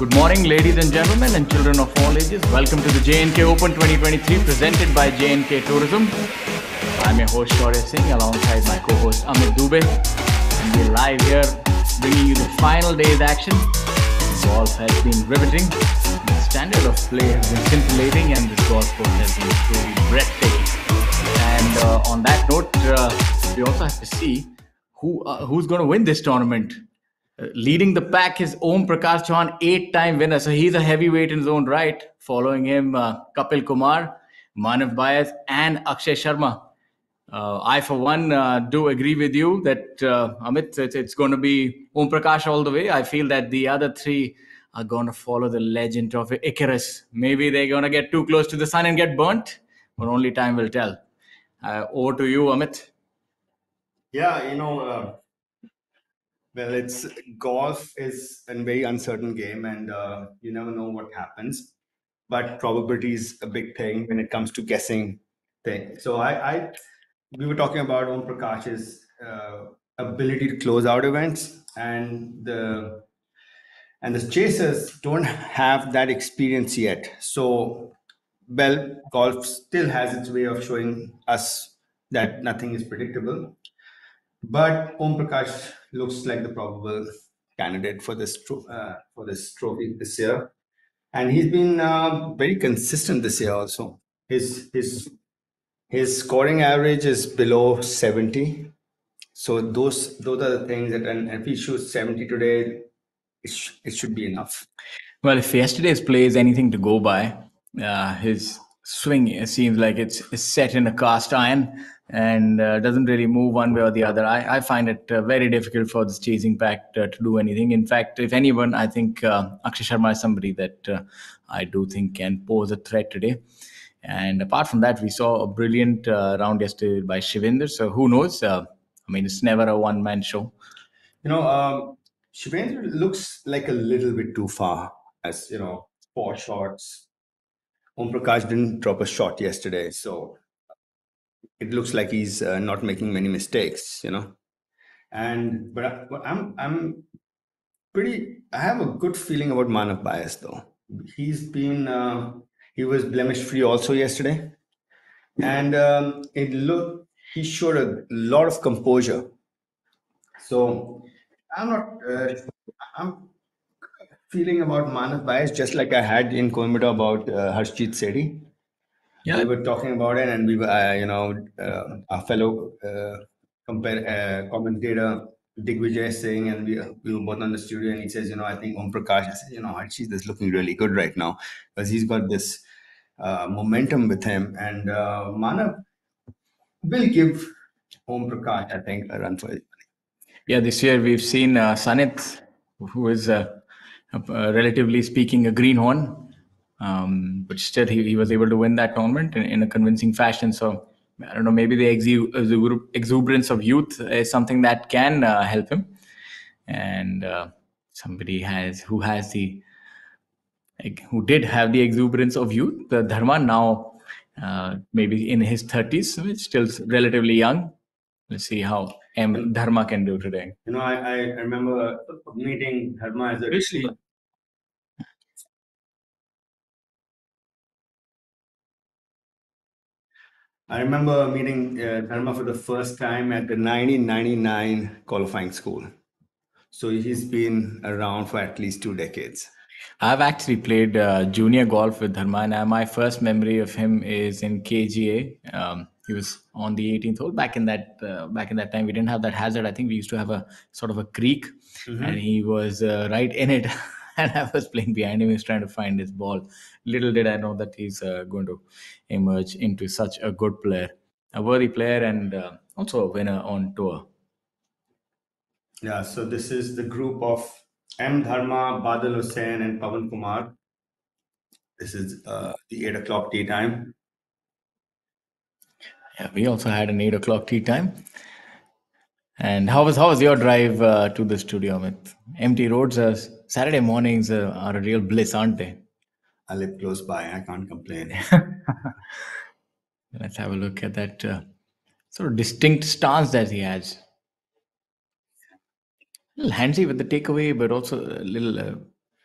Good morning, ladies and gentlemen, and children of all ages. Welcome to the J&K Open 2023 presented by J&K Tourism. I'm your host, Shaurya Singh, alongside my co host, Amit Dubey. And we're live here bringing you the final day's action. Golf has been riveting, the standard of play has been scintillating, and this golf course has been truly breathtaking. And uh, on that note, uh, we also have to see who uh, who's going to win this tournament. Leading the pack is Om Prakash Chauhan, eight-time winner. So he's a heavyweight in his own right. Following him, uh, Kapil Kumar, Manav Bias, and Akshay Sharma. Uh, I, for one, uh, do agree with you that uh, Amit, it's, it's going to be Om Prakash all the way. I feel that the other three are going to follow the legend of Icarus. Maybe they're going to get too close to the sun and get burnt, but only time will tell. Uh, over to you, Amit. Yeah, you know, uh, well, it's golf is a very uncertain game, and uh, you never know what happens. But probability is a big thing when it comes to guessing things. So I, I we were talking about Om Prakash's uh, ability to close out events, and the and the chasers don't have that experience yet. So, well, golf still has its way of showing us that nothing is predictable. But Om Prakash looks like the probable candidate for this uh, for this trophy this year, and he's been uh, very consistent this year. Also, his his his scoring average is below seventy. So those those are the things that, and if he shoots seventy today, it, sh- it should be enough. Well, if yesterday's play is anything to go by, uh, his swing it seems like it's, it's set in a cast iron and uh, doesn't really move one way or the other. I, I find it uh, very difficult for this chasing pack uh, to do anything. In fact, if anyone, I think uh, Akshay Sharma is somebody that uh, I do think can pose a threat today. And apart from that, we saw a brilliant round yesterday by Shivinder. So who knows? I mean, it's never a one man show. You know, um, Shivendra looks like a little bit too far, as you know, four shots. Om Prakash didn't drop a shot yesterday, so it looks like he's uh, not making many mistakes, you know. And but, I, I'm I'm pretty. I have a good feeling about Manav Bias though. He's been uh, he was blemish free also yesterday, and um, it looked he showed a lot of composure. So I'm not. Uh, I'm feeling about Manav Bias just like I had in Coimbatore about uh, Harshjeet Sethi. Yeah. We were talking about it, and we were, uh, you know, uh, our fellow uh, compare, uh, commentator Digvijay Singh, and we, we were both on the studio, and he says, you know, I think Om Prakash. I said, you know, Harshjeet is looking really good right now because he's got this uh, momentum with him, and uh, Manav will give Om Prakash, I think, a run for it. Yeah, this year we've seen uh, Sanit, who is, uh, uh, relatively speaking, a greenhorn, um, but still he, he was able to win that tournament in, in a convincing fashion. So I don't know, maybe the exu- exuberance of youth is something that can uh, help him. And uh, somebody has who has the like, who did have the exuberance of youth, the Dharma now uh, maybe in his 30s, so it's still relatively young. Let's see how M. Dharma can do today. You know, I, I remember meeting Dharma as a Obviously. I remember meeting uh, Dharma for the first time at the 1999 qualifying school. So he's been around for at least two decades. I've actually played uh, junior golf with Dharma, and uh, my first memory of him is in KGA. Um, he was on the 18th hole. Back in that uh, back in that time, we didn't have that hazard. I think we used to have a sort of a creek, and he was uh, right in it. and I was playing behind him. He was trying to find his ball. Little did I know that he's uh, going to emerge into such a good player, a worthy player, and uh, also a winner on tour. Yeah, so this is the group of M. Dharma, Badal Hussain, and Pavan Kumar. This is uh, the 8 o'clock tee time. Yeah, we also had an eight o'clock tee time. And how was how was your drive uh, to the studio, Amit? Empty roads. Uh, Saturday mornings uh, are a real bliss, aren't they? I live close by. I can't complain. Let's have a look at that uh, sort of distinct stance that he has. A little handsy with the takeaway, but also a little uh,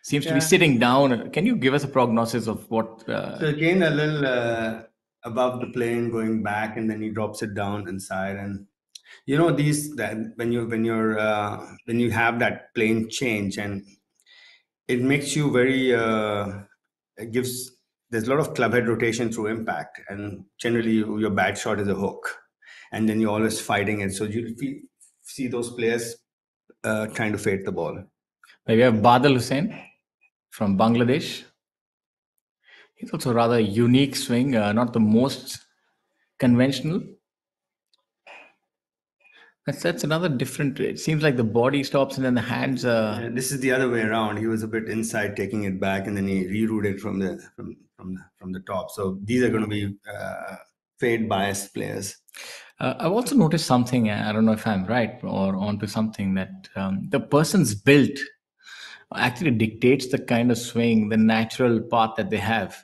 seems to be sitting down. Can you give us a prognosis of what? Uh, So again, a little uh, above the plane, going back, and then he drops it down inside. And you know these that when you when you're uh, when you have that plane change, and it makes you very. Uh, it gives there's a lot of club head rotation through impact, and generally your bad shot is a hook, and then you're always fighting it. So you see those players uh, trying to fade the ball. we have Badal Hussain from Bangladesh. He's also rather unique swing, uh, not the most conventional. That's, that's another different. It seems like the body stops and then the hands. Uh, Uh, this is the other way around. He was a bit inside, taking it back, and then he rerouted from the from from the, from the top. So these are going to be uh, fade biased players. Uh, I've also noticed something. I don't know if I'm right or onto something that um, the person's built actually dictates the kind of swing, the natural path that they have.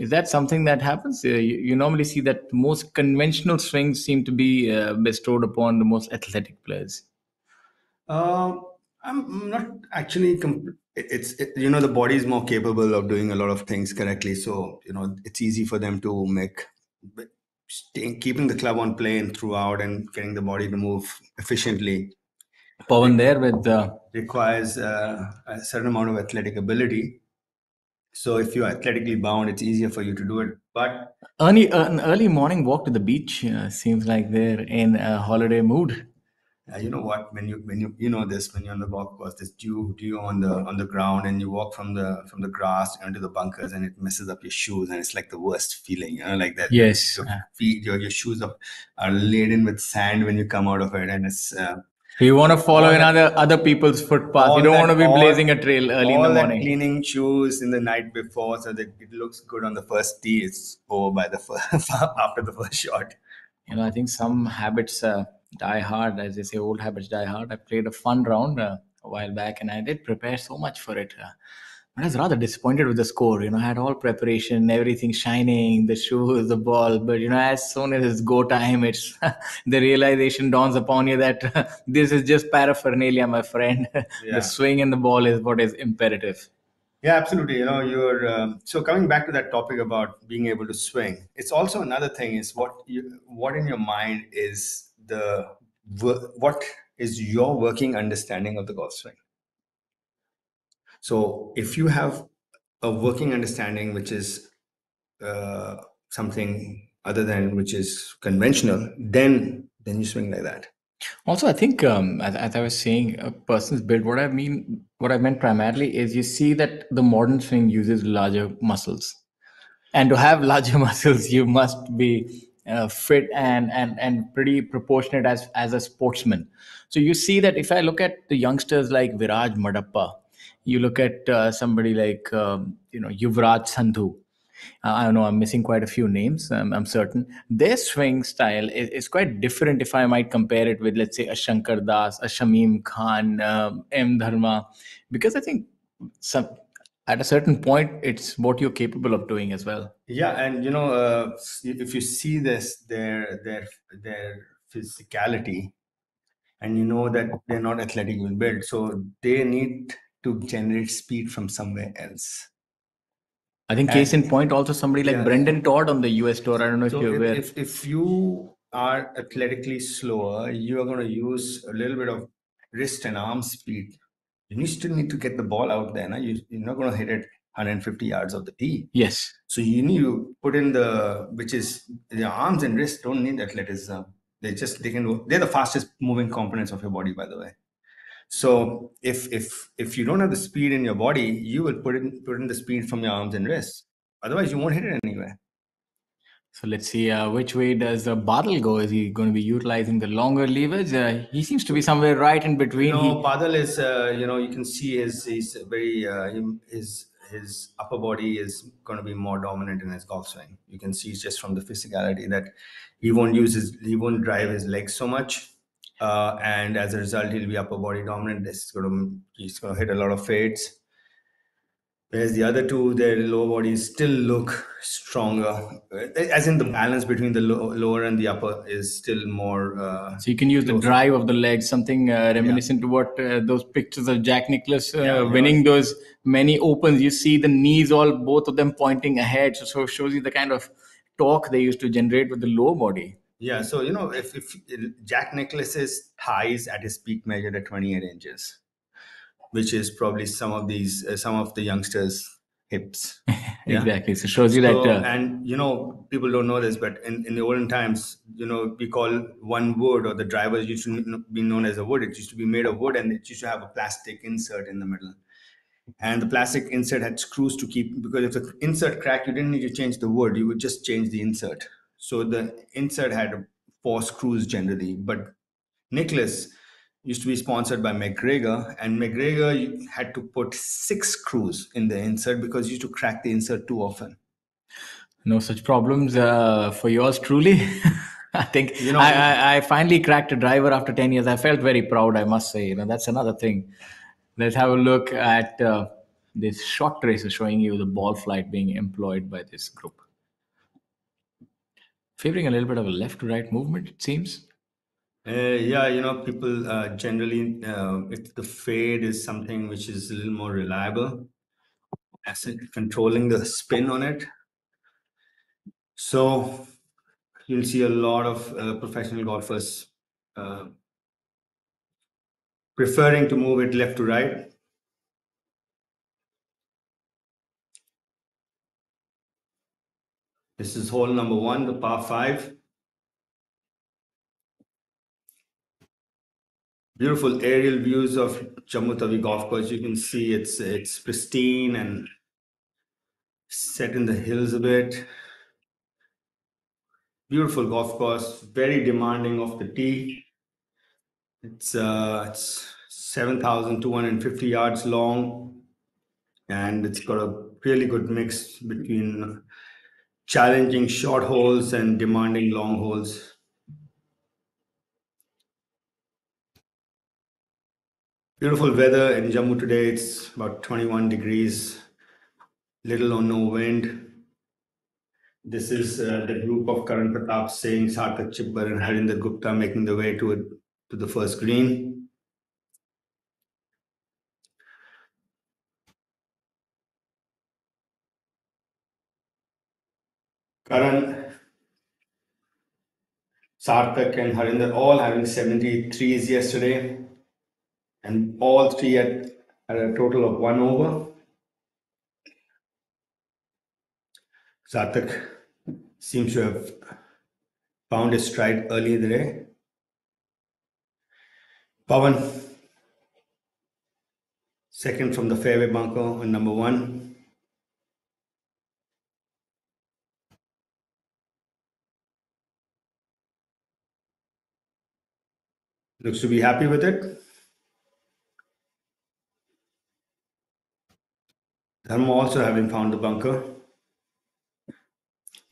Is that something that happens? Uh, you, you normally see that most conventional swings seem to be uh, bestowed upon the most athletic players. Uh, I'm not actually. Comp- it's it, you know the body is more capable of doing a lot of things correctly. So you know it's easy for them to make. Staying, keeping the club on plane throughout and getting the body to move efficiently Pawan there with uh, requires uh, a certain amount of athletic ability. So if you're athletically bound, it's easier for you to do it. But early, uh, an early morning walk to the beach. Uh, seems like they're in a holiday mood. uh, you know what? When you when you you know this when you're on the golf course, there's dew dew on the on the ground, and you walk from the from the grass into the bunkers, and it messes up your shoes, and it's like the worst feeling. You know, like that. Yes. Your feet, your your shoes are, are laden with sand when you come out of it, and it's. So you want to follow All in that- other other people's footpath. You don't that- want to be all- blazing a trail early in all the morning. cleaning shoes in the night before, so that it looks good on the first tee. It's over by the first, after the first shot. You know, I think some habits uh, die hard, as they say, old habits die hard. I played a fun round uh, a while back, and I did prepare so much for it. Uh, but I was rather disappointed with the score. You know, I had all preparation, everything shining, the shoes, the ball. But you know, as soon as it's go time, it's the realization dawns upon you that this is just paraphernalia, my friend. Yeah. the swing and the ball is what is imperative. Yeah, absolutely. You know, you're um, so coming back to that topic about being able to swing. It's also another thing is what you what in your mind is the what is your working understanding of the golf swing. So if you have a working understanding which is uh, something other than which is conventional, then then you swing like that. Also, I think um, as, as I was saying, a person's build. What I mean, what I meant primarily is you see that the modern swing uses larger muscles, and to have larger muscles, you must be uh, fit and and and pretty proportionate as as a sportsman. So you see that if I look at the youngsters like Viraj Madappa, you look at uh, somebody like um, you know Yuvraj Sandhu. Uh, I don't know, I'm missing quite a few names, um, I'm certain. Their swing style is, is quite different if I might compare it with, let's say, a Shankar Das, a Shamim Khan, um, M. Dharma, because I think some, at a certain point, it's what you're capable of doing as well. Yeah, and you know, uh, if you see this, their their their physicality, and you know that they're not athletic athletically built, so they need to generate speed from somewhere else. I think case in point, also somebody like Yeah. Brendan Todd on the US tour. I don't know if you're if, aware. if if you are athletically slower, you are going to use a little bit of wrist and arm speed. You still need to get the ball out there. Now you, you're not going to hit it 150 yards of the tee. yes. So you need to put in the which is the arms and wrists don't need athleticism. They just they can they're the fastest moving components of your body, by the way. So if if if you don't have the speed in your body, you will put in put in the speed from your arms and wrists. Otherwise, you won't hit it anywhere. So let's see uh, which way does uh, Badal go? Is he going to be utilizing the longer levers? Uh, he seems to be somewhere right in between. No, He- Badal is uh, you know you can see his he's very uh, his his upper body is going to be more dominant in his golf swing. You can see just from the physicality that he won't use his he won't drive his legs so much, uh, and as a result he'll be upper body dominant. This is going to he's going to hit a lot of fades. Whereas the other two, their lower bodies still look stronger, as in the balance between the lo- lower and the upper is still more. Uh, So you can use the drive of the legs, something uh, reminiscent to what uh, those pictures of Jack Nicklaus uh, Yeah, winning those many opens. You see the knees, all both of them pointing ahead. So, so it shows you the kind of torque they used to generate with the lower body. Yeah, so you know, if, if Jack Nicklaus's thighs at his peak measured at 28 inches, which is probably some of these, uh, some of the youngsters' hips. Yeah. Exactly. So it shows you So, that. Uh, and you know, people don't know this, but in, in the olden times, you know, we call one wood or the drivers used to be known as a wood. It used to be made of wood and it used to have a plastic insert in the middle. And the plastic insert had screws to keep, because if the insert cracked, you didn't need to change the wood, you would just change the insert. So the insert had four screws generally, but Nicklaus used to be sponsored by MacGregor, and MacGregor had to put six screws in the insert because he used to crack the insert too often. no such problems uh, for yours truly. I think You know- I, I, I finally cracked a driver after 10 years. I felt very proud, I must say. You know, that's another thing. Let's have a look at uh, this short tracer showing you the ball flight being employed by this group. Favoring a little bit of a left to right movement, it seems. Uh, yeah, you know, people uh, generally, uh, if the fade is something which is a little more reliable, as in controlling the spin on it. So you'll see a lot of uh, professional golfers uh, preferring to move it left to right. This is hole number one, the par five. Beautiful aerial views of Jammu golf course. You can see it's it's pristine and set in the hills a bit. Beautiful golf course, very demanding of the tee. It's uh, it's seven thousand two hundred fifty yards long, and it's got a really good mix between challenging short holes and demanding long holes. Beautiful weather in Jammu today. It's about 21 degrees, little or no wind. This is uh, the group of Karan Pratap Singh, Sarthak Chibbar, and Harinder Gupta making the way to it, to the first green. Karan, Sarthak, and Harinder all having 73s yesterday, and all three at, at a total of one over. Sarthak seems to have found his stride early in the day. Pawan, second from the fairway bunker on number one. Looks to be happy with it. Dharma also having found the bunker.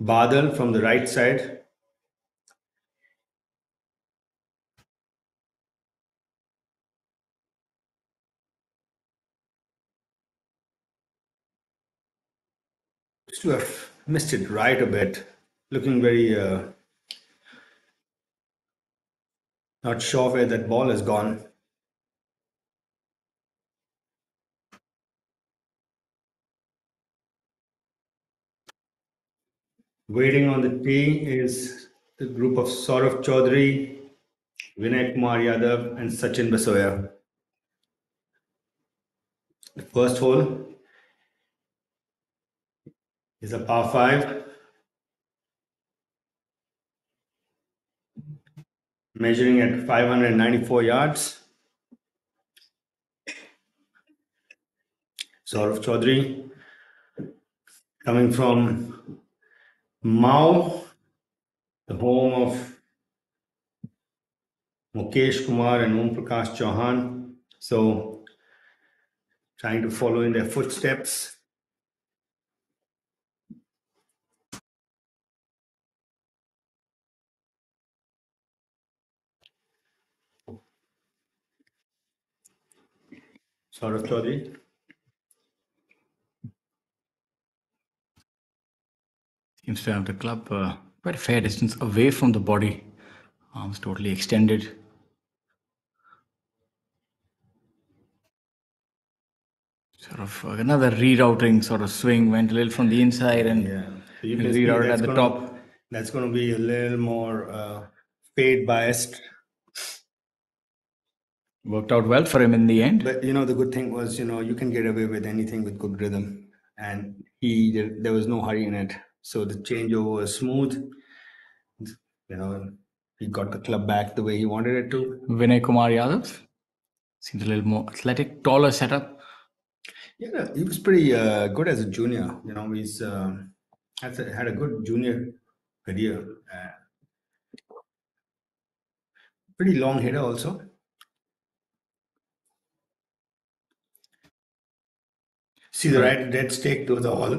Badal from the right side. Looks to have missed it right a bit. Looking very uh, not sure where that ball has gone. Waiting on the tee is the group of Saurav Chaudhary, Vinay Kumar Yadav, and Sachin Baisoya. The first hole is a par five, measuring at 594 yards. Saurav Chaudhary coming from Mhow, the home of Mukesh Kumar and Om Prakash Chauhan. So, trying to follow in their footsteps. Saraswati Seems to have the club uh, quite a fair distance away from the body, arms totally extended. Sort of uh, another rerouting sort of swing went a little from the inside and yeah. So rerouted at the gonna, top. That's going to be a little more uh, fade biased Worked out well for him in the end. But you know, the good thing was, you know, you can get away with anything with good rhythm, and he there was no hurry in it. So the changeover was smooth. You know, he got the club back the way he wanted it to. Vinay Kumar Yadav seems a little more athletic, taller setup. Yeah, he was pretty uh, good as a junior. You know, he's um, has a, had a good junior career. Uh, pretty long hitter also. See the right red stake; those are all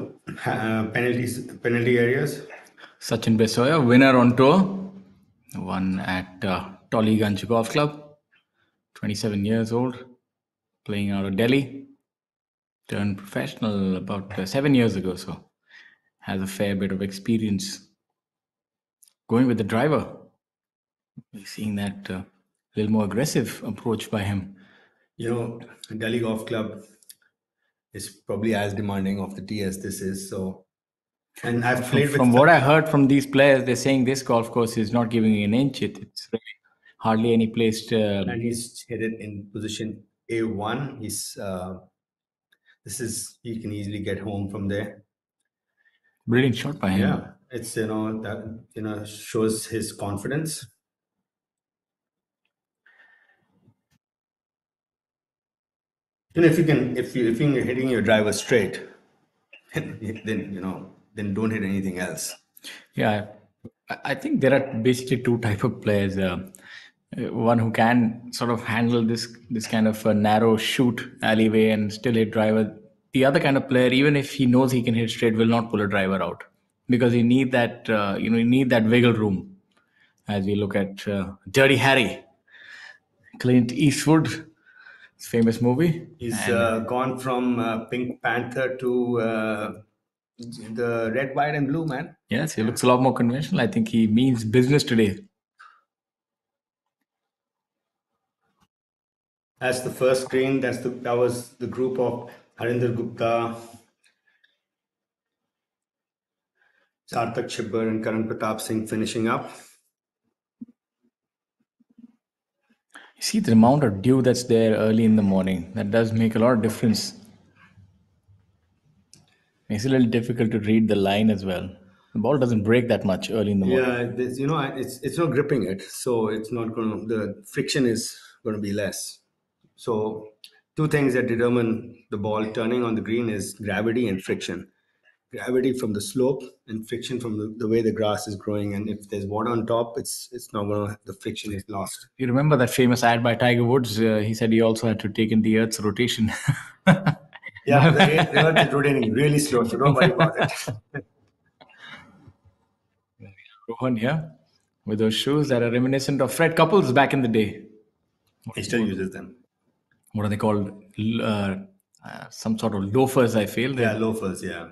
uh, penalties, penalty areas. Sachin Baisoya, winner on tour, won at uh, Tollygunge Golf Club, 27 years old, playing out of Delhi. Turned professional about uh, seven years ago, so has a fair bit of experience. Going with the driver, we're seeing that uh, little more aggressive approach by him. You know, Delhi Golf Club is probably as demanding of the tee as this is. So, and I've From, played with from what I heard from these players, they're saying this golf course is not giving you an inch. It, it's really hardly any place to. and he's hit it in position A1. He's uh, this is he can easily get home from there. Brilliant shot by him. Yeah, it's you know that you know shows his confidence. And if you can, if you if you're hitting your driver straight, then you know then don't hit anything else. Yeah, I think there are basically two type of players. Uh, uh, one who can sort of handle this this kind of narrow shoot alleyway and still hit driver. The other kind of player, even if he knows he can hit straight, will not pull a driver out because you need that uh, you know you need that wiggle room. As we look at uh, Dirty Harry, Clint Eastwood, famous movie. He's uh, gone from uh, Pink Panther to uh, the red, white, and blue man. Yes, he looks a lot more conventional. I think he means business today. That's the first screen. That's the that was the group of Harinder Gupta, Sarthak Chibber, and Karan Pratap Singh finishing up. You see the amount of dew that's there early in the morning. That does make a lot of difference. Makes it a little difficult to read the line as well. The ball doesn't break that much early in the morning. Yeah, this, you know, it's it's not gripping it, so it's not going. The friction is going to be less. So, two things that determine the ball turning on the green is gravity and friction. Gravity from the slope and friction from the, the way the grass is growing. And if there's water on top, it's it's not going to. The friction is lost. You remember that famous ad by Tiger Woods? Uh, he said he also had to take in the Earth's rotation. Yeah, the earth is rotating really slow, so don't worry about it. Rohan, yeah, with those shoes that are reminiscent of Fred Couples back in the day. He still uses them. What are they called? Uh, uh, some sort of loafers, I feel. Yeah, loafers. Yeah,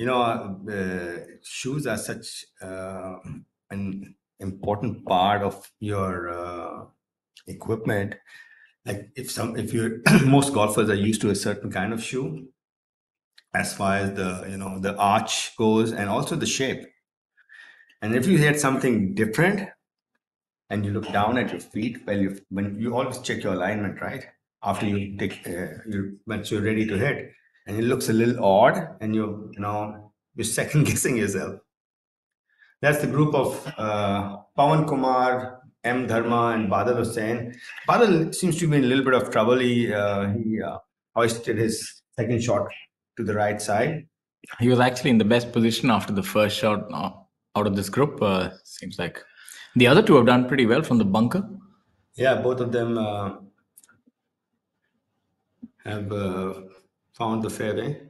you know, uh, shoes are such uh, an important part of your uh, equipment. Like if some, if you most golfers are used to a certain kind of shoe, as far as the you know the arch goes, and also the shape. And if you hit something different, and you look down at your feet, well, you when you always check your alignment, right? After you take, uh, you once you're ready to hit, and it looks a little odd, and you're you know you're second guessing yourself. That's the group of uh, Pawan Kumar, M. Dharma, and Badal Hussain. Badal seems to be in a little bit of trouble. He uh, he uh, hoisted his second shot to the right side. He was actually in the best position after the first shot uh, out of this group. Uh, seems like the other two have done pretty well from the bunker. Yeah, both of them uh, have uh, found the fairway.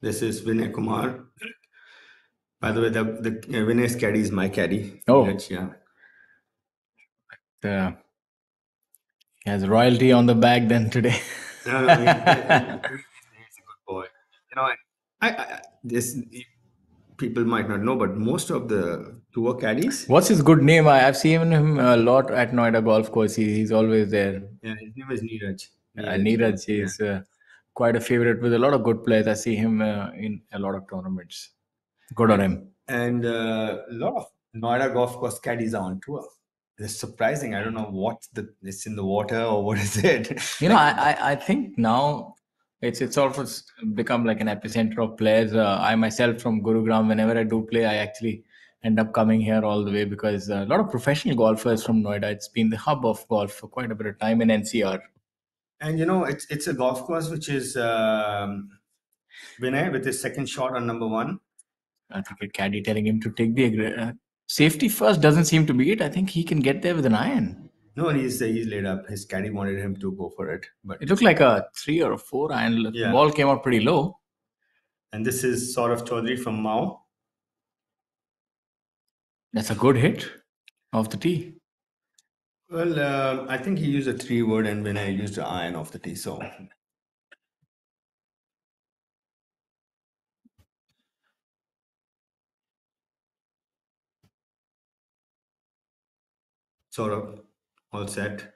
This is Vinay Kumar. By the way, the, the uh, Vinay's caddy is my caddy. Oh. Rich, yeah. Uh, he has royalty on the bag then today. No, no, he- he- he's a good boy. You know, I, I, this people might not know, but most of the tour caddies, What's his good name? I, I've seen him a lot at Noida Golf Course. He, he's always there. yeah, his name is Neeraj. Uh, Neeraj yeah. is uh, quite a favorite with a lot of good players. I see him uh, in a lot of tournaments. Good on him. and uh, a lot of Noida golf course caddies are on tour. It's surprising. I don't know what the it's in the water or what is it. You know, I, I, I think now it's it's almost become like an epicenter of players. Uh, I myself from Gurugram, whenever I do play, I actually end up coming here all the way because a lot of professional golfers from Noida. It's been the hub of golf for quite a bit of time in NCR. And you know, it's it's a golf course which is um, Vinay with his second shot on number one. I think a caddy telling him to take the uh, safety first doesn't seem to be it. I think he can get there with an iron. No, he's he's laid up. His caddy wanted him to go for it, but It looked like a three or a four iron. The Yeah. ball came out pretty low. and this is Saurav Chaudhary from Mhow. That's a good hit off the tee. Well, uh, I think he used a three wood and Vinay used the iron off the tee. So sort of all set.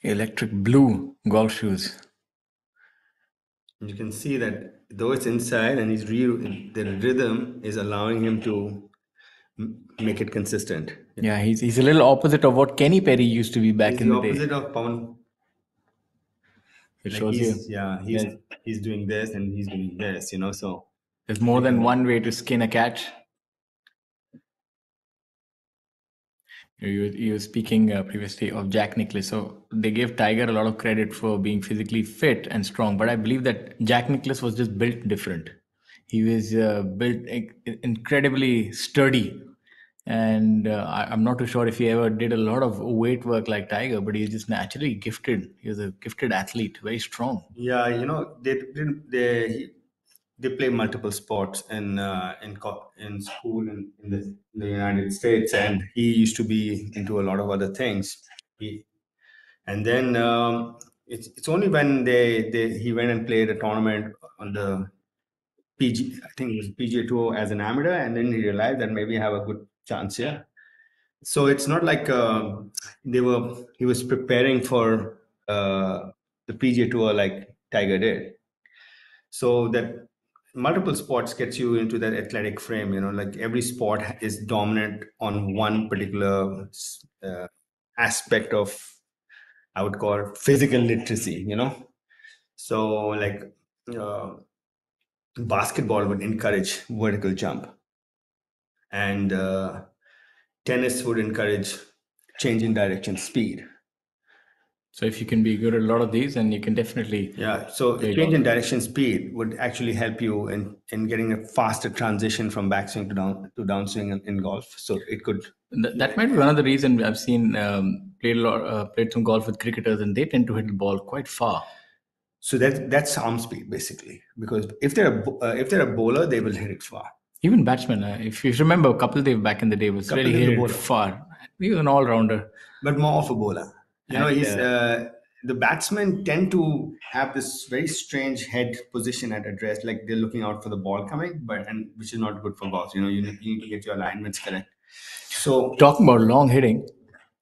Electric blue golf shoes. You can see that though it's inside and he's re- the rhythm is allowing him to make it consistent. Yeah, he's he's a little opposite of what Kenny Perry used to be back He's in the the day. opposite of Pawan. It Like shows you yeah, he's Yeah. he's doing this and he's doing this, you know. So there's more than one way to skin a cat. You, you were speaking uh, previously of Jack Nicklaus. So they gave Tiger a lot of credit for being physically fit and strong, but I believe that Jack Nicklaus was just built different. He was uh, built in- incredibly sturdy, and uh, I, I'm not too sure if he ever did a lot of weight work like Tiger, but he's just naturally gifted. He was a gifted athlete, very strong. yeah, you know, they didn't they they play multiple sports in uh, in co- in school in, in the in the United States, and he used to be into a lot of other things. He, and then um, it's it's only when they, they he went and played a tournament on the PG, I think it was PGA Tour as an amateur, and then he realized that maybe I have a good chance yeah So it's not like um they were he was preparing for uh, the PGA Tour like Tiger did. So that multiple sports gets you into that athletic frame. You know, like every sport is dominant on one particular uh, aspect of I would call physical literacy. You know, so like. Uh, basketball would encourage vertical jump and uh, tennis would encourage change in direction speed. So if you can be good at a lot of these, then you can definitely yeah so change in direction speed would actually help you in in getting a faster transition from backswing to down to downswing in, in golf. So it could Th- that might be one of the reasons I've seen um, played a lot, uh, played some golf with cricketers, and they tend to hit the ball quite far. so that that's arm speed basically. Because if they're a, uh, if they're a bowler they will hit it far Even batsmen, uh, if you remember, Kapil Dev back in the day was Kapil really hit it far. He was an all rounder. but more of a bowler. You know, he's uh, the batsmen tend to have this very strange head position at address, like they're looking out for the ball coming, but and which is not good for balls. You know, you need, you need to get your alignments correct. So Talking about long hitting,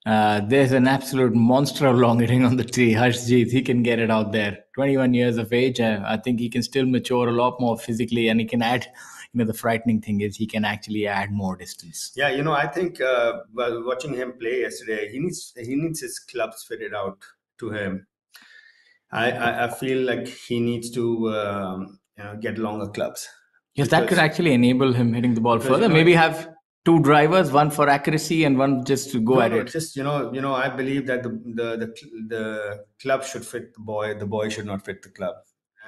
uh, there's an absolute monster of long hitting on the tree. Harshjeet, he can get it out there. 21 years of age. Uh, I think he can still mature a lot more physically, and he can add. You know, the frightening thing is he can actually add more distance. yeah, you know, I think uh, while watching him play yesterday, he needs he needs his clubs fitted out to him. I I, I feel like he needs to um, you know get longer clubs. Yes, that could actually enable him hitting the ball further. you know, Maybe have two drivers, one for accuracy and one just to go No, at no, it. Just you know, you know, I believe that the, the the the club should fit the boy. The boy should not fit the club,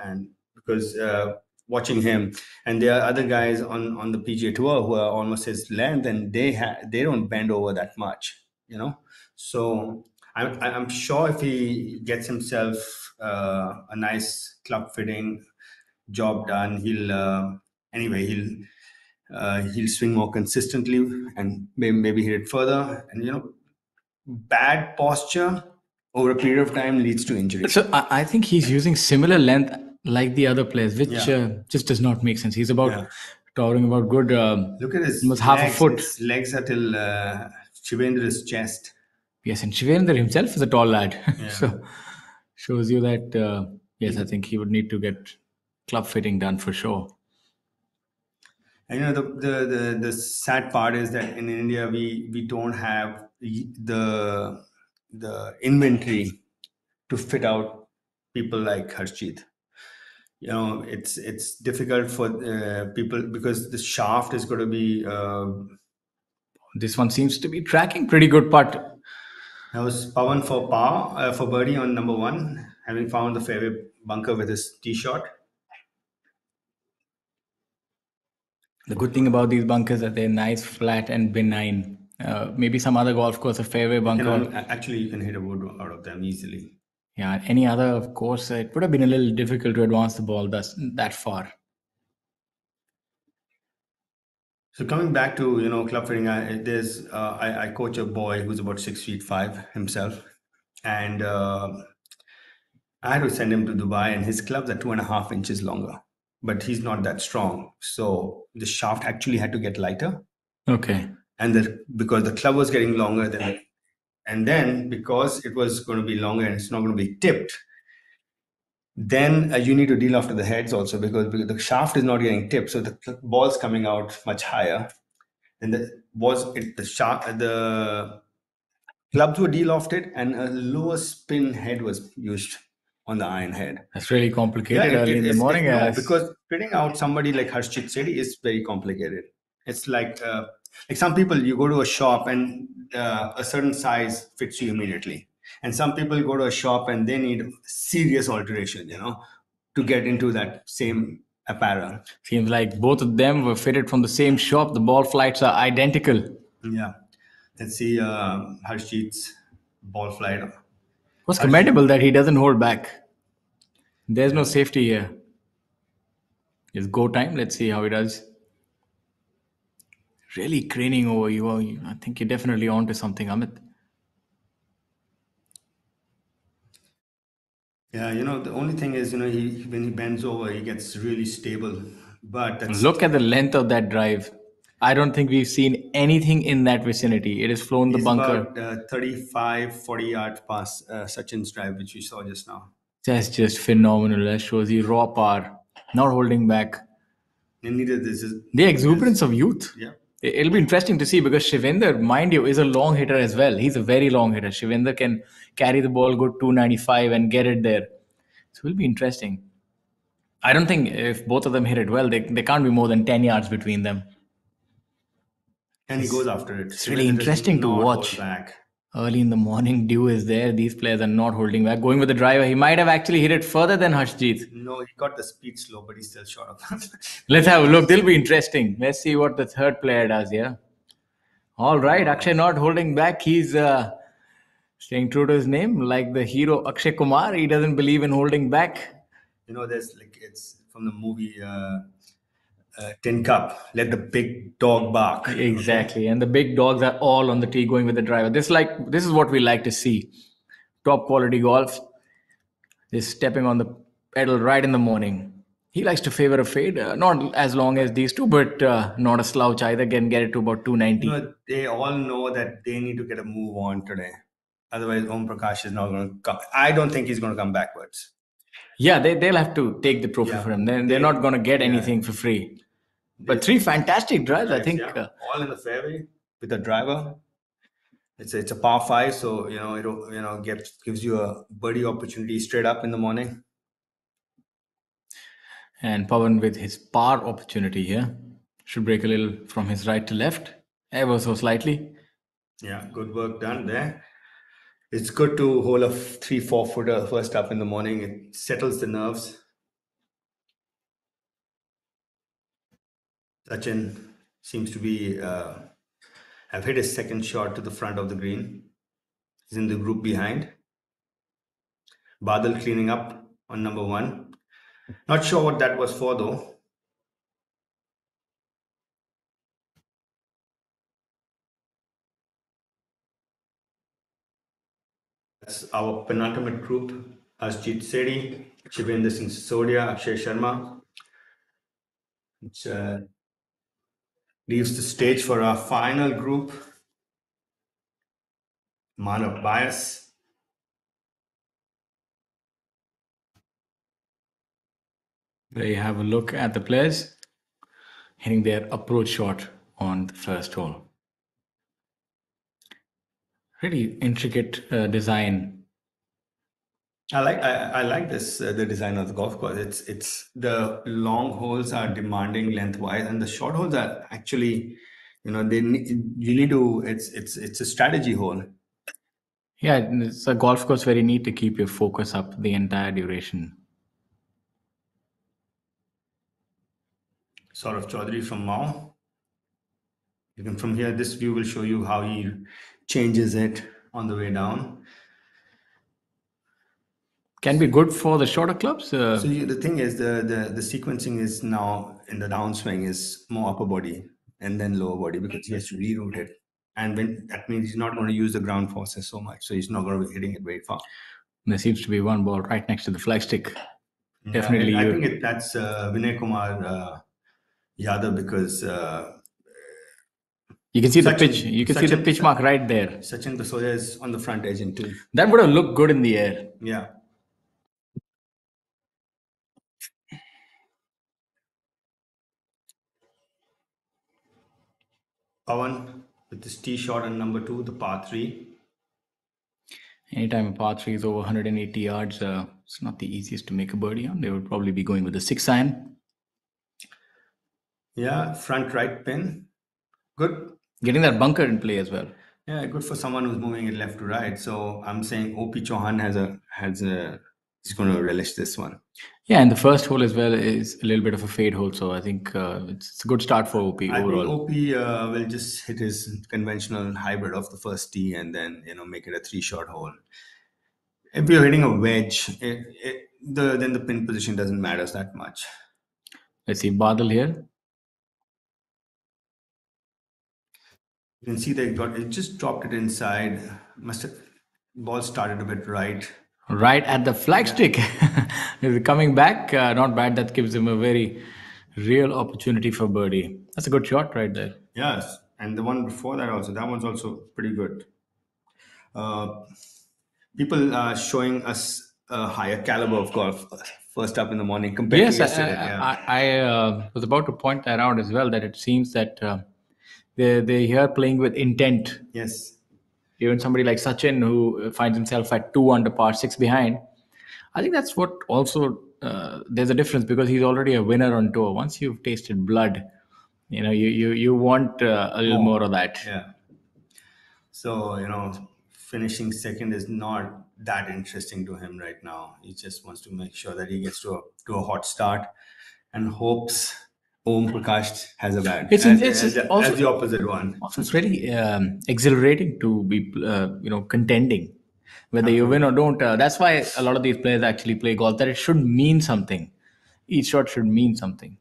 and because uh, watching him, and there are other guys on on the PGA Tour who are almost his length, and they ha- they don't bend over that much, you know. So I'm I'm sure if he gets himself uh, a nice club fitting job done, he'll uh, anyway he'll uh, he'll swing more consistently and maybe, maybe hit it further. And you know, bad posture over a period of time leads to injury. So I, I think he's using similar length like the other players, which Yeah. uh, just does not make sense. He's about Yeah. Towering about good. Um, Look at his Almost half a foot. His legs are till uh, Shivendra's chest. yes, and Shivendra himself is a tall lad. Yeah. so shows you that, uh, yes, I think he would need to get club fitting done for sure. And you know the, the the the sad part is that in India we we don't have the the, the inventory to fit out people like Harshit. You know, it's it's difficult for uh, people because the shaft is going to be. Uh, This one seems to be tracking pretty good putt. that was Pawan for par uh, for birdie on number one, having found the fairway bunker with his tee shot. The good thing about these bunkers that they're nice, flat, and benign. Uh, maybe some other golf course, a fairway You bunker. know, actually, you can hit a wood out of them easily. Yeah, any other, of course, it would have been a little difficult to advance the ball thus that far. So coming back to you know club fitting, I, there's uh, I, I coach a boy who's about six feet five himself, and uh, I had to send him to Dubai, and his clubs are two and a half inches longer, but he's not that strong. So the shaft actually had to get lighter, Okay. and the because the club was getting longer than, and then because it was going to be longer and it's not going to be tipped, then uh, you need to deal after the heads also because, because the shaft is not getting tipped, so the cl- ball's coming out much higher. And the was it the shaft the clubs were delofted and a lower spin head was used on the iron head. That's really complicated it- early it- in the morning. it- no, because fitting out somebody like Harshjeet Sethi is very complicated. It's like uh, like some people you go to a shop and uh, a certain size fits you immediately, and some people go to a shop and they need serious alteration, you know, to get into that same apparel. Seems like both of them were fitted from the same shop. The ball flights are identical. Yeah, let's see uh, Harshjeet's ball flight. was commendable that he doesn't hold back. There's no safety here. It's go time. Let's see how he does. Really craning over you. I think you're definitely onto something, Amit. Yeah, you know the only thing is you know he when he bends over he gets really stable, but that's Look at the length of that drive. I don't think we've seen anything in that vicinity. It has flown the bunker. about uh, 35, 40 yards past uh, Sachin's drive, which we saw just now. That's just phenomenal. That shows you raw power, not holding back. And neither this is The exuberance of youth. yeah. It- It'll be interesting to see because Shivender, mind you, is a long hitter as well. He's a very long hitter. Shivender can carry the ball good 295 and get it there. So it'll be interesting. I don't think if both of them hit it well, they, they can't be more than 10 yards between them. And he goes after it. It's really interesting to watch. Back. Early in the morning, dew is there. These players are not holding back. Going with the driver, he might have actually hit it further than Harshjeet. No, he got the speed slow, but he's still short of. that. Let's have a look. They'll be interesting. Let's see what the third player does here. All right, Akshay not holding back. He's uh, staying true to his name, like the hero Akshay Kumar. He doesn't believe in holding back. you know, there's like it's from the movie uh, uh, Tin Cup. Let the big dog bark. Exactly, and the big dogs are all on the tee going with the driver. This like this is what we like to see. Top quality golf. Just stepping on the pedal right in the morning. He likes to favor a fade, uh, not as long as these two, but uh, not a slouch either. Can get it to about 290. You know, they all know that they need to get a move on today. Otherwise, Om Prakash is not going to come. I don't think he's going to come backwards. Yeah, they, they'll have to take the trophy Yeah. for him. They're, they're not going to get anything for free. But three fantastic drives, I think. Yeah, Uh, all in the fairway with a driver. It's a, it's a par five, so you know it you know gives gives you a birdie opportunity straight up in the morning. and Pavan with his par opportunity here. Should break a little from his right to left, ever so slightly. Yeah, good work done there. It's good to hold a three four footer first up in the morning. It settles the nerves. Sachin seems to be uh, have hit his second shot to the front of the green. He's in the group behind. Badal cleaning up on number one. Not sure what that was for though. That's our penultimate group. Harshjeet Sethi, Shivendra Singh Sisodia, Akshay Sharma. Uh, leaves the stage for our final group. Manav Bias. There you have a look at the players hitting their approach shot on the first hole. Really intricate uh, design. I like I, I like this uh, the design of the golf course. It's it's the long holes are demanding lengthwise, and the short holes are actually, you know, they need, you need to. It's it's it's a strategy hole. Yeah, it's a golf course where you need to keep your focus up the entire duration. Sort of Chaudhary from Mhow. You can from here, this view will show you how he changes it on the way down. Can be good for the shorter clubs. Uh, So you, the thing is, the, the the sequencing is now in the downswing is more upper body and then lower body because he has to reroute it, and when that means he's not going to use the ground forces so much, so he's not going to be hitting it very far. there seems to be one ball right next to the flagstick. Yeah, Definitely I, you- think it, that's uh, Vinay Kumar uh, Yadav because uh, You can see the pitch. You can see the pitch mark right there. Sachin Baisoya is on the front edge in two. That would have looked good in the air. Yeah. Pawan with this tee shot on number two, the par three. Anytime a par three is over 180 yards, uh, it's not the easiest to make a birdie on. They would probably be going with a six iron. Yeah, front right pin. Good. Getting that bunker in play as well. Yeah, good for someone who's moving it left to right. So I'm saying OP Chauhan has a has a he's going to relish this one. Yeah, and the first hole as well is a little bit of a fade hole. So I think uh, it's, it's a good start for OP I overall. think OP uh, will just hit his conventional hybrid of the first tee and then you know make it a three shot hole. If you're hitting a wedge, it, it, the then the pin position doesn't matter that much. Let's see Badal here. You can see they got it just dropped it inside. Must have ball started a bit right. Right at the flagstick. Is coming back. Uh, not bad. That gives him a very real opportunity for birdie. That's a good shot right there. Yes, and the one before that also. That one's also pretty good. Uh, people are showing us a higher caliber of golf first up in the morning compared Yes, to I, yesterday. yeah. I, I uh, was about to point that out as well. That it seems that uh, they they're here playing with intent. yes. Even somebody like Sachin, who finds himself at two under par six behind, I think that's what also uh, there's a difference because he's already a winner on tour. Once you've tasted blood, you know you you you want uh, a little more of that. Yeah. So, you know, finishing second is not that interesting to him right now. He just wants to make sure that he gets to a, to a hot start and hopes Om Prakash has a bad. It's- as, it's as, also- as the opposite one. Also, it's very um, exhilarating to be, uh, you know, contending, whether you win or don't. Uh, that's why a lot of these players actually play golf. That it should mean something. Each shot should mean something.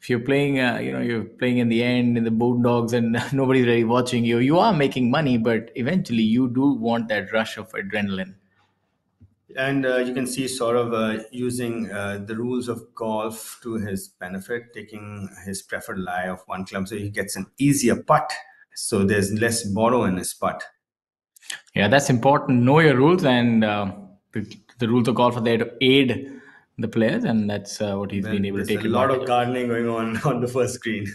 If you're playing, uh, you know, you're playing in the end in the boondogs and nobody's really watching you. You are making money, but eventually you do want that rush of adrenaline. And uh, you can see sort of uh, using uh, the rules of golf to his benefit, taking his preferred lie of one club so he gets an easier putt. So there's less borrow in his putt. Yeah, that's important. Know your rules, and uh, the, the rules of golf are there to aid the players, and that's uh, what he's been able to take a lot of gardening going on on the first screen.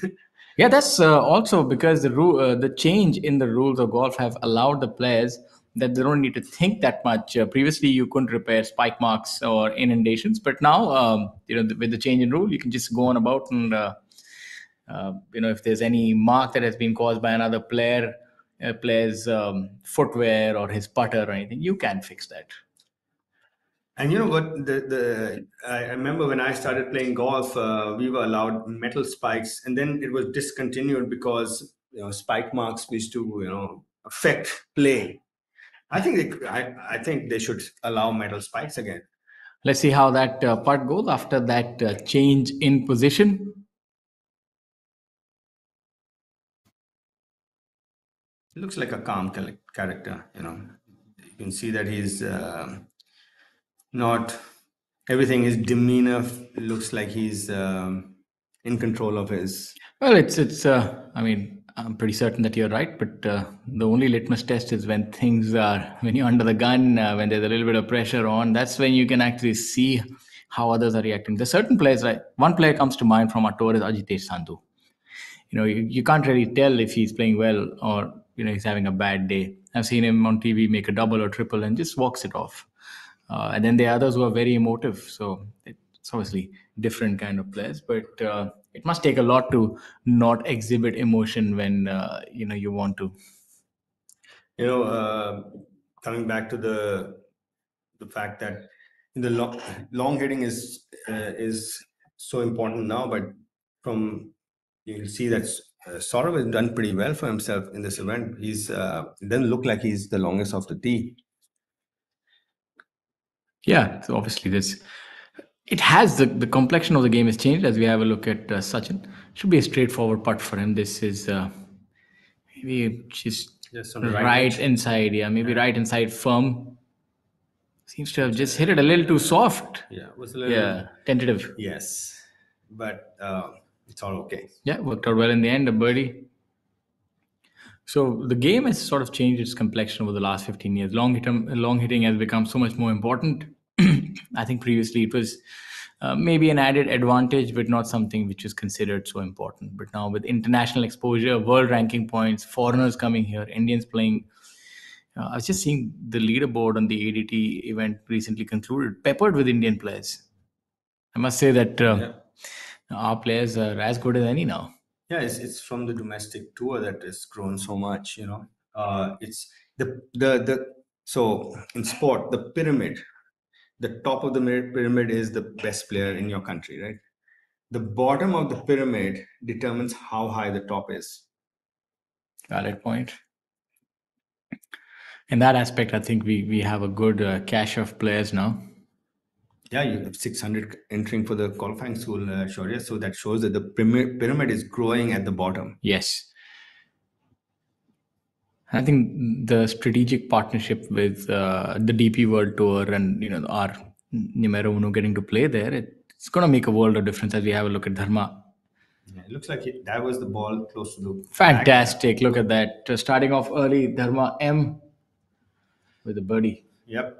Yeah, that's uh, also because the rule, uh, the change in the rules of golf have allowed the players that they don't need to think that much. Uh, previously, you couldn't repair spike marks or inundations, but now, um, you know, with the change in rule, you can just go on about and, uh, uh, you know, if there's any mark that has been caused by another player, player's um, footwear or his putter or anything, you can fix that. And you know what? The the I I remember when I started playing golf, uh, we were allowed metal spikes, and then it was discontinued because you know spike marks used to you know affect play. I think they, I I think they should allow metal spikes again. Let's see how that uh, putt goes after that uh, change in position. He looks like a calm character. You know, you can see that he's uh, not everything. His demeanor looks like he's um, in control of his. Well, it's it's. Uh, I mean, I'm pretty certain that you're right, but uh, the only litmus test is when things are when you're under the gun, uh, when there's a little bit of pressure on. That's when you can actually see how others are reacting. There's certain players. Right, one player comes to mind from our tour is Ajitesh Sandhu. You know, you, you can't really tell if he's playing well or you know he's having a bad day. I've seen him on TV make a double or triple and just walks it off. Uh, and then there are others who are very emotive. So it's obviously different kind of players, but uh, it must take a lot to not exhibit emotion when uh, you know you want to. You know, uh, coming back to the the fact that the long, long hitting is uh, is so important now, but from you'll see that uh, Saurav has done pretty well for himself in this event. He's uh, it doesn't look like he's the longest of the tee. Yeah, so obviously this it has the, the complexion of the game has changed as we have a look at uh, Sachin. Should be a straightforward putt for him. This is uh, maybe just right, right inside, yeah, maybe yeah. right inside firm. Seems to have just hit it a little too soft. Yeah, was a little yeah tentative. Yes, but uh, it's all okay. Yeah, worked out well in the end. A birdie. So the game has sort of changed its complexion over the last 15 years. Long hitting, long hitting has become so much more important. I think previously it was uh, maybe an added advantage, but not something which is considered so important. But now with international exposure, world ranking points, foreigners coming here, Indians playing. Uh, I was just seeing the leaderboard on the ADT event recently concluded, peppered with Indian players. I must say that uh, yeah. our players are as good as any now. Yeah, it's, it's from the domestic tour that has grown so much. You know, uh, it's the the the so in sport the pyramid the top of the pyramid is the best player in your country, right? The bottom of the pyramid determines how high the top is. Valid point. In that aspect, I think we we have a good uh, cache of players now. Yeah, you have 600 entering for the qualifying school, uh, Shaurya. So that shows that the pyramid is growing at the bottom. Yes. I think the strategic partnership with uh, the DP World Tour and you know our numero uno getting to play there, it's going to make a world of difference as we have a look at Dharma. Yeah, it looks like it, that was the ball close to the. Fantastic! Look at that. Uh, starting off early, Dharma M with a birdie. Yep.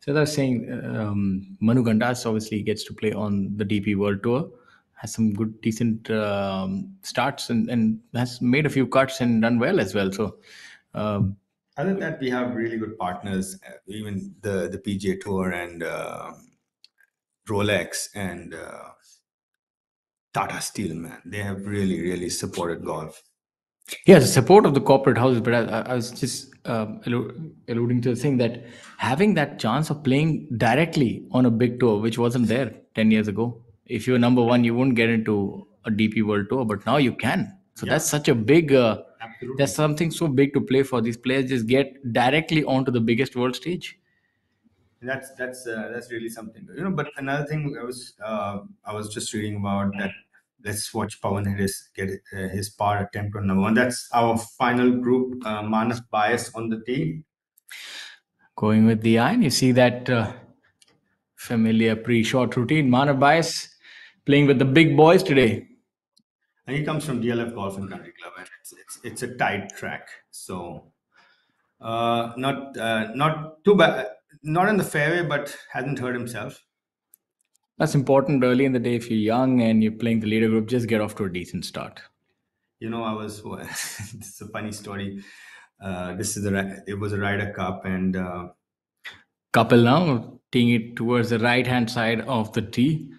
So I was saying, um, Manu Gandas obviously gets to play on the DP World Tour has some good, decent um, starts and, and has made a few cuts and done well as well. So, um, other than that, we have really good partners, uh, even the the PGA Tour and uh, Rolex and uh, Tata Steel. Man, they have really, really supported golf. Yeah, the support of the corporate houses. But I, I was just um, alluding to the thing that having that chance of playing directly on a big tour, which wasn't there ten years ago, if you're number one, you won't get into a DP World Tour, but now you can. So yeah. that's such a big. Uh, that's something so big to play for. These players just get directly onto the biggest world stage. That's that's uh, that's really something, you know. But another thing I was uh, I was just reading about that. Let's watch Pawan Harris get uh, his par attempt on number one. That's our final group. Uh, Manas bias on the team. Going with the iron, you see that uh, familiar pre-shot routine. Manav bias playing with the big boys today. And he comes from DLF Golf and Country Club, and it's it's, it's a tight track, so uh, not uh, not too bad, not in the fairway, but hasn't hurt himself. That's important early in the day if you're young and you're playing the leader group. Just get off to a decent start. You know, I was. it's a funny story. Uh, this is the it was a Ryder Cup and. Uh, Kapil now teeing it towards the right hand side of the tee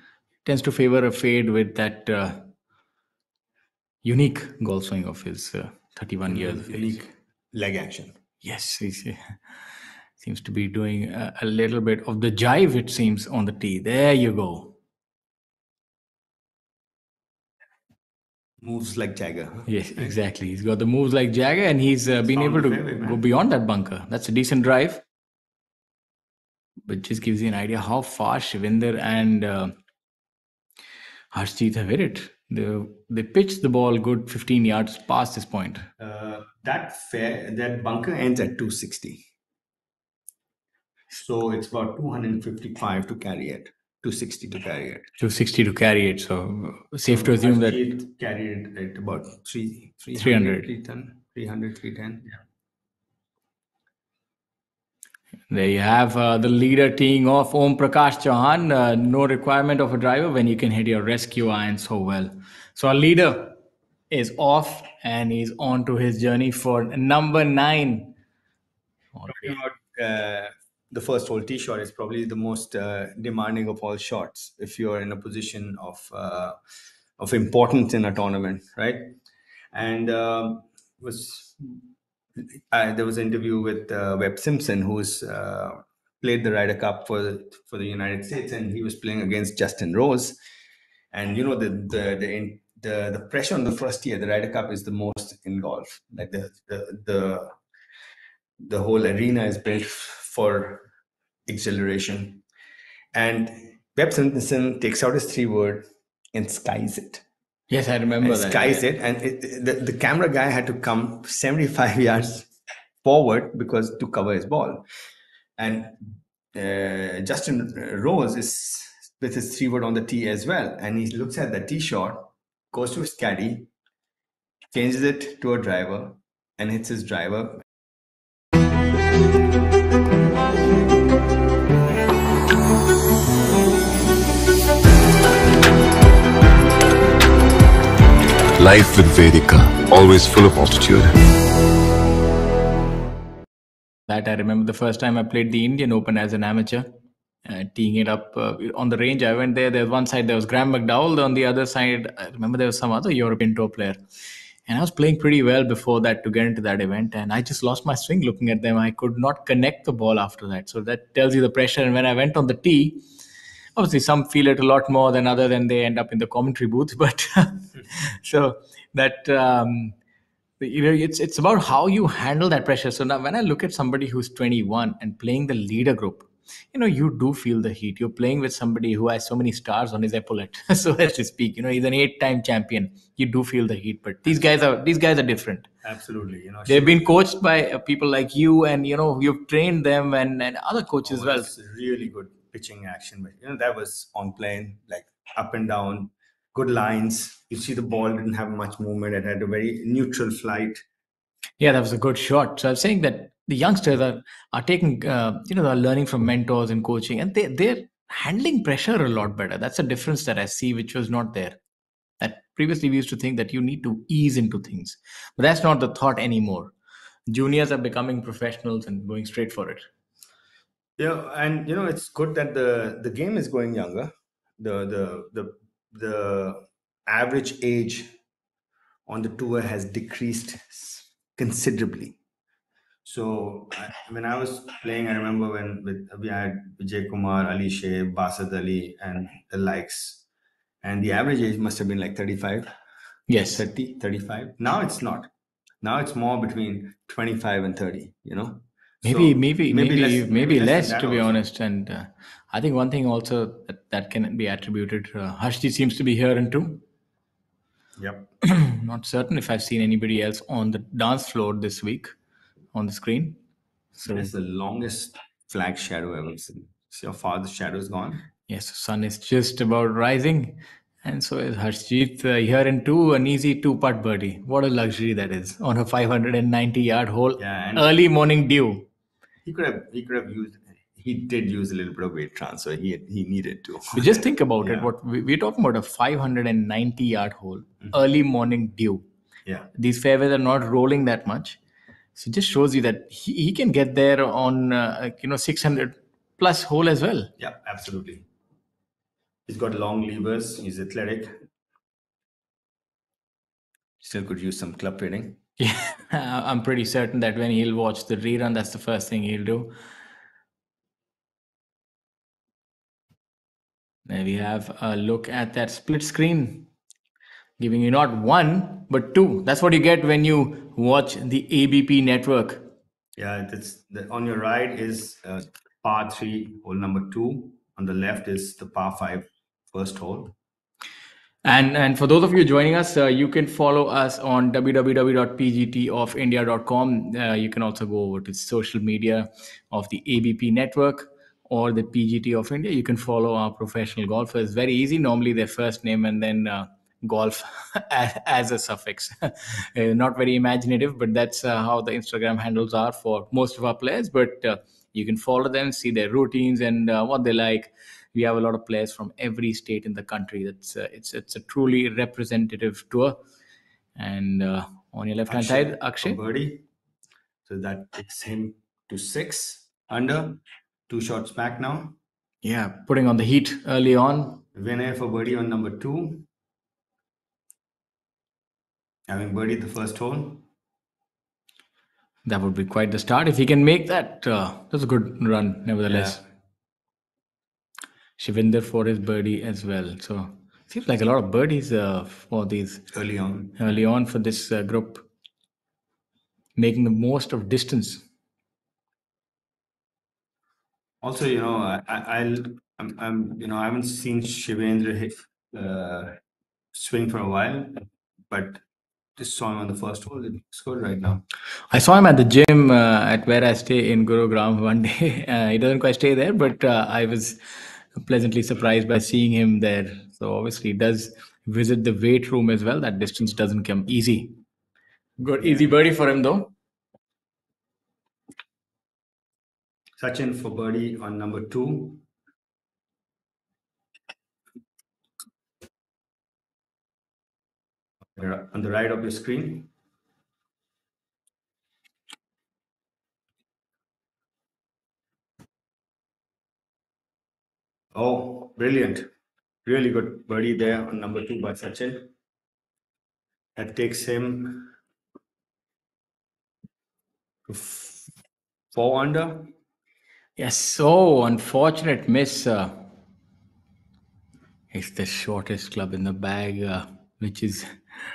tends to favor a fade with that uh, unique golf swing of his uh, 31 years. Unique leg action. Yes, he seems to be doing a, a, little bit of the jive, it seems, on the tee. There you go. Moves like Jagger. Huh? Yes, exactly. He's got the moves like Jagger, and he's uh, been able to favorite, go beyond that bunker. That's a decent drive. But just gives you an idea how far Shivinder and uh, Harshjeet have hit it. They they pitched the ball good 15 yards past this point. Uh, that fair that bunker ends at 260. So it's about 255 to carry it 260 to carry it. 260 to carry it. So safe to assume that carried it at about three, 300, 300. 310, 300, 310. Yeah. There you have uh, the leader teeing off Om Prakash Chauhan. Uh, no requirement of a driver when you can hit your rescue iron so well. So our leader is off and he's on to his journey for number nine. About uh, the first hole tee shot is probably the most uh, demanding of all shots if you're in a position of uh, of importance in a tournament, right? And um, was I, there was an interview with uh, Webb Simpson, who's uh, played the Ryder Cup for for the United States, and he was playing against Justin Rose. And you know the the the the, the pressure on the first year, the Ryder Cup is the most in golf. Like the the the, the whole arena is built for exhilaration. And Webb Simpson takes out his three wood and skies it Yes, I remember and that. skies it and it, the, the camera guy had to come 75 yards forward because to cover his ball. And uh, justin rose is with his three wood on the tee as well. And he looks at the tee shot goes to his caddy changes it to a driver and hits his driver Life with Vedika, always full of altitude. That I remember the first time I played the Indian Open as an amateur, uh, teeing it up uh, on the range. I went there. There was one side there was Graeme McDowell. On the other side, I remember there was some other European tour player, and I was playing pretty well before that to get into that event. And I just lost my swing looking at them. I could not connect the ball after that. So that tells you the pressure. And when I went on the tee, obviously some feel it a lot more than other than they end up in the commentary booth. But so that. Um, you know it's it's about how you handle that pressure. So now when i look at somebody who's 21 and playing the leader group you know you do feel the heat. You're playing with somebody who has so many stars on his epaulette so as to speak. You know he's an eight time champion. You do feel the heat but these guys are these guys are different. Absolutely you know they've been coached by uh, people like you and you know you've trained them and, and other coaches as well. Really good pitching action. But you know, that was on plane, like up and down, good lines. You see the ball didn't have much movement. It had a very neutral flight. Yeah, that was a good shot. So I'm saying that the youngsters are are taking, uh, you know, they're learning from mentors and coaching, and they they're handling pressure a lot better. That's a difference that I see, which was not there. That previously we used to think that you need to ease into things, but that's not the thought anymore. Juniors are becoming professionals and going straight for it. Yeah, and you know it's good that the the game is going younger. The the the the average age on the tour has decreased considerably. So I, when I was playing, I remember when with we had Vijay Kumar, Ali Sher, Basad Ali, and the likes, and the average age must have been like 35, Yes, 30, 35. Now it's not. Now it's more between 25 and 30, you know? Maybe So maybe maybe less- maybe, than less, to be also. honest. And uh, I think one thing also that, that can be attributed. Uh, Harshjeet seems to be here and too. Yep. not certain if I've seen anybody else on the dance floor this week on the screen. So It's the longest flag shadow ever seen. See how far the shadow is gone? yes, the sun is just about rising, and so is Harshjeet uh, here in two, an easy two-putt birdie. What a luxury that is on a 590-yard hole, Yeah, early morning dew. He could have he could have used he did use a little bit of weight transfer. He he needed to. But just think about it. What we- we're talking about a 590-yard hole, early morning dew. Yeah. These fairways are not rolling that much, so it just shows you that he, he can get there on uh, you know 600 plus hole as well. Yeah, absolutely. He's got long levers. He's athletic. Still could use some club fitting. Yeah, I'm pretty certain that when he'll watch the rerun, that's the first thing he'll do. There we have a look at that split screen, giving you not one, but two. That's what you get when you watch the ABP network. Yeah, that's the, on your right is uh, par three, hole number two. On the left is the par five, first hole. And and for those of you joining us, uh, you can follow us on www.pgtofindia.com. Uh, you can also go over to social media of the ABP network. or the PGT of India, you can follow our professional golfers. Very easy. Normally, their first name and then uh, golf as a suffix. Uh, not very imaginative, but that's uh, how the Instagram handles are for most of our players. But uh, you can follow them, see their routines and what they like. We have a lot of players from every state in the country. That's uh, it's it's a truly representative tour. And uh, on your left hand side, Akshay. birdie. So that takes him to six under, two shots back now. Yeah, putting on the heat early on. Vinay for birdie on number two. Having birdied the first hole. That would be quite the start. If he can make that, uh, that's a good run, nevertheless. Shivinder for his birdie as well. So seems like a lot of birdies uh, for these early on. early on for this uh, group, making the most of distance. Also, you know, I, I'll, I'm, I'm, you know, I haven't seen Shivendra hit, uh, swing for a while, but just saw him on the first hole. It looks good right now. I saw him at the gym uh, at where I stay in Gurugram one day. Uh, he doesn't quite stay there, but uh, I was pleasantly surprised by seeing him there. So obviously, he does visit the weight room as well. That distance doesn't come easy. Good, easy birdie for him though. Sachin for birdie on number two. On the right of your screen. Oh, brilliant. Really good birdie there on number two by Sachin. That takes him to four under. Yes, so unfortunate miss. Uh, it's the shortest club in the bag, uh, which is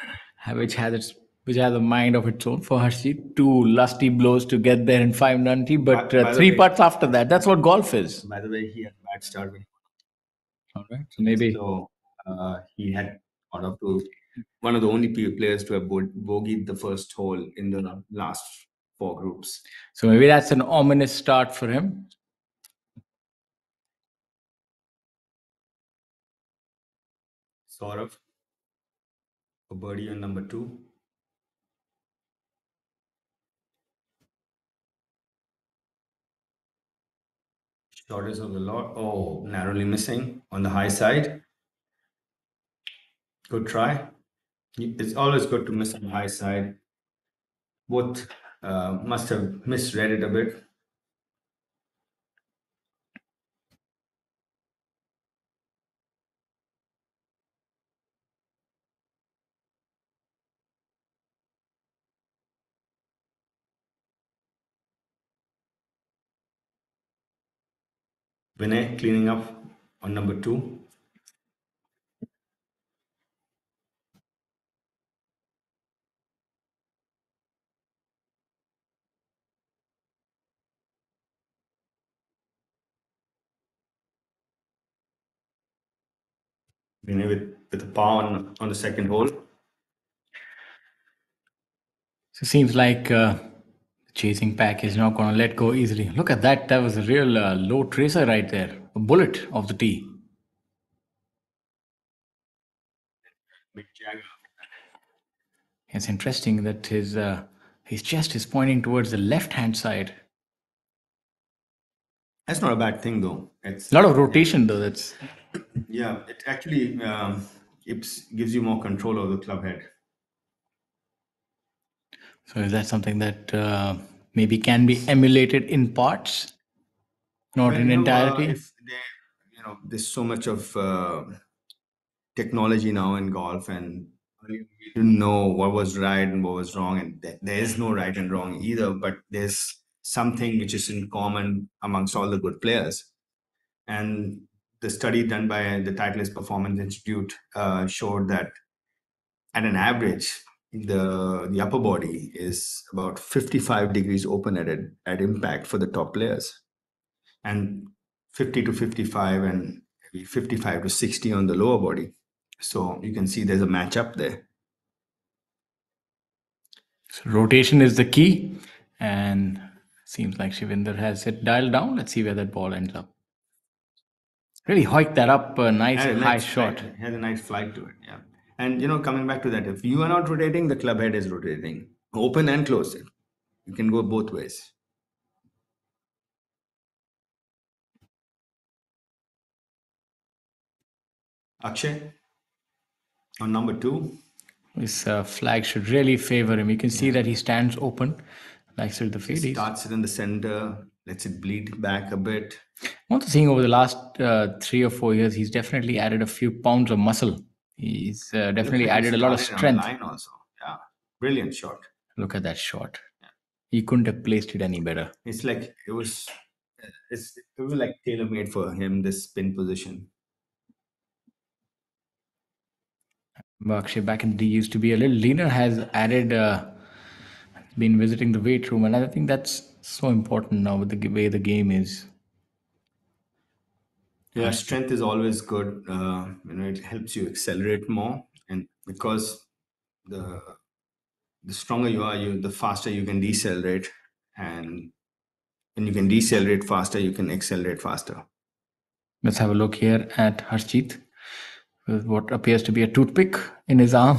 which has its which has a mind of its own for Harshjeet. Two lusty blows to get there in 590, but uh, three way- putts after that. That's what golf is. By the way, he had a bad start when All right, so maybe So uh, he had got up to one of the only players to have bo- bogeyed the first hole in the last four groups. so maybe that's an ominous start for him. Saurav for birdie on number two. Shortest of the lot. Oh, narrowly missing on the high side. Good try. It's always good to miss on the high side. Both uh, must have misread it a bit. Vinay cleaning up on number two. Vinay with, with a par on, on the second hole. So it seems like uh, chasing pack is not going to let go easily. Look at that. That was a real uh, low tracer right there. A bullet of the Jagger. It's interesting that his uh, his chest is pointing towards the left hand side. That's not a bad thing though. It's A lot of rotation though. That's yeah. It actually um, it's, gives you more control over the club head. So is that something that uh, maybe can be emulated in parts, not Well, in know, uh, entirety. they, you know, there's so much of uh, technology now in golf, and we didn't know what was right and what was wrong, and th- there is no right and wrong either. But there's something which is in common amongst all the good players, and the study done by the Titleist Performance Institute uh, showed that at an average, the the upper body is about 55 degrees open at it, at impact for the top players and 50 to 55 and maybe 55 to 60 on the lower body. So you can see there's a match up there. So rotation is the key, and seems like Shivinder has it dialed down. Let's see where that ball ends up. Really hiked that up, uh, nice Had a high nice shot. flight, had a nice flight to it. Yeah. And you know, coming back to that, if you are not rotating, the club head is rotating, open and close it. You can go both ways. Akshay on number two. This uh, flag should really favor him. You can see that he stands open, likes it the feed. He's Starts it in the center, lets it bleed back a bit. I'm also seeing over the last uh, three or four years, he's definitely added a few pounds of muscle. He's uh, definitely added a lot of strength. Line also. Yeah. Brilliant shot. Look at that shot. He couldn't have placed it any better. It's like it was it's it was like tailor made for him, this spin position. Bakshi back in the used to be a little leaner, has added, uh, been visiting the weight room, and I think that's so important now with the way the game is. Yeah, strength is always good. Uh, you know, it helps you accelerate more, and because the the stronger you are, you the faster you can decelerate, and when you can decelerate faster, you can accelerate faster. Let's have a look here at Harshjeet with what appears to be a toothpick in his arm,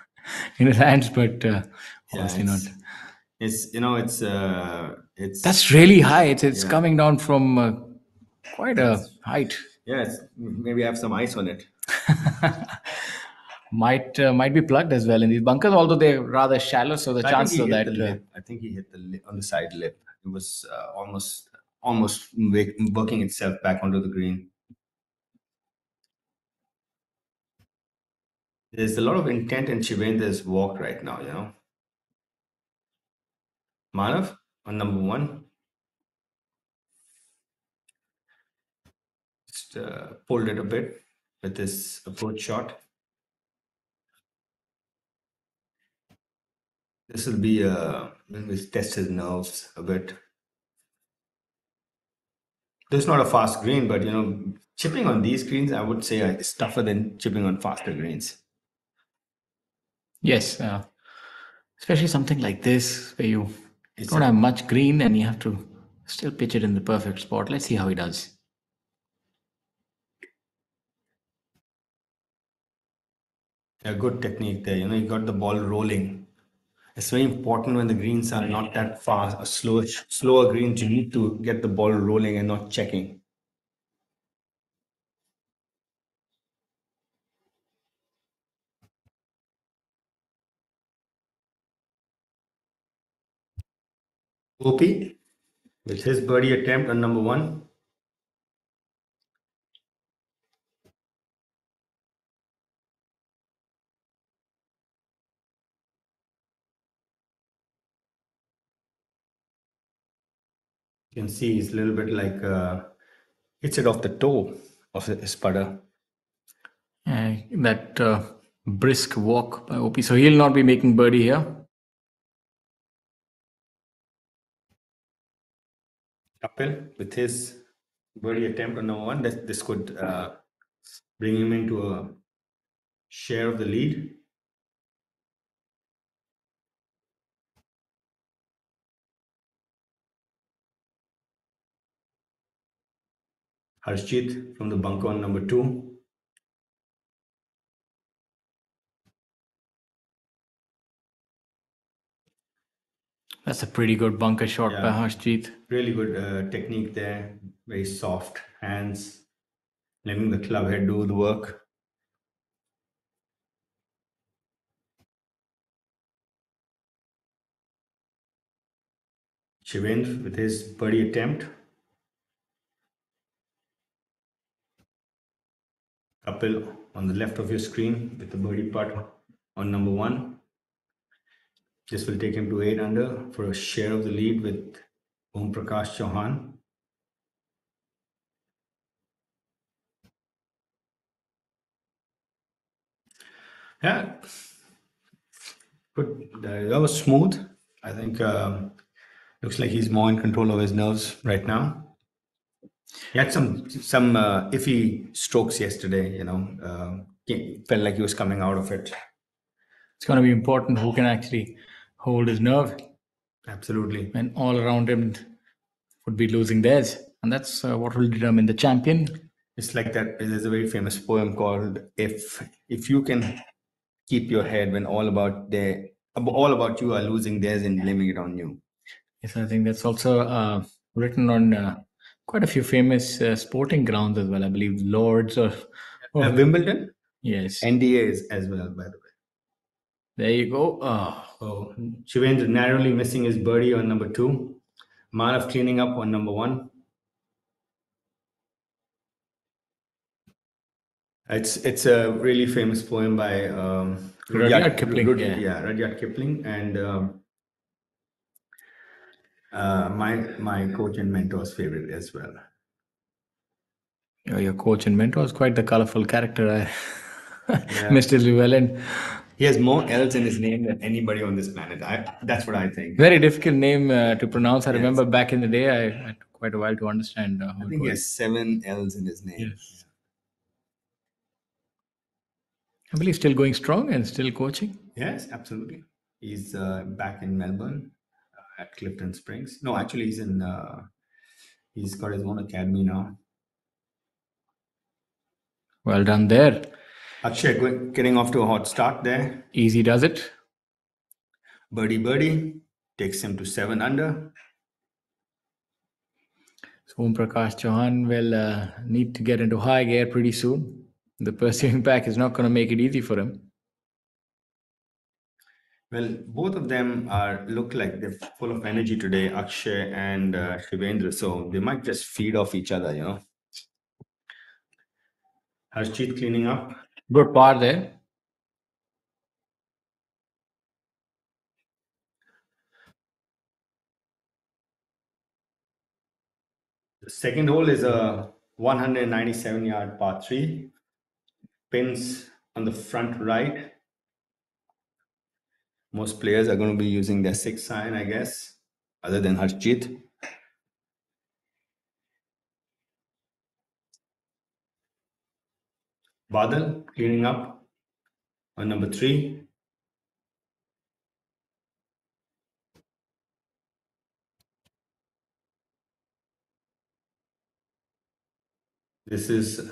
in his hands, but uh, Yeah, obviously not. it's, it's you know it's uh it's That's really high. It's, it's Yeah. coming down from uh, quite a height. Yes, maybe have some ice on it. might uh, might be plugged as well in these bunkers, although they're rather shallow, so the I chances of that. Uh. I think he hit the lip on the side lip. It was uh, almost almost working itself back onto the green. There's a lot of intent in Shivendra's walk right now, you know. Manav on number one. Just uh, pulled it a bit with this approach shot. This will be uh, when we test his nerves a bit. This is not a fast green, but you know, chipping on these greens, I would say, uh, is tougher than chipping on faster greens. yes, uh, especially something like this where you It's don't a- have much green and you have to still pitch it in the perfect spot. Let's see how he does. A good technique there. You know, you got the ball rolling. It's very important when the greens are not that fast, or slow, slower greens. You need to get the ball rolling and not checking. Opie with his birdie attempt on number one. You can see he's a little bit like uh, hits it off the toe of his putter. Uh, that uh, brisk walk by OP. So he'll not be making birdie here. Kapil with his birdie attempt on number one. This, this could uh, bring him into a share of the lead. Harshjeet from the bunker on number two. That's a pretty good bunker shot by Yeah. Harshjeet. Really good uh, technique there. Very soft hands, letting the club head do the work. Shivendra with his birdie attempt. Kapil on the left of your screen with the birdie putt on number one. This will take him to eight under for a share of the lead with Om Prakash Chauhan. Yeah, good. That was smooth. I think um, looks like he's more in control of his nerves right now. He had some some uh, iffy strokes yesterday. You know, uh, felt like he was coming out of it. It's going to be important who can actually hold his nerve Absolutely. when all around him would be losing theirs. And that's uh, what will determine the champion. It's like that. There's a very famous poem called "If If you can keep your head when all about they all about you are losing theirs and blaming it on you." Yes, I think that's also uh, written on uh, quite a few famous uh, sporting grounds as well. I believe Lords or, or Uh, Wimbledon, yes. NDAs as well, by the way. there you go. Oh, So Shivendra narrowly missing his birdie on number two. Manav cleaning up on number one. It's it's a really famous poem by um, Rudyard Kipling, Rud- yeah. Rudyard Kipling, and um, uh, my my coach and mentor's favorite as well. your, your coach and mentor is quite the colorful character. I Mr. Llewellyn. He has more L's in his name than anybody on this planet. I that's what I think. Very difficult name uh, to pronounce. I remember back in the day, I had quite a while to understand uh, I think he has seven L's in his name. Yes. I believe still going strong and still coaching. Yes, absolutely. He's uh, back in Melbourne at Clifton Springs. No, actually, he's in. Uh, he's got his own academy now. Well done there. Akshay getting off to a hot start there. Easy does it. Birdie birdie takes him to seven under. So Om Prakash Chauhan will uh, need to get into high gear pretty soon. The pursuing pack is not going to make it easy for him. Well, both of them are look like they're full of energy today, Akshay and uh, Shivendra. So they might just feed off each other, you know. Harshjeet cleaning up. Good par there. The second hole is a 197 yard par 3. Pins on the front right. Most players are going to be using their six sign, I guess, other than Harshjeet. Badal cleaning up on number three. This is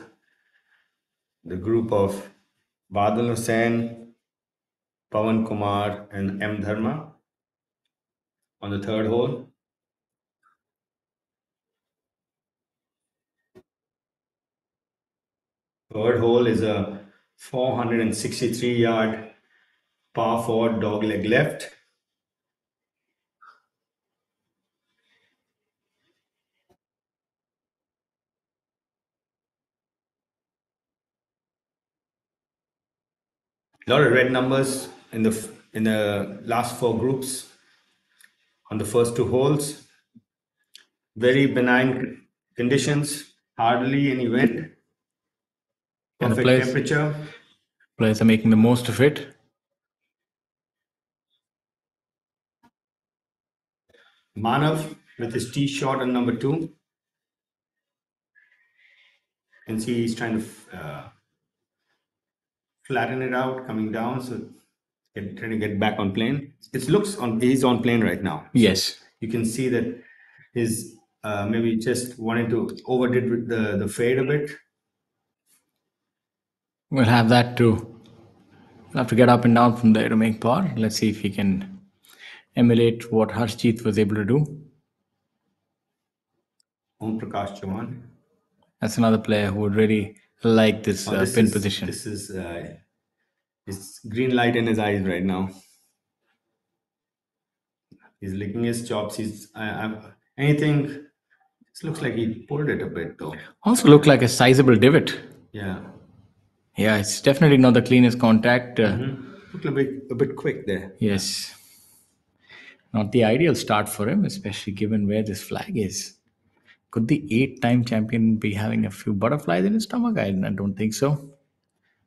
the group of Badal Hussain, Pawan Kumar, and M. Dharma on the third hole. Third hole is a 463 yard par 4 dogleg left. A lot of red numbers in the in the last four groups on the first two holes. Very benign conditions, hardly any wind. Perfect place- temperature. Players are making the most of it. Manav with his tee shot on number two. You can see he's trying to uh, flatten it out, coming down, so get, trying to get back on plane. It looks on he's on plane right now. Yes. You can see that his uh, maybe just wanted to overdid with the the fade a bit. We'll have that too. We'll have to get up and down from there to make par. Let's see if he can emulate what Harshjeet was able to do. Om Prakash Chauhan. That's another player who would really like this, Oh, uh, pin is- position. This is uh, his green light in his eyes right now. He's licking his chops. He's I, I, anything. This looks like he pulled it a bit though. Also looked like a sizable divot. Yeah, Yeah, it's definitely not the cleanest contact. Uh, looked a bit a bit quick there. Yes. Not the ideal start for him, especially given where this flag is. Could the eight time champion be having a few butterflies in his stomach? I, I don't think so.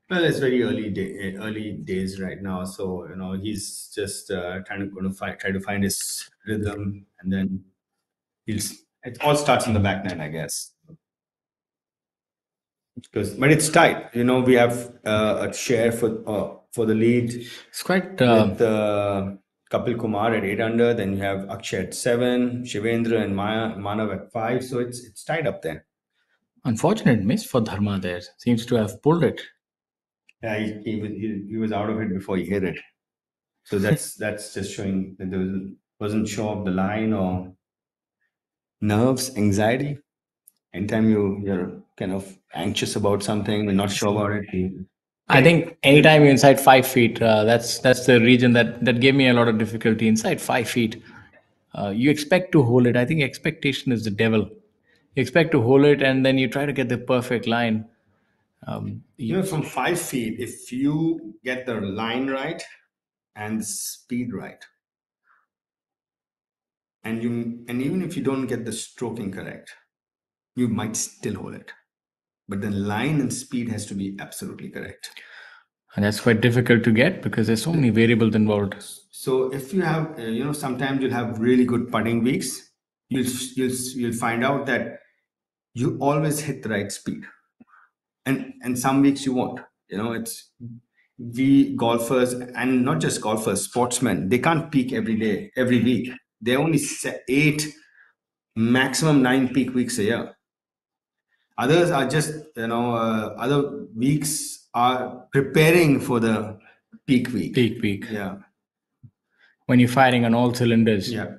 Well, it's very early day, early days right now, so you know he's just uh, trying to going to find, try to find his rhythm, and then he'll. It all starts in the back nine, I guess. Because, but it's tight. You know, we have uh, a share for uh, for the lead It's quite. Uh, with uh, Kapil Kumar at eight under. Then you have Akshay at seven, Shivendra and Maya, Manav at five. So it's it's tight up there. Unfortunate miss for Dharma there. Seems to have pulled it. Yeah, he, he, was, he, he was out of it before he hit it. So that's that's just showing that there was, wasn't sure of the line or nerves, anxiety. Anytime you you're kind of anxious about something and not sure about it, you, I think anytime you're inside five feet, uh, that's that's the region that that gave me a lot of difficulty. Inside five feet, uh, you expect to hold it. I think expectation is the devil. You expect to hold it, and then you try to get the perfect line. Um, you know, from five feet, if you get the line right and the speed right, and you and even if you don't get the stroking correct, you might still hold it. But the line and speed has to be absolutely correct. and that's quite difficult to get because there's so many variables involved. So if you have, uh, you know, sometimes you'll have really good putting weeks. You'll you'll you'll find out that you always hit the right speed, and and some weeks you won't. You know, it's we golfers and not just golfers, sportsmen. They can't peak every day, every week. They only set eight, maximum nine peak weeks a year. Others are just you know uh, other weeks are preparing for the peak week. Peak peak Yeah. when you're firing on all cylinders. Yeah.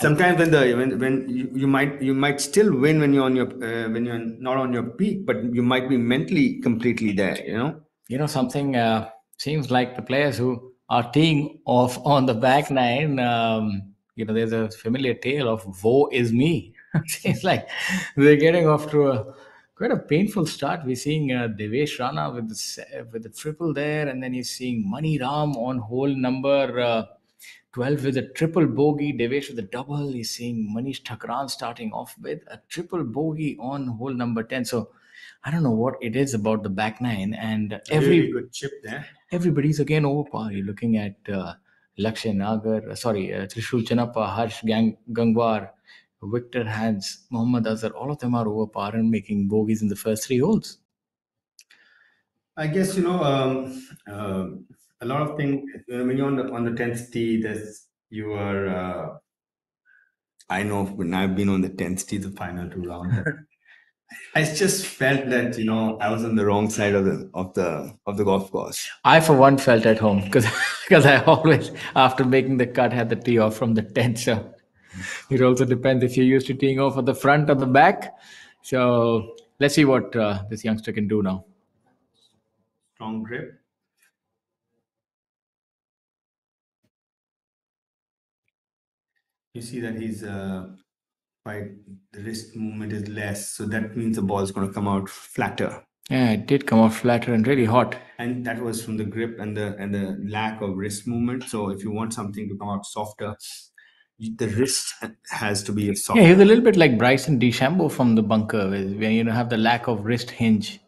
Sometimes when the when when you, you might you might still win when you're on your uh, when you're not on your peak, but you might be mentally completely there. You know. You know something uh, seems like the players who are teeing off on the back nine. Um, you know, there's a familiar tale of "woe is me." seems like they're getting off to a quite a painful start. We're seeing uh, Devesh Rana with the with the triple there, and then you're seeing Mani Ram on hole number uh, 12 with a triple bogey. Devesh with a double. He's seeing Manish Thakran starting off with a triple bogey on hole number 10. So I don't know what it is about the back nine, and every really good chip there. everybody's again over par. You're looking at uh, Lakshay Nagar, uh, sorry, uh, Trishul Chinnappa, Harsh Gang- Gangwar, Victor Hans, Mohammad Azhar. All of them are over par and making bogeys in the first three holes. I guess you know um, uh, a lot of things when you're on the on the tenth tee. There's you are. Uh, I know when I've been on the tenth tee, the final two rounds. I just felt that you know I was on the wrong side of the of the of the golf course. I, for one, felt at home because because I always, after making the cut, had the tee off from the 10th. So it also depends if you're used to teeing off at the front or the back. So let's see what uh, this youngster can do now. Strong grip. You see that he's uh, quite the wrist movement is less, so that means the ball is going to come out flatter. Yeah, it did come out flatter and really hot. and that was from the grip and the and the lack of wrist movement so if you want something to come out softer the wrist has to be soft Yeah, he's a little bit like Bryson DeChambeau from the bunker, where you have the lack of wrist hinge.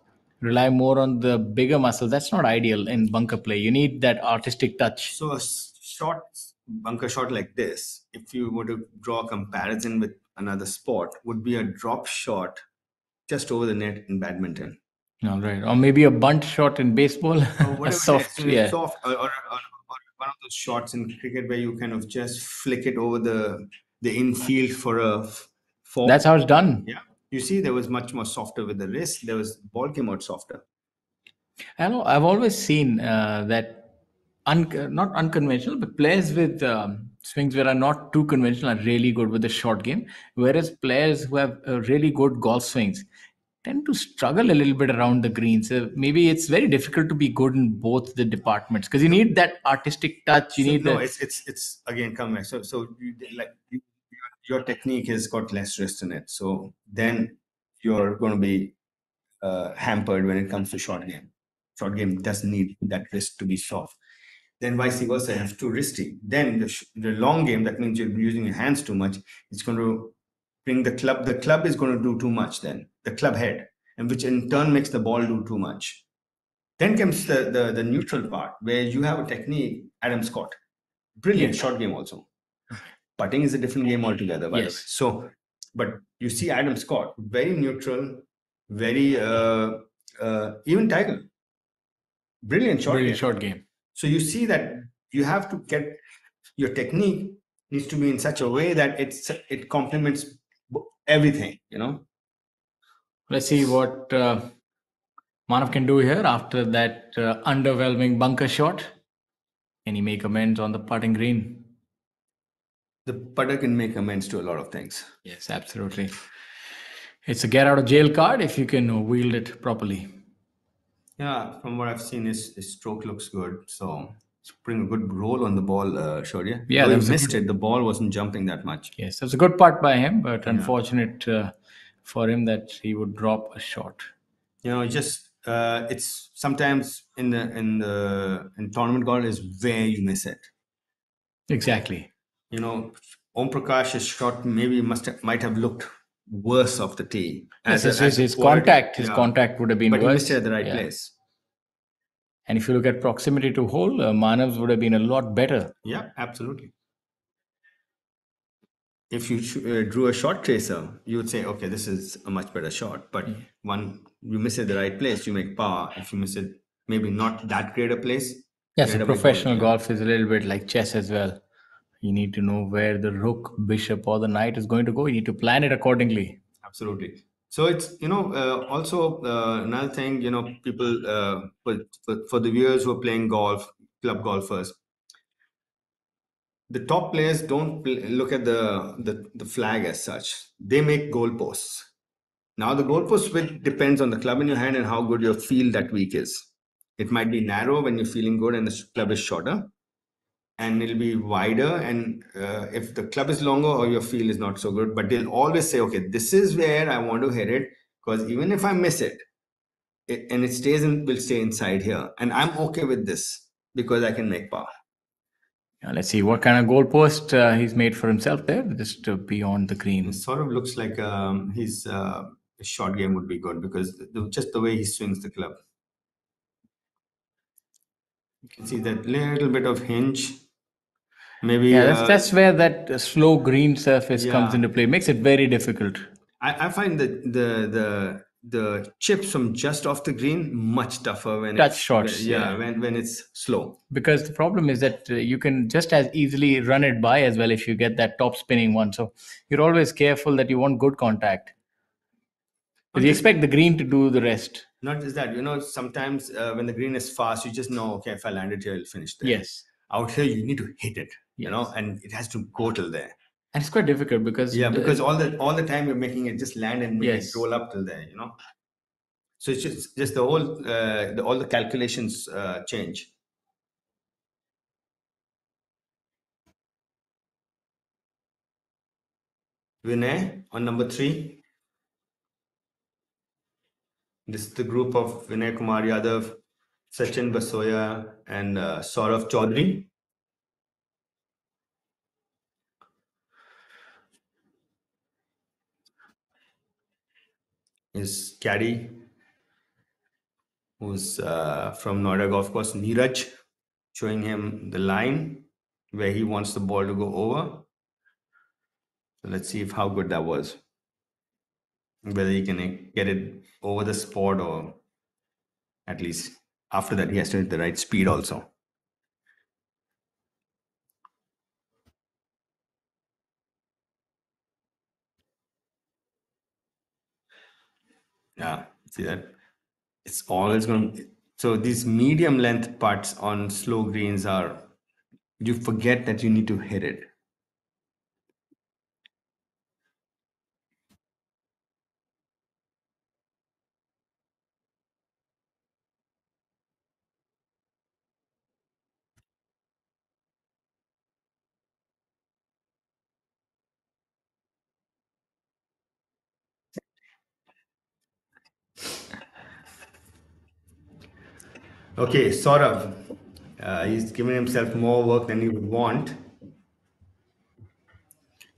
Rely more on the bigger muscles. That's not ideal in bunker play. You need that artistic touch. so a short bunker shot like this if you were to draw a comparison with another sport would be a drop shot just over the net in badminton All right, or maybe a bunt shot in baseball. or a whatever it is, soft, yeah. soft or, or, or, or one of those shots in cricket where you kind of just flick it over the the infield for a four That's how it's done. Yeah. You see, there was much more softer with the wrist. There was ball came out softer. I know. I've always seen uh, that, un- not unconventional, but players with um, swings that are not too conventional are really good with the short game. Whereas players who have uh, really good golf swings tend to struggle a little bit around the greens. Uh, maybe it's very difficult to be good in both the departments because you need that artistic touch. You So, need no, the, it's it's it's again come back. So so you, like you, your, your technique has got less wrist in it. So then you're going to be uh, hampered when it comes to short game. Short game doesn't need that wrist to be soft. Then vice versa, have too wristy. Then the, sh- the long game, that means you're using your hands too much. It's going to bring the club. The club is going to do too much. Then the club head, and which in turn makes the ball do too much. Then comes the the, the neutral part where you have a technique. Adam Scott, brilliant short game also. Putting is a different game altogether. By the way. Yes. So, but you see Adam Scott, very neutral, very uh, uh, even Tiger, brilliant short really game. short game. So you see that you have to get your technique needs to be in such a way that it's it complements everything. You know. Let's see what uh, Manav can do here after that uh, underwhelming bunker shot. Can he make amends on the putting green? The putter can make amends to a lot of things. Yes, absolutely. It's a get out of jail card if you can wield it properly. Yeah, from what I've seen, his, his stroke looks good. So it's putting a good roll on the ball, uh, Shaurya. Yeah, Though that he was a missed it. The ball wasn't jumping that much. Yes, it was a good part by him, but unfortunate uh, for him that he would drop a shot. You know, just uh, it's sometimes in the in the in tournament golf is where you miss it. Exactly. You know, Om Prakash's shot maybe must have, might have looked worse off the tee. Yes, a- his, as his contact, his yeah. contact would have been but he worse. missed it at the right Yeah. place. And if you look at proximity to hole, uh, Manav's would have been a lot better. Yeah, absolutely. If you uh, drew a short tracer, you would say, okay, this is a much better shot. But one, you miss it the right place, you make par. If you miss it, maybe not that great a place. Yes, you a up with professional golf is a little bit like chess as well. You need to know where the rook, bishop, or the knight is going to go. You need to plan it accordingly. Absolutely. So it's you know uh, also uh, another thing you know people uh, for, for the viewers who are playing golf, club golfers. The top players don't look at the, the the flag as such. They make goalposts. Now the goalpost width depends on the club in your hand and how good your feel that week is. It might be narrow when you're feeling good and the club is shorter, and it'll be wider. And uh, if the club is longer or your feel is not so good, but they'll always say, okay, this is where I want to hit it because even if I miss it, it and it stays and will stay inside here, and I'm okay with this because I can make par. Now, let's see what kind of goalpost uh, he's made for himself there, just uh, beyond the green. It sort of looks like um, his uh, short game would be good because the- just the way he swings the club. You can see that little bit of hinge. Maybe Yeah, that's, uh, that's where that slow green surface comes into play. Makes it very difficult. I, I find that the the the chips from just off the green much tougher when Touch it's, shots, yeah, yeah. when when it's slow. because the problem is that uh, you can just as easily run it by as well if you get that top spinning one so you're always careful that you want good contact because you expect the green to do the rest Not just that, you know, sometimes uh, when the green is fast, you just know, okay, if I land it here, I'll finish there. yes Out here, you need to hit it, you know, and it has to go till there. and it's quite difficult because Yeah, the- because all the all the time you're making it just land and make Yes. it roll up till there, you know. So it's just just the whole uh, the, all the calculations uh, change. Vinay on number three. This is the group of Vinay Kumar Yadav, Sachin Baisoya, and uh, Saurav Chaudhary. His caddy, who's uh, from Noida Golf Course, Neeraj, showing him the line where he wants the ball to go over. So let's see if how good that was. Whether he can get it over the spot or at least after that he has to hit the right speed also. Yeah, see that? It's always going to. So these medium length putts on slow greens are, you forget that you need to hit it. Okay, Saurav, uh, he's given himself more work than he would want.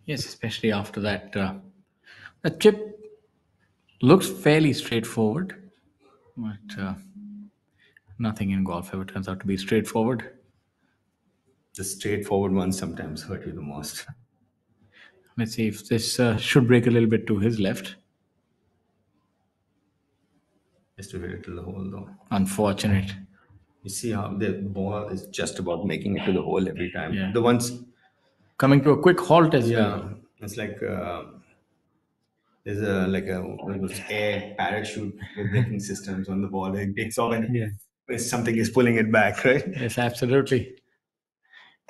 yes especially after that uh, the chip looks fairly straightforward but uh, nothing in golf ever turns out to be straightforward The straightforward ones sometimes hurt you the most. let's see if this uh, should break a little bit to his left Just to hit it to the hole, though. unfortunate You see how the ball is just about making it to the hole every time. Yeah. The ones, coming to a quick halt as well yeah, it's like uh, there's a like a one of those air parachute with braking systems on the ball. It takes off and Yeah. something is pulling it back, right? Yes, absolutely.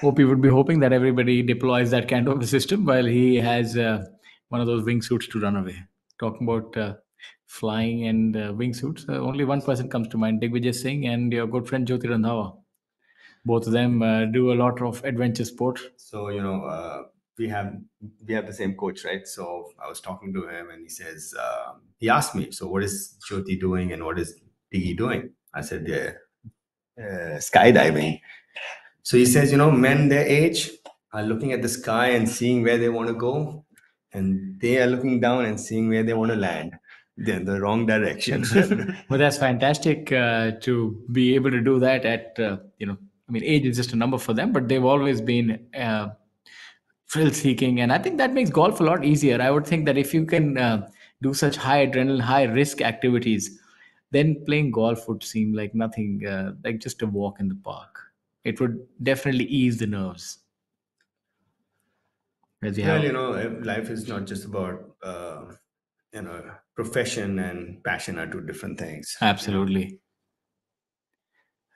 Hope he would be hoping that everybody deploys that kind of a system while he has uh, one of those wingsuits to run away. Talking about uh, flying and uh, wingsuits, uh, only one person comes to mind Digvijay Singh and your good friend Jyoti Randhawa. Both of them uh, do a lot of adventure sport. So you know, uh, we have we have the same coach, right? So I was talking to him, and he says uh, he asked me, "So what is Jyoti doing, and what is Diggy doing?" I said, "Yeah, uh, skydiving." So he says, you know, men their age are looking at the sky and seeing where they want to go, and they are looking down and seeing where they want to land. They're in the wrong direction. Well, that's fantastic uh, to be able to do that at, uh, you know, I mean, age is just a number for them, but they've always been uh, thrill seeking. And I think that makes golf a lot easier. I would think that if you can uh, do such high adrenaline, high risk activities, then playing golf would seem like nothing, uh, like just a walk in the park. It would definitely ease the nerves. As you well, have, you know, eh, life is not just about uh, you know profession and passion are two different things. Absolutely.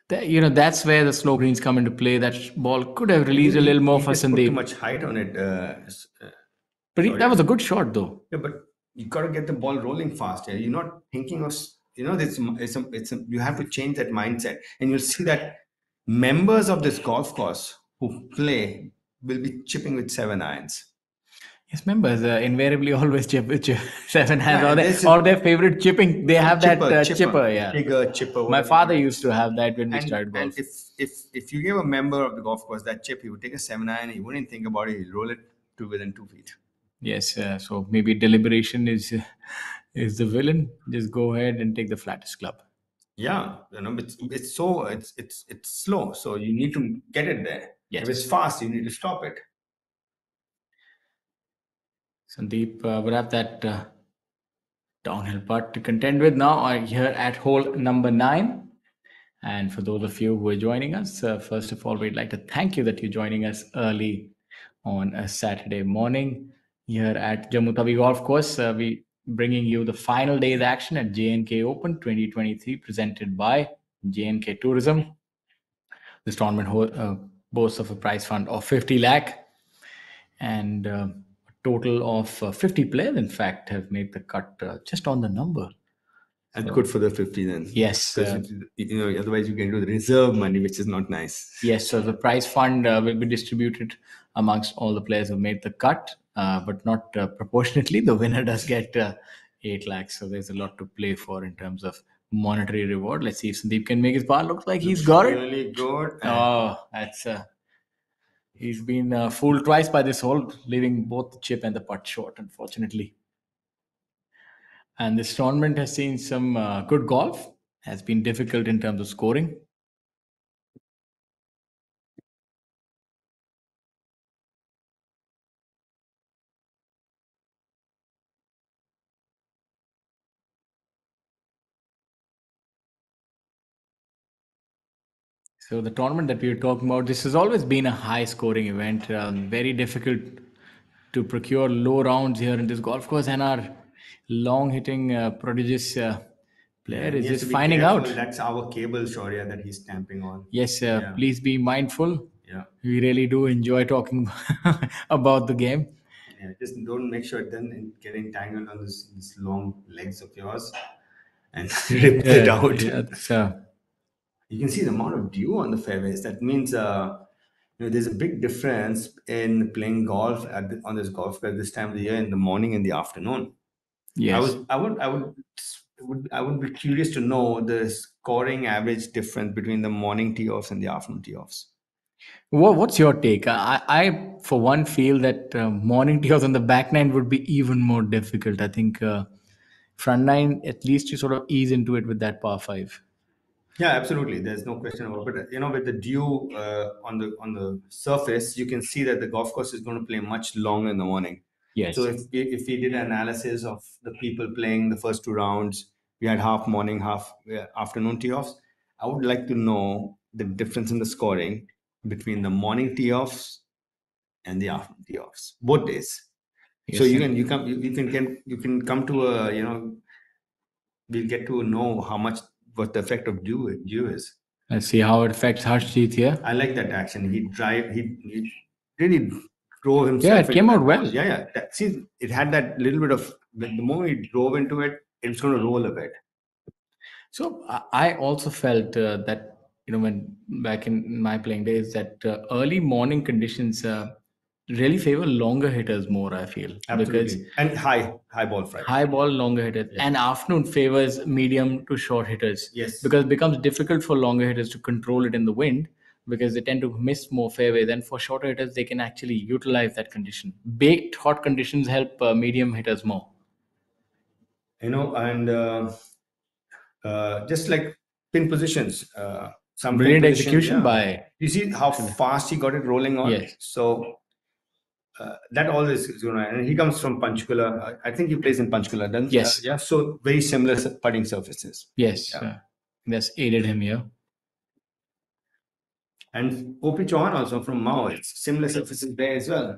That, you know, that's where the slow greens come into play. That ball could have released a little more for put too much height on it. Uh, uh, But he, that was a good shot, though. yeah, but you got to get the ball rolling fast. Yeah? You're not thinking of you know this. It's a, it's a, you have to change that mindset, and you'll see that members of this golf course who play will be chipping with seven irons. Yes, members uh, invariably always chip with chip, seven hands Yeah, or, their, or their favorite chipping. They have that uh, chipper, yeah. Trigger, chipper. My father used to have that when we And, started golf. and if if if you give a member of the golf course that chip, he would take a seven iron. He wouldn't think about it. He'll roll it to within two feet. yes, uh, so maybe deliberation is uh, is the villain. Just go ahead and take the flattest club. Yeah, you know, it's it's so it's it's it's slow. So you need to get it there. Yes. If it's fast, you need to stop it. Sandeep uh, would have that uh, downhill putt to contend with now uh, here at hole number nine. And for those of you who are joining us, uh, first of all, we'd like to thank you that you're joining us early on a Saturday morning here at Jammu Golf Course. Uh, we bringing you the final day's action at J&K Open 2023, presented by J&K Tourism. This tournament ho- uh, boasts of a prize fund of 50 lakh and uh, total of uh, 50 players in fact have made the cut uh, just on the number And good for the fifty then. yes uh, you know, otherwise you can do the reserve money, which is not nice. yes so the prize fund uh, will be distributed amongst all the players who made the cut uh, but not uh, proportionately the winner does get uh, 8 lakhs so there's a lot to play for in terms of monetary reward let's see if sandeep can make his bar look like he's got it Really good. oh that's uh, he's been uh, fooled twice by this hole leaving both the chip and the putt short unfortunately. And this tournament has seen some uh, good golf has been difficult in terms of scoring so the tournament that we were talking about this has always been a high scoring event um, very difficult to procure low rounds here in this golf course and our long hitting uh, prodigious uh, player he is just finding out That's our cable, Shaurya, that he's stamping on. yes uh, Yeah. please be mindful Yeah. we really do enjoy talking about the game Yeah, just don't make sure it doesn't get entangled on this, this long legs of yours and rip it out. yeah, You can see the amount of dew on the fairways. That means uh, you know there's a big difference in playing golf at the, on this golf course this time of the year in the morning and the afternoon. yes I was I would I would would I would be curious to know the scoring average difference between the morning tee offs and the afternoon tee offs. What, what's your take? I, I, for one, feel that uh, morning tees on the back nine would be even more difficult. I think uh, front nine, at least you sort of ease into it with that par five. Yeah, absolutely. There's no question about. it. But you know, with the dew uh, on the on the surface, you can see that the golf course is going to play much longer in the morning. Yes. So if we, if we did an analysis of the people playing the first two rounds, we had half morning, half afternoon tee offs. I would like to know the difference in the scoring between the morning tee offs and the afternoon tee offs, both days. so you can you come you, you can can you can come to a you know we'll get to know how much what the effect of dew dew is. Let's see how it affects Harshjeet here. I like that action. He drive he, he really drove himself. Yeah, it came out well. Yeah, yeah. That, see, it had that little bit of the, moment he drove into it, it's going to roll a bit. So I- I also felt uh, that you know when back in my playing days that uh, early morning conditions uh, really favor longer hitters more. I feel because Absolutely. and high high ball flight. high ball longer hitters Yeah. and afternoon favors medium to short hitters Yes. because it becomes difficult for longer hitters to control it in the wind because they tend to miss more fairways and for shorter hitters they can actually utilize that condition baked hot conditions help uh, medium hitters more you know, and uh, uh, just like pin positions. Uh, some brilliant execution yeah. by You see how fast he got it rolling on. Yes. So uh, that always is going to, and he comes from Panchkula. I I think he plays in Panchkula. Doesn't, Yes. uh, yeah. So very similar putting surfaces. yes Yeah. uh, that's aided him here And OP Chauhan also from Mhow. It's similar surfaces there as well.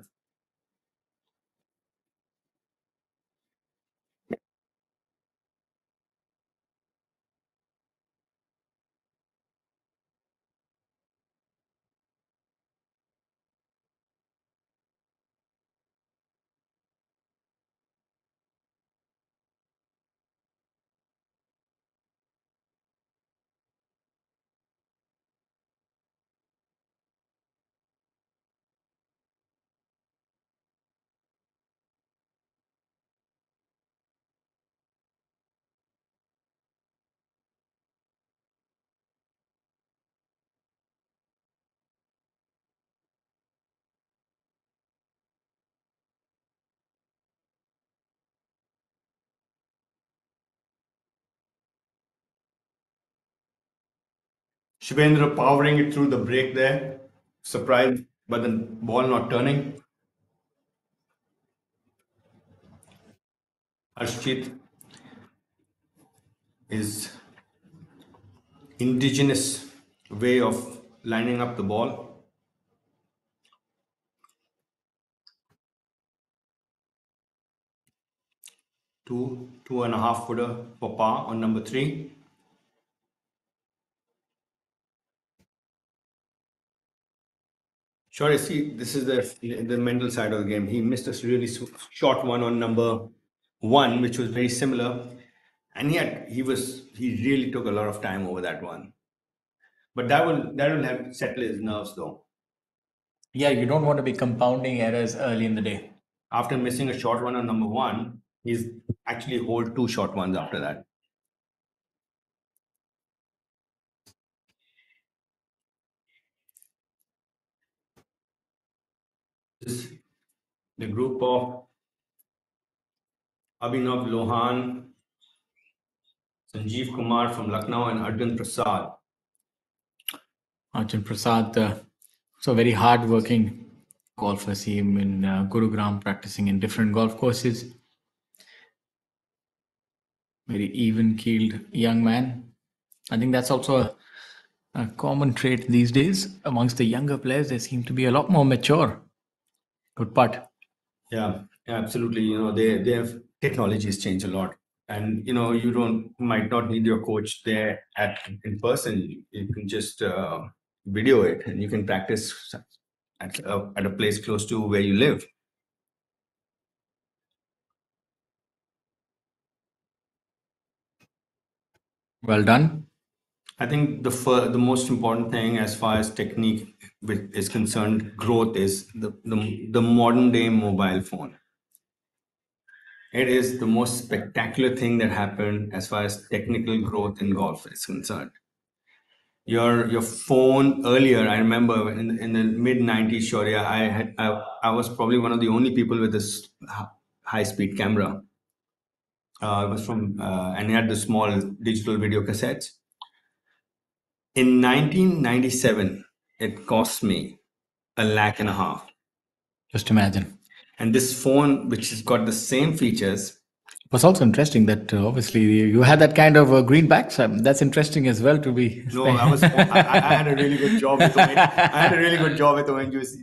Shivendra powering it through the break there. Surprised by the ball not turning. Harshit is indigenous way of lining up the ball. Two, two and a half footer for par on number three. Sure, see, this is the the mental side of the game. He missed a really short one on number one, which was very similar, and yet he was he really took a lot of time over that one. But that will that will have settle his nerves though. yeah you don't want to be compounding errors early in the day After missing a short one on number one, he's actually hold two short ones after that. Is the group of Abhinav Lohan, Sanjeev Kumar from Lucknow, and Arjun Prasad. Arjun Prasad, uh, so very hard-working golfer. See him in uh, Gurugram practicing in different golf courses. Very even-keeled young man. I think that's also a, a common trait these days amongst the younger players. They seem to be a lot more mature. Good putt. Yeah, yeah, absolutely. You know, they they have technology has changed a lot, and you know, you don't might not need your coach there at in person. You can just uh, video it, and you can practice at a, at a place close to where you live. Well done. I think the fir- the most important thing as far as technique is concerned, growth is the, the the modern day mobile phone. It is the most spectacular thing that happened as far as technical growth in golf is concerned. Your your phone earlier, I remember in in the mid '90s, Shaurya, I had I, I was probably one of the only people with this high speed camera. Uh, it was from uh, and it had the small digital video cassettes. In 1997, it cost me a lakh and a half. Just imagine. And this phone, which has got the same features, It was also interesting that uh, obviously you had that kind of uh, greenback. So that's interesting as well to be. no, I was, I, I had a really good job with. I had a really good job with ONGC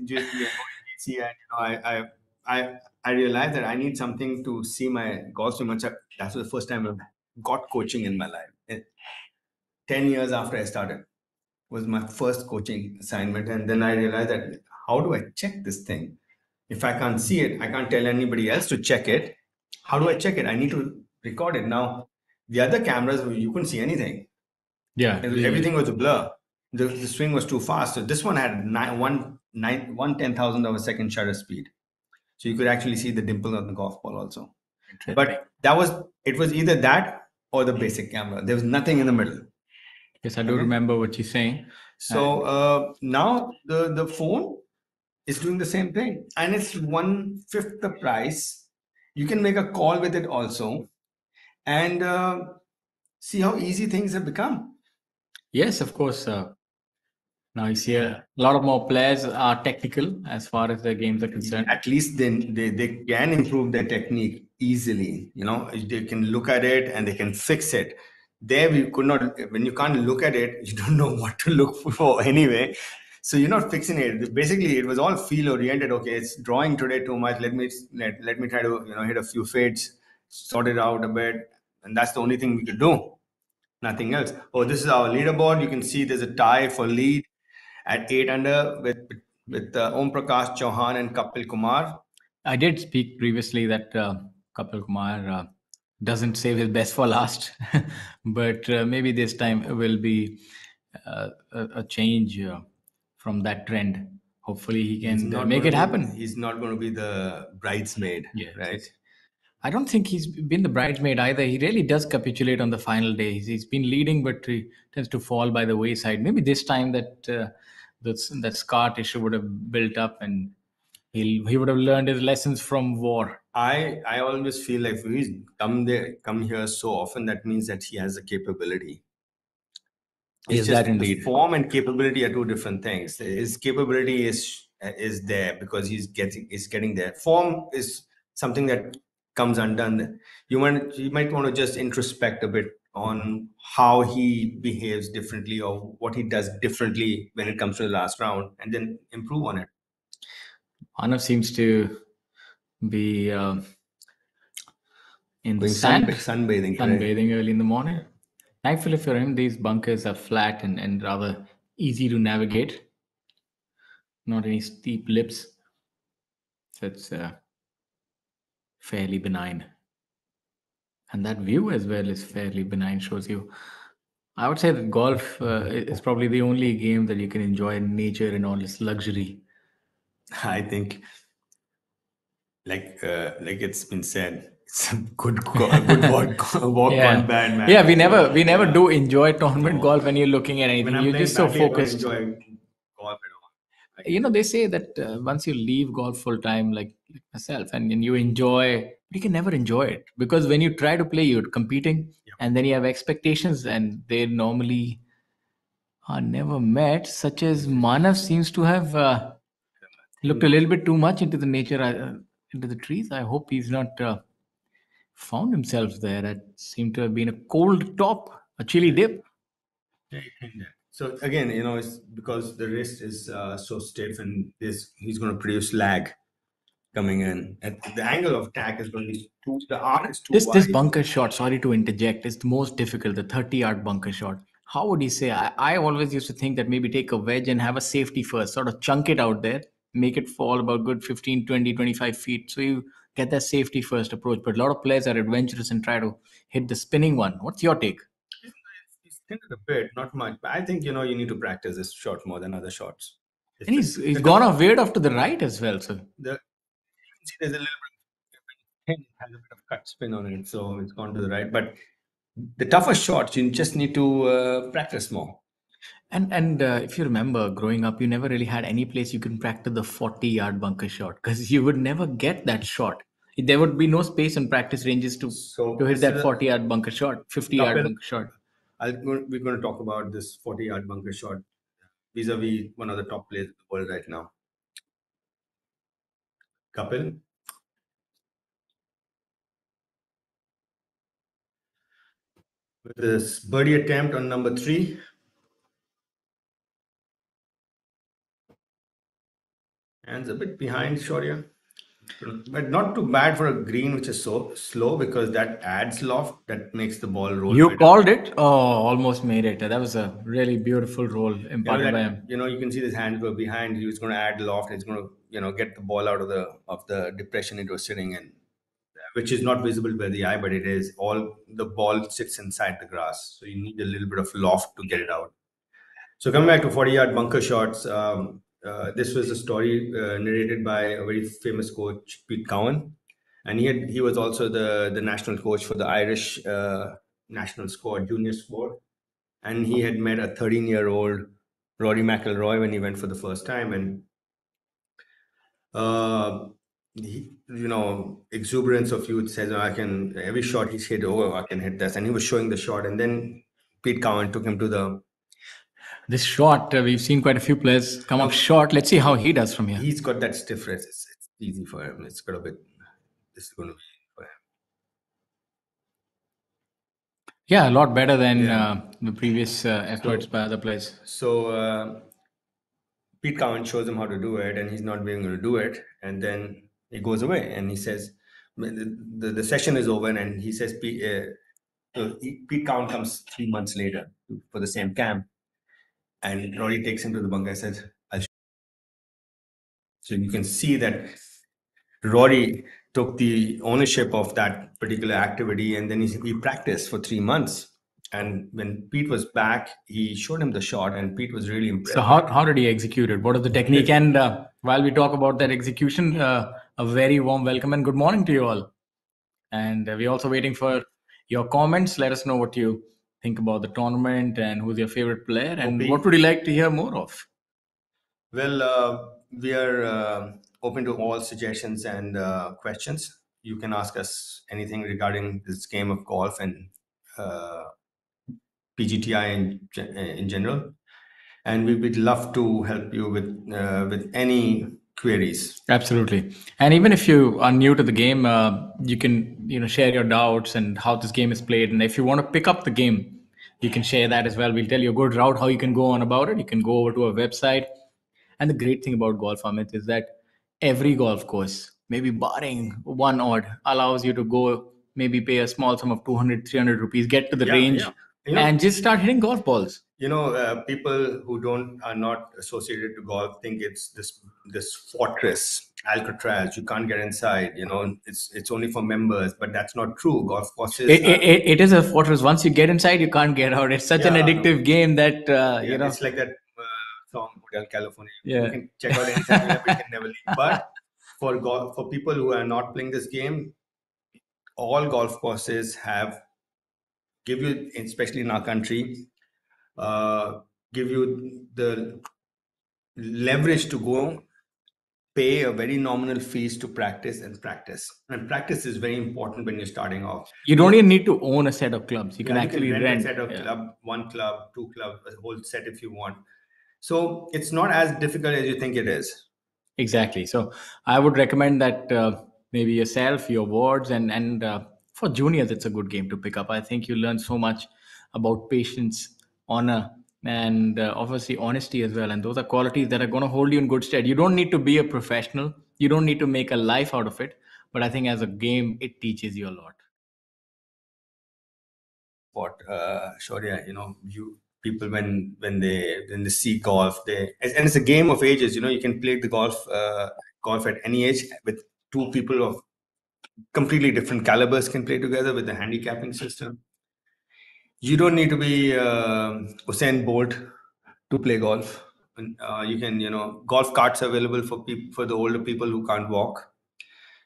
and you know, I, I, I, I realized that I need something to see my golf swing. That's the first time I got coaching in my life. Eh, 10 years after I started was my first coaching assignment. And then I realized that how do I check this thing? If I can't see it, I can't tell anybody else to check it. How do I check it? I need to record it. Now, the other cameras, you couldn't see anything. Yeah. Everything was a blur. The, the swing was too fast. So this one had nine, one, nine, one ten thousandth of a second shutter speed. So you could actually see the dimple on the golf ball also. But that was, it was either that or the basic camera. There was nothing in the middle. Yes, I do Okay. remember what you're saying. So uh, now the the phone is doing the same thing, and it's one fifth the price. You can make a call with it also, and uh, see how easy things have become. Yes, of course. Uh, now you see a lot of more players are technical as far as their games are concerned. At least then they, they can improve their technique easily. You know, they can look at it and they can fix it. There we could not. When you can't look at it, you don't know what to look for anyway. So you're not fixing it. Basically, it was all feel oriented. Okay, it's drawing today too much. Let me let, let me try to you know hit a few fades, sort it out a bit, and that's the only thing we could do. Nothing else. Oh, this is our leaderboard. You can see there's a tie for lead at eight under with with uh, Om Prakash Chauhan and Kapil Kumar. I did speak previously that uh, Kapil Kumar uh, doesn't save his best for last, but uh, maybe this time will be uh, a, a change uh, from that trend. Hopefully, he can uh, make it be- happen. He's not going to be the bridesmaid, Yes, right? I don't think he's been the bridesmaid either. He really does capitulate on the final day. He's, he's been leading, but he tends to fall by the wayside. Maybe this time that uh, that's, that scar tissue would have built up, and he he would have learned his lessons from war. I I always feel like he's come there, come here so often, that means that he has a capability. Is just that indeed. Form and capability are two different things. His capability is is there because he's getting is getting there. Form is something that comes undone. You might you might want to just introspect a bit on how he behaves differently or what he does differently when it comes to the last round, and then improve on it. Manav seems to be uh, in the sand, sunba- sunbathing. sunbathing early in the morning. Thankfully for him, these bunkers are flat and, and rather easy to navigate. Not any steep lips. So it's uh, fairly benign. And that view as well is fairly benign, shows you. I would say that golf uh, is probably the only game that you can enjoy in nature in all its luxury. I think, like uh, like it's been said, it's a good go- good walk, walk Yeah. gone bad, man. Yeah, we never we never do enjoy tournament No. golf when you're looking at anything. You're just so badly, I don't focused. golf at all. You know, they say that uh, once you leave golf full time, like, like myself, and, and you enjoy, you can never enjoy it because when you try to play, you're competing, Yep. and then you have expectations, and they normally are never met. Such as Manav seems to have uh, looked a little bit too much into the nature, uh, into the trees. I hope he's not uh, found himself there. That seemed to have been a cold top, a chilly dip. So again, you know, it's because the wrist is uh, so stiff, and this he's going to produce lag coming in. And the angle of attack is going to be too. The arc is too this this bunker shot sorry to interject it's the most difficult the 30 yard bunker shot how would he say I, I always used to think that maybe take a wedge and have a safety first sort of chunk it out there make it fall about good 15 20 25 feet so you get that safety first approach but a lot of players are adventurous and try to hit the spinning one what's your take He's a bit, not much, but I think you know you need to practice this shot more than other shots. It's and the- he's he's the gone off weird off to the right as well so the you can see there's a little bit it has a bit of cut spin on it, so it's gone to the right. But the tougher shots, you just need to uh, practice more. And and uh, if you remember, growing up, you never really had any place you can practice the forty-yard bunker shot because you would never get that shot. There would be no space in practice ranges to So to hit that forty-yard bunker shot, fifty-yard bunker shot. I'll, we're going to talk about this 40 yard bunker shot vis-a-vis one of the top players in the world right now. Kapil. With this birdie attempt on number three. Hands a bit behind Shaurya. But not too bad for a green which is so slow because that adds loft that makes the ball roll. You better. called it. Oh, almost made it. That was a really beautiful know, imparted by him. you know, you can see his hands were behind. He was going to add loft. He's going to, you know, get the ball out of the of the depression it was sitting in, which is not visible by the eye, but it is. All the ball sits inside the grass, so you need a little bit of loft to get it out. So coming back to 40 yard bunker shots, um, uh, this was a story uh, narrated by a very famous coach, Pete Cowan, and he had he was also the the national coach for the Irish uh, national squad, junior squad, and he had met a 13 year old Rory McIlroy when he went for the first time, and uh, he, you know, exuberance of youth says, "I can every shot he's hit, oh, I can hit this," and he was showing the shot, and then Pete Cowan took him to the This shot, uh, we've seen quite a few players come up short. Let's see how he does from here. he's got that stiff wrist. It's, it's easy for him. It's got a bit. This is going to be for him. Yeah, a lot better than Yeah. uh, the previous uh, efforts by other players. So uh, Pete Cowan shows him how to do it, and he's not being able to do it. And then he goes away, and he says, the, the, the session is over, and he says, Pete, uh, so he- Pete Cowan comes three months later for the same camp, and Rory takes him to the bunker and says, I'll show you." So you can see that Rory took the ownership of that particular activity, and then he, he practiced for three months. And when Pete was back, he showed him the shot, and Pete was really impressed. So how, how did he execute it? What is the technique? And uh, while we talk about that execution, uh, a very warm welcome and good morning to you all. And uh, we're also waiting for your comments. Let us know what you think about the tournament and who's your favorite player and what would you like to hear more of? Well, uh, we are uh, open to all suggestions and uh, questions. You can ask us anything regarding this game of golf and uh, PGTI in, in general. And we would love to help you with uh, with any queries. Absolutely. And even if you are new to the game, uh, you can you know share your doubts and how this game is played. And if you want to pick up the game, you can share that as well. We'll tell you a good route how you can go on about it. You can go over to our website. And the great thing about Golf Amit is that every golf course, maybe barring one odd, allows you to go maybe pay a small sum of 200, 300 rupees, get to the Yeah, range, yeah. Know, and just start hitting golf balls. You know uh, people who don't are not associated to golf think it's this this fortress alcatraz you can't get inside you know it's it's only for members but that's not true golf courses It, are- it, it is a fortress. Once you get inside, you can't get out. It's such an addictive game that uh, yeah, you know. it's like that uh, song hotel california Yeah. you can check out anytime you can never leave but for golf for people who are not playing this game all golf courses have give you especially in our country give you the leverage to go pay a very nominal fees to practice and practice and practice is very important when you're starting off You don't even need to own a set of clubs. You can Yeah, actually rent, rent. a set of yeah. club one club two club a whole set if you want so it's not as difficult as you think it is Exactly. So I would recommend that uh, maybe yourself, your wards, and and uh, for juniors, it's a good game to pick up. I think you learn so much about patience, honor, and uh, obviously honesty as well. And those are qualities that are going to hold you in good stead. You don't need to be a professional. You don't need to make a life out of it. But I think as a game, it teaches you a lot. what uh Shaurya, you know you people when when they when they see golf they and and it's a game of ages you know you can play the golf uh golf at any age with two people of completely different calibers can play together with the handicapping system you don't need to be uh, Usain Bolt to play golf uh, you can you know golf carts available for people for the older people who can't walk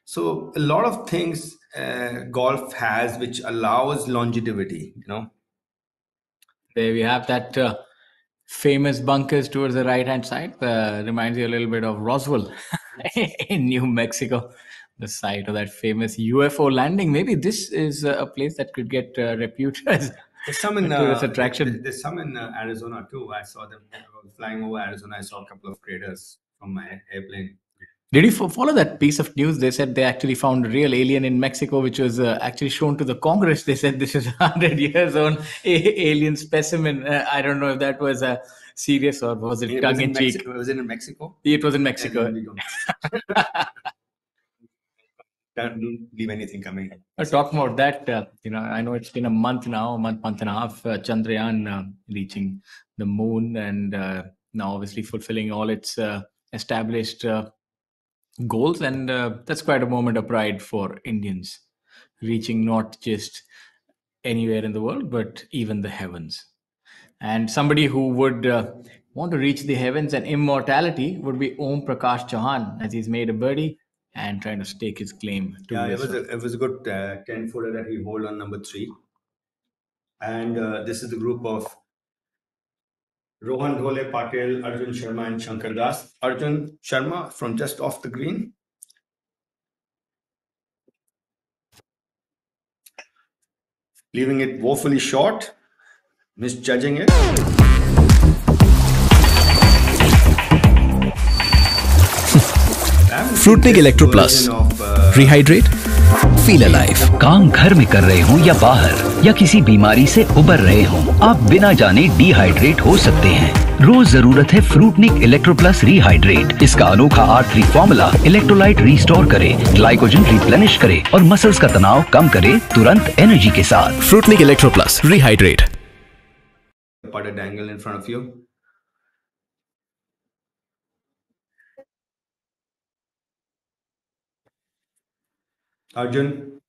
so a lot of things uh, golf has which allows longevity you know There we have that uh, famous bunkers towards the right hand side. Uh, reminds you a little bit of Roswell in New Mexico, the site of that famous UFO landing. Maybe this is a place that could get uh, reputed as There's some in uh, attraction. There's some in uh, Arizona too. I saw them flying over Arizona. I saw a couple of craters from my airplane. Did you follow that piece of news? They said they actually found a real alien in Mexico, which was uh, actually shown to the Congress. They said this is 100 years old a- alien specimen. Uh, I don't know if that was uh, serious or was it It was tongue in in cheek. Mexico. Was it in Mexico? It was in Mexico. Don't- leave anything coming. Uh, talking about that, uh, you know, I know it's been a month now, a month, month and a half, uh, Chandrayaan uh, reaching the moon and uh, now obviously fulfilling all its uh, established goals. And that's quite a moment of pride for Indians, reaching not just anywhere in the world, but even the heavens. And somebody who would want to reach the heavens and immortality would be Om Prakash Chauhan, as he's made a birdie and trying to stake his claim to Yeah, it was a, it was a good uh, 10 footer that he hold on number three. And uh, this is the group of Rohan Dhole, Patil, Arjun Sharma, and Shankar Das. Arjun Sharma from just off the green. Leaving it woefully short, misjudging it. Version Of, uh, Rehydrate. Feel alive. काम घर में कर रहे हो या बाहर या किसी बीमारी से उबर रहे हो आप बिना जाने डिहाइड्रेट हो सकते हैं रोज ज़रूरत है फ्रूटनिक इलेक्ट्रो प्लस रिहाइड्रेट इसका अनोखा R three formula electrolyte restore करे ग्लाइकोजन रिप्लेनिश करे और मसल्स का तनाव कम करे तुरंत एनर्जी के साथ Fruitnik Electro Plus. Rehydrate. Arjun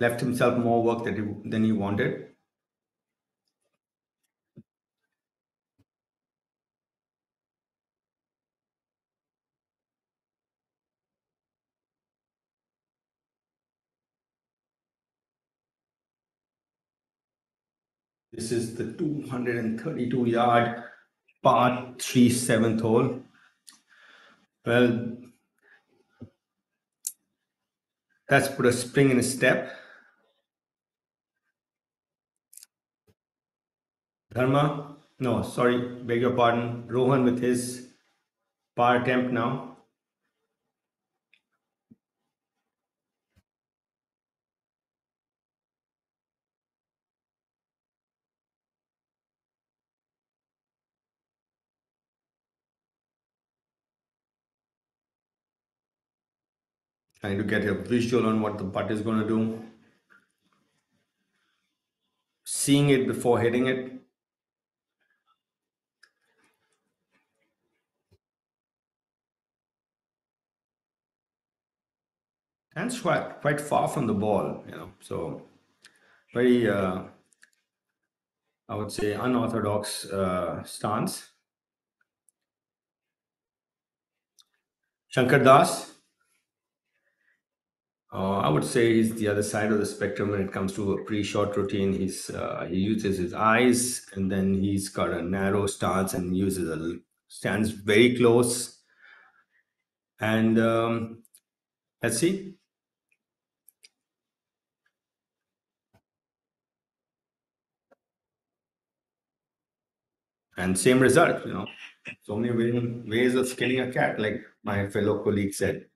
left himself more work he, than he wanted. This is the 232 yard part 3 seventh hole. Well, that's put a spring in his step. Dharma, no, sorry, beg your pardon. Rohan with his power attempt now. Trying to get a visual on what the putt is going to do. Seeing it before hitting it. And quite, quite far from the ball, you know, so very, uh, I would say, unorthodox uh, stance. Shankar Das, uh, I would say he's the other side of the spectrum when it comes to a pre-shot routine. He's uh, he uses his eyes, and then he's got a narrow stance and uses a stands very close. And um, let's see. And same result, you know. So many way- ways of skinning a cat, like my fellow colleague said.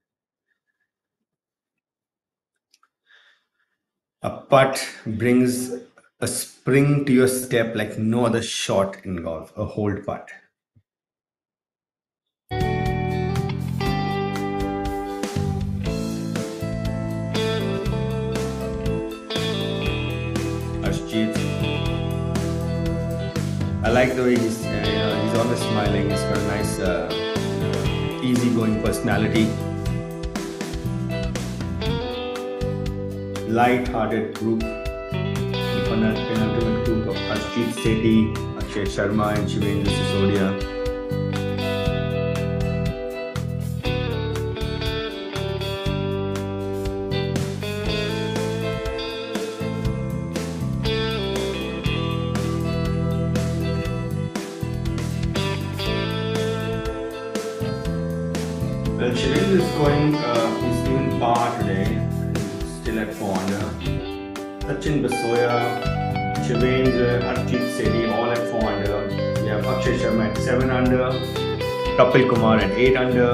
A putt brings a spring to your step like no other shot in golf, a hold putt. I like the way he's, uh, you know, he's always smiling. He's got a nice, uh, easygoing personality. Light-hearted group, the pen- penultimate group of Harshjeet Sethi, Akshay Sharma, and Shivendra Sisodia. Kapil Kumar at 8 under,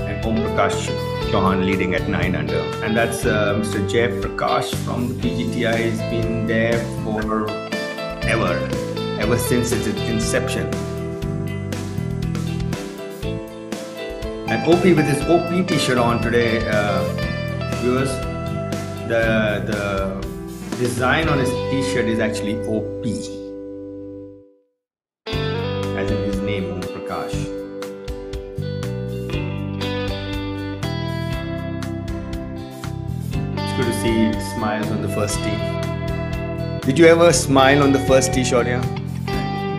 and Om Prakash Chauhan leading at 9 under. And that's uh, Mr. Jay Prakash from the PGTI. He's been there for ever, ever since its inception. And OP with his OP t-shirt on today, uh, viewers. The the design on his t-shirt is actually OP, first tee. Did you ever smile on the first tee, Shaurya?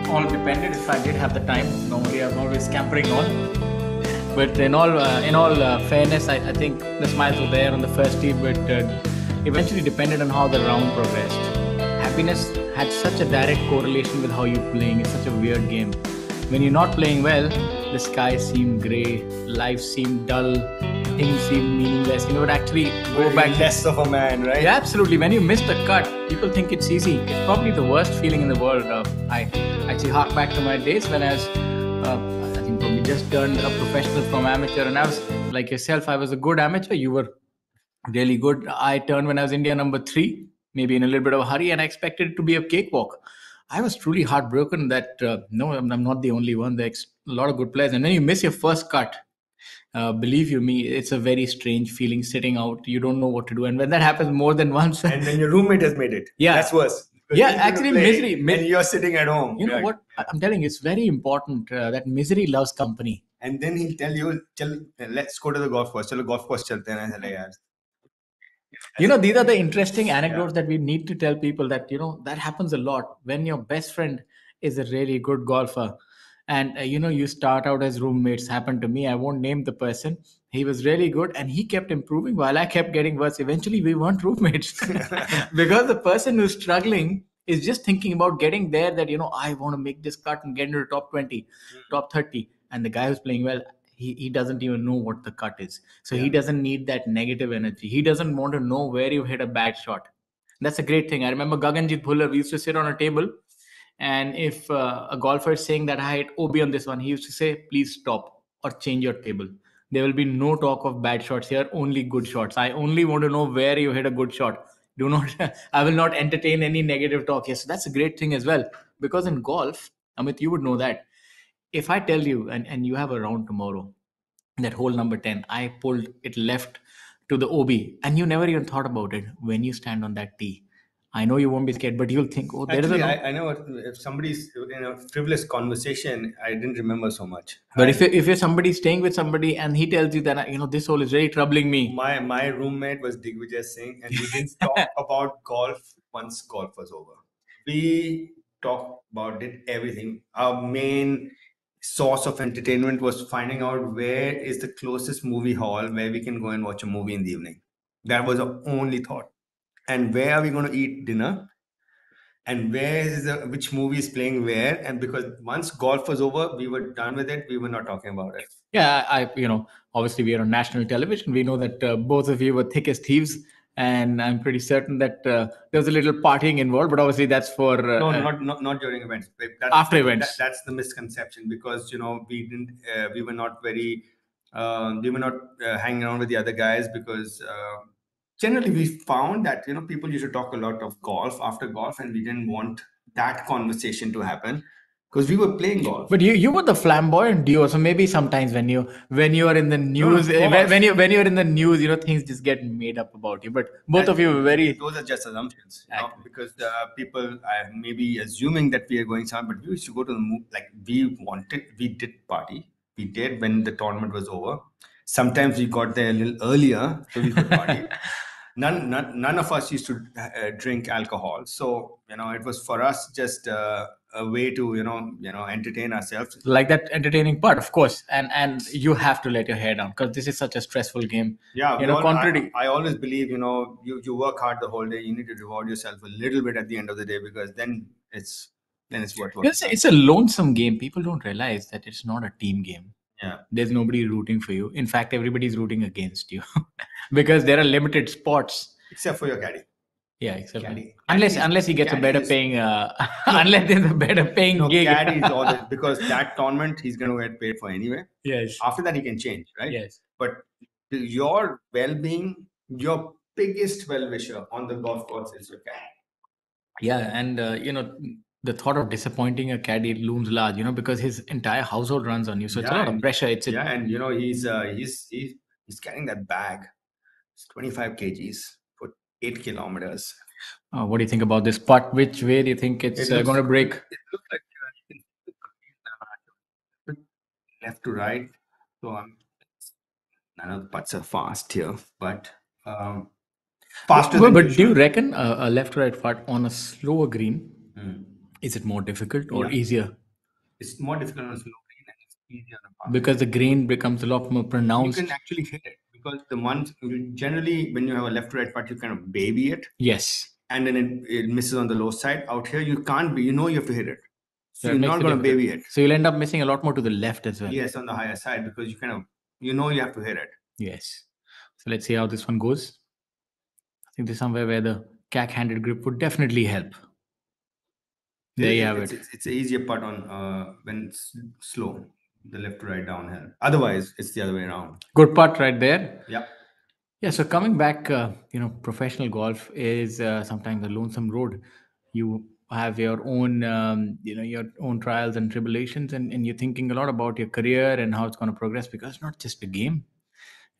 all depended if I did have the time. Normally, I'm always scampering on. But in all, uh, in all uh, fairness, I, I think the smiles were there on the first tee, but uh, eventually depended on how the round progressed. Happiness had such a direct correlation with how you're playing. It's such a weird game. When you're not playing well, the sky seemed grey, life seemed dull, things seem meaningless. You know, would actually go back less of a man, right? yeah, absolutely. When you miss the cut, people think it's easy. It's probably the worst feeling in the world. Uh, I actually hark back to my days when I was, uh, I think, probably just turned a professional from amateur, and I was like yourself. I was a good amateur. You were really good. I turned when I was India number three, maybe in a little bit of a hurry, and I expected it to be a cakewalk. I was truly heartbroken that uh, no, I'm, I'm not the only one. There's a lot of good players, and when you miss your first cut, uh, believe you me, it's a very strange feeling sitting out. You don't know what to do, and when that happens more than once, And then your roommate has made it. Yeah. That's worse. Yeah, actually, misery- mi- And you're sitting at home. you know what? I'm telling you, it's very important uh, that misery loves company. And then he'll tell you, Chal, let's go to the golf course. Chalo golf course chalte hain. I said. You know, these are the interesting anecdotes that we need to tell people that you know that happens a lot when your best friend is a really good golfer, and uh, you know you start out as roommates. Happened to me. I won't name the person. He was really good, and he kept improving while I kept getting worse. Eventually, we weren't roommates because the person who's struggling is just thinking about getting there. That you know, I want to make this cut and get into the top twenty, top thirty, and the guy who's playing well. He, he doesn't even know what the cut is. So he doesn't need that negative energy. He doesn't want to know where you hit a bad shot. That's a great thing. I remember Gaganjit Bhullar, we used to sit on a table, and if uh, a golfer is saying that I hit OB on this one, he used to say, please stop or change your table. There will be no talk of bad shots here, only good shots. I only want to know where you hit a good shot. Do not, I will not entertain any negative talk. Yes, that's a great thing as well. Because in golf, Amit, you would know that. If I tell you, and, and you have a round tomorrow, that hole number 10, I pulled it left to the OB, and you never even thought about it when you stand on that tee. I know you won't be scared, but you'll think, oh, there is Actually, a. I, I know if somebody's in a frivolous conversation, I didn't remember so much. But I- if, you- if you're somebody staying with somebody and he tells you that, you know, this hole is really troubling me, my my roommate was Digvijay Singh, and we didn't talk about golf once golf was over. We talked about it everything. Our main source of entertainment was finding out where is the closest movie hall where we can go and watch a movie in the evening. That was our only thought. And where are we going to eat dinner? And where is the which movie is playing where? And because once golf was over, we were done with it. We were not talking about it. yeah, I, you know, obviously we are on national television. We know that uh, both of you were thick as thieves. And I'm pretty certain that uh, there was a little partying involved, but obviously that's for. Uh, no, uh, not, not not during events. That's, After that- events. that's the misconception because you know we didn't, uh, we were not very, uh, we were not uh, hanging around with the other guys because generally we found that you know people used to talk a lot of golf after golf, and we didn't want that conversation to happen because we were playing golf. But you you were the flamboyant duo, so maybe sometimes when you when you are in the news, eh, when, when you when you're in the news, you know things just get made up about you. But both of you were very those are just assumptions, you know, because uh, people are maybe assuming that we are going somewhere, but we used to go to the move like we wanted, we did party, we did when the tournament was over. Sometimes we got there a little earlier, so we could party. none, none, none of us used to uh, drink alcohol, so you know it was for us just uh, a way to you know you know entertain ourselves. like that entertaining part, of course. And and you have to let your hair down because this is such a stressful game. Yeah, You know, all- contrary- I, I always believe, you know, you, you work hard the whole day. You need to reward yourself a little bit at the end of the day because then it's then it's worth It's, it's a lonesome game. People don't realize that it's not a team game. Yeah. There's nobody rooting for you. In fact, everybody's rooting against you because there are limited spots. Except for your caddy. Yeah, except Caddy- unless caddy unless he gets a better is- paying uh, unless there's a better paying No, gig. caddy is always because that tournament he's going to get paid for anyway. yes. After that, he can change, right? Yes. But your well being, your biggest well wisher on the golf course is your caddy. Yeah, and uh, you know the thought of disappointing a caddy looms large, you know, because his entire household runs on you. So it's a lot of pressure. It's a, Yeah, and you know he's uh, he's he's he's carrying that bag. It's 25 kgs for eight kilometers. uh, what do you think about this putt? Which way do you think it's It uh, going to break? It looks like uh, you can see the green, uh, left to right. So I'm, none of the putts are fast here, but um, faster. But, than but do you reckon a, a left to right putt on a slower green Hmm. Is it more difficult or Yeah. easier? It's more difficult on slow green and it's easier on fast. Because the green becomes a lot more pronounced. you can actually hit it because the ones generally when you have a left to right putt, you kind of baby it Yes. and then it, it misses on the low side. Out here, you can't be. You know you have to hit it, so you're not going to baby it. So you'll end up missing a lot more to the left as well. Yes, on the higher side because you kind of you know you have to hit it. Yes. So let's see how this one goes. I think there's somewhere where the cack handed grip would definitely help. There you have it's, it. It's, it's an easier putt on uh, when it's slow, the left to right downhill. Otherwise, it's the other way around. Good putt right there. Yeah. Yeah, so coming back, uh, you know, professional golf is uh, sometimes a lonesome road. You have your own, um, you know, your own trials and tribulations, and, and you're thinking a lot about your career and how it's going to progress because it's not just a game.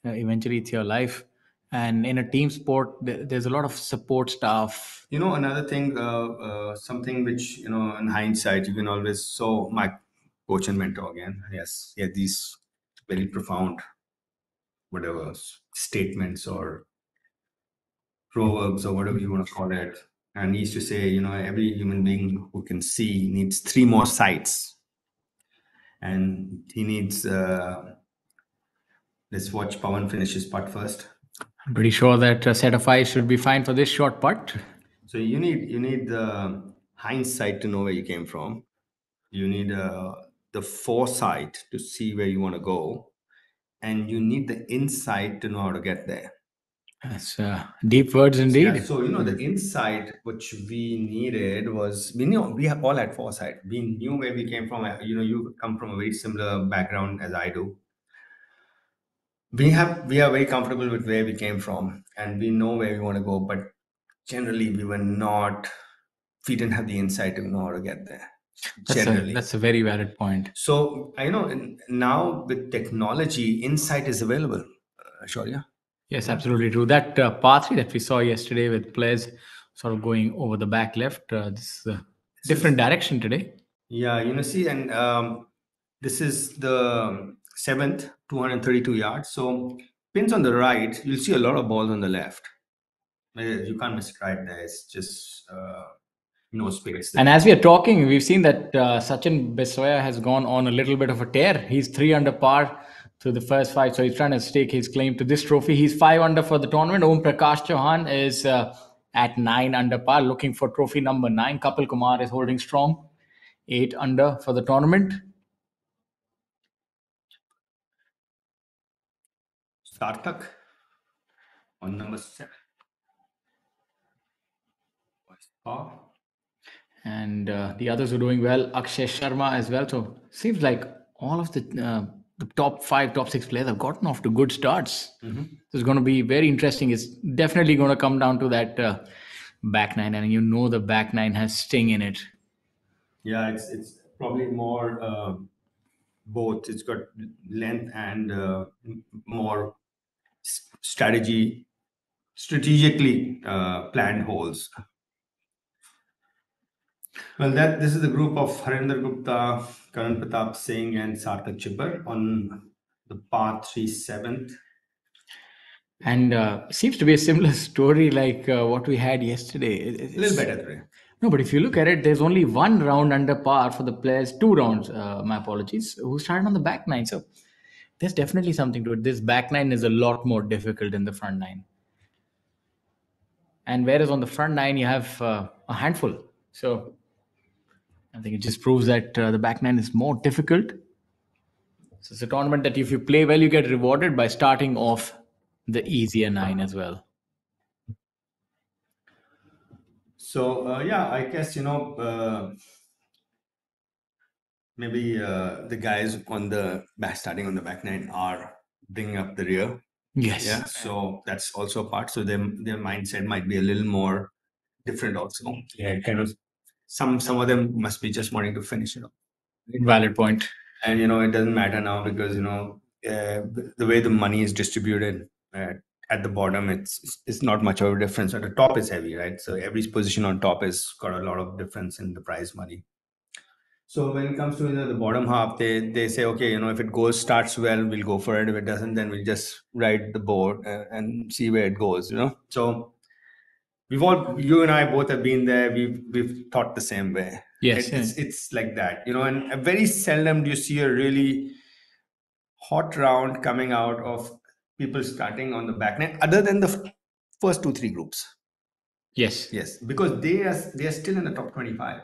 Uh, eventually, it's your life. And in a team sport, there's a lot of support staff. You know, another thing, uh, uh, something which you know, in hindsight, you can always. So my coach and mentor again, yes, yeah, these very profound, whatever statements or proverbs or whatever you want to call it. And he used to say, you know, every human being who can see needs three more sights, and he needs. Uh, let's watch Pawan finish his putt first. I'm pretty sure that a set of eyes should be fine for this short putt. So you need you need the hindsight to know where you came from. You need uh, the foresight to see where you want to go, and you need the insight to know how to get there. That's uh, deep words indeed. Yeah, so you know the insight which we needed was we knew we have all had foresight. We knew where we came from. Uh, You know, you come from a very similar background as I do. We have we are very comfortable with where we came from, and we know where we want to go. But generally, we were not. We didn't have the insight to know how to get there. That's a, generally, that's a very valid point. so I know in- now with technology, insight is available. Uh, Shaurya. Yes, absolutely true. That uh, par three that we saw yesterday with players sort of going over the back left, uh, this is a different direction today. Yeah, you know, see, and um, this is the seventh, 232 yards. So pins on the right, you'll see a lot of balls on the left. You can't miss it right there. It's just uh, no space. There. And as we are talking, we've seen that uh, Sachin Baisoya has gone on a little bit of a tear. He's three under par through the first five, so he's trying to stake his claim to this trophy. He's five under for the tournament. Om Prakash Chauhan is uh, at nine under par, looking for trophy number nine. Kapil Kumar is holding strong, eight under for the tournament. Sarthak on number seven. And uh, the others are doing well. Akshay Sharma as well. So seems like all of the uh, the top five, top six players have gotten off to good starts. Mm-hmm. So it's going to be very interesting. It's definitely going to come down to that uh, back nine, and you know the back nine has sting in it. Yeah, it's it's probably more uh, both. It's got length and uh, more strategy, strategically uh, planned holes. Well, that this is the group of Harinder Gupta, Karan Pratap Singh, and Sarthak Chhibber on the par three seventh. And uh, seems to be a similar story like uh, what we had yesterday. It- A it's- little better today. No, but if you look at it, there's only one round under par for the players, two rounds, uh, my apologies, who started on the back nine. So there's definitely something to it. This back nine is a lot more difficult than the front nine. And whereas on the front nine, you have uh, a handful. So I think it just proves that uh, the back nine is more difficult. So it's a tournament that if you play well, you get rewarded by starting off the easier nine as well. So uh, yeah, I guess you know uh, maybe uh, the guys on the back starting on the back nine are bringing up the rear. Yes. Yeah, so that's also a part. So their their mindset might be a little more different also. Yeah, kind of some some of them must be just wanting to finish it off. Valid point. And you know, it doesn't matter now because you know uh, the way the money is distributed. Uh, at the bottom, it's it's not much of a difference. At the top, is heavy, right? So every position on top has got a lot of difference in the prize money. So when it comes to you know, the bottom half, they they say, okay, you know, if it goes starts well, we'll go for it. If it doesn't, then we'll just ride the board uh, and see where it goes. You know, so we've all you and I both have been there. We've we've thought the same way. Yes. it's it's like that, you know, and very seldom do you see a really hot round coming out of people starting on the back net, other than the first two three groups. Yes. Yes, because they are they are still in the top twenty five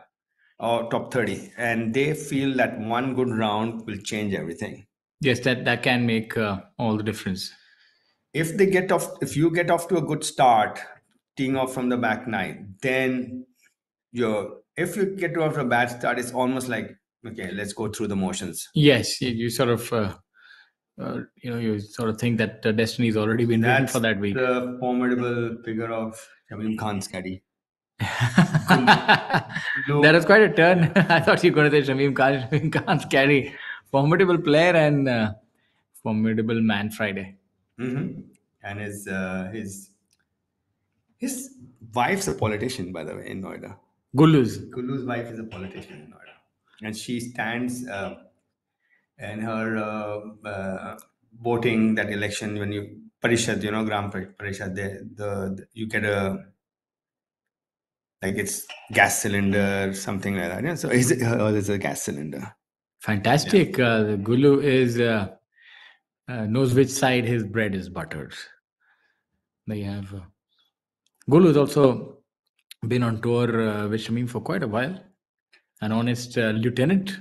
or top thirty, and they feel that one good round will change everything. Yes, that, that can make uh, all the difference. if they get off if you get off to a good start teeing off from the back nine then you're if you get off to a bad start it's almost like okay let's go through the motions Yes, you, sort of, uh, uh, you know, you sort of think that uh, destiny's already been written that's for that week. the formidable figure of Shamim Khan's caddy that was quite a turn. I thought you were going to say Shamim Khan. Shamim Khan's carry. Formidable player and uh, formidable man Friday. hmm and his uh, his his wife's a politician by the way in Noida Gulu's. Kullu's wife is a politician in Noida, and she stands uh, in her uh, uh, voting that election when you parishad, you know, Gram Par- Parishad, the, the you get a like it's gas cylinder, something like that. Yeah, so is it, oh, there's a gas cylinder. Fantastic. Uh, Gulu is uh, uh, knows which side his bread is buttered. They have uh, Gulu has also been on tour uh, with Shamim for quite a while. An honest uh, lieutenant.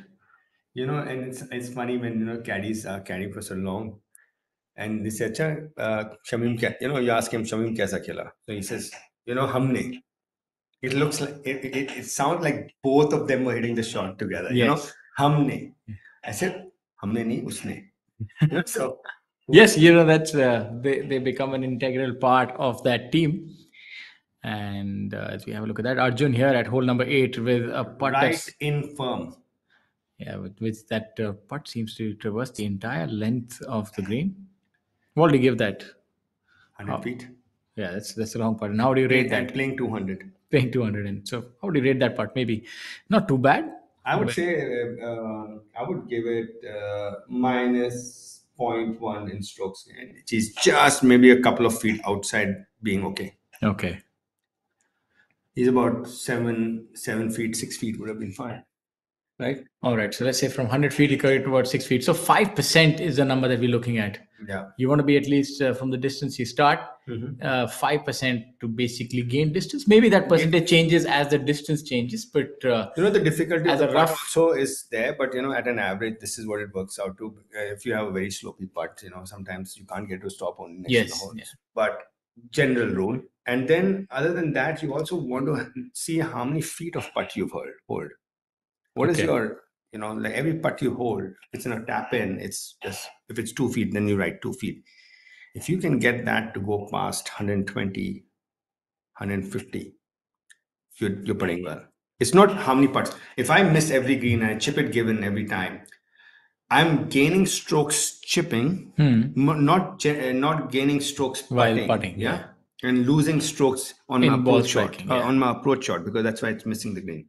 You know, and it's it's funny when you know caddies are caddying for so long, and they say, "Acha, uh, Shamim, kya-" you know, you ask him, Shamim, kaisa khela? So he says, you know, humne. It looks like it, it, it sounds like both of them were hitting the shot together. You know, Yes. humne. I said, humne nahi, usne. So Yes, you know that's uh, they they become an integral part of that team. And uh, as we have a look at that, Arjun here at hole number eight with a putt right in firm. yeah, with which that uh, putt seems to traverse the entire length of the green. What do you give that? 100 Oh, feet. Yeah, that's that's the wrong part. And how do you rate And that? playing 200. Playing 200 and So how would you rate that part? Maybe not too bad. I would say uh, uh, I would give it uh, minus 0.1 in strokes gained, which is just maybe a couple of feet outside being okay. Okay. He's about seven, seven feet, six feet would have been fine, right? All right. So let's say from 100 feet, you carry towards six feet. So 5% is the number that we're looking at. Yeah. You want to be at least uh, from the distance you start, Mhm. uh, 5% to basically gain distance. Maybe that percentage changes as the distance changes, but uh, You know the difficulty As the a rough- also is there, but you know at an average, this is what it works out to. Uh, if you have a very slopey putt, you know sometimes you can't get to stop only next to Yes, the hole. yeah. But general rule, and then other than that, you also want to see how many feet of putt you've hold. hold. What is Okay. your you know like every putt you hold, it's in a tap in. It's just if it's two feet, then you write two feet. If you can get that to go past 120, 150, you're, you're putting well. It's not how many putts. If I miss every green and I chip it given every time, I'm gaining strokes chipping, hmm, not uh, not gaining strokes While putting, putting, yeah. and losing strokes on In my ball approach shot, striking, uh, on my approach shot because that's why it's missing the green.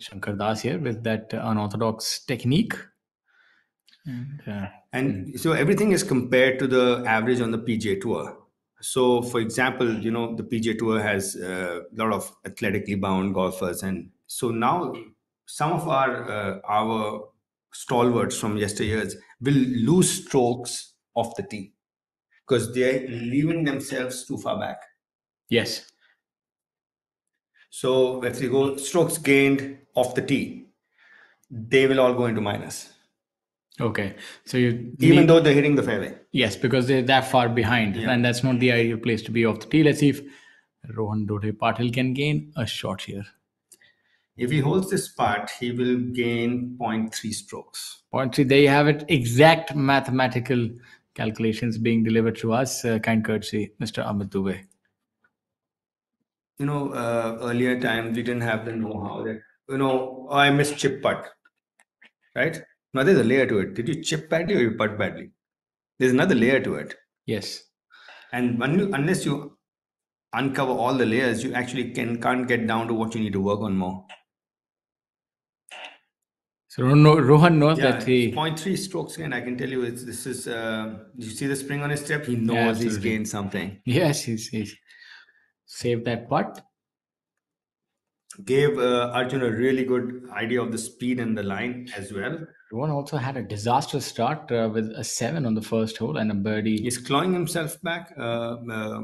Shankar Das here with that uh, unorthodox technique. And uh, And so everything is compared to the average on the PGA Tour. So, for example, you know the PGA Tour has a lot of athletically bound golfers, and so now some of our uh, our stalwarts from yesteryears will lose strokes off the tee because they're leaving themselves too far back. yes, So, if you go strokes gained off the tee, they will all go into minus, okay. So you even need- though they're hitting the fairway. Yes, because they're that far behind, Yeah. and that's not the ideal place to be off the tee. Let's see if Rohan Dhole Patil can gain a shot here. If he holds this part he will gain 0.3 strokes. Point three, there you have it. Exact mathematical calculations being delivered to us. Uh, kind courtesy, Mr. Amit Dubey. You know, uh, earlier times we didn't have the know-how that you know, oh, I missed chip putt, right? Now there's a layer to it. Did you chip badly or you putt badly? There's another layer to it. Yes. And when you, unless you uncover all the layers, you actually can can't get down to what you need to work on more. So Rohan knows Yeah, that he. 0.3 strokes gain. I can tell you, it's this is. Uh, you see the spring on his step. He knows Yeah, he's gained something. Yes, he's, he's saved that putt. Gave uh, Arjun a really good idea of the speed and the line as well. Rohan also had a disastrous start uh, with a seven on the first hole and a birdie. He's clawing himself back. Uh, uh,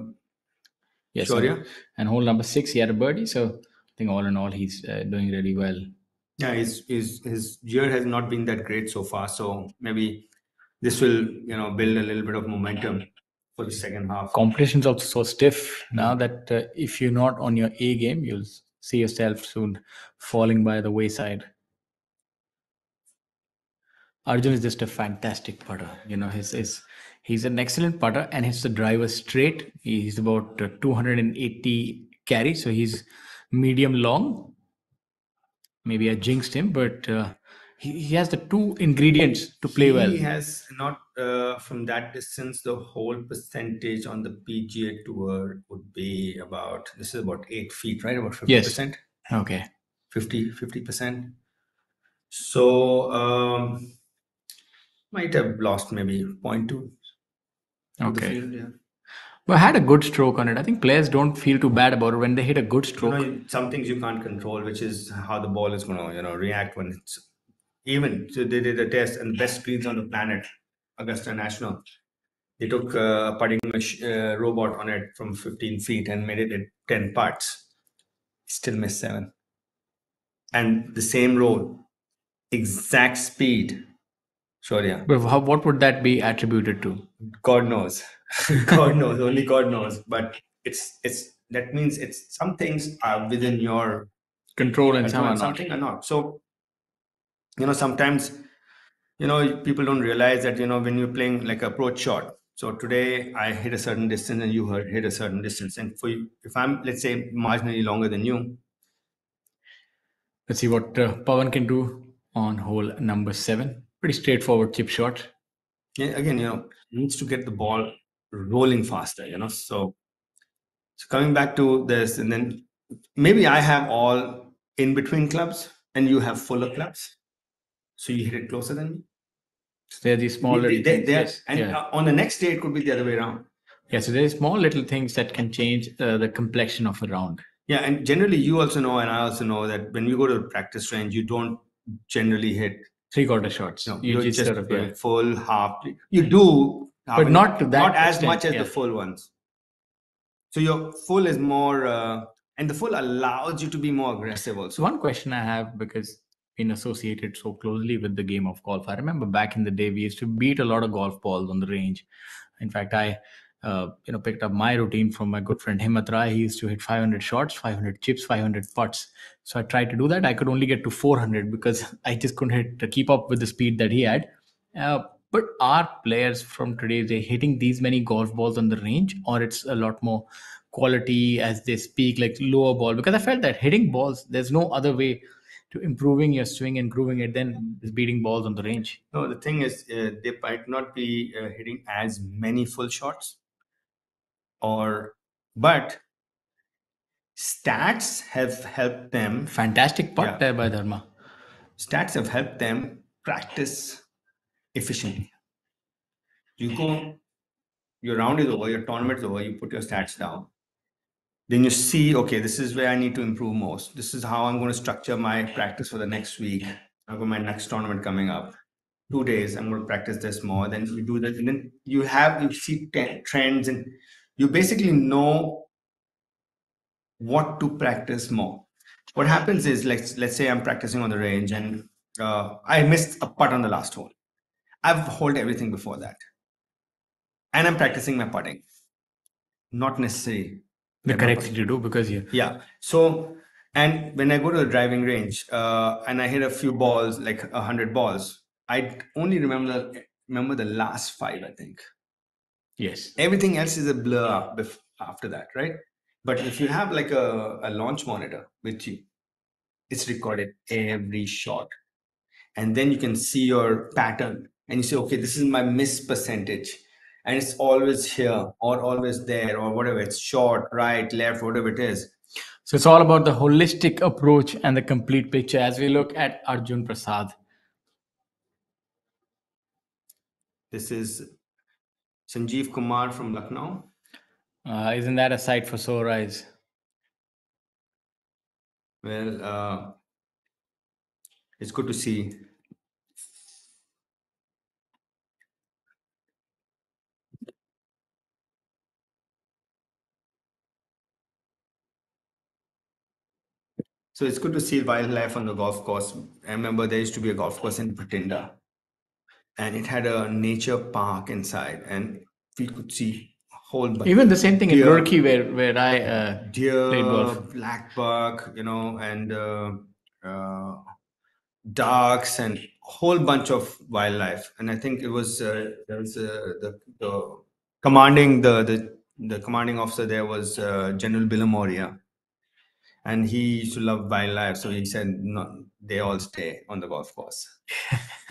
Yes, Sure, and- yeah. And hole number six, he had a birdie. So I think all in all, he's uh, doing really well. yeah, his, his his year has not been that great so far. So maybe this will you know build a little bit of momentum for the second half. Competition's also so stiff now that uh, if you're not on your A game, you'll see yourself soon falling by the wayside. Arjun is just a fantastic putter. You know, his his he's an excellent putter and the driver straight. He's about uh, 280 carry, so he's medium long. Maybe I jinxed him, but uh, he, he has the two ingredients to play well. He has not uh, from that distance. The whole percentage on the PGA Tour would be about this is about eight feet, right? About fifty Yes. percent, Okay. 50 percent. So um, might have lost maybe 0.2. Okay. field, yeah. But had a good stroke on it. I think players don't feel too bad about it when they hit a good You stroke. know, some things you can't control, which is how the ball is going to, you know, react when it's even. So they did a test, and the best greens on the planet, Augusta National. They took uh, a putting mach- uh, robot on it from 15 feet and made it at 10 putts. Still missed seven. And the same roll, exact speed. Sure, yeah. But how, what would that be attributed to? God knows. God knows. Only God knows. But it's it's that means it's some things are within your Control and some are not. something are not. So, you know, sometimes, you know, people don't realize that, you know, when you're playing like approach shot. So today I hit a certain distance and you hit a certain distance. And for you, if I'm, let's say, marginally longer than you, Let's see what uh, Pavan can do on hole number seven. Pretty straightforward chip shot. yeah, again, you know, needs to get the ball rolling faster, you know. So, so coming back to this, and then maybe I have all in between clubs and you have fuller clubs. So you hit it closer than me. So they're these small They- little they- things. yes. and yeah. uh, on the next day, it could be the other way around. yeah, so there's small little things that can change uh, the complexion of a round. Yeah, and generally, you also know, and I also know that when you go to practice range, you don't generally hit. Three quarter shots. No, you just, just sort of, yeah. full half. You do, half But not to that not as extent, much as yeah. the full ones. So your full is more, uh, and the full allows you to be more aggressive So also. one question I have because been associated so closely with the game of golf. I remember back in the day we used to beat a lot of golf balls on the range. In fact, I uh, you know picked up my routine from my good friend Himmat Rai. He used to hit 500 shots, 500 chips, 500 putts. So I tried to do that. I could only get to 400 because I just couldn't hit to keep up with the speed that he had. Uh, but are players from today they hitting these many golf balls on the range, or it's a lot more quality as they speak, like lower ball? Because I felt that hitting balls, there's no other way to improving your swing and improving it than beating balls on the range. No, the thing is, uh, they might not be uh, hitting as many full shots, or but stats have helped them Fantastic putt Yeah. there by Dharma. stats have helped them practice efficiently. You go, your round is over, your tournament is over, you put your stats down. Then you see, okay, this is where I need to improve most. This is how I'm going to structure my practice for the next week. I've got my next tournament coming up. Two days, I'm going to practice this more. Then you do that. And then you have, you see te- trends and you basically know what to practice more what happens is let's let's say i'm practicing on the range and uh, i missed a putt on the last hole i've holed everything before that and i'm practicing my putting not necessarily The correct. thing to do because you yeah. So and when i go to the driving range uh, and i hit a few balls like a hundred balls i only remember remember the last five i think. Yes. Everything else is a blur up bef- after that right? But if you have like a, a launch monitor with you it's recorded every shot. And then you can see your pattern and you say, okay, this is my miss percentage. And it's always here or always there or whatever. It's short, right, left, whatever it is. So it's all about the holistic approach and the complete picture as we look at Arjun Prasad. This is Sanjeev Kumar from Lucknow. Uh, isn't that a sight for sore eyes? Well, uh, it's good to see. So it's good to see wildlife on the golf course. I remember there used to be a golf course in Bhatinda, and it had a nature park inside, and we could see a whole bunch Even the same thing in Deer. Roorkee where, where I uh, deer, played golf. black buck, you know, and uh, uh, ducks, and a whole bunch of wildlife. And I think it was uh, there was uh, the, the commanding the the the commanding officer there was uh, General Billamoria, and he used to love wildlife, so he said, "No, they all stay on the golf course."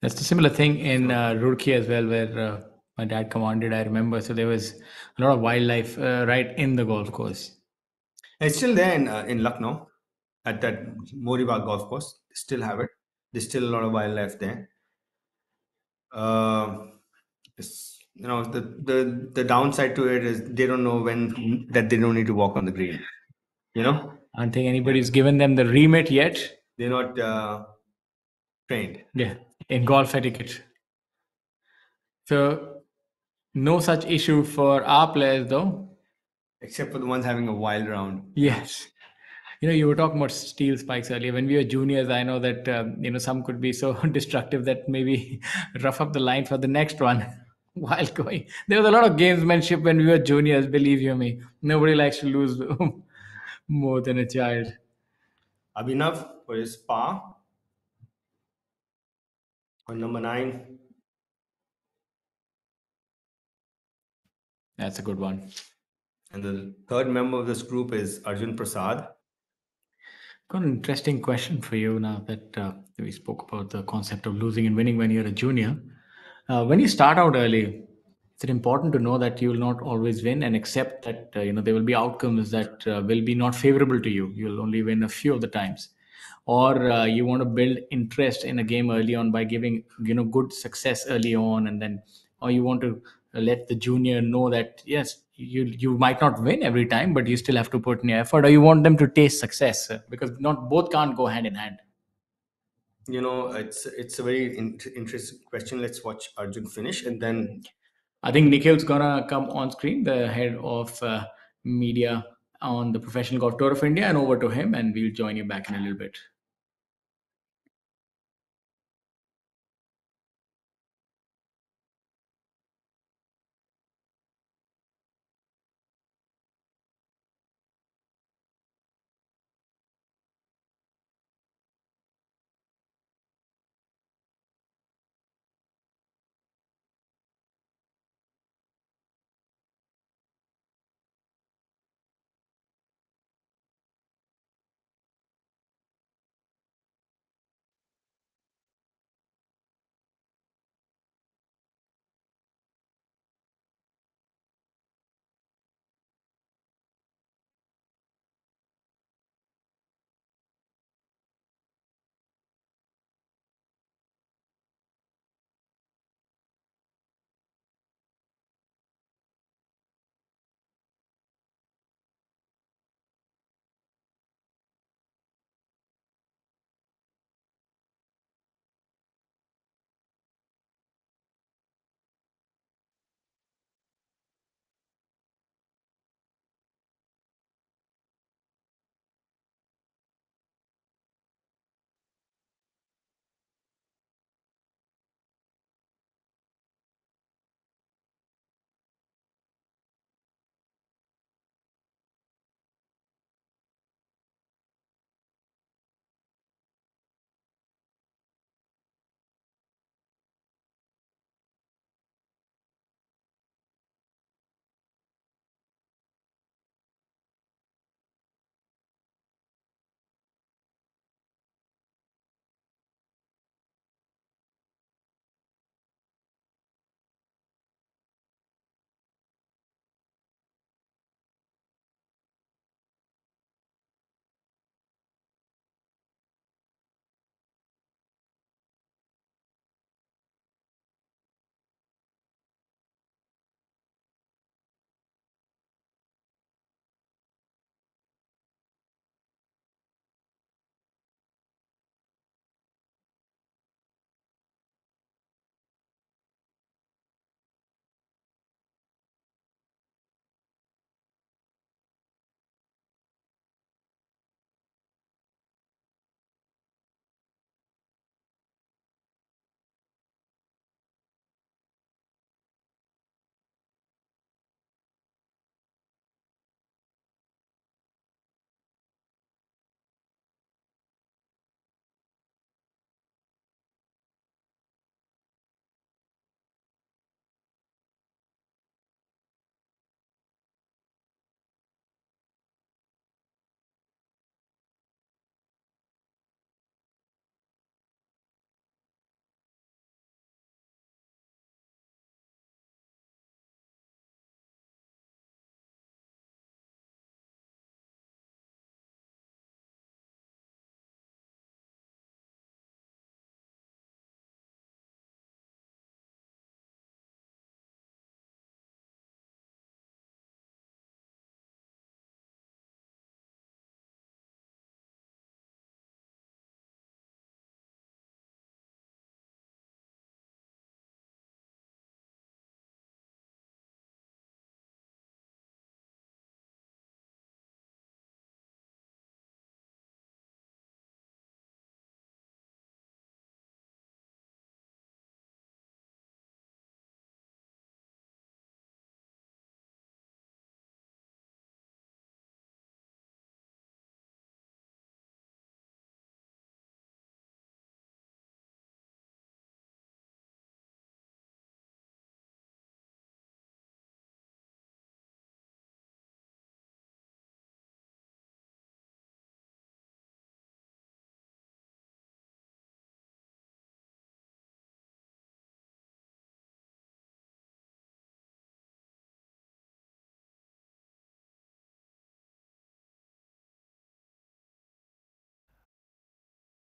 That's a similar thing in uh, Roorkee as well, where uh, my dad commanded. I remember, so there was a lot of wildlife uh, right in the golf course. It's still there in, uh, in Lucknow at that Moribag golf course. They still have it. There's still a lot of wildlife there. Uh, it's, you know, the, the, the downside to it is they don't know when that they don't need to walk on the green. You know, I don't think anybody's given them the remit yet. they're not uh, trained. Yeah, in golf etiquette. So, no such issue for our players, though. Except for the ones having a wild round. Yes. You know, you were talking about steel spikes earlier. When we were juniors, I know that, um, you know, some could be so destructive that maybe rough up the line for the next one while going. There was a lot of gamesmanship when we were juniors, believe you me. Nobody likes to lose more than a child. Abhinav for his par. On number nine, That's a good one. and the third member of this group is Arjun Prasad. Got an interesting question for you now that uh, we spoke about the concept of losing and winning when you're a junior. Uh, when you start out early, it's important to know that you will not always win and accept that uh, you know there will be outcomes that uh, will be not favorable to you. You'll only win a few of the times, or uh, you want to build interest in a game early on by giving you know good success early on, and then or you want to let the junior know that yes you you might not win every time but you still have to put in your effort or you want them to taste success uh, because not both can't go hand in hand You know, it's it's a very in- interesting question. Let's watch Arjun finish, and then i think nikhil's gonna come on screen the head of uh, media on the professional golf tour of india and over to him and we'll join you back in a little bit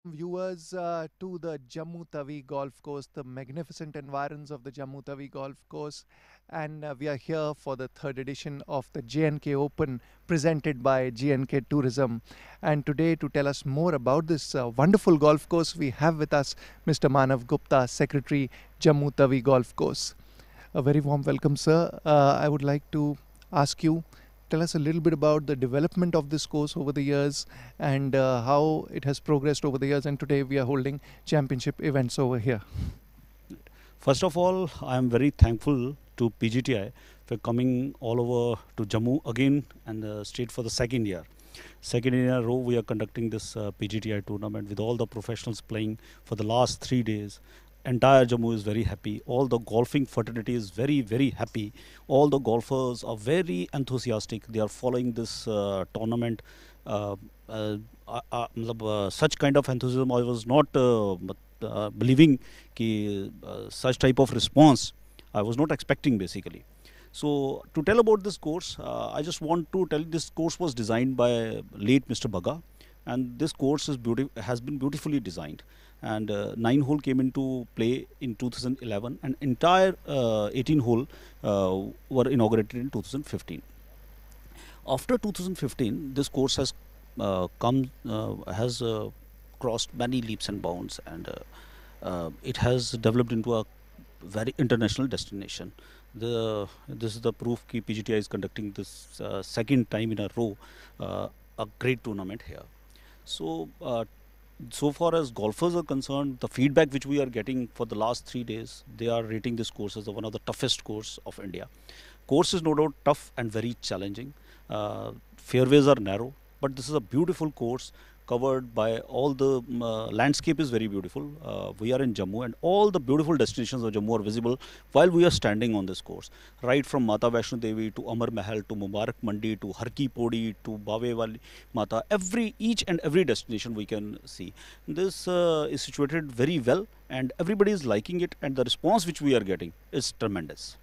viewers uh, to the Jammu Golf Course, the magnificent environs of the Jammu Golf Course. And uh, we are here for the third edition of the J&K Open presented by J&K Tourism. And today, to tell us more about this uh, wonderful golf course, we have with us Mr. Manav Gupta, Secretary, Jammu Golf Course. A very warm welcome, sir. Uh, I would like to ask you tell us a little bit about the development of this course over the years and uh, how it has progressed over the years. And today we are holding championship events over here. First of all, I am very thankful to PGTI for coming all over to Jammu again and uh, straight for the second year. Second year in a row, we are conducting this uh, PGTI tournament with all the professionals playing for the last three days entire Jammu is very happy. All the golfing fraternity is very, very happy. All the golfers are very enthusiastic. They are following this uh, tournament. Uh, uh, uh, such kind of enthusiasm I was not uh, uh, believing ki, such type of response I was not expecting basically. So to tell about this course, I just want to tell this course was designed by late Mr. Baga and this course is beauty has been beautifully designed and uh, nine hole came into play in 2011 and entire uh, 18 hole uh, were inaugurated in 2015 after 2015 this course has uh, come uh, has uh, crossed many leaps and bounds and it has developed into a very international destination. The this is the proof that PGTI is conducting this second time in a row a great tournament here. So so far as golfers are concerned, the feedback which we are getting for the last three days, they are rating this course as one of the toughest course of India. Course is no doubt tough and very challenging. Uh, fairways are narrow, but this is a beautiful course covered by all the um, uh, landscape is very beautiful. Uh, we are in Jammu and all the beautiful destinations of Jammu are visible while we are standing on this course. Right from Mata Vaishno Devi to Amar Mahal to Mubarak Mandi to Harki Podi to Bave Wali Mata, every each and every destination we can see. This uh, is situated very well and everybody is liking it and the response which we are getting is tremendous.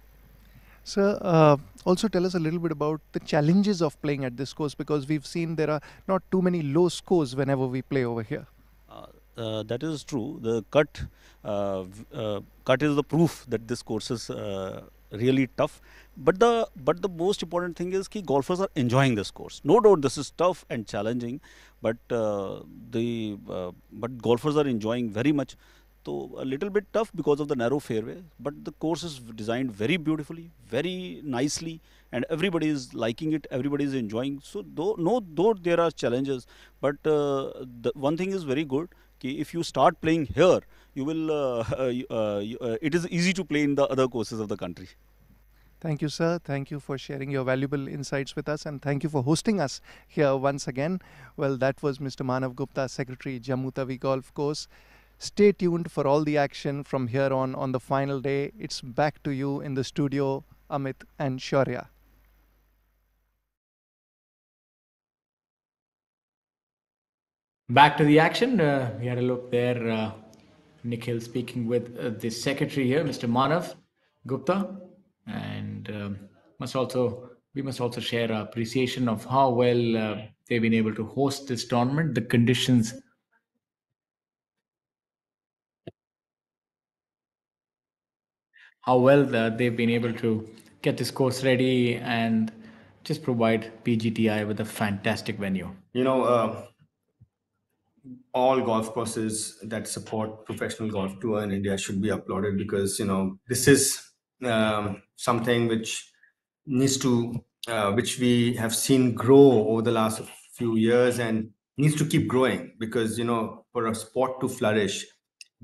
Sir, uh, also tell us a little bit about the challenges of playing at this course because we've seen there are not too many low scores whenever we play over here. Uh, uh, that is true. The cut, uh, uh, cut is the proof that this course is uh, really tough. But the but the most important thing is that golfers are enjoying this course. No doubt this is tough and challenging, but the but golfers are enjoying very much. So a little bit tough because of the narrow fairway, but the course is designed very beautifully, very nicely, and everybody is liking it. Everybody is enjoying. So though no, though there are challenges, but uh, the one thing is very good. If you start playing here, you will. Uh, uh, uh, it is easy to play in the other courses of the country. Thank you, sir. Thank you for sharing your valuable insights with us and thank you for hosting us here once again. Well, that was Mr. Manav Gupta, Secretary, Jammu Tawi Golf Course. Stay tuned for all the action from here on on the final day. It's back to you in the studio, Amit and Shaurya. Back to the action. Uh, we had a look there. Uh, Nikhil speaking with uh, the secretary here, Mr. Manav Gupta, and um, must also we must also share our appreciation of how well uh, they've been able to host this tournament. The conditions how well the, they've been able to get this course ready and just provide PGTI with a fantastic venue. You know, uh, all golf courses that support professional golf tour in India should be applauded because you know this is um, something which needs to, uh, which we have seen grow over the last few years and needs to keep growing because you know for a sport to flourish,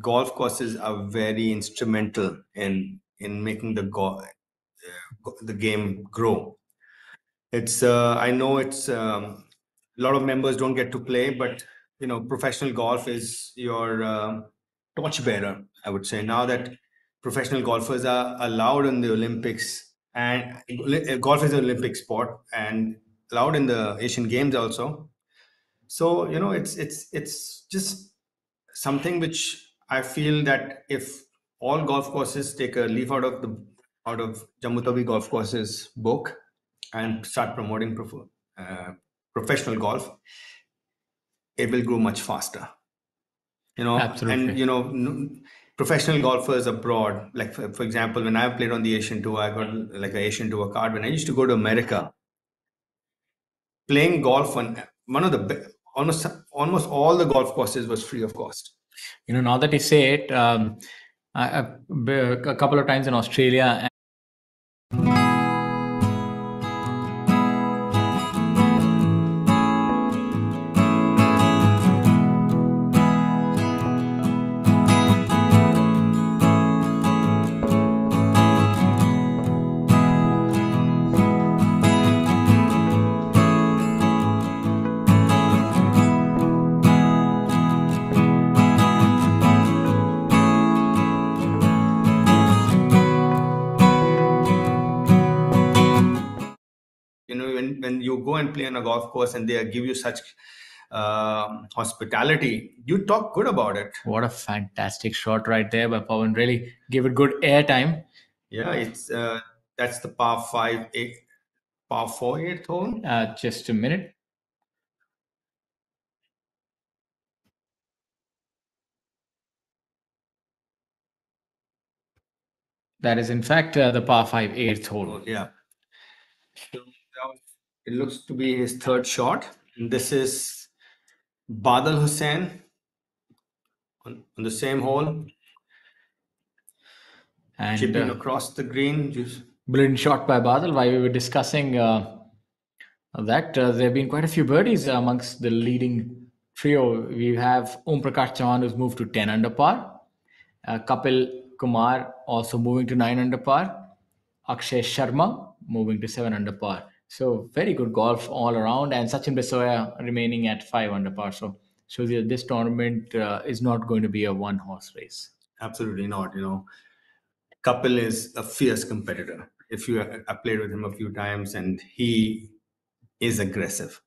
golf courses are very instrumental in in making the go- the game grow. It's uh, I know it's um, a lot of members don't get to play, but you know professional golf is your uh, torchbearer. I would say now that professional golfers are allowed in the Olympics and uh, golf is an Olympic sport and allowed in the Asian Games also. So you know it's it's it's just something which I feel that if all golf courses take a leaf out of the out of Jammu Tawi golf courses book and start promoting prof- uh, professional golf, it will grow much faster. You know, Absolutely. and you know, professional golfers abroad, like for, for example, when I played on the Asian Tour, I got like an Asian Tour card. When I used to go to America, playing golf on one of the be- almost almost all the golf courses was free of cost. You know, now that you say it, um, A couple of times in Australia. And play on a golf course and they give you such uh, hospitality, you talk good about it. What a fantastic shot right there by Pawan. Really give it good airtime. Yeah, it's uh, that's the par five eight, par four eighth hole. Uh, just a minute. That is, in fact, uh, the par 5 eighth hole. Yeah. So that was- it looks to be his third shot. And this is Badal Hussain on, on the same hole, And chipping uh, across the green. Just brilliant shot by Badal. While we were discussing uh, that, uh, there have been quite a few birdies amongst the leading trio. We have Om Prakash Chauhan, who's moved to 10 under par. Uh, Kapil Kumar also moving to 9 under par. Akshay Sharma moving to 7 under par. So very good golf all around. And Sachin Baisoya remaining at 5 under par. So shows you this tournament uh, is not going to be a one horse race. absolutely not. You know, Kapil is a fierce competitor. If you I played with him a few times, and he is aggressive.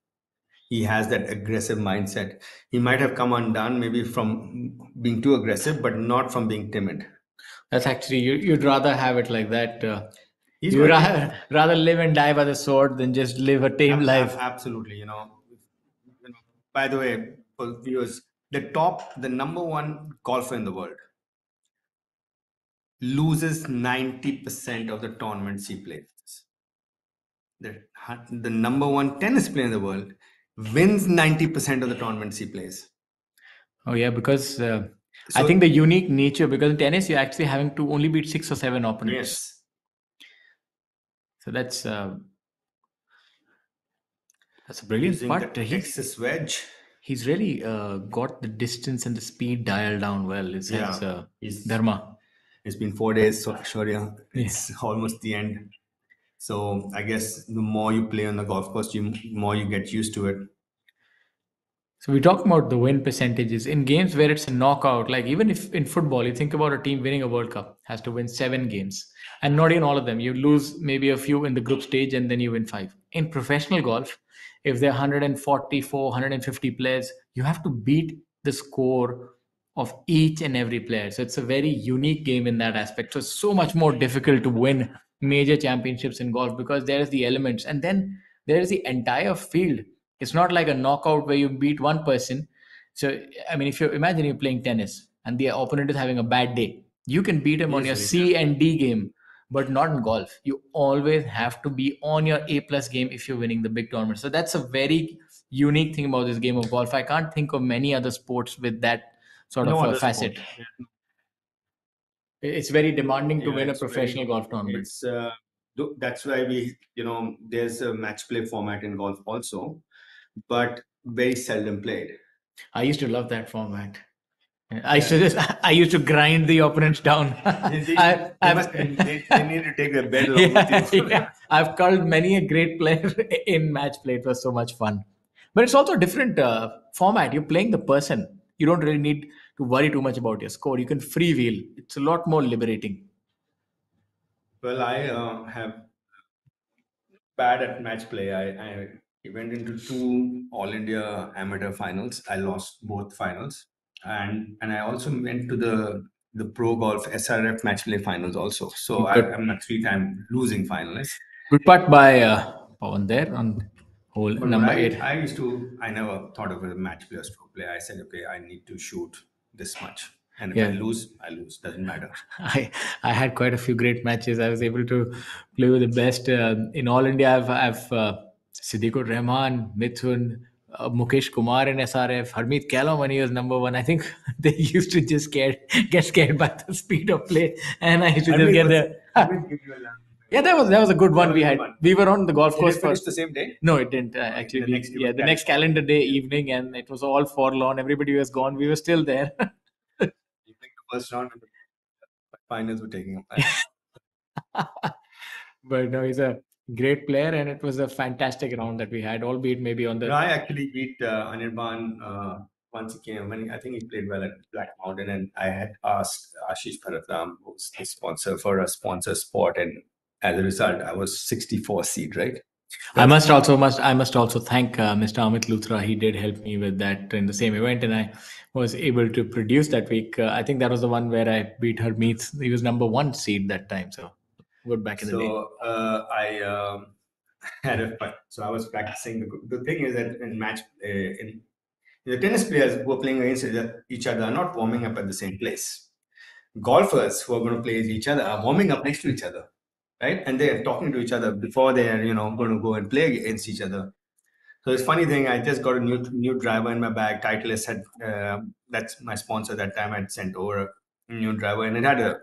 He has that aggressive mindset. He might have come undone maybe from being too aggressive, but not from being timid. That's actually, you, you'd rather have it like that. Uh, He's you rather, rather live and die by the sword than just live a tame Ab- life. ab- Absolutely, you know. By the way, for viewers, the top, the number one golfer in the world loses 90% of the tournaments he plays. The, the number one tennis player in the world wins 90% of the tournaments he plays. Oh, yeah, because uh, I think the unique nature, because in tennis, you're actually having to only beat six or seven opponents. Yes. So that's uh, that's a brilliant Using putt. the He's, Texas wedge. he's really uh, got the distance and the speed dialed down well. It's Yeah. it's, uh, Dharma. it's been four days, so Shaurya, it's almost the end. So I guess the more you play on the golf course, you more you get used to it. So we talk about the win percentages in games where it's a knockout. Like even if in football, you think about a team winning a World Cup has to win seven games, and not even all of them. You lose maybe a few in the group stage, and then you win five. In professional golf, if there are 144, 150 players, you have to beat the score of each and every player. So it's a very unique game in that aspect. So it's so much more difficult to win major championships in golf because there's the elements, and then there's the entire field. It's not like a knockout where you beat one person. So I mean, if you imagine you're playing tennis and the opponent is having a bad day, you can beat him on your C and D game, but not in golf. You always have to be on your A plus game if you're winning the big tournament. So that's a very unique thing about this game of golf. I can't think of many other sports with that sort No of facet. sport. It's very demanding to Yeah, win a it's very- professional golf tournament. It's uh, that's why we, you know, there's a match play format in golf also, but very seldom played. I used to love that format. I used to just, I used to grind the opponents down. They, I, they I've- must- they- they need to take their bed along yeah, with you. yeah. I've called many a great player in match play. It was so much fun. But it's also a different uh, format. You're playing the person. You don't really need to worry too much about your score. You can freewheel. It's a lot more liberating. Well, I uh, have bad at match play. I, I went into two All India amateur finals. I lost both finals, and and I also went to the the Pro Golf SRF match play finals also. So I. I'm a three-time losing finalist. Good putt by uh, Pawan there on hole But number I, eight. I used to. I never thought of a match play or stroke play. I said, okay, I need to shoot this much. And if Yeah. I lose, I lose. Doesn't matter. I I had quite a few great matches. I was able to play with the best um in all India. I've I've uh, Siddikur Rahman, Mithun, uh, Mukesh Kumar in SRF, Harmeet Kahlon when he was number one. I think they used to just scared, get scared by the speed of play, and I used to just get there. Yeah, that was that was a good one we had. one. We were on the golf Did course it first. the same day? No, it didn't uh, actually. the next- yeah, the next calendar day evening, and it was all forlorn. Everybody was gone. We were still there. Played the first round and the finals were taking up. but no, he's a great player, and it was a fantastic round that we had, albeit maybe on the I actually beat uh, Anirban uh, once he came. When he- I think he played well at Black Mountain, and I had asked Ashish Bharatram, who's the sponsor, for a sponsor spot, and as a result, I was 64 seed, right? I must also must I must also thank uh, Mr. Amit Luthra. He did help me with that in the same event, and I was able to produce that week. Uh, I think that was the one where I beat Harmeet. He was number one seed that time, so good back in the day. So uh, I um, had a but so I was practicing. The, the thing is that in match uh, in the tennis players who are playing against each other are not warming up at the same place. Golfers who are going to play each other are warming up next to each other, right? And they are talking to each other before they are you know going to go and play against each other. So it's funny thing. I just got a new new driver in my bag. Titleist had uh, that's my sponsor that time. I'd sent over a new driver, and it had a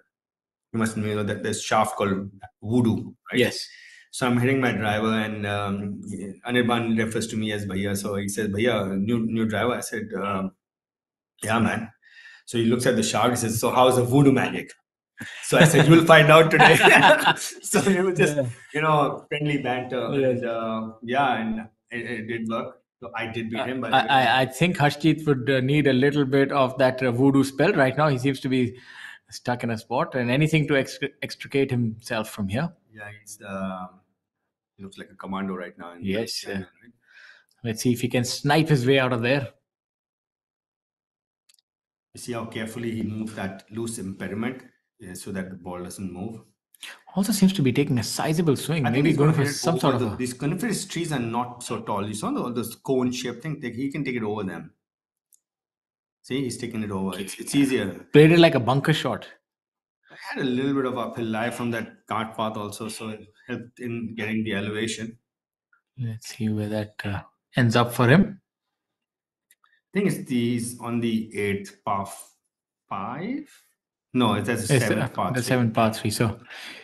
you must know that there's shaft called Voodoo, right? Yes. So I'm hitting my driver, and um, Anirban refers to me as Bhaiya. So he says, Bhaiya, new new driver. I said, um, Yeah, man. So he looks at the shaft. He says, So how's the voodoo magic? So I said, You'll find out today. so it was just, you know, friendly banter. Yes. And uh, yeah, and it, it did work. So I did beat him, but I, I, I think Harshjeet would uh, need a little bit of that uh, voodoo spell right now. He seems to be stuck in a spot, and anything to extricate himself from here. yeah, he's um, he looks like a commando right now. Yes, channel, uh, right? Let's see if he can snipe his way out of there. You see how carefully he moved that loose impediment yeah, so that the ball doesn't move. Also seems to be taking a sizable swing. I Maybe he's going gonna for some sort of a. these coniferous trees are not so tall. You saw the, all those cone shaped thing. They- He can take it over them. See, he's taking it over. It's, it's easier. Played it like a bunker shot. I had a little bit of uphill lie from that cart path also, so it helped in getting the elevation. Let's see where that uh, ends up for him. I think it's these on the eighth path five. No, it's that's the It's, uh, seventh path. the three. seventh par three. So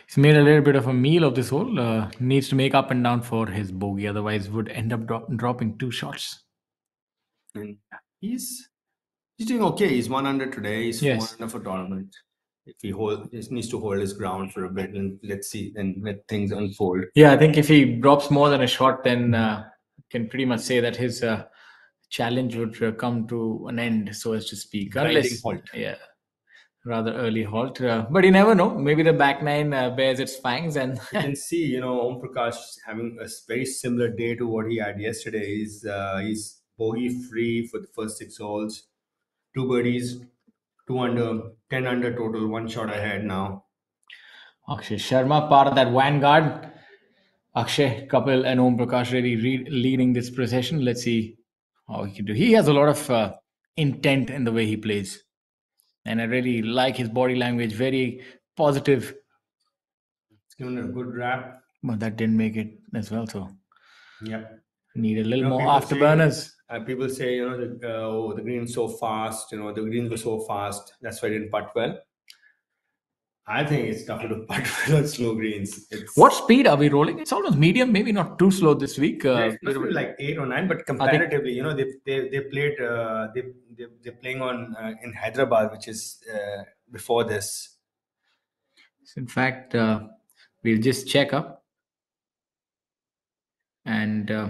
he's made a little bit of a meal of this hole. Uh, needs to make up and down for his bogey, otherwise would end up dro- dropping two shots. And he's he's doing okay. He's one under today. He's Yes. four under for tournament. If he hold, he needs to hold his ground for a bit, and let's see, and let things unfold. Yeah, I think if he drops more than a shot, then uh, can pretty much say that his uh, challenge would uh, come to an end, so as to speak. Unless, halt. yeah, rather early halt. Uh, but you never know. Maybe the back nine uh, bears its fangs, and You can see, you know, Om Prakash having a very similar day to what he had yesterday. He's uh, he's bogey free for the first six holes, two birdies, two under, ten under total, one shot ahead now. Akshay Sharma, part of that vanguard. Akshay, Kapil, and Om Prakash really re- leading this procession. Let's see how he can do. He has a lot of uh, intent in the way he plays, and I really like his body language. Very positive, It's given a good wrap. but that didn't make it as well. So Yep. need a little more afterburners. Uh, people say, you know, the, uh, oh, the green's so fast. You know, the greens were so fast. That's why I didn't putt well. I think it's tougher to putt well on slow greens. It's, What speed are we rolling? It's almost medium, maybe not too slow this week. Uh, be like eight or nine, but comparatively, you know, they they they played uh, they they they're playing on uh, in Hyderabad, which is uh, before this. in fact, uh, we'll just check up. And uh,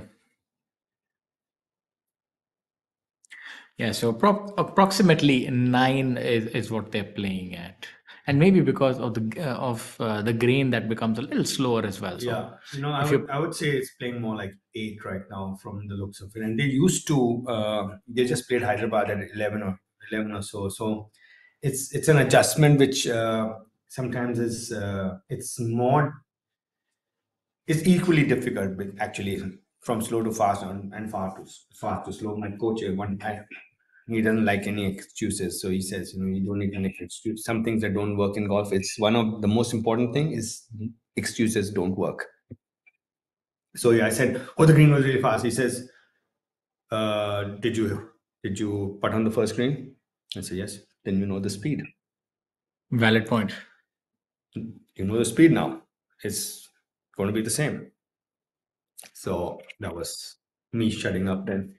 yeah, so appro- approximately nine is, is what they're playing at. And maybe because of the uh, of uh, the grain that becomes a little slower as well. So yeah, you know, I if would, you- I would say it's playing more like eight right now from the looks of it. And they used to uh, they just played Hyderabad at eleven or eleven or so. So it's it's an adjustment which uh, sometimes is uh, it's more it's equally difficult but actually from slow to fast and, fast to fast to slow. My coach uh, one I he doesn't like any excuses. So he says, you know, you don't need any excuse. Some things that don't work in golf. It's one of the most important thing is excuses don't work. So yeah, I said, oh, the green was really fast. He says, uh, did you did you putt on the first green? I said yes. Then you know the speed. Valid point. You know the speed now. It's going to be the same. So that was me shutting up then.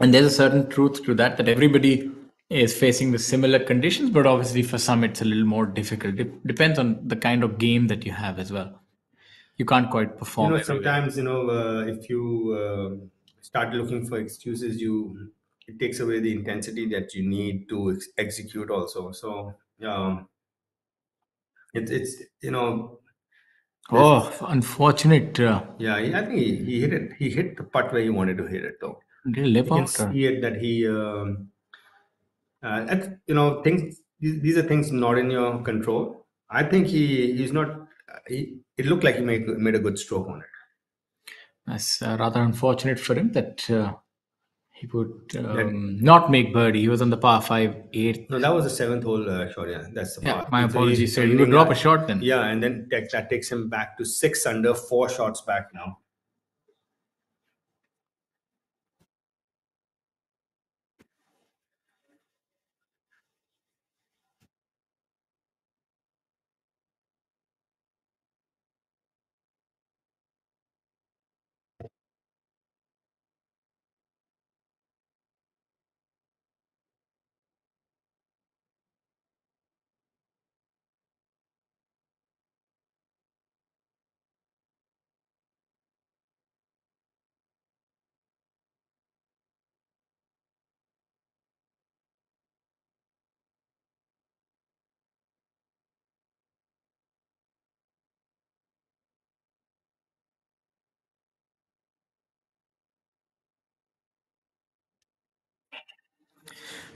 And there's a certain truth to that that everybody is facing the similar conditions, but obviously for some it's a little more difficult. It depends on the kind of game that you have as well. You can't quite perform. You know, sometimes you know uh, if you uh, start looking for excuses, you it takes away the intensity that you need to ex- execute also. So um, it's it's you know Oh, unfortunate. Uh, yeah, he, I think he, he hit it. He hit the putt where he wanted to hit it though. did he live you can out? or- see it that he um, uh, that's- you know things these, these are things not in your control i think he he's not he, it looked like he made made a good stroke on it That's uh, rather unfortunate for him that uh, he would um, not make birdie. He was on the par five eighth. no that was the seventh hole uh, shot yeah that's the Yeah, part. my apologies. So he would drop a shot then. yeah and then that, that takes him back to six under four shots back now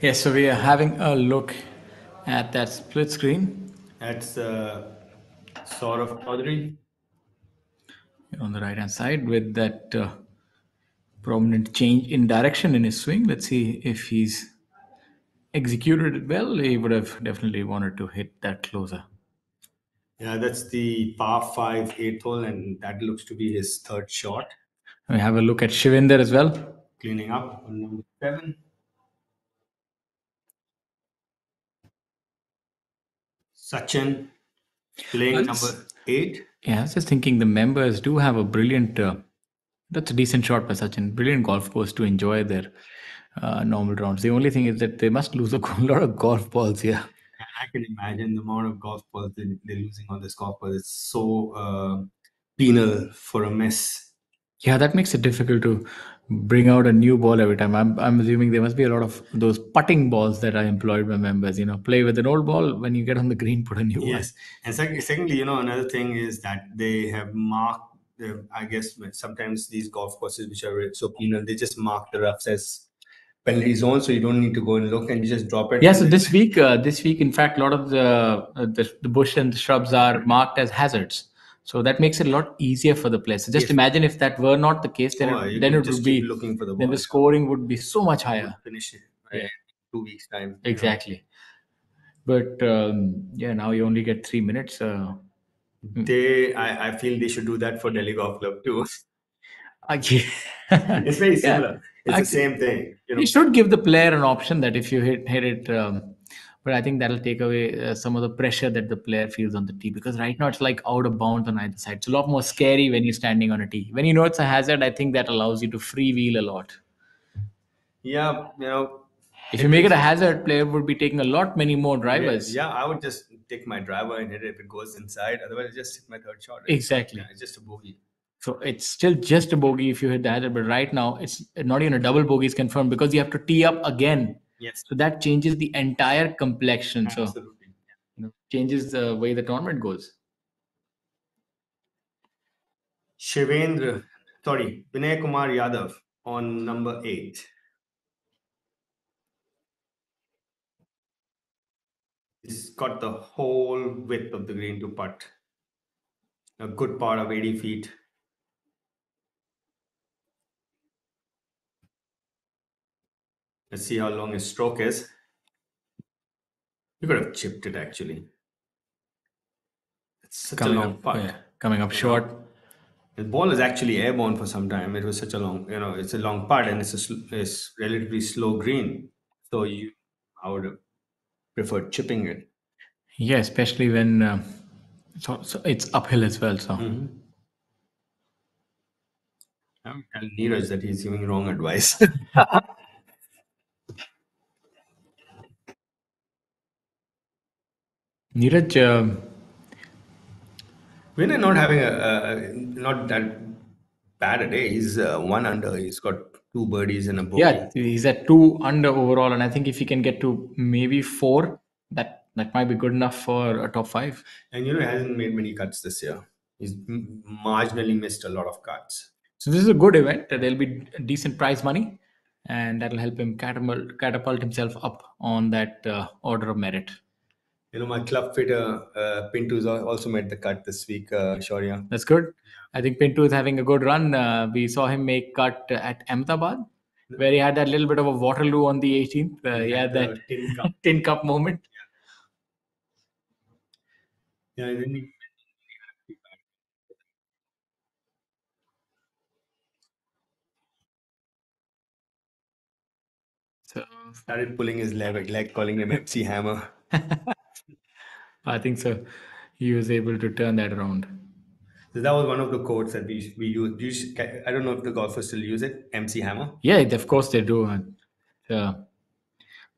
Yes, so we are having a look at that split screen that's uh, Saurav Chaudhary. on the right hand side with that uh, prominent change in direction in his swing. Let's see if he's executed it well. He would have definitely wanted to hit that closer. Yeah, that's the par five eighth hole, and that looks to be his third shot. We have a look at Shivendra as well. Cleaning up on number seven. Sachin playing That's- number eight. Yeah, I was just thinking the members do have a brilliant. Uh, that's a decent shot by Sachin. Brilliant golf course to enjoy their uh, normal rounds. The only thing is that they must lose a lot of golf balls here. I can imagine the amount of golf balls they, they're losing on this golf course. It's so uh, penal for a miss. Yeah, that makes it difficult to bring out a new ball every time. I'm, I'm assuming there must be a lot of those putting balls that are employed by members. You know, play with an old ball. When you get on the green, put a new one. Yes, and sec- secondly, you know, another thing is that they have marked. The, I guess sometimes these golf courses, which are so penal, they just mark the roughs as penalty zone, so you don't need to go and look, and you just drop it. Yeah, so this week, uh, this week, in fact, a lot of the, uh, the the bush and the shrubs are marked as hazards. So that makes it a lot easier for the players. So just Yes. imagine if that were not the case, then Oh, it, then it would be looking for the then the scoring would be so much higher. Finish it Yeah. in two weeks time. Exactly. But um, yeah, now you only get three minutes. Uh, They, I, I feel they should do that for Delhi Golf Club too. okay. It's very Yeah. similar. It's Actually- the same thing. You know, should give the player an option that if you hit hit it, um, but I think that'll take away uh, some of the pressure that the player feels on the tee because right now it's like out of bounds on either side. It's a lot more scary when you're standing on a tee. When you know it's a hazard, I think that allows you to freewheel a lot. yeah, you know, If you make it a hazard, player would be taking a lot many more drivers. Yeah, I would just take my driver and hit it if it goes inside. Otherwise, just hit my third shot. Exactly. Yeah, it's just a bogey. So it's still just a bogey if you hit the hazard, but right now it's not even a double bogey is confirmed because you have to tee up again. Yes, So that changes the entire complexion. So you know, changes the way the tournament goes. Shivendra, sorry, Vinay Kumar Yadav on number eight. He's got the whole width of the green to putt. A good part of 80 feet. Let's see how long his stroke is. You could have chipped it actually. It's such coming a long up, putt. yeah, coming up short. The ball is actually airborne for some time. It was such a long, you know, it's a long putt and it's a it's relatively slow green. So you, I would have preferred chipping it. Yeah, especially when uh, so, so it's uphill as well. So Mm-hmm. I'm telling Neeraj that he's giving wrong advice. Neeraj, um Vinay not having a, a not that bad a day. He's uh, one under. He's got two birdies and a bogey. yeah, he's at two under overall, and I think if he can get to maybe four, that that might be good enough for a top five. And you know, he hasn't made many cuts this year. He's marginally missed a lot of cuts. So this is a good event. There'll be decent prize money, and that'll help him catapult, catapult himself up on that uh, order of merit. You know, my club fitter uh, Pinto's also made the cut this week, uh, Shaurya. That's good. I think Pinto is having a good run. Uh, we saw him make cut at Ahmedabad, where he had that little bit of a Waterloo on the 18th. Uh, had that tin cup. tin cup moment. Yeah, and then started pulling his leg, leg calling him MC Hammer. I think so. He was able to turn that around. So that was one of the quotes that we we use. Do you, I don't know if the golfers still use it. MC Hammer. Yeah, of course they do. Uh,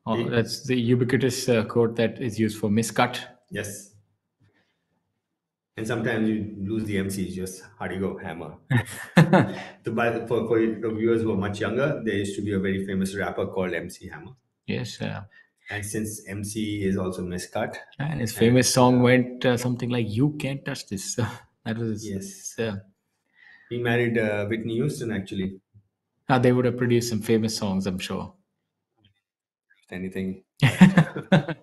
oh, Yeah. that's the ubiquitous uh, quote that is used for miscut. Yes. And sometimes you lose the MCs. Just how do you go hammer? By, for for the viewers who are much younger, there used to be a very famous rapper called MC Hammer. yes. Uh, And since MC is also miscut, and his famous song went uh, something like "You can't touch this." that was Yes. uh, he married uh, Whitney Houston actually. uh, they would have produced some famous songs, I'm sure. If anything.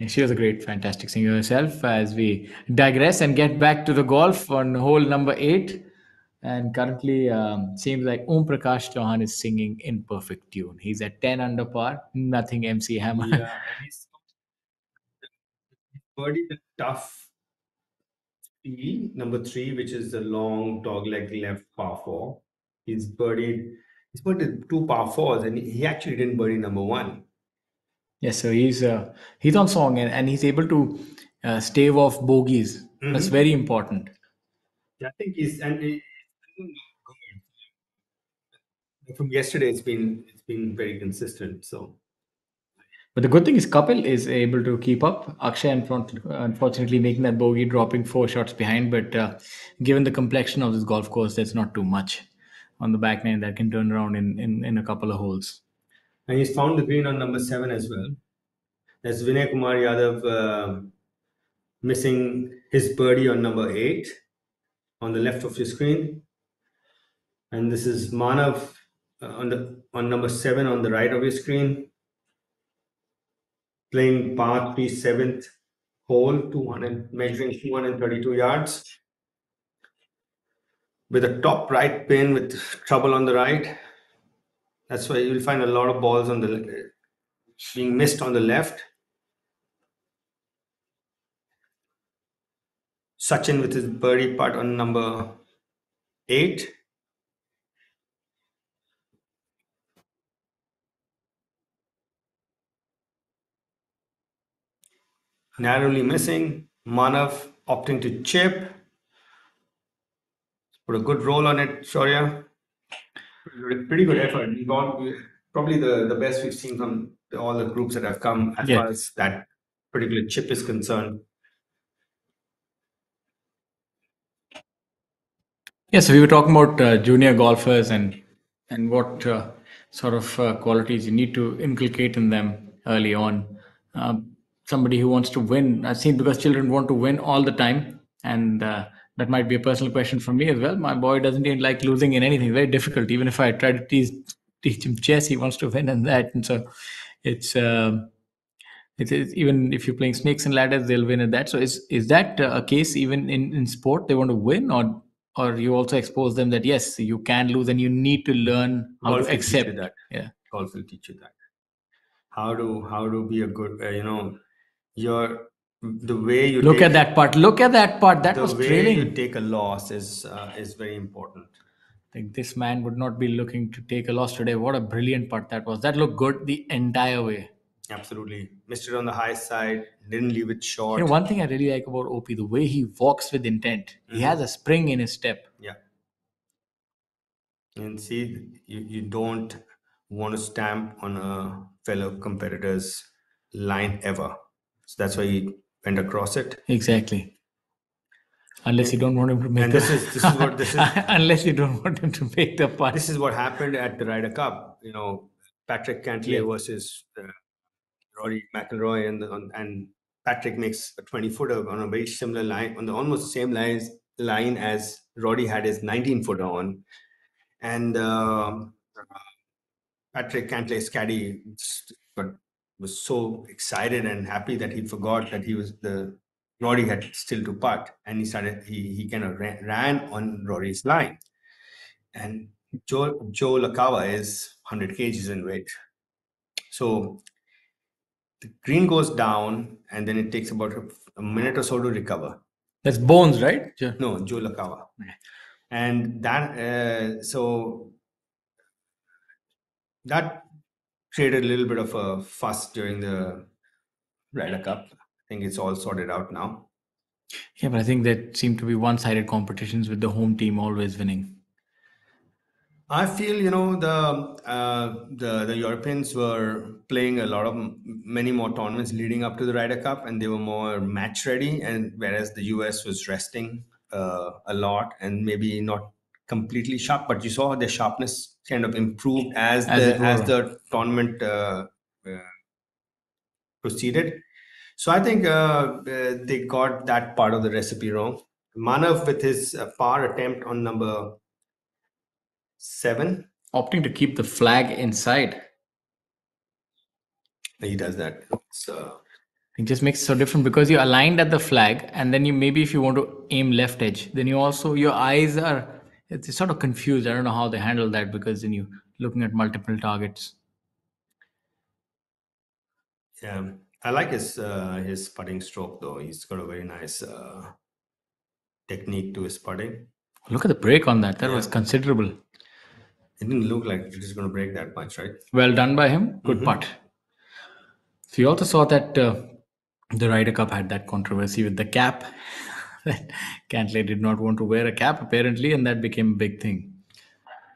And she was a great, fantastic singer herself. As we digress and get back to the golf on hole number eight, and currently um, seems like Om Prakash Chauhan is singing in perfect tune. He's at ten under par, nothing MC Hammer. Yeah, he's birdie the tough tee, number three, which is the long dog leg left par four. He's birdied, he's birdied two par fours, and he actually didn't birdie number one. Yes, so he's uh, he's on song and, and he's able to uh, stave off bogeys. That's Mhm. very important. Yeah, I think he's and he, from yesterday, it's been it's been very consistent. So But the good thing is Kapil is able to keep up. Akshay, unfortunately, making that bogey, dropping four shots behind. But uh, given the complexion of this golf course, that's not too much on the back nine that can turn around in, in, in a couple of holes. and he's found the green on number seven as well. That's Vinay Kumar Yadav uh, missing his birdie on number eight on the left of your screen. And this is Manav uh, on the on number seven on the right of your screen. Playing par three seventh hole, 200 measuring 232 yards. With a top right pin with trouble on the right. That's why you'll find a lot of balls on the being missed on the left. Sachin with his birdie putt on number eight. Narrowly missing. Manav opting to chip. Put a good roll on it, Shaurya. Pretty good- effort. We've Probably the, the best we've seen from all the groups that have come as Yeah. far as that particular chip is concerned. Yeah, so we were talking about uh, junior golfers and and what uh, sort of uh, qualities you need to inculcate in them early on. Um, somebody who wants to win, I've seen because children want to win all the time, and uh, that might be a personal question for me as well. My boy doesn't even like losing in anything; very difficult. Even if I try to teach teach him chess, he wants to win and that, and so it's. Um, it is even if you're playing snakes and ladders, they'll win at that. So is is that uh, a case even in, in sport? They want to win, or or you also expose them that yes, you can lose and you need to learn how Golf to can teach you accept that. Yeah, golf will teach you that. How to how to be a good uh, you know your the way you Look at that part. Look at that part. That the was way trailing. you take a loss is uh, is very important. Like this man would not be looking to take a loss today. What a brilliant part that was. That looked good the entire way. Absolutely, missed it on the high side, didn't leave it short. You know, one thing I really like about OP, the way he walks with intent. He has a spring in his step. Yeah. And see, you, you don't want to stamp on a fellow competitor's line ever. So that's why he went across it. Exactly. Unless you don't want him to make And the this is this is what this is unless you don't want him to make the putt. this is what happened at the Ryder Cup. You know, Patrick Cantlay Yeah. versus uh, Rory McIlroy, and on, and Patrick makes a twenty footer on a very similar line, on the almost the same lines line as Rory had his nineteen footer on, and um, Patrick Cantlay's caddy but was so excited and happy that he forgot that he was the Rory had still to putt, and he started he he kind of ran, ran on Rory's line, and Joe Joe LaCava is 100 kgs in weight, so the green goes down, and then it takes about a, a minute or so to recover. That's bones, right? Yeah. No, Joe LaCava. And that, uh, so that created a little bit of a fuss during the Ryder Cup. I think it's all sorted out now. Yeah, but I think that seemed to be one-sided competitions with the home team always winning. I feel you know the uh, the the Europeans were playing a lot of many more tournaments leading up to the Ryder Cup, and they were more match ready, and whereas the US was resting uh, a lot and maybe not completely sharp, but you saw their sharpness kind of improved as, As the as the tournament uh, uh, proceeded. So I think uh, uh, they got that part of the recipe wrong. Manav with his uh, par attempt on number seven Opting to keep the flag inside. he does that so It just makes it so different because you're aligned at the flag, and then you maybe if you want to aim left edge, then you also your eyes are it's sort of confused. I don't know how they handle that because then you're looking at multiple targets. yeah i like his uh, his putting stroke though he's got a very nice uh, technique to his putting Look at the break on that. That was considerable. it didn't look like it was going to break that much right Well done by him. Good Mhm. putt. So you also saw that uh, the Ryder Cup had that controversy with the cap. That Cantlay did not want to wear a cap apparently, and that became a big thing.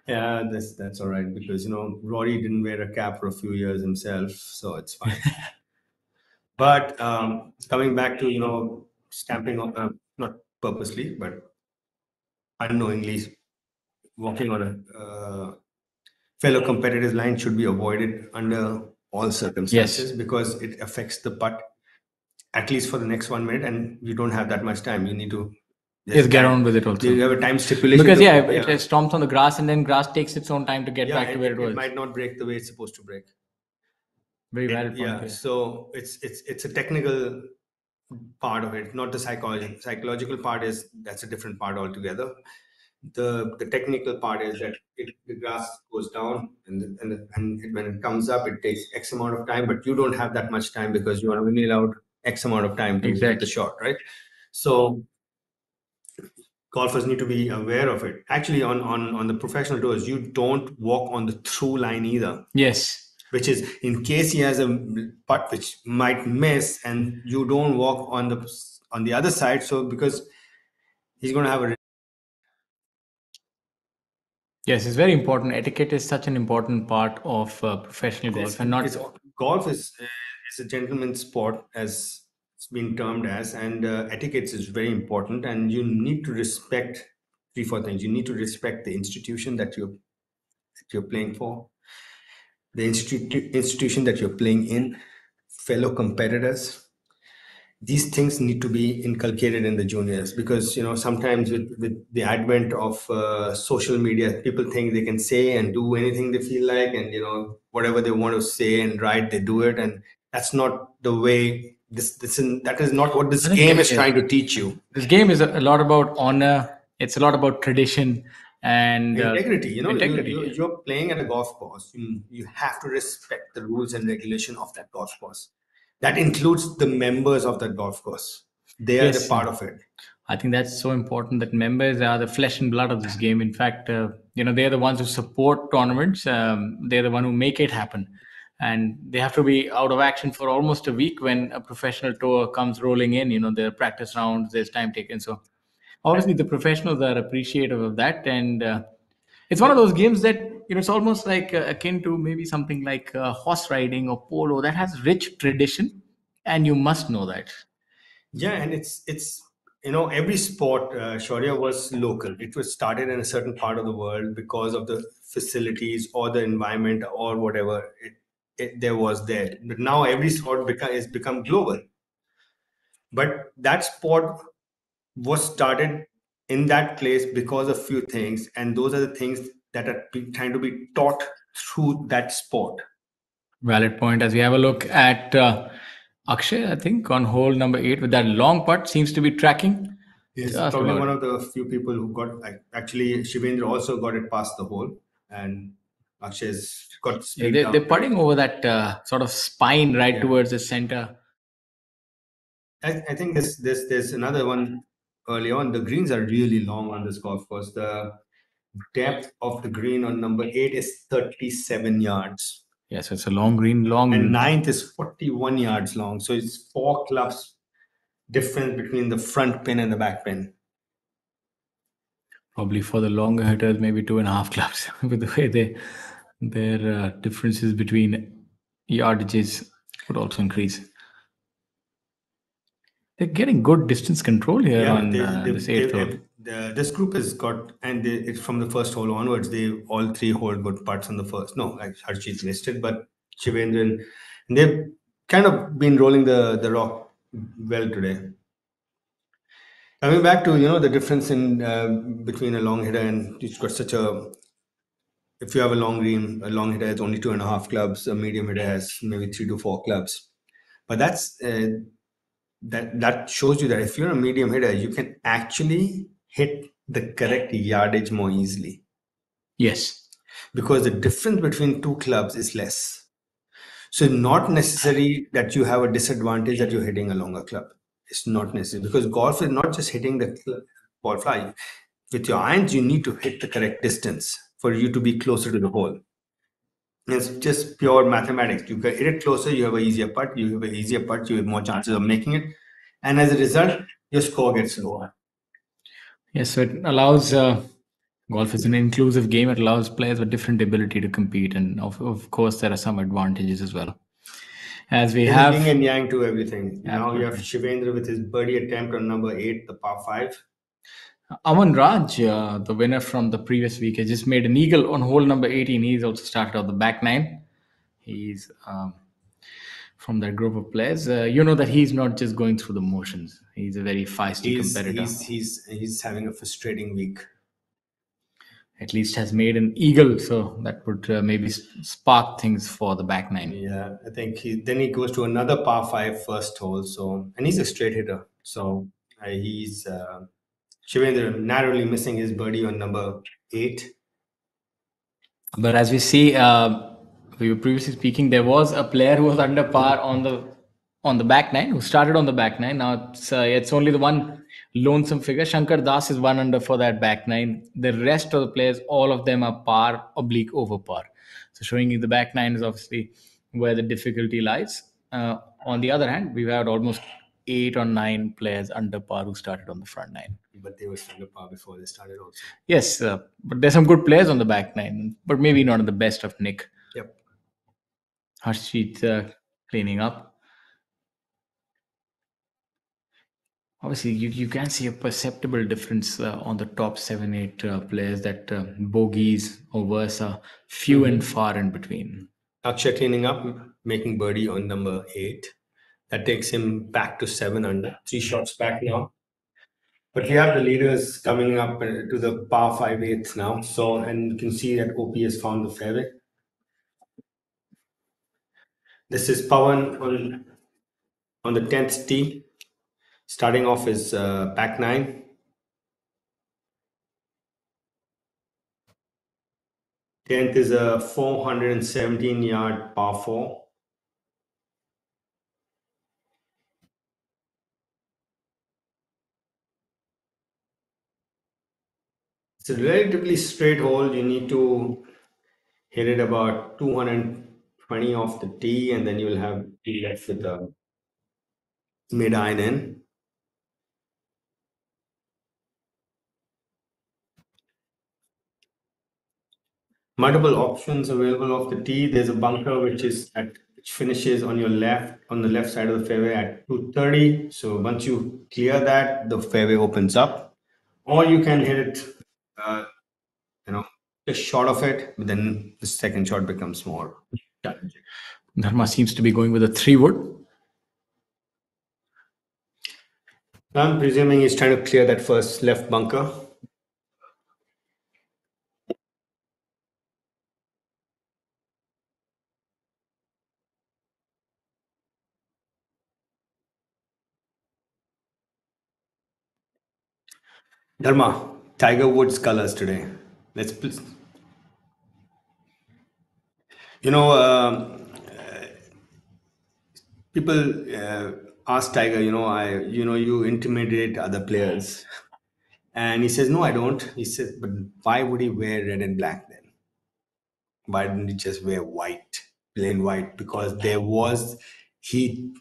yeah that's that's all right because you know rory didn't wear a cap for a few years himself so it's fine but um coming back to you know stamping on uh, not purposely but unknowingly walking on a uh, fellow competitor's line should be avoided under all circumstances because it affects the putt at least for the next one minute and you don't have that much time you need to Just get on with it also. you have a time stipulation Because yeah, it, it stomps on the grass and then grass takes its own time to get yeah, back to where it, was. It might not break the way it's supposed to break Very It- valid point. yeah yeah. so it's it's it's a technical part of it not the psychology psychological part is that's a different part altogether the the technical part is that it, the grass goes down and the, and, the, and it, when it comes up it takes x amount of time but you don't have that much time because you are only allowed x amount of time to hit the shot right so golfers need to be aware of it actually on on on the professional tours you don't walk on the through line either Yes. which is in case he has a putt which might miss and you don't walk on the on the other side so because he's going to have a Yes, it's very important. Etiquette is such an important part of uh, professional golf, and not it's- golf is is a gentleman's sport as it's been termed as and uh, etiquette is very important and you need to respect three four things. You need to respect the institution that you're that you're playing for the institu- institution that you're playing in fellow competitors. These things need to be inculcated in the juniors because you know sometimes with, with the advent of uh, social media people think they can say and do anything they feel like and you know whatever they want to say and write they do it and that's not the way this this is, that is not what this game is trying to teach you this game is a, a lot about honor. It's a lot about tradition. and uh, integrity. You know, integrity, you, you're playing at a golf course. You, you have to respect the rules and regulation of that golf course. That includes the members of that golf course. They are Yes. the part of it. I think that's so important that members are the flesh and blood of this game. In fact, uh, you know, they're the ones who support tournaments. Um, they're the one who make it happen. And they have to be out of action for almost a week when a professional tour comes rolling in. You know, there are practice rounds, there's time taken. So obviously the professionals are appreciative of that. And uh, it's one of those games that, you know, it's almost like uh, akin to maybe something like uh, horse riding or polo that has rich tradition. And you must know that. Yeah, and it's it's you know every sport uh, Shaurya was local. It was started in a certain part of the world because of the facilities or the environment or whatever it, it there was there. But now every sport become has become global. But that sport was started in that place because of few things, and those are the things that are trying to be taught through that sport. Valid point. As we have a look at uh, Akshay, I think on hole number eight with that long putt seems to be tracking. He's Just probably about. one of the few people who got actually Shivendra also got it past the hole, and Akshay's got they, they're putting over that uh, sort of spine right Yeah. towards the center. I, I think this this there's another one early on. The greens are really long on this golf course. The depth of the green on number eight is 37 yards, Yes, it's a long green, long. and ninth is 41 yards long. So it's four clubs difference between the front pin and the back pin. probably for the longer hitters, maybe two and a half clubs with the way they their uh, differences between yardages would also increase. They're getting good distance control here on they- uh, they- this eighth hole. they- the- this group has got, and they, it's from the first hole onwards. They all three hold good putts on the first. No, like Harshjeet's listed, but Shivendran, and they've kind of been rolling the the rock well today. Coming back to you know the difference in uh, between a long hitter and it's got such a. If you have a long green, a long hitter has only two and a half clubs. A medium hitter has maybe three to four clubs, but that's uh, that that shows you that if you're a medium hitter, you can actually hit the correct yardage more easily Yes. because the difference between two clubs is less. So not necessary that you have a disadvantage that you're hitting a longer club. It's not necessary because golf is not just hitting the ball fly. With your irons, you need to hit the correct distance for you to be closer to the hole. It's just pure mathematics. You get it closer, you have an easier putt. You have an easier putt, you have more chances of making it, and as a result, your score gets lower. Yes, so it allows uh, golf is an inclusive game. It allows players with different ability to compete, and of, of course, there are some advantages as well. As we There's have, yin and yang to everything. Now you have Shivendra with his birdie attempt on number eight, the par five. Aman Raj, uh, the winner from the previous week, has just made an eagle on hole number 18. He's also started off the back nine. He's um, from that group of players. Uh, you know that he's not just going through the motions. He's a very feisty He's, competitor. he's he's he's having a frustrating week. At least has made an eagle, so that would uh, maybe spark things for the back nine. Yeah, I think he then he goes to another par five first hole. So and he's a straight hitter. So uh, he's uh, Shivendra narrowly missing his birdie on number eight. But as we see, uh, we were previously speaking, there was a player who was under par on the on the back nine, who started on the back nine. Now it's uh, it's only the one lonesome figure. Shankar Das is one under for that back nine. The rest of the players, all of them are par oblique over par. So showing you the back nine is obviously where the difficulty lies. Uh, on the other hand, we've had almost eight or nine players under par who started on the front nine. But they were under par before they started also. Yes, uh, but there's some good players on the back nine, but maybe not on the best of Nick. Yep. Harshjeet uh, cleaning up. Obviously, you, you can see a perceptible difference uh, on the top seven, eight uh, players that uh, bogeys or worse are few and far in between. Akshay cleaning up, making birdie on number eight. That takes him back to seven under, three shots back now. But we have the leaders coming up uh, to the par five eighths now. So, and you can see that OP has found the fairway. This is Pawan on, on the 10th tee, starting off his uh, back nine. 10th is a 417 yard par 4. It's a relatively straight hole. You need to hit it about 220 off the tee, and then you'll have be left with a mid iron in. multiple options available off the tee. There's a bunker which is at which finishes on your left on the left side of the fairway at 230. So once you clear that, the fairway opens up, or you can hit it, uh, you know, just short of it. But then the second shot becomes more challenging. Dharma seems to be going with a three wood. I'm presuming he's trying to clear that first left bunker. Dharma, Tiger Woods colors today. Let's please. You know, uh, people uh, ask Tiger, you know, I, you know, you intimidate other players, and he says, no, I don't. He says, but why would he wear red and black then? Why didn't he just wear white, plain white? Because there was he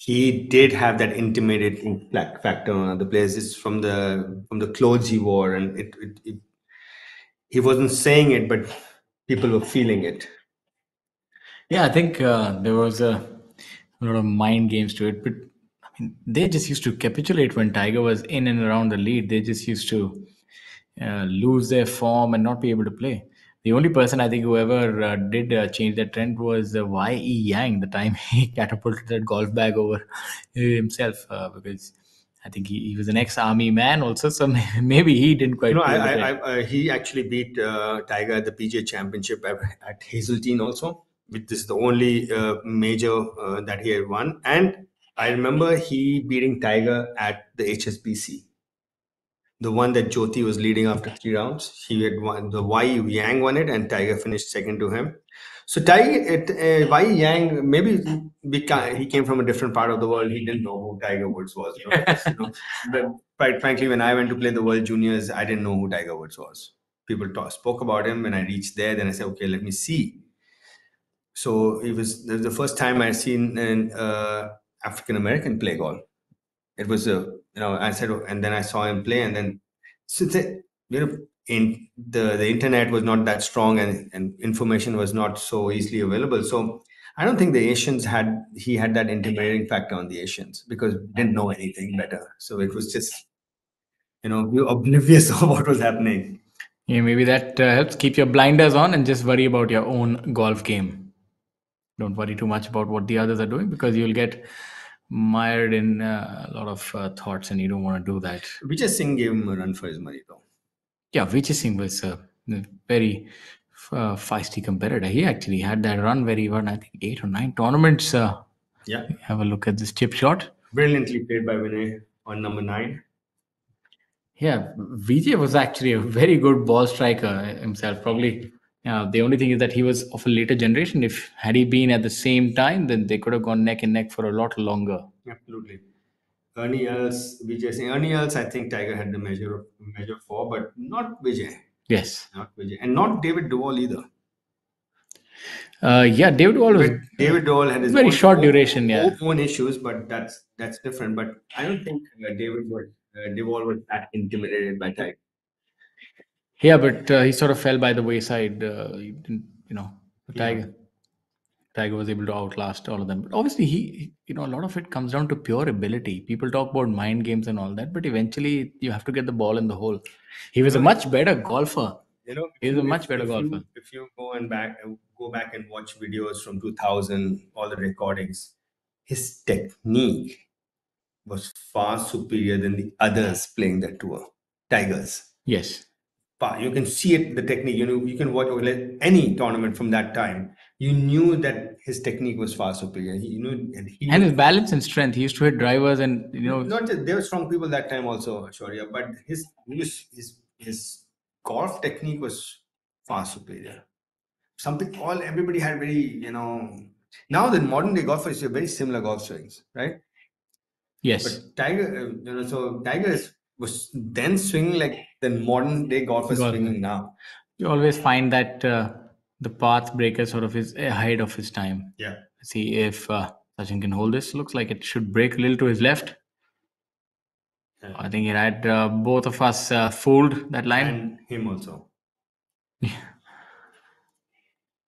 he did have that intimidating factor on other players It's from the from the clothes he wore and it, it, it he wasn't saying it but people were feeling it Yeah, I think uh, there was a, a lot of mind games to it, but I mean, they just used to capitulate when Tiger was in and around the lead. They just used to uh, lose their form and not be able to play. The only person I think who ever uh, did uh, change that trend was uh, Y.E. Yang, the time he catapulted that golf bag over himself, uh, because I think he, he was an ex-army man also, so maybe he didn't quite. you know I, I. I, uh, he actually beat uh, tiger at the pga championship at, at hazeltine also which is the only uh, major uh, that he had won and i remember he beating tiger at the hsbc the one that Jyoti was leading after three rounds. He had won the Y Yang won it, and Tiger finished second to him. So Tiger, it, uh, Y Yang, maybe ca- he came from a different part of the world. He didn't know who Tiger Woods was. You know, you know. But quite frankly, when I went to play the World Juniors, I didn't know who Tiger Woods was. People talk, spoke about him. When I reached there, then I said, okay, let me see. So it was the the first time I seen an uh, African American play golf it was a you know i said and then i saw him play and then so the, you know in the the internet was not that strong and and information was not so easily available. So i don't think the asians had he had that intimidating factor on the asians because didn't know anything better. So it was just you know were oblivious of what was happening. Yeah, maybe that uh, helps keep your blinders on and just worry about your own golf game. Don't worry too much about what the others are doing because you'll get mired in uh, a lot of uh, thoughts and you don't want to do that. Vijay Singh gave him a run for his money though Yeah, Vijay Singh was a very uh, feisty competitor. He actually had that run where he won, I think, eight or nine tournaments. Uh, yeah have a look at this chip shot. brilliantly played by Vinay on number nine Yeah, Vijay was actually a very good ball striker himself. Probably uh, the only thing is that he was of a later generation. If had he been at the same time, then they could have gone neck and neck for a lot longer. Absolutely. Ernie Els, Vijay Singh. Ernie Els, I think Tiger had the measure of measure for, but not Vijay. Yes. Not Vijay. And not David Duval either. Uh, yeah, David Duval was But David Duval had his very own- short own- duration, yeah. own- Own issues, but that's that's different. But I don't think uh, David uh, Duval was that intimidated by Tiger. Yeah, but uh, he sort of fell by the wayside. Uh, he didn't, you know, the Yeah. Tiger. Tiger was able to outlast all of them. But obviously, he, you know, a lot of it comes down to pure ability. People talk about mind games and all that, but eventually, you have to get the ball in the hole. He was a much better golfer. You know, He's if a much better if you- golfer. if you go and back go back and watch videos from 2000, all the recordings, his technique was far superior than the others playing that tour. Tigers. Yes. You can see it, the technique. You know, you can watch any tournament from that time. You knew that his technique was far superior. He, you know, and he And his balance and strength. He used to hit drivers and, you know, not just, there were strong people that time also, Shaurya, but his his his, his golf technique was far superior. something all everybody had very you know now the modern day golfers have very similar golf swings, right? Yes. But Tiger, uh, you know, so Tiger is, was then swinging like the modern day golfer Golf. swinging now. you always find that uh, the path breaker sort of is ahead of his time. Yeah. See if uh, Sachin can hold this. Looks like it should break a little to his left. Yeah. I think it had uh, both of us uh, fooled that line. And him also. Yeah.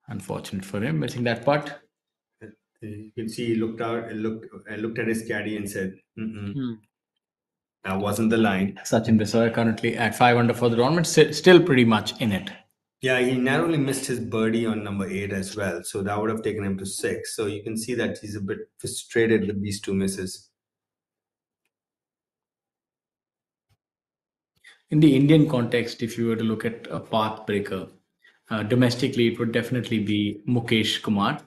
Unfortunate for him, missing that putt. You can see he looked out, looked, uh, looked at his caddy and said, Mm-mm, Hmm. "That wasn't the line." Sachin Baisoya currently at five under for the tournament, still pretty much in it. Yeah, he narrowly missed his birdie on number eight as well, so that would have taken him to six. So you can see that he's a bit frustrated with these two misses. In the Indian context, if you were to look at a path breaker, uh, domestically, it would definitely be Mukesh Kumar.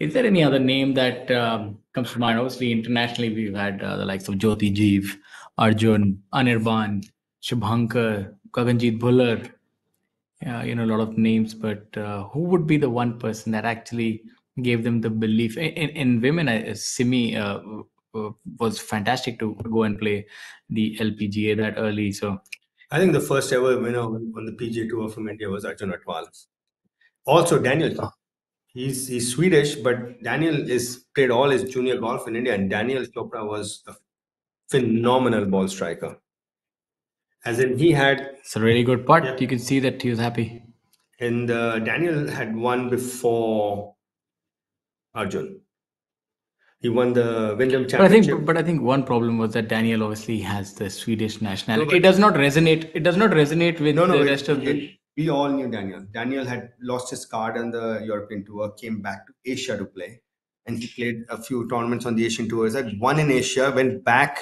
Is there any other name that um, comes to mind? Obviously, internationally, we've had uh, the likes of Jyoti Jeev, Arjun, Anirban, Shubhankar, Gaganjeet Bhullar. Yeah, you know, a lot of names, but uh, who would be the one person that actually gave them the belief? In, in, in women, uh, Simi uh, uh, was fantastic to go and play the LPGA that early. So I think the first ever winner on on the PGA Tour from India was Arjun Atwal. Also, Daniel. He's he's Swedish, but Daniel is played all his junior golf in India, and Daniel Chopra was a phenomenal ball striker. As in, he had It's a really good putt. Yeah. You can see that he was happy. and uh, Daniel had won before Arjun. He won the Wyndham But I Championship. think, but I think one problem was that Daniel obviously has the Swedish nationality. but- it does not resonate. It does not resonate with no, no, the it- rest of the. we all knew Daniel. Daniel had lost his card on the European tour, came back to Asia to play, and he played a few tournaments on the Asian tours. Had won in Asia, went back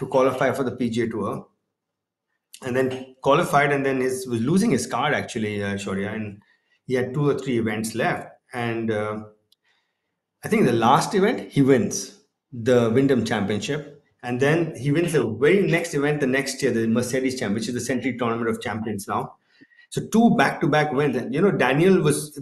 to qualify for the PGA tour, and then qualified, and then his was losing his card actually, uh, Shaurya, and he had two or three events left, and uh, I think the last event he wins the Wyndham Championship, and then he wins the very next event the next year, the Mercedes Champ, which is the Sentry Tournament of Champions now. So two back-to-back wins. And, you know, Daniel was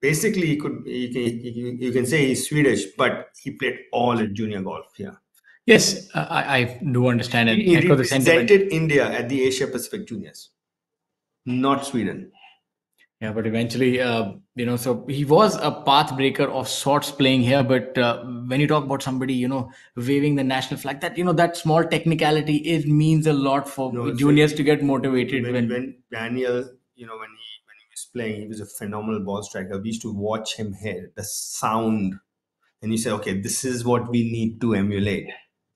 basically he could you can, you can say he's Swedish, but he played all at junior golf. Yeah, Yes, I, I do understand and he echo the sentiment. India at the Asia Pacific Juniors, not Sweden. Yeah, but eventually, uh, you know, so he was a path breaker of sorts playing here. But uh, when you talk about somebody, you know, waving the national flag, that you know, that small technicality it means a lot for No, juniors to get motivated. when, when when Daniel, you know, when he when he was playing, he was a phenomenal ball striker. We used to watch him hit the sound, and you say, okay, this is what we need to emulate.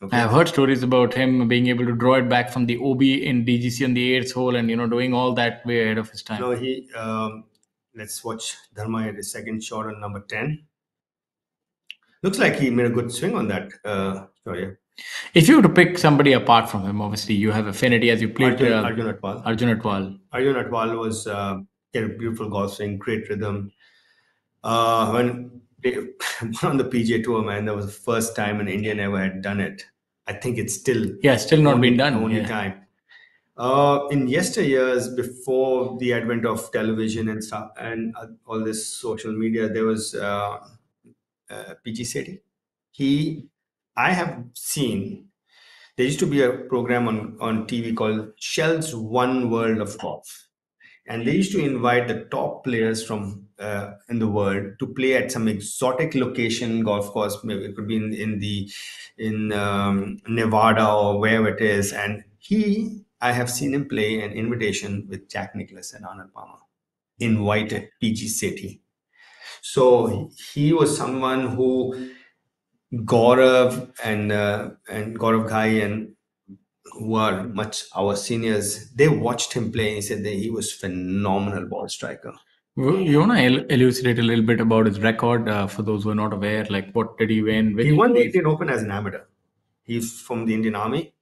Okay. I've heard stories about him being able to draw it back from the OB in DGC on the eighth hole, and you know, doing all that way ahead of his time. No, he. Um, let's watch Dharma hit his second shot on number ten. Looks like he made a good swing on that. Uh, sorry, If you were to pick somebody apart from him, obviously you have affinity as you played Arjun, uh, Arjun Atwal. Arjun Atwal. Arjun Atwal was uh, had a beautiful golf swing, great rhythm. Uh, when on the PGA Tour, man, that was the first time an Indian ever had done it. I think it's still Yeah, still not only, been done. Only yeah. time. Uh, in yesteryears, before the advent of television and stuff, and uh, all this social media, there was uh, uh, PG Sethi. He, I have seen. There used to be a program on on TV called Shell's One World of Golf, and they used to invite the top players from uh, in the world to play at some exotic location golf course. Maybe it could be in, in the in um, Nevada or wherever it is. And he, I have seen him play an invitation with Jack Nicklaus and arnold Palmer, invited PG Sethi. So he was someone who Gaurav and uh, and Gaurav Ghai and who are much our seniors, they watched him play. He said that he was phenomenal ball striker. You want to elucidate a little bit about his record uh, for those who are not aware? Like, what did he win? When He won the Indian Open as an amateur. He's from the Indian Army,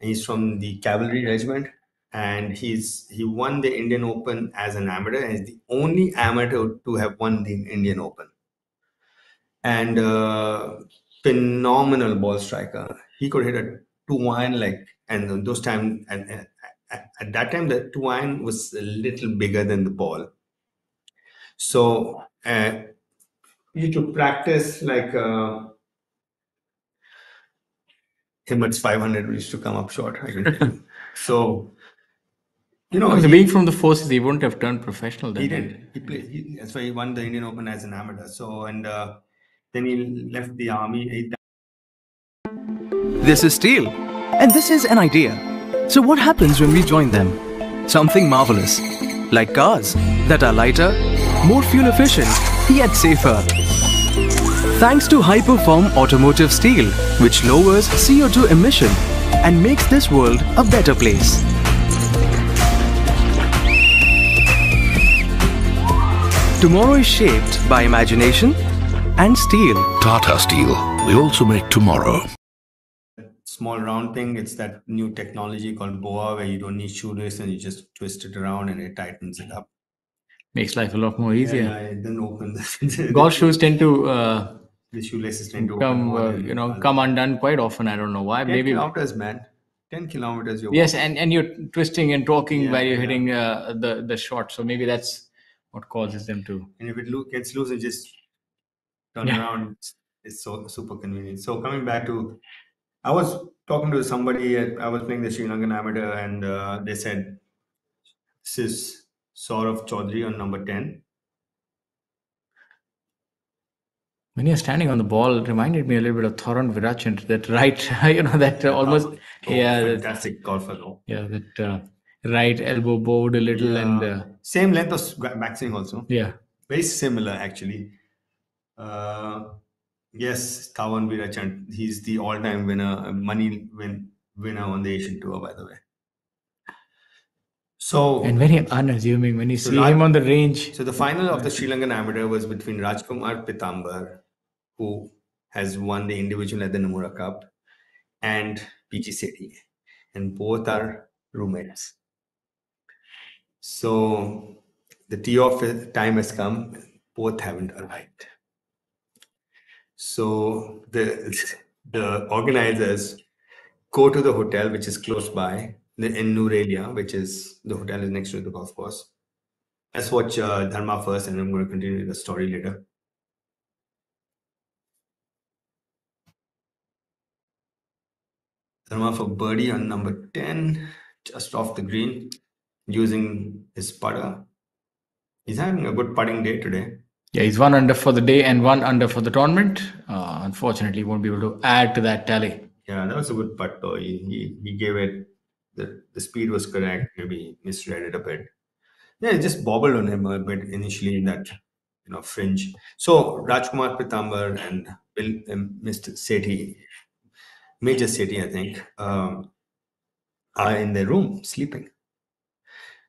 and he's from the Cavalry Regiment, and he's he won the Indian Open as an amateur, and he's the only amateur to have won the Indian Open. And uh, phenomenal ball striker. He could hit a two iron like, and those time and, and at, at that time the two iron was a little bigger than the ball. So uh, you to practice like uh, Himmat's 500 used to come up short. I can tell you. so you know, No, so he- being from the forces, he wouldn't have turned professional then. he did. He played. He, that's why he won the Indian Open as an amateur. So and uh, then he left the army. He This is steel. And this is an idea. So, what happens when we join them? Something marvelous. Like cars that are lighter, more fuel efficient, yet safer. Thanks to high perform automotive steel, which lowers CO2 emission and makes this world a better place. Tomorrow is shaped by imagination and steel. Tata Steel. We also make tomorrow. small round thing. It's that new technology called BOA where you don't need shoelace and you just twist it around and it tightens it up. Makes life a lot more easier. Yeah, it then open the, Golf shoes tend to uh, the shoelaces tend to come, open uh, you know, come undone quite often. I don't know why. 10 Maybe kilometers, man. 10 kilometers. You're yes, and and you're twisting and talking Yeah, while you're yeah. hitting uh, the the shot. So maybe that's what causes them to. and if it lo- gets loose, you just turn Yeah. around. It's, so super convenient. So coming back to, I was talking to somebody. I was playing the Sri Lankan amateur, and uh, they said this is Saurav Chaudhary on number ten. When you're standing on the ball, it reminded me a little bit of Thaworn Wiratchant. That right, you know, that almost Oh, yeah, that, fantastic golfer though. yeah, that uh, right elbow bowed a little and uh, Same length of backswing also. yeah. Very similar actually. Uh, yes, Thaworn Wiratchant. He's the all-time winner, money win winner on the Asian Tour, by the way. So And very unassuming when you see Raj- him on the range. So the final of the Sri Lankan amateur was between Rajkumar Pitambar, who has won the individual at the Nomura Cup, and PG Sethi, and both are roommates. So the tee off time has come. Both haven't arrived. So the the organizers go to the hotel, which is close by, in Nuwara Eliya, which is the hotel is next to the golf course. Let's watch uh, Dharma first, and I'm going to continue the story later. Dharma for birdie on number 10, just off the green, using his putter. He's having a good putting day today. Yeah, he's one under for the day and one under for the tournament. Uh, unfortunately, won't be able to add to that tally. Yeah, that was a good putt, though. He, he, he gave it, the, the speed was correct, maybe misread it a bit. Yeah, it just bobbled on him a bit initially in that you know fringe. So Rajkumar Pitambar and Bill, um, Mr. Sethi, Major Sethi, I think, um, are in their room sleeping.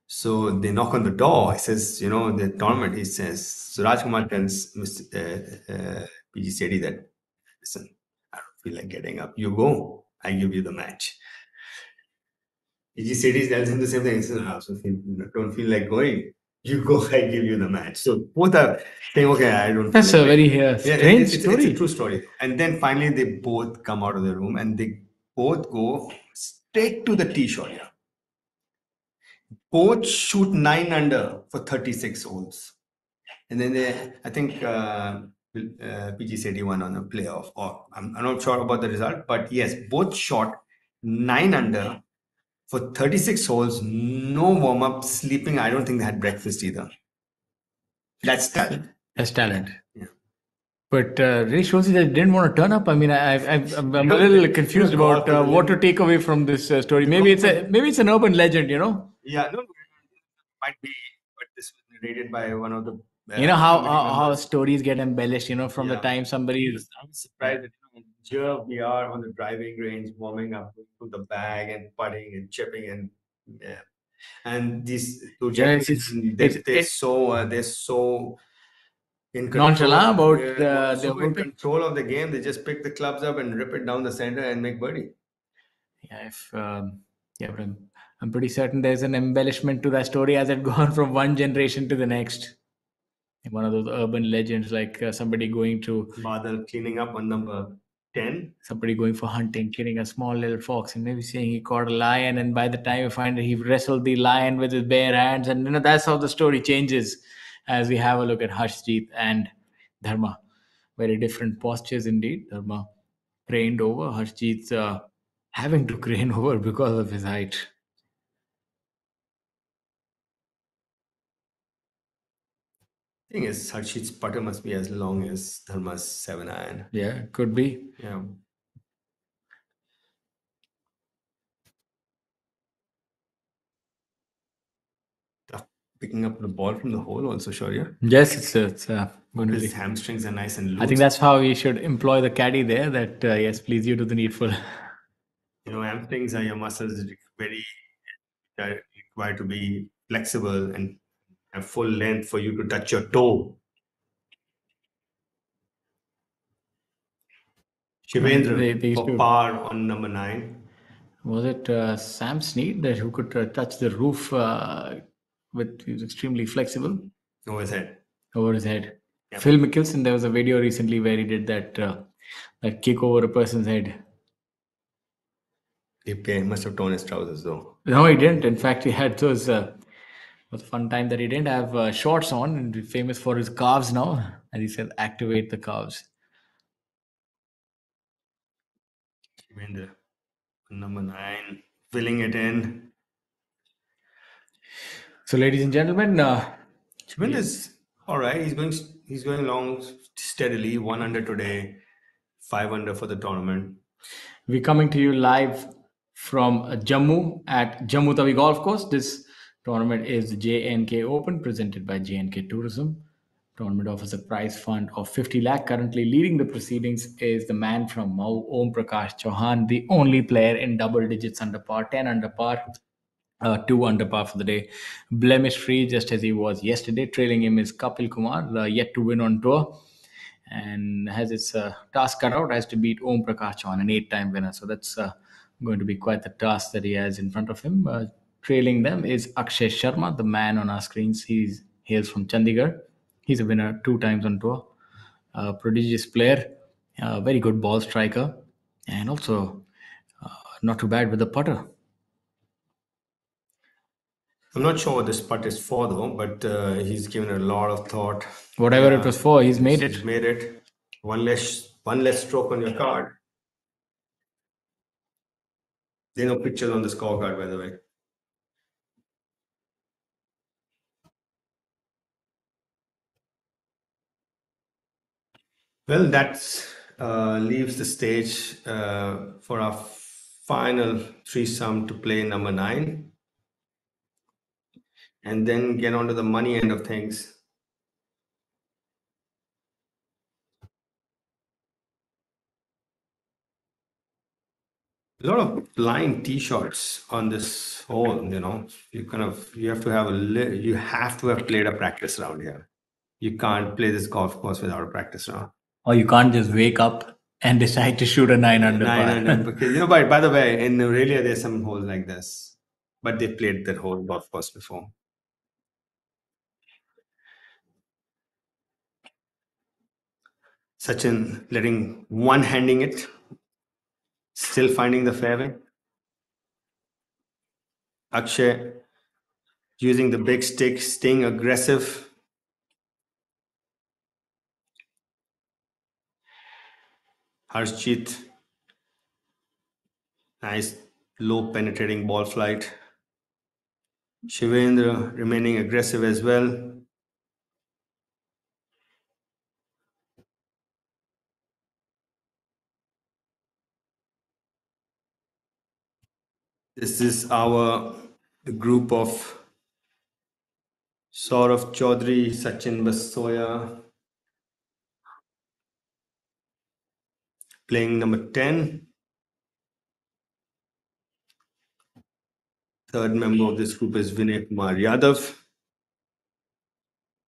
So they knock on the door. He says, you know, the tournament. He says, so Rajkumar tells Mr. Uh, uh, PG Sethi that, listen, I don't feel like getting up. You go. I give you the match. PG Sethi tells him the same thing. He says, I also feel, don't feel like going. You go. I give you the match. So both are saying, okay, I don't. That's feel a like very uh, yeah, strange it's, it's, story. it's a true story. And then finally, they both come out of the room and they both go straight to the tee shot. Yeah. Both shoot nine under for 36 holes. And then they, I think, uh, uh, PG Sethi won on a playoff. Or I'm, I'm not sure about the result, but yes, both shot nine under for 36 holes, no warm up, sleeping. I don't think they had breakfast either. That's talent. That's talent. Yeah. But uh, really shows you that they didn't want to turn up. I mean, I, I, I'm, I'm a little confused about uh, what to take away from this uh, story. Maybe it's a maybe it's an urban legend, you know. Yeah, no, might be, but this was narrated by one of the. uh, You know how how, how stories get embellished. You know, from the time somebody is I'm surprised that here we are on the driving range, warming up to the bag and putting and chipping and yeah. And these two it's- gentlemen, they, it's- they're it- so uh, they're so in control, Nonchalant about, uh, so the in control of the game. They just pick the clubs up and rip it down the center and make birdie. Yeah, if um, yeah, but I'm, I'm pretty certain there's an embellishment to that story as it gone from one generation to the next. One of those urban legends, like uh, somebody going to Badal cleaning up on number ten. somebody going for hunting, killing a small little fox, and maybe saying he caught a lion, and by the time you find that he wrestled the lion with his bare hands, and you know that's how the story changes. as we have a look at Harshjeet and Dharma. Very different postures indeed. Dharma craned over. Harshjeet's uh, having to crane over because of his height. Thing is, Harshjeet's putter must be as long as Dharma's seven iron. Yeah, could be. Yeah. Tough Picking up the ball from the hole, also, Shaurya. Yes, it's, it's uh, going His be. hamstrings are nice and loose. I think that's how we should employ the caddy there. That uh, yes, please you do the needful. you know, hamstrings are your muscles very are required to be flexible and full length for you to touch your toe. Shivendra for to- par on number nine. Was it uh, Sam Snead that who could uh, touch the roof uh, with he was extremely flexible Over his head. over his head? Yeah. Phil Mickelson, there was a video recently where he did that uh, that kick over a person's head. He must have torn his trousers though. No, he didn't. In fact, he had those. Uh, was a fun time that he didn't have uh, shorts on, and famous for his calves now. And he said, "Activate the calves." Number nine, filling it in. So, ladies and gentlemen, uh, Shivendra all right. He's going. He's going along steadily. One under today, five under for the tournament. We're coming to you live from Jammu at Jammu Tawi Golf Course. This tournament is the J&K Open presented by J&K Tourism. Tournament offers a prize fund of 50 lakh. Currently leading the proceedings is the man from Mhow, Om Prakash Chauhan, the only player in double digits under par, 10 under par, uh, two under par for the day. Blemish free, just as he was yesterday. Trailing him is Kapil Kumar, uh, yet to win on tour and has its uh, task cut out has to beat Om Prakash Chauhan, an eight-time winner. So that's uh, going to be quite the task that he has in front of him. Uh, trailing them is Akshay Sharma, the man on our screens. He hails from Chandigarh. He's a winner two times on tour. A prodigious player, a very good ball striker, and also uh, not too bad with the putter. I'm not sure what this putt is for though, but uh, he's given a lot of thought. Whatever it was for, he's made He's it. made it. One less, one less stroke on your card. There are no pictures on the scorecard, by the way. Well, that uh, leaves the stage uh, for our final threesome to play number nine. And then get on to the money end of things. a lot of blind tee shots on this hole you know you kind of you have to have a you have to have played a practice round here you can't play this golf course without a practice round Or you can't just wake up and decide to shoot a nine under Nine under, because you know by, by the way in australia there's some holes like this but they played that whole golf course before Sachin letting one handing it still finding the fairway. Akshay using the big stick, staying aggressive. Harshjeet, nice low penetrating ball flight. Shivendra remaining aggressive as well. This is our the group of Saurav Chaudhary, Sachin Baisoya, playing number 10. Third member of this group is Vinay Kumar Yadav.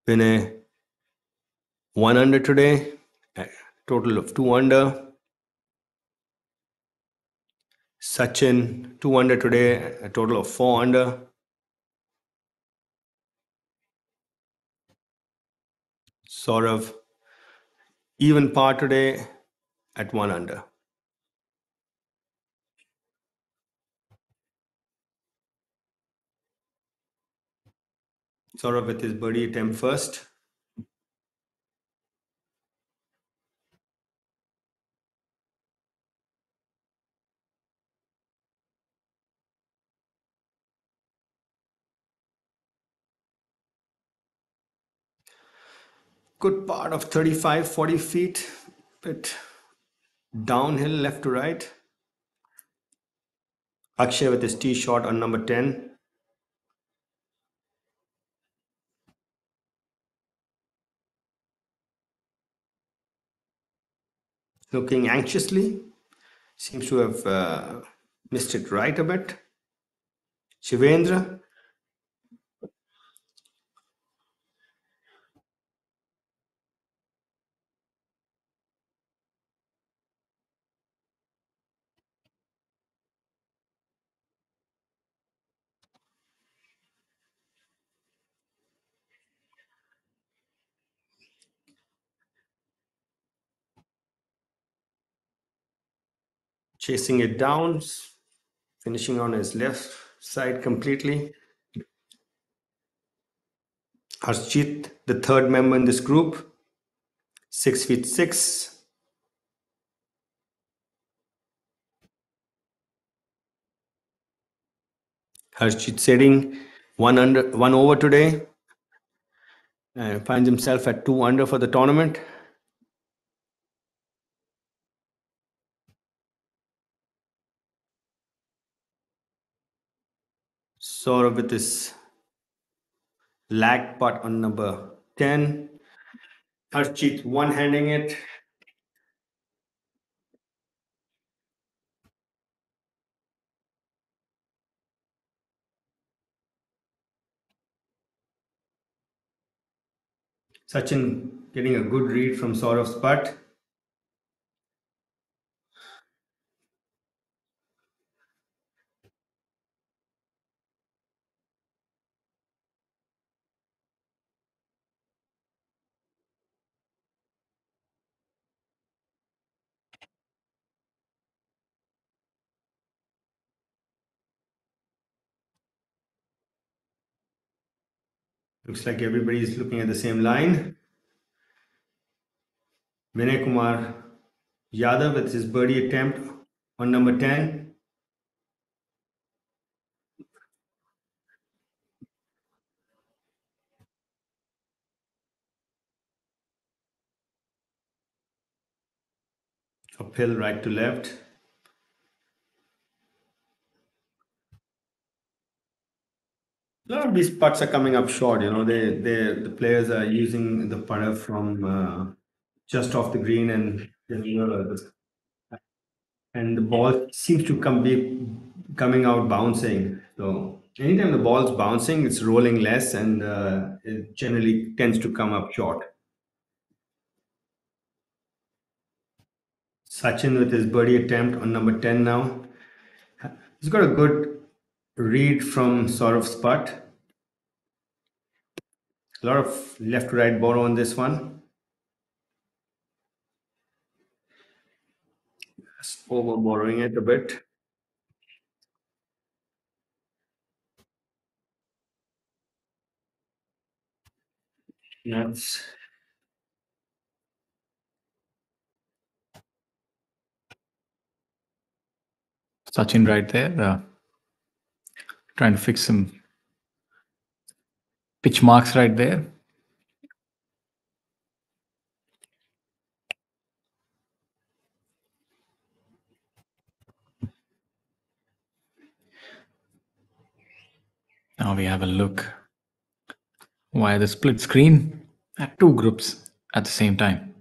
Vinay, one under today, total of two under. Sachin, two under today, a total of four under. Saurav, even par today at one under. Sort of with his birdie attempt first. good part of 35 40 feet but downhill left to right. Akshay with his tee shot on number 10. Looking anxiously, seems to have uh, missed it right a bit. Shivendra chasing it down, finishing on his left side completely. Harshjeet, the third member in this group, six feet six. Harshjeet setting one under one over today. And finds himself at two under for the tournament. Saurav with his lag putt on number 10. Harshjeet one handing it. Sachin getting a good read from Saurav's putt. Looks like everybody is looking at the same line. Vinay Kumar Yadav with his birdie attempt on number 10. Uphill right to left. A lot of these putts are coming up short. You know, they they the players are using the putter from uh, just off the green and and the ball seems to come be coming out bouncing. So anytime the ball's bouncing, it's rolling less and uh, it generally tends to come up short. Sachin with his birdie attempt on number 10 now. He's got a good read from Saurav's putt. A lot of left to right borrow on this one. Over borrowing it a bit. That's Sachin right there, uh, trying to fix some pitch marks right there. Now we have a look via the split screen at two groups at the same time.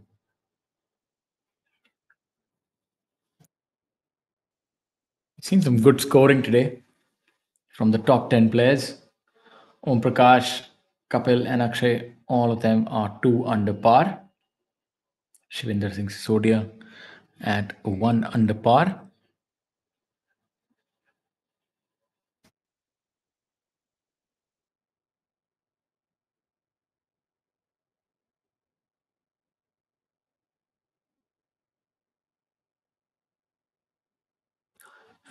Seen some good scoring today from the top 10 players. Om Prakash, Kapil, and Akshay, all of them are two under par. Shivendra Singh Sisodia at one under par.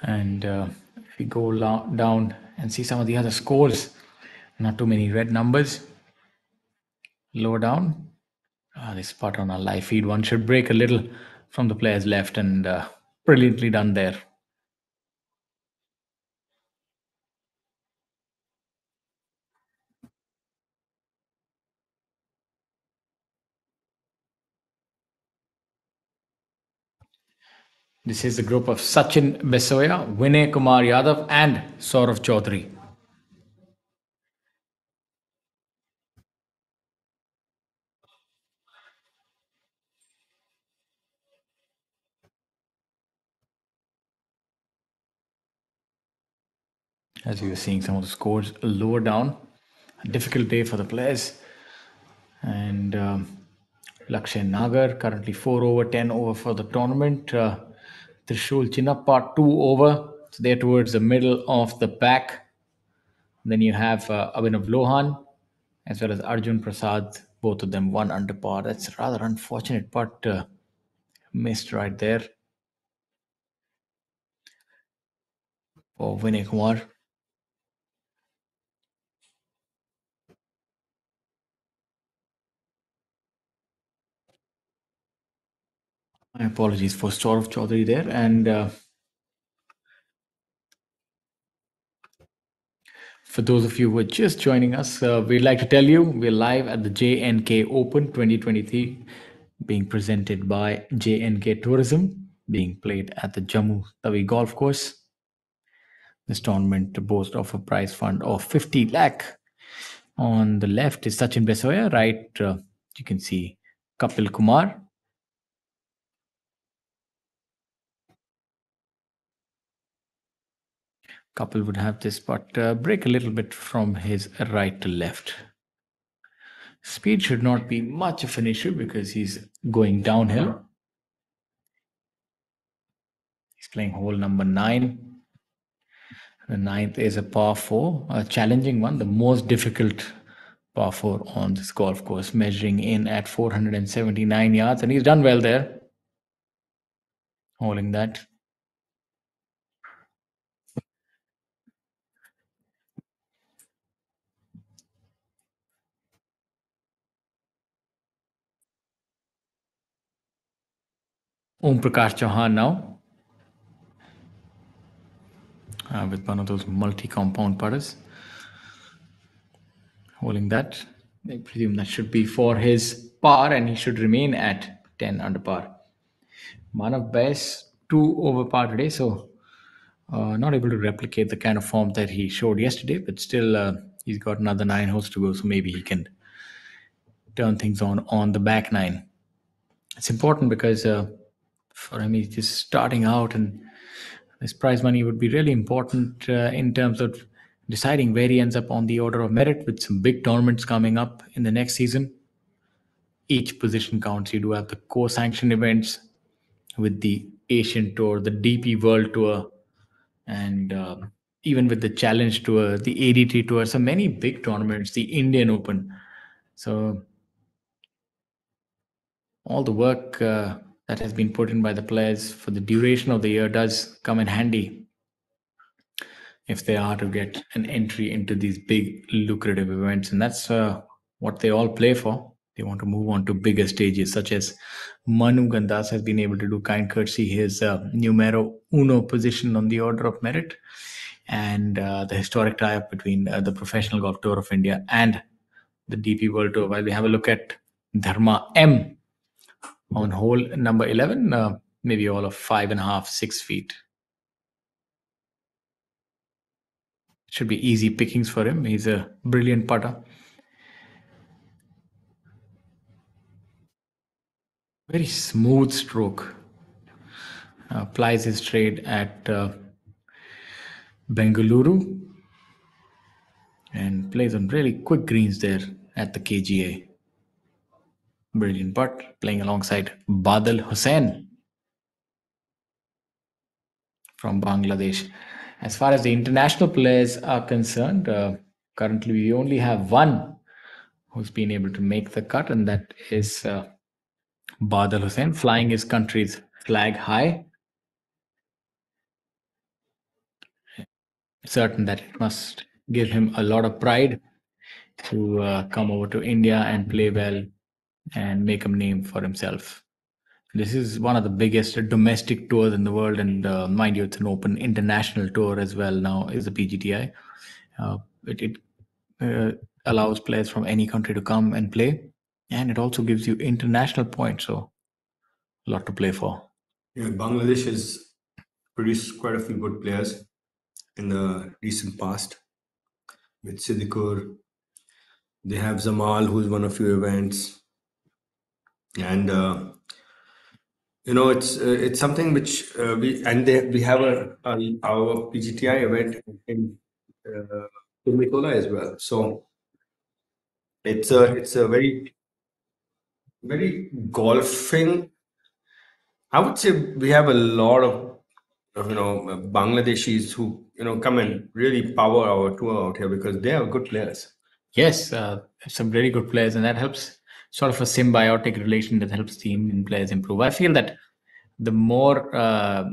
And uh, if we go down and see some of the other scores, not too many red numbers. Lower down, uh, this spot on our live feed, one should break a little from the players left and uh, brilliantly done there. This is the group of Sachin Baisoya, Vinay Kumar Yadav, and Saurav Chaudhary. As you are seeing some of the scores lower down, a difficult day for the players. And um, Lakshay Nagar currently 4 over 10 over for the tournament. Uh, Trishul Chinnappa 2 over. So they're towards the middle of the pack. Then you have uh, Abhinav Lohan as well as Arjun Prasad, both of them one under par. That's rather unfortunate, but uh, missed right there for Vinay Kumar. My apologies for Saurav Chaudhary there. And uh, for those of you who are just joining us, uh, we'd like to tell you we're live at the J&K Open 2023 being presented by J&K Tourism, being played at the Jammu Tawi Golf Course. This tournament boasts of a prize fund of 50 lakh. On the left is Sachin Baisoya, right? Uh, you can see Kapil Kumar, couple would have this, but uh, break a little bit from his right to left. Speed should not be much of an issue because he's going downhill. He's playing hole number nine. The ninth is a par four, a challenging one, the most difficult par four on this golf course, measuring in at 479 yards, and he's done well there, holding that. Prakash Chauhan now. Uh, with one of those multi-compound putters. Holding that. I presume that should be for his par and he should remain at 10 under par. Manav Bais 2 over par today so uh, not able to replicate the kind of form that he showed yesterday but still uh, he's got another nine holes to go so maybe he can turn things on on the back nine. It's important because uh, for him. He's just starting out, and this prize money would be really important uh, in terms of deciding where he ends up on the order of merit with some big tournaments coming up in the next season. Each position counts. You do have the co sanctioned events with the Asian Tour, the DP World Tour, and uh, even with the Challenge Tour, the ADT Tour. So many big tournaments, the Indian Open. So all the work uh, that has been put in by the players for the duration of the year does come in handy if they are to get an entry into these big lucrative events. And that's uh, what they all play for. They want to move on to bigger stages such as manu gandas has been able to do kind courtesy his uh, numero uno position on the order of merit. And uh, the historic tie-up between uh, the professional golf tour of india and the dp world tour. While we have a look at dharma m on hole number 11, uh, maybe all of five and a half, six feet. Should be easy pickings for him. He's a brilliant putter. Very smooth stroke. Uh, applies his trade at uh, Bengaluru and plays on really quick greens there at the KGA. Brilliant putt playing alongside Badal Hussain from Bangladesh. As far as the international players are concerned, uh, currently we only have one who's been able to make the cut, and that is uh, Badal Hussain flying his country's flag high. Certain that it must give him a lot of pride to uh, come over to India and play well and make a name for himself. This is one of the biggest domestic tours in the world, and uh, mind you, it's an open international tour as well. Now is the PGTI. Uh, it, it uh, allows players from any country to come and play, and it also gives you international points. So, a lot to play for. Yeah, Bangladesh has produced quite a few good players in the recent past. With Siddikur, they have Zamal, who's won a few events, and uh, you know it's uh, it's something which uh, we and they, we have a, a our PGTI event in uh, as well. So it's a it's a very very golfing. I would say we have a lot of, of you know Bangladeshis who you know come and really power our tour out here because they are good players. Yes, uh, some very good players, and that helps sort of a symbiotic relation that helps the Indian players improve. I feel that the more uh,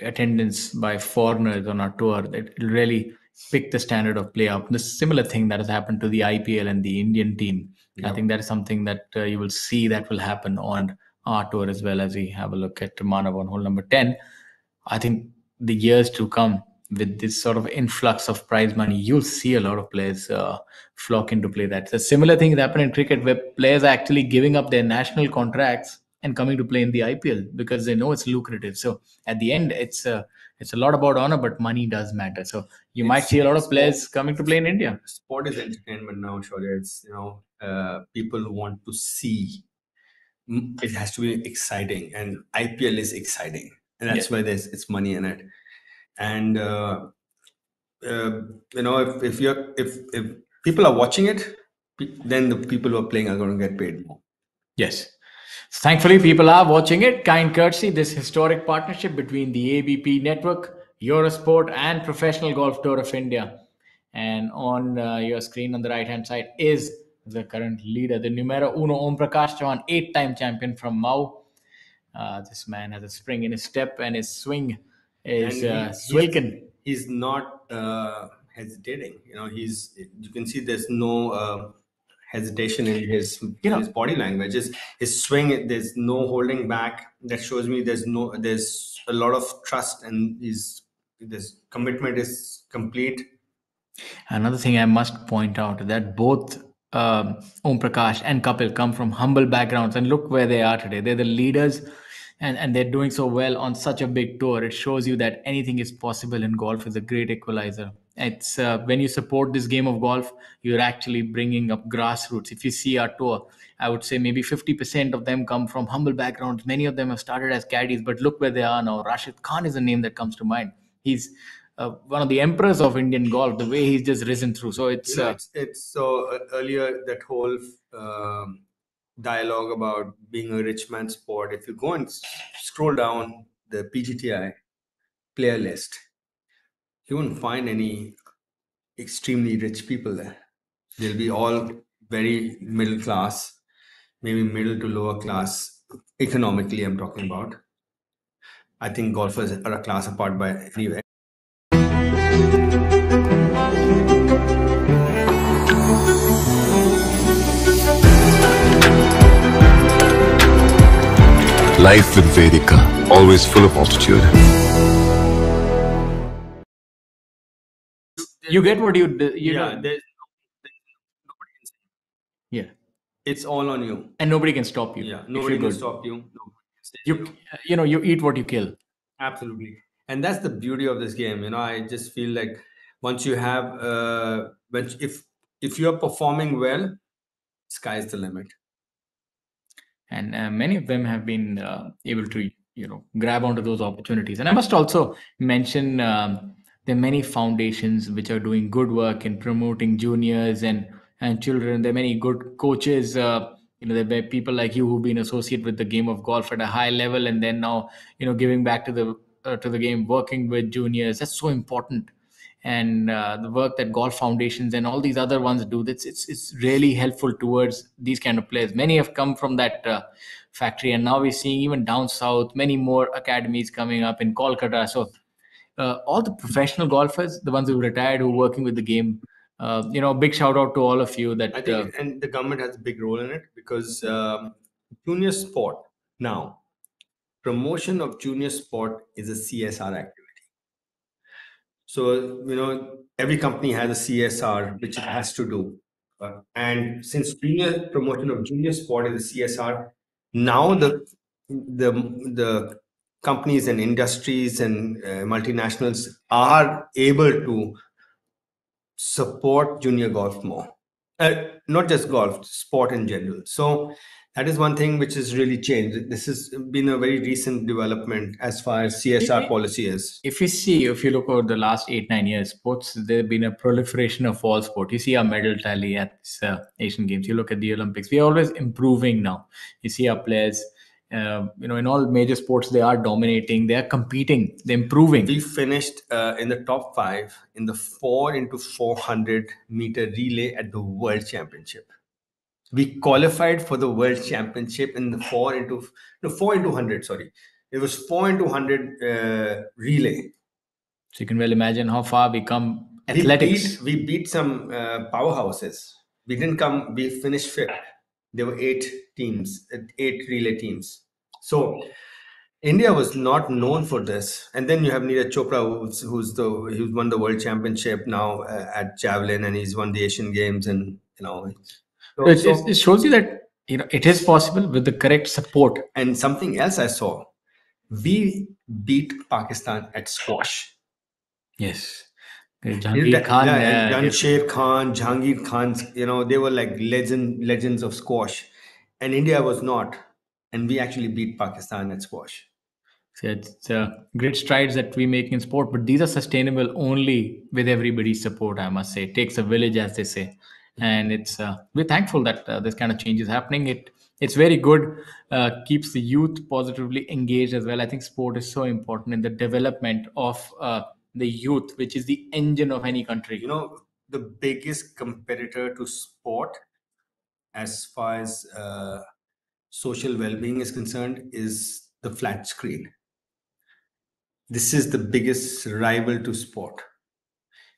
attendance by foreigners on our tour, it will really pick the standard of play up. The similar thing that has happened to the IPL and the Indian team. I think that is something that uh, you will see that will happen on our tour as well as we have a look at Manav on hole number 10. I think the years to come with this sort of influx of prize money, you'll see a lot of players uh, flock into play. that. a similar thing happened in cricket where players are actually giving up their national contracts and coming to play in the IPL because they know it's lucrative. So at the end, it's a it's a lot about honor, but money does matter. So you might see a lot of it's players coming to play in India. sport is entertainment now Shaurya. it's you know uh, people want to see Mm, it has to be exciting and ipl is exciting and that's why there's it's money in it and uh, uh, you know if, if you're if if people are watching it then the people who are playing are going to get paid more Yes. Thankfully, people are watching it. Kind courtesy, this historic partnership between the ABP network, Eurosport, and Professional Golf Tour of India. And on uh, your screen on the right hand side is the current leader, the numero uno Om Prakash Chauhan, eight time champion from Mhow. Uh, this man has a spring in his step, and his swing is uh, he's- he's not uh, hesitating. You know he's you can see there's no uh, hesitation in his You know- his body language. His, his swing there's no holding back. That shows me there's no there's a lot of trust and his this commitment is complete. Another thing I must point out that both um, Om Prakash and Kapil come from humble backgrounds, and look where they are today. They're the leaders, and, and they're doing so well on such a big tour. It shows you that anything is possible in golf. is a great equalizer. It's uh, when you support this game of golf, you're actually bringing up grassroots. If you see our tour, I would say maybe 50% of them come from humble backgrounds. Many of them have started as caddies, but look where they are now. Rashid Khan is a name that comes to mind. He's uh, one of the emperors of Indian golf. The way he's just risen through. So it's you know, uh, it's, it's so uh, earlier that whole um, dialogue about being a rich man's sport. If you go and scroll down the pgti player list you won't find any extremely rich people there. They'll be all very middle class maybe middle to lower class. Economically i'm talking about. I think golfers are a class apart by anyway Life with Vedika, always full of altitude. you get what you d- you yeah know, there's, there's nobody can say yeah, it's all on you and nobody can stop you. Yeah, nobody you're can good. stop you. Nobody You you know you eat what you kill. Absolutely, and that's the beauty of this game. You know, I just feel like once you have, uh, when if if you're performing well, sky's the limit. And uh, many of them have been uh, able to you know grab onto those opportunities. And i must also mention um, there are many foundations which are doing good work in promoting juniors and and children. There are many good coaches uh, you know there are people like you who've been associated with the game of golf at a high level and then now you know giving back to the uh, to the game working with juniors. That's so important and uh, the work that golf foundations and all these other ones do that's it's, it's really helpful towards these kind of players many have come from that uh, factory and now we're seeing even down south many more academies coming up in kolkata so uh, all the professional golfers the ones who retired who are working with the game uh, you know big shout out to all of you that I uh, think, and the government has a big role in it because um, junior sport now promotion of junior sport is a CSR activity. So you know every company has a CSR which it has to do, Uh, and since junior promotion of junior sport is a CSR, now the the the companies and industries and uh, multinationals are able to support junior golf more. Uh, not just golf, sport in general. So that is one thing which has really changed. This has been a very recent development as far as CSR policy is. If you see, if you look over the last eight, nine years, sports, there have been a proliferation of all sport. You see our medal tally at uh, Asian Games. You look at the Olympics. We are always improving now. You see our players, uh, you know, in all major sports, they are dominating. They are competing. They're improving. We finished uh, in the top five in the four into 400 meter relay at the World Championship we qualified for the world championship in the four into no four into hundred. Sorry, it was four into hundred uh, relay. So you can well imagine how far we come athletics. We beat, we beat some uh, powerhouses. We didn't come. We finished fifth. There were eight teams, eight relay teams. So India was not known for this. And then you have Neeraj Chopra, who's, who's the who's won the world championship now uh, at javelin, and he's won the Asian Games, and you know so, it, so, it shows you that you know it is possible with the correct support. And something else I saw, we beat Pakistan at squash. Yes. Jahangir Khan, yeah, Jansher Khan, Jahangir Khan, you know, they were like legend legends of squash. And India was not. And we actually beat Pakistan at squash. So it's uh, great strides that we make in sport, but these are sustainable only with everybody's support, I must say. It takes a village, as they say and it's uh, we're thankful that uh, this kind of change is happening. It it's very good uh, keeps the youth positively engaged as well. I think sport is so important in the development of uh, the youth which is the engine of any country. You know the biggest competitor to sport as far as uh, social well-being is concerned is the flat screen. This is the biggest rival to sport.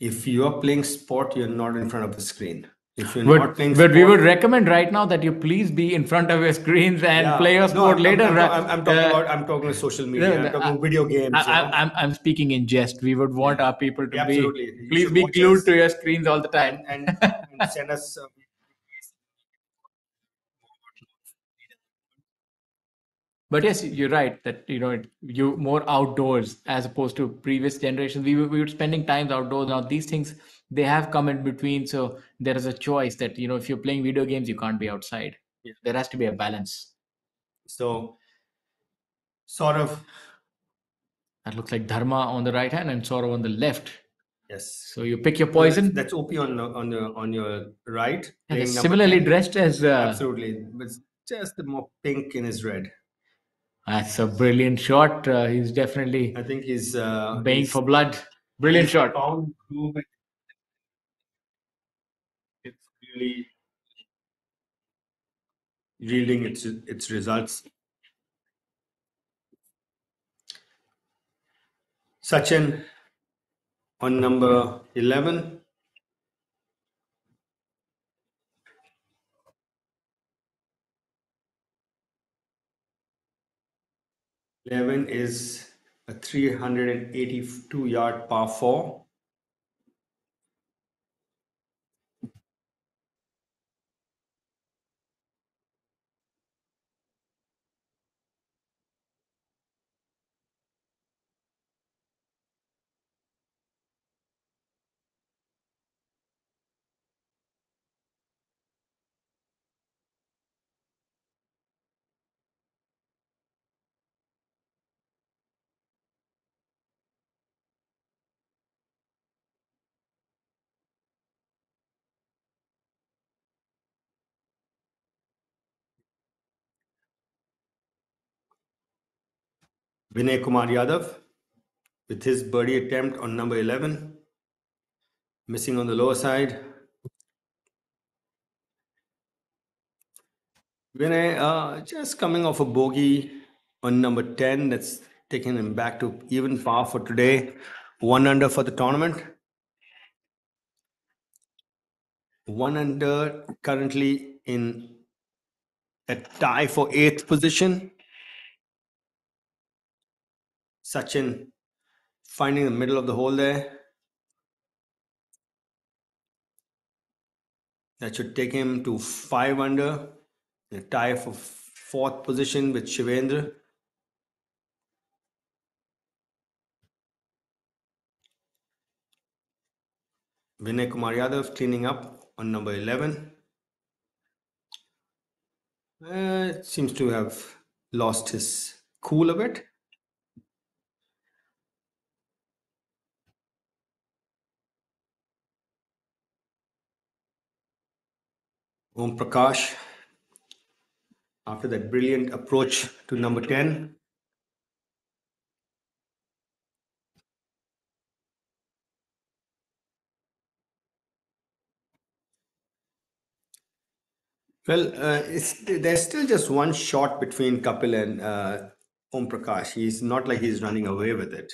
If you are playing sport you're not in front of the screen if you're but, not playing but we would recommend right now that you please be in front of your screens and yeah. play your sport no, later. I'm, I'm, I'm talking uh, about I'm talking about social media. No, I'm talking about video games. I, am I'm, I'm speaking in jest. We would want our people to yeah, be please be glued us. to your screens all the time and, and, send us. Uh, but yes you're right that you know you more outdoors as opposed to previous generations we, we were spending times outdoors now these things they have come in between so there is a choice that you know if you're playing video games you can't be outside. Yeah. there has to be a balance. So sort of that looks like dharma on the right hand and sorrow on the left. Yes. So you pick your poison. So that's, that's op on the, on your on your right. Similarly dressed as uh, absolutely. But just the more pink in his red. That's a brilliant shot. Uh, he's definitely i think he's uh baying he's, for blood. Brilliant shot really yielding its its results. Sachin on number 11. Eleven is a 382 yard par four. Vinay Kumar Yadav with his birdie attempt on number 11, missing on the lower side. Vinay uh, just coming off a bogey on number 10, that's taking him back to even par for today. One under for the tournament. One under currently in a tie for eighth position. Sachin finding the middle of the hole there. That should take him to 5 under, a tie for fourth position with Shivendra. Vinay Kumar Yadav cleaning up on number 11. Uh, seems to have lost his cool a bit. Om Prakash, after that brilliant approach to number 10, Well, uh, there's still just one shot between Kapil and uh, Om Prakash. He's not like he's running away with it.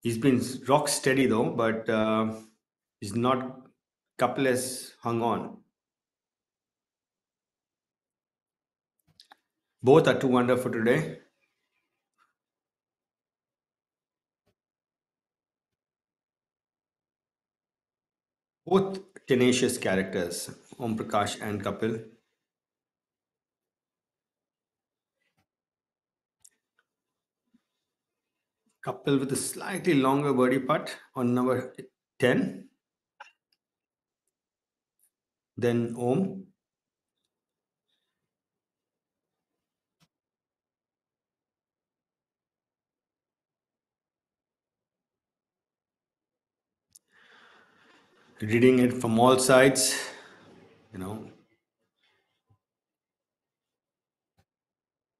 He's been rock steady though, but uh, he's not. Kapil has hung on. Both are too wonderful today. Both tenacious characters, Om Prakash and Kapil. Kapil with a slightly longer birdie putt on number 10. Then Om. Reading it from all sides, you know.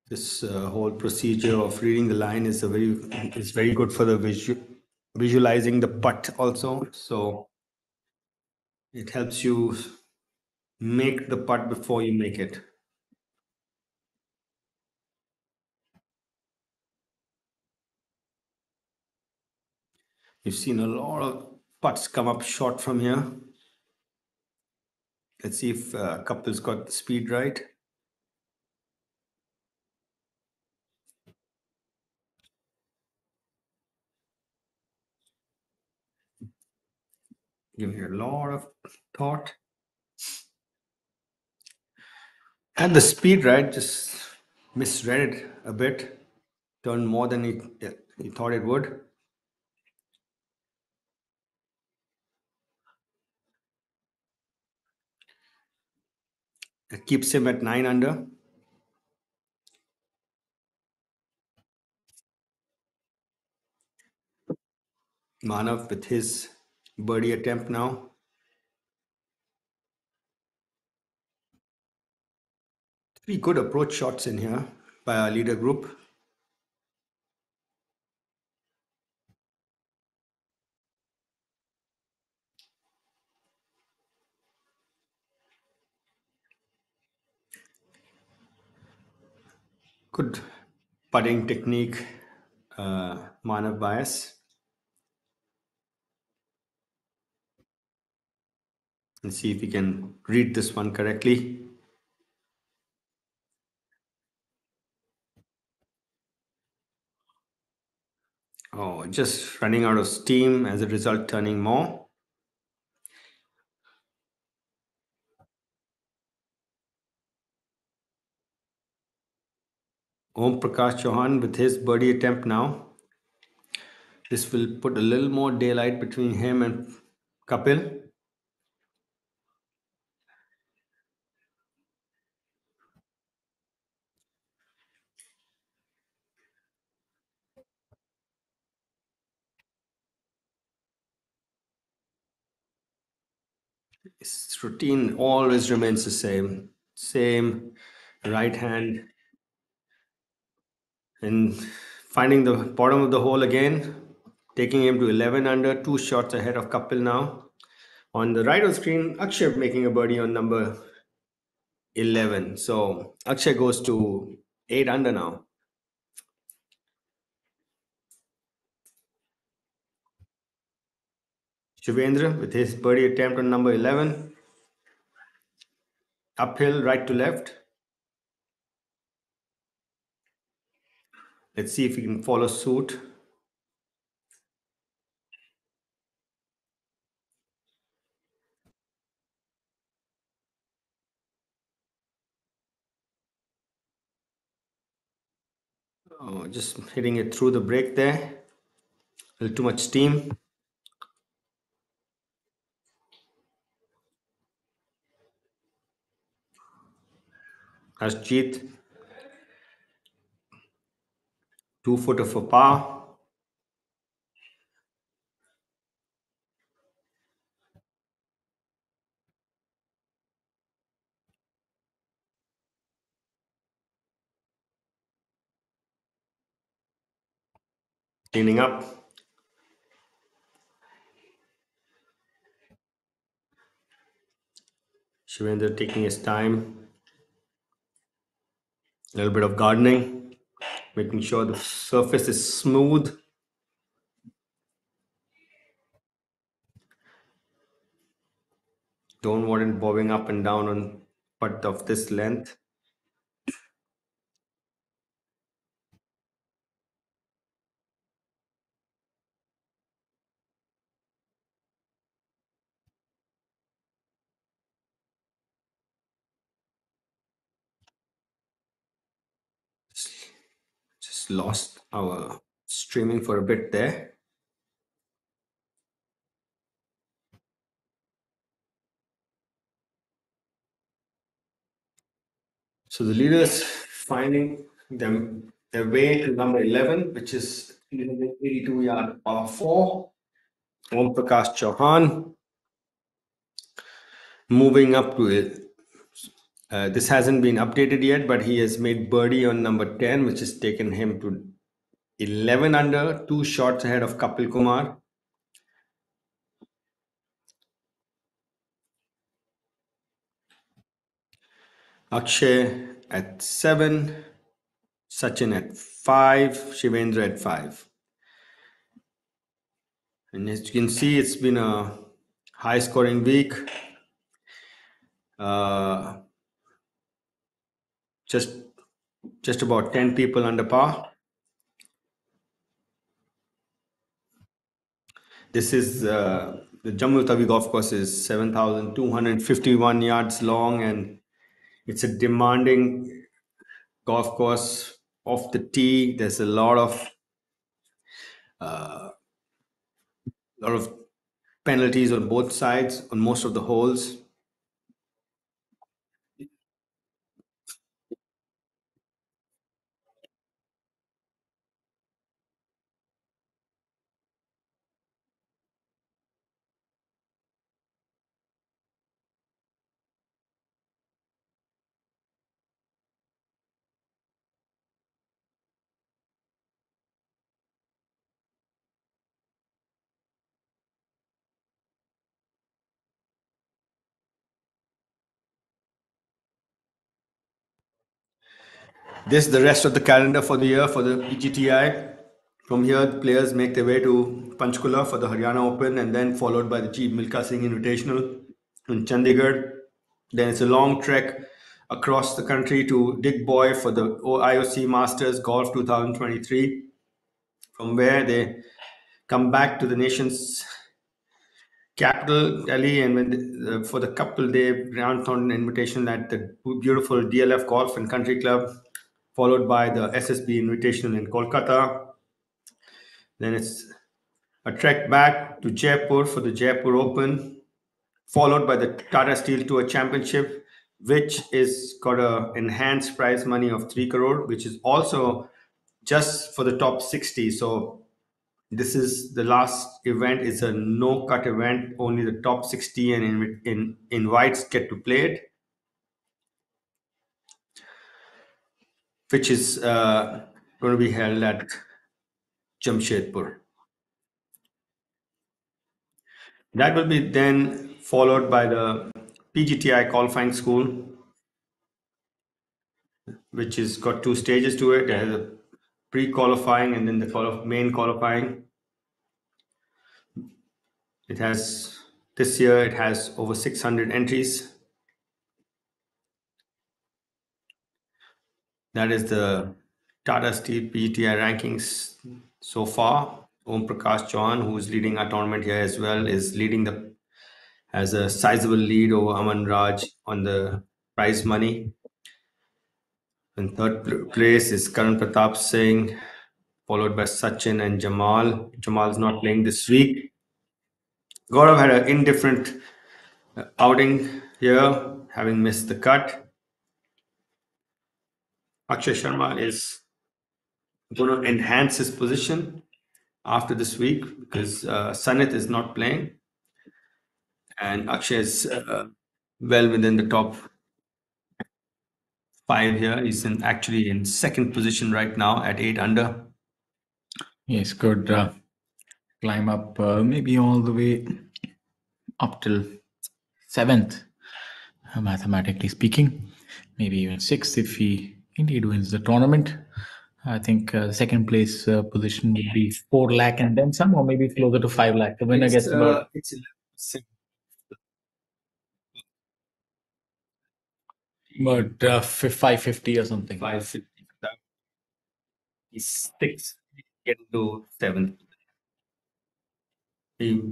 This uh, whole procedure of reading the line is a very is very good for the visual visualizing the putt also. So it helps you make the putt before you make it. You've seen a lot of putts come up short from here. Let's see if uh, Kapil's got the speed right. Giving it a lot of thought. And the speed right just misread it a bit, turned more than he, he thought it would. It keeps him at nine under. Manav with his birdie attempt now. Three good approach shots in here by our leader group. Good putting technique, uh, Manav bias. And see if we can read this one correctly. Oh, just running out of steam as a result, turning more. Om Prakash Chauhan with his birdie attempt now. This will put a little more daylight between him and Kapil. His routine always remains the same. Same right hand and finding the bottom of the hole again, taking him to 11 under, two shots ahead of Kapil now. On the right of the screen, Akshay making a birdie on number 11. So Akshay goes to 8 under now. Shivendra with his birdie attempt on number 11. Uphill, right to left. Let's see if we can follow suit. Oh, just hitting it through the break there. A little too much steam. Harshjeet Two foot of a par. Cleaning up. Shivendra taking his time. A little bit of gardening, making sure the surface is smooth. Don't want it bobbing up and down on putt of this length. Lost our streaming for a bit there. So the leaders finding them their way to number 11, which is 82 yard par 4. Om Prakash Chauhan moving up to it. Uh, this hasn't been updated yet, but he has made birdie on number 10, which has taken him to 11 under, two shots ahead of Kapil Kumar. Akshay at 7, Sachin at 5, Shivendra at 5. And as you can see, it's been a high scoring week. Uh, just just about 10 people under par. This is uh, the Jammu Tawi golf course is 7,251 yards long and it's a demanding golf course off the tee. There's a lot of uh, lot of penalties on both sides on most of the holes. This is the rest of the calendar for the year for the PGTI. From here, the players make their way to Panchkula for the Haryana Open and then followed by the Jeev Milkha Singh Invitational in Chandigarh. Then it's a long trek across the country to Digboi for the IOC Masters Golf 2023. From where they come back to the nation's capital, Delhi, and when the, uh, for the couple day Grant Thornton invitation at the beautiful DLF Golf and Country Club, followed by the SSB Invitational in Kolkata. Then it's a trek back to Jaipur for the Jaipur Open, followed by the Tata Steel Tour Championship, which is got a enhanced prize money of three crore, which is also just for the top 60. So this is the last event is a no cut event. Only the top 60 and in, in invites get to play it. Which is uh, going to be held at Jamshedpur. That will be then followed by the PGTI qualifying school, which has got two stages to it. It has a pre-qualifying and then the main qualifying. It has this year it has over 600 entries. That is the Tata Steel PGTI rankings so far. Om Prakash Chauhan, who is leading our tournament here as well, is leading the has a sizable lead over Aman Raj on the prize money. In third place is Karan Pratap Singh, followed by Sachin and Jamal. Jamal is not playing this week. Gaurav had an indifferent uh, outing here, having missed the cut. Akshay Sharma is going to enhance his position after this week because uh, is not playing, and Akshay is uh, well within the top five here. He's in actually in second position right now at eight under. Yes, could uh, climb up uh, maybe all the way up till seventh, uh, mathematically speaking. Maybe even sixth if he indeed wins the tournament. I think uh, second place uh, position would be four lakh and then some, or maybe closer to five lakh. The winner It's, gets uh, about it's 11%. about uh, five fifty or something. 550. He's six, get to seventh. He,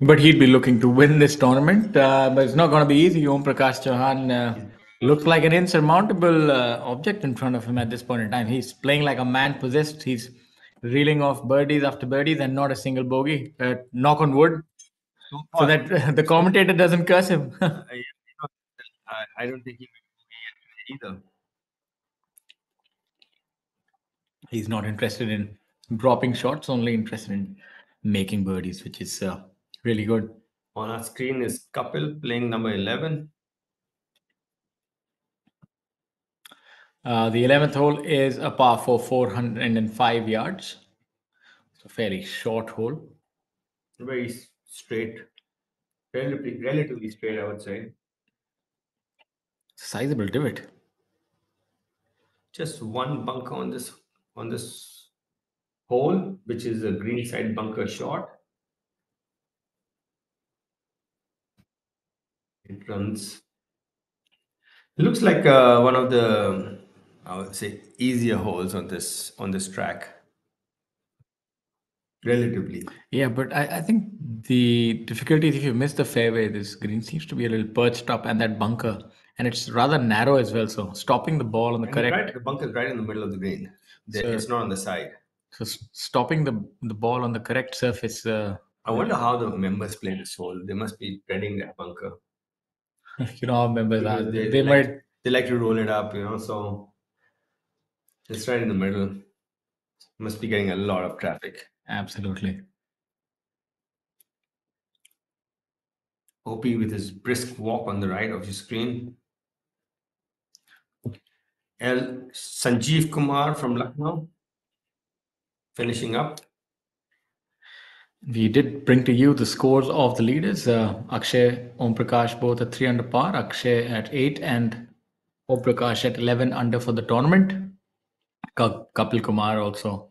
But he'd be looking to win this tournament. Uh, but it's not going to be easy. Om Prakash Chauhan uh, looks like an insurmountable uh, object in front of him at this point in time. He's playing like a man possessed. He's reeling off birdies after birdies and not a single bogey. Uh, knock on wood, so that the commentator doesn't curse him. I, I, I don't think he will be either. He's not interested in dropping shots, only interested in making birdies, which is uh, really good. On our screen is Kapil playing number 11. Uh, the 11th hole is a par for 405 yards. It's a fairly short hole. Very straight, relatively, relatively straight, I would say. Sizable divot. Just one bunker on this on this hole, which is a green side bunker shot. It runs. It looks like uh, one of the, I would say, easier holes on this on this track. Relatively. Yeah, but I, I think the difficulty is if you miss the fairway, this green seems to be a little perched up and that bunker, and it's rather narrow as well. So stopping the ball on the And correct, Right, the bunker is right in the middle of the green. So- it's not on the side. so stopping the the ball on the correct surface. Uh, I wonder how the members play this hole. They must be dreading that bunker. you know, how members are. Because They, they might. They like to roll it up, you know, so it's right in the middle. Must be getting a lot of traffic. Absolutely. OP with his brisk walk on the right of your screen. L. Sanjeev Kumar from Lucknow finishing up. We did bring to you the scores of the leaders. Uh, Akshay, Om Prakash both at 3 under par. Akshay at 8 and Om Prakash at 11 under for the tournament. Ka- Kapil Kumar also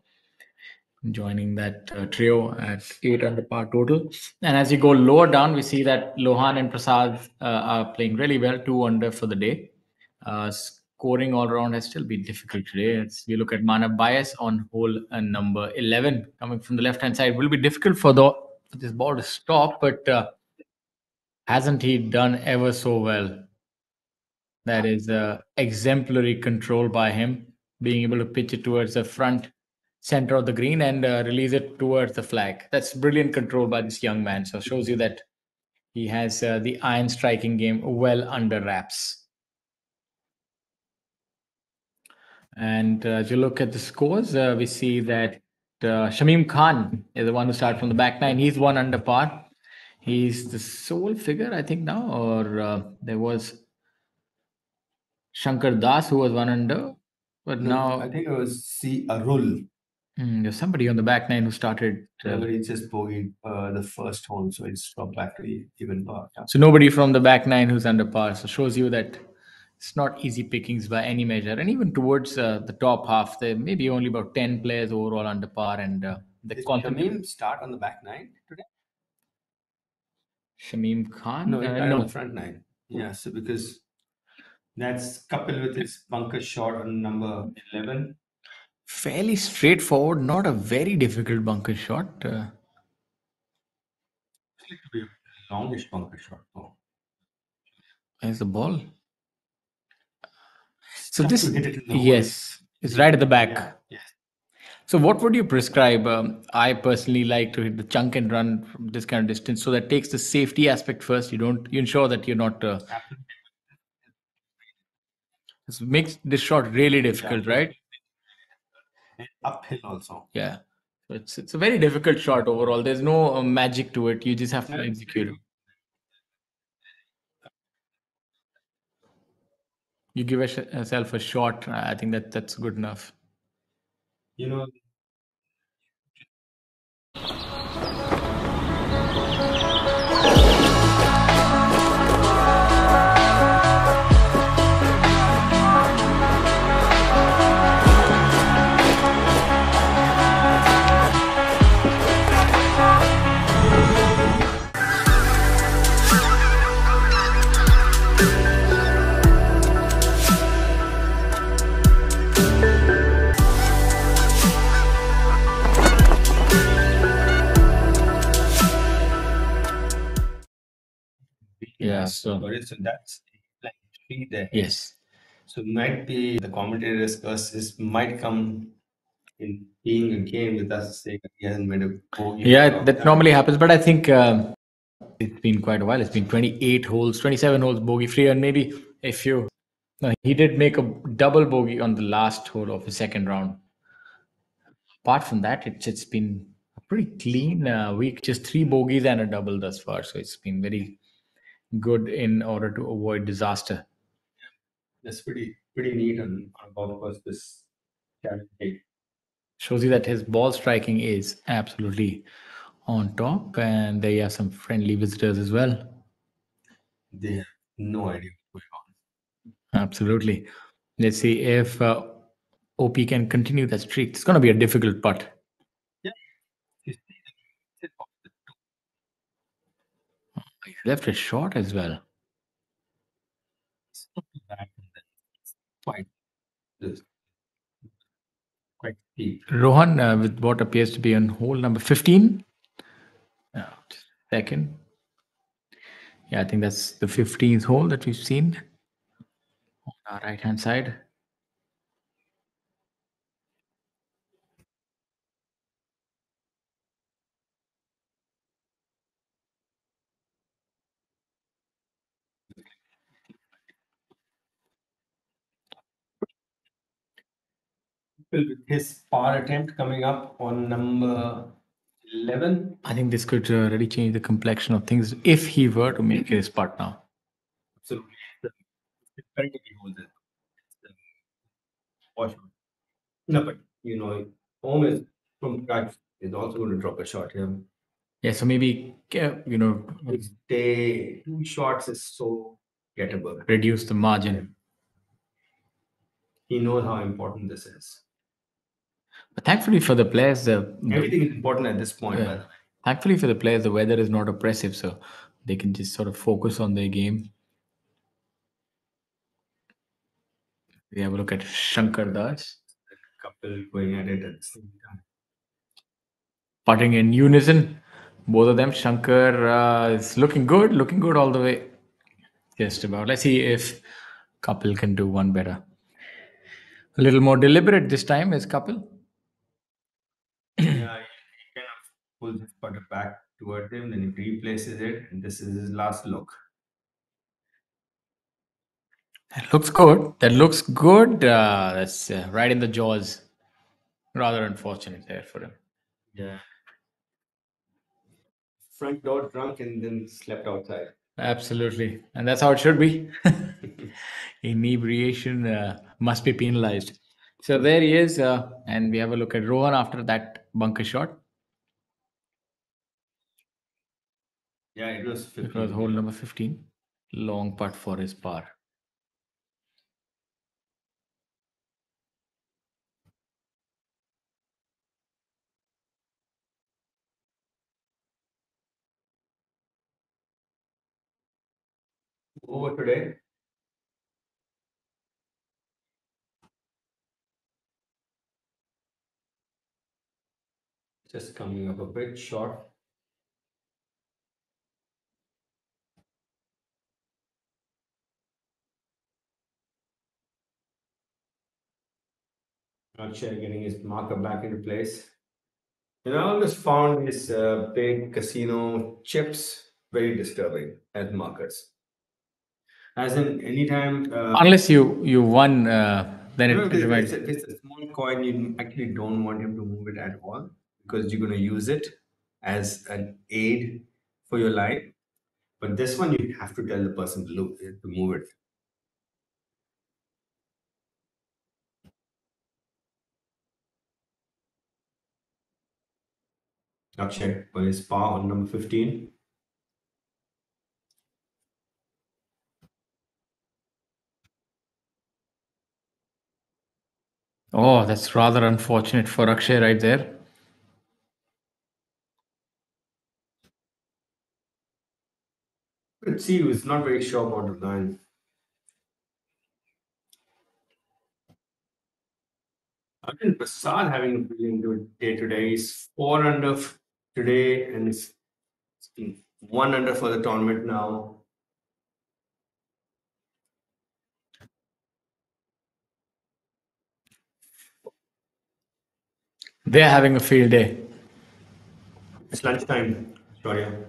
joining that uh, trio at 8 under par total. And as you go lower down, we see that Lohan and Prasad uh, are playing really well, 2 under for the day. Uh, scoring all around has still been difficult today. As we look at Manav Bias on hole uh, number 11 coming from the left hand side, will be difficult for the for this ball to stop, but uh, hasn't he done ever so well? That is uh, exemplary control by him, being able to pitch it towards the front center of the green and uh, release it towards the flag. That's brilliant control by this young man. So shows you that he has uh, the iron striking game well under wraps. And uh, as you look at the scores, uh, we see that uh, Shamim Khan is the one who started from the back nine. He's one under par. He's the sole figure, I think, now, or uh, there was Shankar Das who was one under, but now I think it was C. Arul. Hmm, there's somebody on the back nine who started. uh, he just bogeyed uh, the first hole, so it's dropped back to even par. Yeah. So nobody from the back nine who's under par. So shows you that it's not easy pickings by any measure. And even towards uh, the top half, there may be only about ten players overall under par, and uh, the Did. Shamim start on the back nine today? Shamim Khan. No, Uh, no. the front nine. Yeah, so because that's coupled with his bunker shot on number 11. fairly straightforward. Not a very difficult bunker shot. Uh, It's like to be a longish bunker shot. though. There's the ball. So this, it yes, it's right at the back. Yeah, yes. So what would you prescribe? Um, I personally like to hit the chunk and run from this kind of distance, so that takes the safety aspect first. You don't, you ensure that you're not. Uh, This makes this shot really difficult, right? Uphill also. Yeah. It's it's a very difficult shot overall. There's no uh, magic to it. You just have to execute. You give yourself a shot. I think that that's good enough. You know, Yeah. So? So that's like three there. yes. So might be the commentator's curse is might come in being a game with us saying he hasn't made a bogey. Yeah, that normally happens, but I think um, it's been quite a while. It's been 28 holes, 27 holes bogey free, and maybe a few. No, he did make a double bogey on the last hole of the second round. Apart from that, it's it's been a pretty clean uh, week. Just three bogeys and a double thus far, so it's been very good in order to avoid disaster. That's pretty pretty neat on, on golf course. This Karen Hake. Shows you that his ball striking is absolutely on top, and there have some friendly visitors as well. They have no idea what's going on. Absolutely. Let's see if uh, OP can continue that streak. It's going to be a difficult putt. You see the- it's off the top. He left it short as well. It's not too bad, and then it's quite quite deep. Rohan uh, with what appears to be on hole number 15. Uh, second. Yeah, I think that's the 15th hole that we've seen on our right hand side. With his par attempt coming up on number eleven. I think this could uh, really change the complexion of things if he were to make his part now. Absolutely. It's very he holds it. It's, wash out. No, but you know, home from scratch is also going to drop a shot here. Yeah, so maybe, uh, you know, day two shots is so gettable. reduce the margin. He knows how important this is. But thankfully for the players, the, Everything is important at this point. Yeah. Thankfully for the players, the weather is not oppressive, so they can just sort of focus on their game. We have a look at Shankar Das A Couple going at it at the same time. putting in unison. Both of them, Shankar uh, is looking good, looking good all the way. Just about. Let's see if Kapil can do one better. A little more deliberate this time is Kapil. yeah, he he kind of his putter back towards him, then he replaces it, and this is his last look. That looks good. That looks good. Uh, that's uh, right in the jaws. Rather unfortunate there for him. Yeah. Front door drunk and then slept outside. Absolutely. And that's how it should be. Inebriation uh, must be penalized. So there he is. Uh, and we have a look at Rohan after that bunker shot. Yeah, it was It was hole number 15. Long putt for his par. over today. Just coming up a bit short. Not sure getting his marker back into place. Know, I always found his uh, big casino chips very disturbing as markers. As in, anytime. Uh, Unless you you won, uh, then it, it it's, if it's a small coin, you actually don't want him to move it at all because you're going to use it as an aid for your life. But this one, you have to tell the person to, look, to move it. Akshay for his par on number 15. Oh, that's rather unfortunate for Akshay right there. Let's see, he was not very sure about the line. Again, Prasad having a brilliant good day today. He's four under today and he's one under for the tournament now. They're having a field day. It's lunchtime, Shaurya.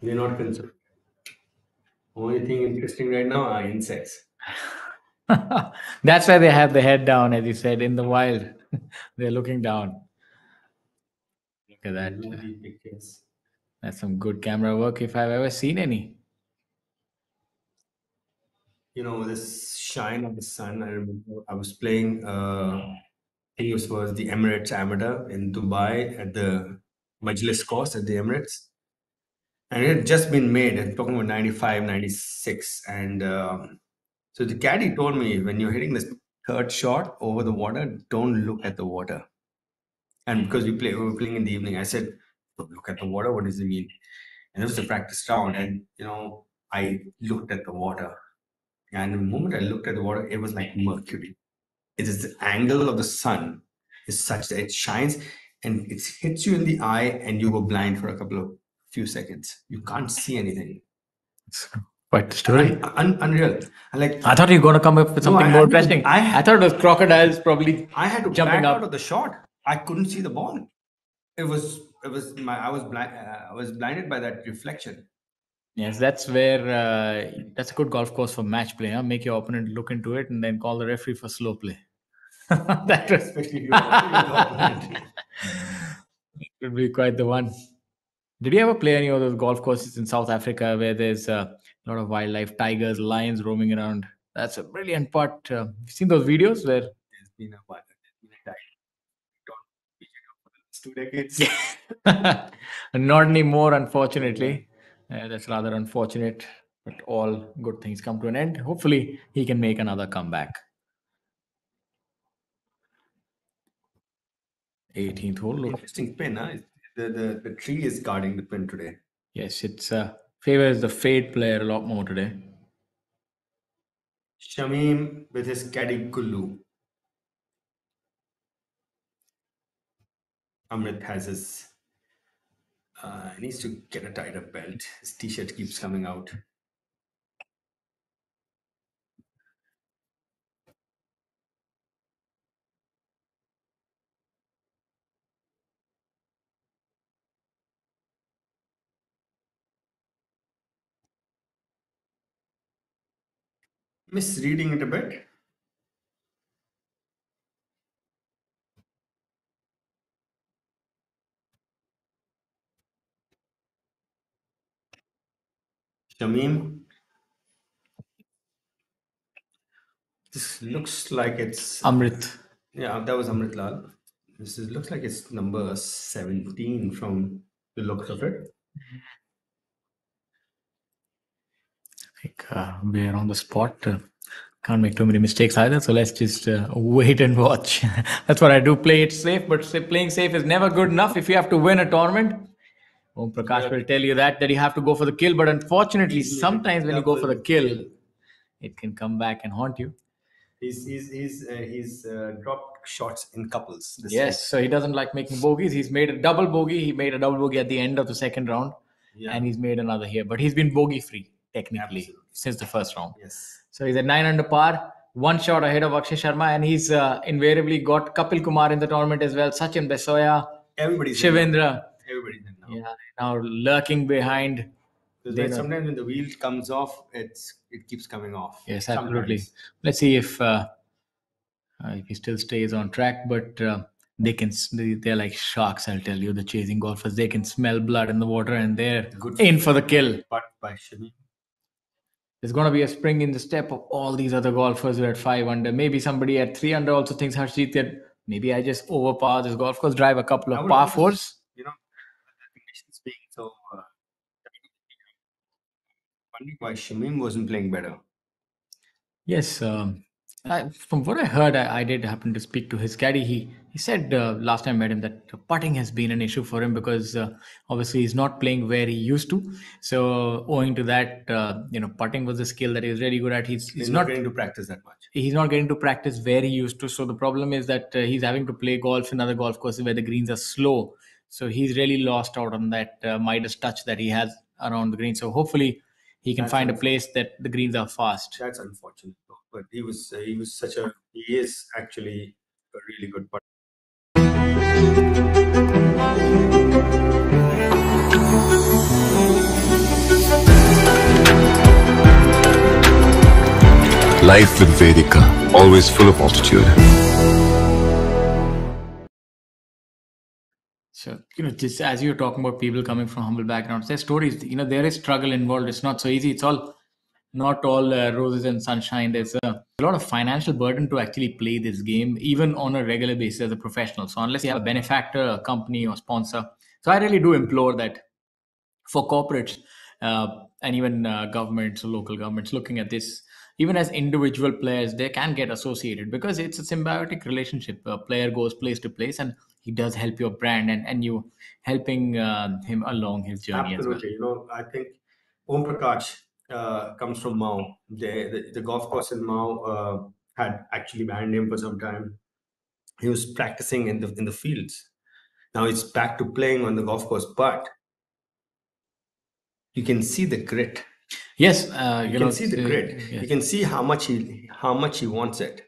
They're not concerned. Only thing interesting right now are insects. That's why they have the head down, as you said, in the wild. They're looking down. At that. Pictures. That's some good camera work if I've ever seen any. you know this shine of the sun i remember i was playing uh i think it was the emirates amateur in dubai at the majlis course at the emirates and it had just been made i'm talking about 95 96 and um, so the caddy told me when you're hitting this third shot over the water don't look at the water and mm-hmm. because we play we were playing in the evening i said look at the water what does it mean and it was a practice round and you know i looked at the water and the moment I looked at the water, it was like mercury. It is the angle of the sun is such that it shines and it hits you in the eye, and you go blind for a couple of few seconds. You can't see anything. It's quite the story. Un- un- unreal. And like I thought you were going to come up with something I more interesting. I I, thought it was crocodiles probably. I had to jumping back up. out of the shot. I couldn't see the ball. It was it was my I was blind. Uh, I was blinded by that reflection. Yes, that's where uh, that's a good golf course for match play. Huh? Make your opponent look into it and then call the referee for slow play. that was Especially if you're the opponent. it would be quite the one. Did you ever play any of those golf courses in South Africa where there's uh, a lot of wildlife, tigers, lions roaming around? That's a brilliant part. Uh, you've seen those videos where There's been a while. There's been a time. Don't for the last two decades. not anymore, unfortunately. Uh, that's rather unfortunate, but all good things come to an end. Hopefully, he can make another comeback. 18th hole. Look, Interesting pin, huh? The, the the tree is guarding the pin today. yes, it's uh, favors the fade player a lot more today. Shamim with his caddy Kullu. Amrit has his uh, needs to get a tighter belt. His t-shirt keeps coming out. Misreading it a bit. Shamim. This looks like it's Amrit. yeah, that was Amrit Lal. This is, looks like it's number 17 from the looks of it. Like, uh, we're on the spot. Uh, can't make too many mistakes either. So let's just uh, wait and watch. That's what I do. Play it safe, but say playing safe is never good enough if you have to win a tournament. Om Prakash will tell you that that you have to go for the kill. But unfortunately, sometimes when you go for the kill, it can come back and haunt you. He's he's he's uh, he's uh, dropped shots in couples. Yes, so he doesn't like making bogeys. He's made a double bogey. He made a double bogey at the end of the second round, Yeah. and he's made another here. But he's been bogey free technically Absolutely. since the first round. Yes. So he's at nine under par, one shot ahead of Akshay Sharma, and he's uh, invariably got Kapil Kumar in the tournament as well. Sachin Baisoya, everybody. Shivendra, Everybody's in now. yeah, now lurking behind Because They sometimes when the wheel comes off, it's it keeps coming off. Yes, absolutely. Sometimes. Let's see if uh, uh, if he still stays on track. But uh, they can they- they're like sharks. I'll tell you, the chasing golfers. They can smell blood in the water, and they're Good in for the kill. But by Shimi. There's going to be a spring in the step of all these other golfers who are at five under. Maybe somebody at three under also thinks Harshit that maybe I just overpower this golf course, drive a couple of par fours. You know, the conditions being so. Uh, wondering why Shamim wasn't playing better. Yes, um, I, from what I heard, I, I did happen to speak to his caddy. He he said uh, last time I met him that putting has been an issue for him because uh, obviously he's not playing where he used to. So owing to that, uh, you know, putting was a skill that he was really good at. He's He's he's not not getting to practice that much. he's not getting to practice where he used to. So the problem is that uh, he's having to play golf in other golf courses where the greens are slow. So he's really lost out on that uh, Midas touch that he has around the green. So hopefully he can That's find a place that the greens are fast. That's unfortunate. But he was uh, he was such a he is actually a really good putter. Life with Vedika, always full of altitude. So, you know, just as you're talking about people coming from humble backgrounds, their stories, you know, there is struggle involved. It's not so easy. It's all not all uh, roses and sunshine. There's a, a lot of financial burden to actually play this game, even on a regular basis as a professional. So, unless you have a benefactor, a company, or sponsor. So, I really do implore that for corporates uh, and even uh, governments or local governments looking at this, even as individual players, they can get associated because it's a symbiotic relationship. A player goes place to place and he does help your brand and, and you helping uh, him along his journey as well. Absolutely. You know, I think Om Prakash uh, comes from Mhow. The, the, the golf course in Mhow uh, had actually banned him for some time. He was practicing in the in the fields. Now he's back to playing on the golf course, but you can see the grit. Yes, uh, you, You, know, can see the uh, grit. yeah. You can see how much he how much he wants it.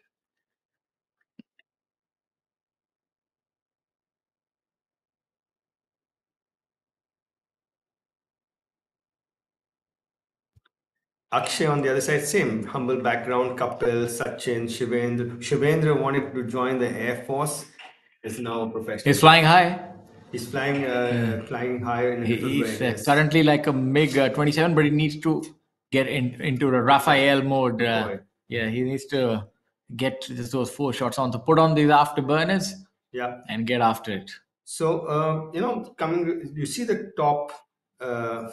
Akshay on the other side, same humble background. Kapil, Sachin, Shivendra. Shivendra wanted to join the Air Force. Is now a professional. He's flying high. He's flying, uh, flying high in He's way. uh, currently like a MiG uh, 27, but he needs to get in, into the Rafale mode. Uh, yeah, he needs to get those four shots on. So put on these afterburners Yeah. and get after it. So uh, you know, coming, you see the top uh,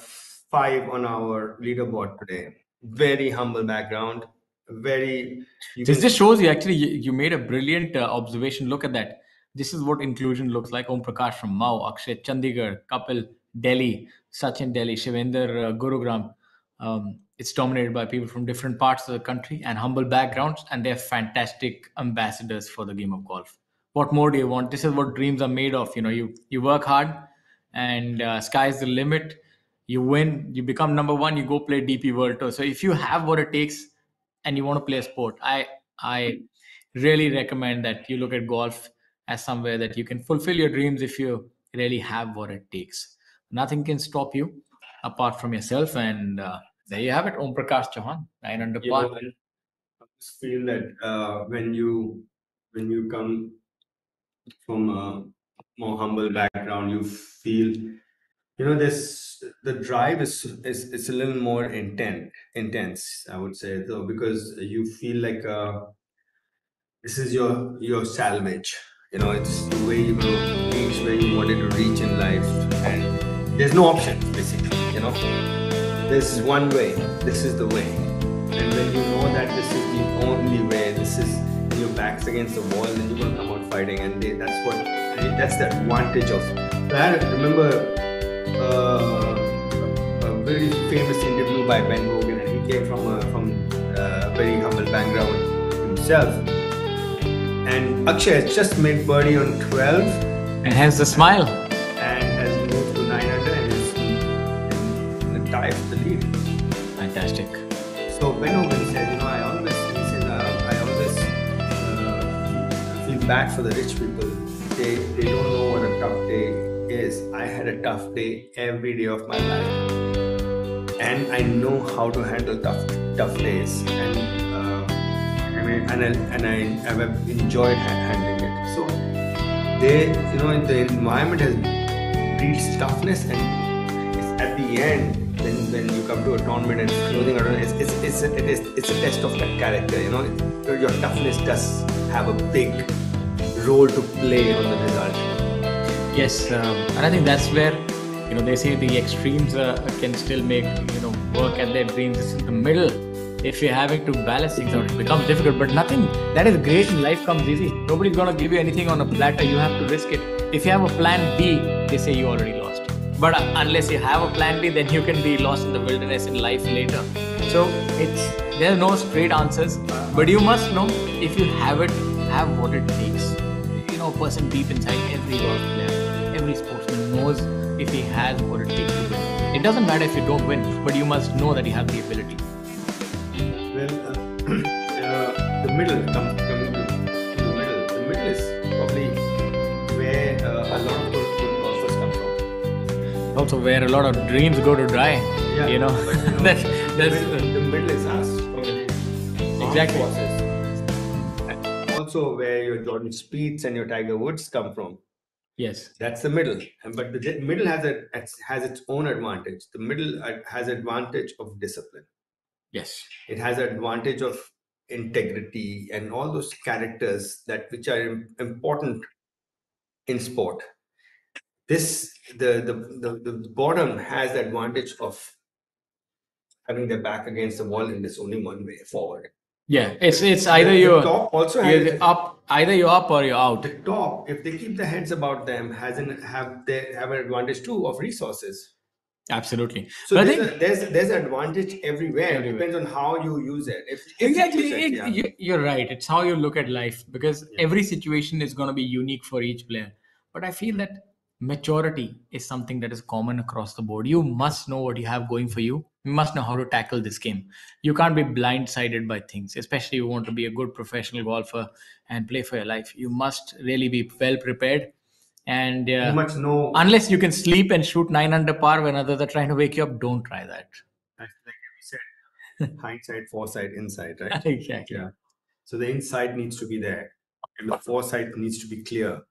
five on our leaderboard today. Very humble background. Very. This just shows you actually you, you made a brilliant uh, observation. Look at that. This is what inclusion looks like. Om Prakash from Mhow, Akshay Chandigarh, Kapil Delhi, Sachin Delhi, Shivendra uh, Gurugram. Um, it's dominated by people from different parts of the country and humble backgrounds, and they're fantastic ambassadors for the game of golf. What more do you want? This is what dreams are made of. You know, you you work hard, and uh, sky's the limit. You win, you become number one. You go play DP World Tour. So if you have what it takes, and you want to play a sport, I I really recommend that you look at golf as somewhere that you can fulfill your dreams if you really have what it takes. Nothing can stop you apart from yourself, and uh, there you have it. Om Prakash Chauhan, nine under you par. know, I just feel that uh, when you when you come from a more humble background, you feel you know this the drive is is it's a little more intense intense i would say though because you feel like uh this is your your salvage. You know it's the way going to reach where you wanted to reach in life and there's no option basically you know? There's one way this is the way. And when you know that this is the only way this is your back's against the wall then you're to come out fighting and they, that's what that's the advantage of I remember a very famous interview by Ben Hogan, and he came from a from a very humble background himself. And Akshay has just made birdie on 12 And hence the smile. and has moved to 900 and is in, the tie for the lead. Fantastic. So Ben Hogan said, you know, I always, he said, uh, I always uh, feel bad for the rich people. They, they don't know what a tough day is. I had a tough day every day of my life. and I know how to handle tough tough days, and uh, I mean, and I, and I enjoyed handling it. So they, you know, the environment has breeds toughness, and it's at the end when, when you come to a tournament and closing around, it's it's it's a, it is it's a test of that character. You know, your toughness does have a big role to play on the result. Yes, um, and I think that's where you know they say the extremes uh, can still make you know work at their dreams. It's in the middle. If you're having to balance things out, it becomes difficult. But nothing that is great in life comes easy. Nobody's gonna give you anything on a platter. You have to risk it. If you have a plan B, they say you already lost. But uh, unless you have a plan B, then you can be lost in the wilderness in life later. So it's there's no straight answers. But you must know if you have it, have what it takes. You know, a person deep inside every golf player, knows if he has what it takes to win. It doesn't matter if you don't win, but you must know that you have the ability. Well, uh, uh, the middle comes coming to the middle. The middle is probably where uh, a lot of good, good golfers come from. Also, where a lot of dreams go to die. Yeah, you know, but, you know, that's, the, that's middle, the middle is us. Exactly. Also, where your Jordan Spieths and your Tiger Woods come from. Yes, That's the middle. But the middle has a has its own advantage. The middle uh, has advantage of discipline. yes, it has advantage of integrity and all those characters that which are important in sport this the the, the the bottom has the advantage of having their back against the wall and there's only one way forward yeah. It's it's either the, you're, the top also has you're up, either you're up or you're out. the top if they keep their heads about them has an have they have an advantage too of resources. Absolutely. so there's, think a, there's there's advantage everywhere. It depends on how you use it. If, if you use it, yeah. you, you're right. It's how you look at life because every situation is going to be unique for each player. But i feel that maturity is something that is common across the board. You must know what you have going for you you must know how to tackle this game you can't be blindsided by things especially if you want to be a good professional golfer and play for your life you must really be well prepared and uh, you must know unless you can sleep and shoot 9 under par when others are trying to wake you up don't try that like we said, hindsight, foresight, insight, right? exactly Yeah. So the insight needs to be there, and the foresight needs to be clear.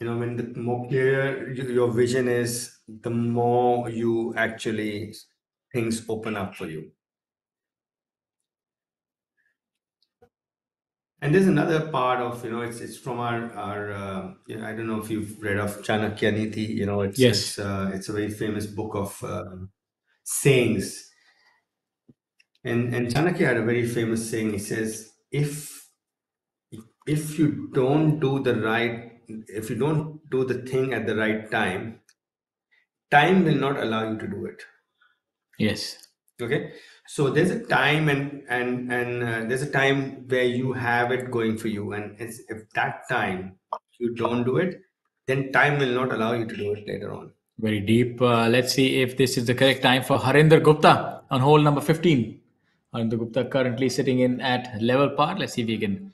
You know, when the more clear your vision is, the more you actually things open up for you. And there's another part of you know it's it's from our our uh, you know, I don't know if you've read of Chanakya Niti you know it's Yes. it's, uh, it's a very famous book of um sayings and and Chanakya had a very famous saying he says if if you don't do the right if you don't do the thing at the right time time will not allow you to do it yes okay so there's a time and and and uh, there's a time where you have it going for you and it's, if that time you don't do it then time will not allow you to do it later on Very deep. Uh, let's see if this is the correct time for Harinder Gupta on hole number 15. Harinder Gupta currently sitting in at level par. Let's see if we can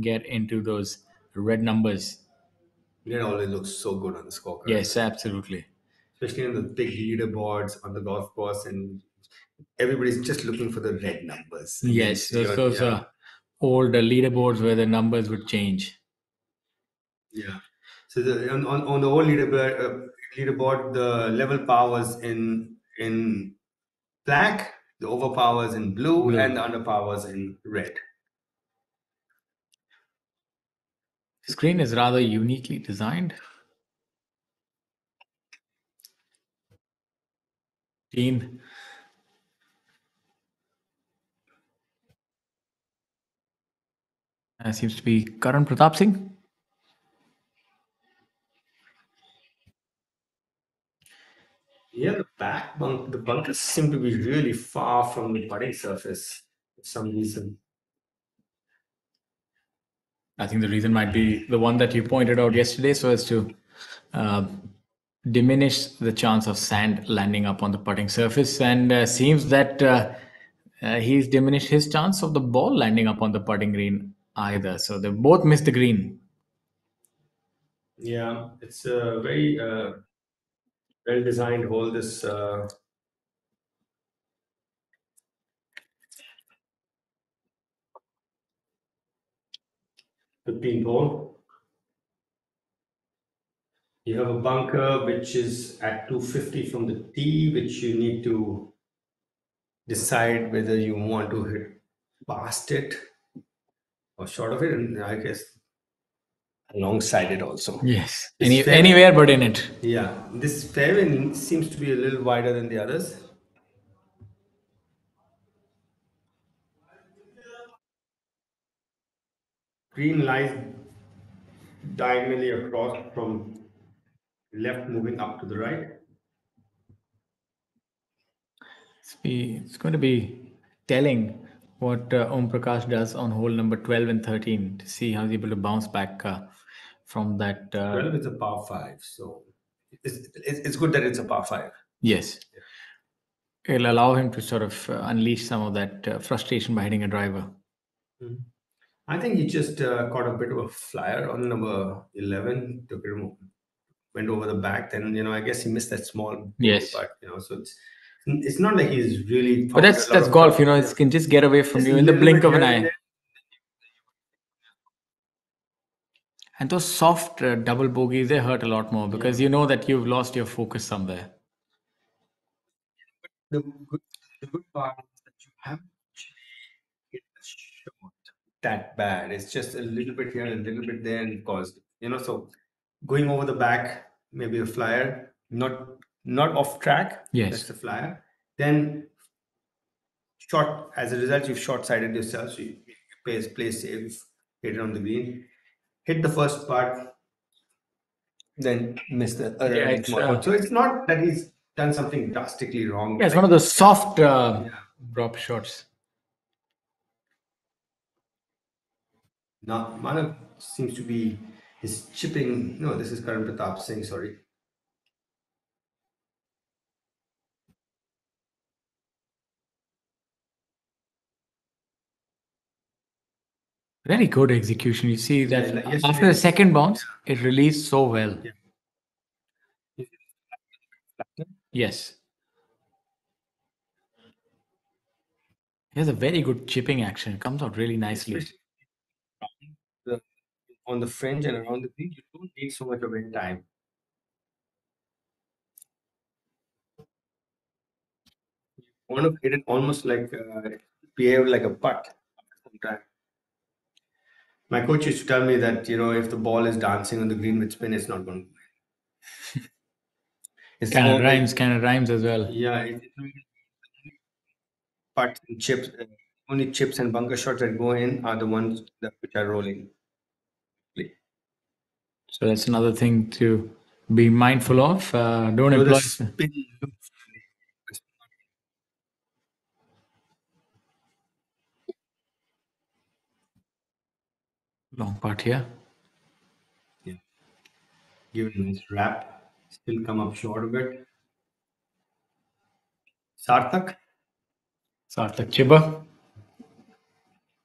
get into those red numbers. It always looks so good on the scorecard Yes, absolutely. especially on the big leaderboards on the golf course and everybody's just looking for the red numbers Yes, those, those yeah, are old leaderboards where the numbers would change. yeah so the, on, on, on the old leaderboard, uh, leaderboard the level powers in in black the overpowers in blue, Blue. and the underpowers in red Screen is rather uniquely designed. Team. Uh, seems to be Karan Pratap Singh. Yeah, the back bunk, the bunkers seem to be really far from the putting surface for some reason. I think the reason might be the one that you pointed out yesterday, so as to uh, diminish the chance of sand landing up on the putting surface. And uh, seems that uh, uh, he's diminished his chance of the ball landing up on the putting green either. So they both missed the green. Yeah, it's a very uh, well designed hole. This fifteenth hole. You have a bunker which is at 250 from the tee, which you need to decide whether you want to hit past it or short of it, and I guess alongside it also. Yes. Any, fairway- anywhere but in it. Yeah, this fairway seems to be a little wider than the others. Green lies diagonally across from left moving up to the right. It's, be, it's going to be telling what uh, Om Prakash does on hole number 12 and 13 to see how he's able to bounce back uh, from that. Uh, 12 is a par 5, so it's, it's, it's good that it's a par 5. yes. It'll allow him to sort of uh, unleash some of that uh, frustration by hitting a driver. I think he just uh, caught a bit of a flyer on number 11, took it, went over the back. Then, you know, I guess he missed that small. Yes. But, you know, so it's it's not like he's really. But that's found a lot that's golf, you know. It can just get away from you in the blink of an eye. And those soft uh, double bogeys, they hurt a lot more because you know that you've lost your focus somewhere. The good, the good part is that you haven't actually hit the shot that bad. It's just a little bit here, a little bit there, and caused, you know, so going over the back, maybe a flyer, not not off track. Yes. That's the flyer. Then short as a result, you've short sighted yourself, so you, play, play safe, hit it on the green, hit the first part, then miss the other Yeah, it's, uh. So it's not that he's done something drastically wrong. Yeah, it's Like, one of those soft uh, Yeah. drop shots. Now, Manav seems to be his chipping. No, this is Karan Pratap Singh. Sorry. Very good execution. You see that Yeah, like after the second bounce, it released so well. Yeah. Yes. He has a very good chipping action. It comes out really nicely. On the fringe and around the green, you don't need so much of a time. You want to hit it almost like uh, behave like a putt. Sometime. My coach used to tell me that you know if the ball is dancing on the green with spin, it's not going to. It's Kind of rhymes, kind of rhymes as well. Yeah, it, and chips, uh, only chips and bunker shots that go in are the ones that which are rolling. So that's another thing to be mindful of. Uh, don't So employ. Long part here. give it a nice wrap, still come up short of it. Sarthak, Sarthak Chhibber.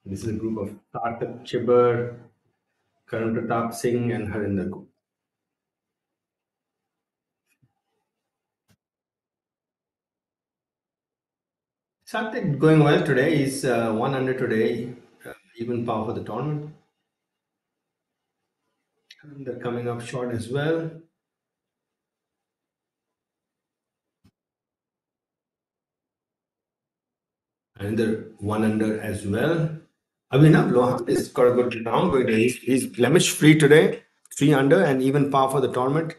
this is a group of Sarthak Chhibber, Karan Pratap Singh, and Harinder Gupta. Sarthak going well today. He's uh, one under today, uh, even par for the tournament. And they're coming up short as well. Another one under as well. Abhinav Lohan has got a good round going. He's, he's blemish free today, three under, and even par for the tournament.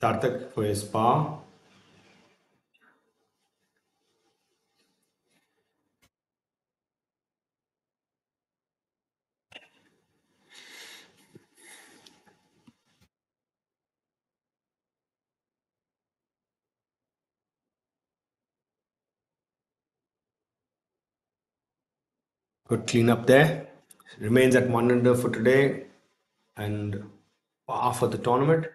Sarthak for his par. Good cleanup there. Remains at one under for today and par for the tournament.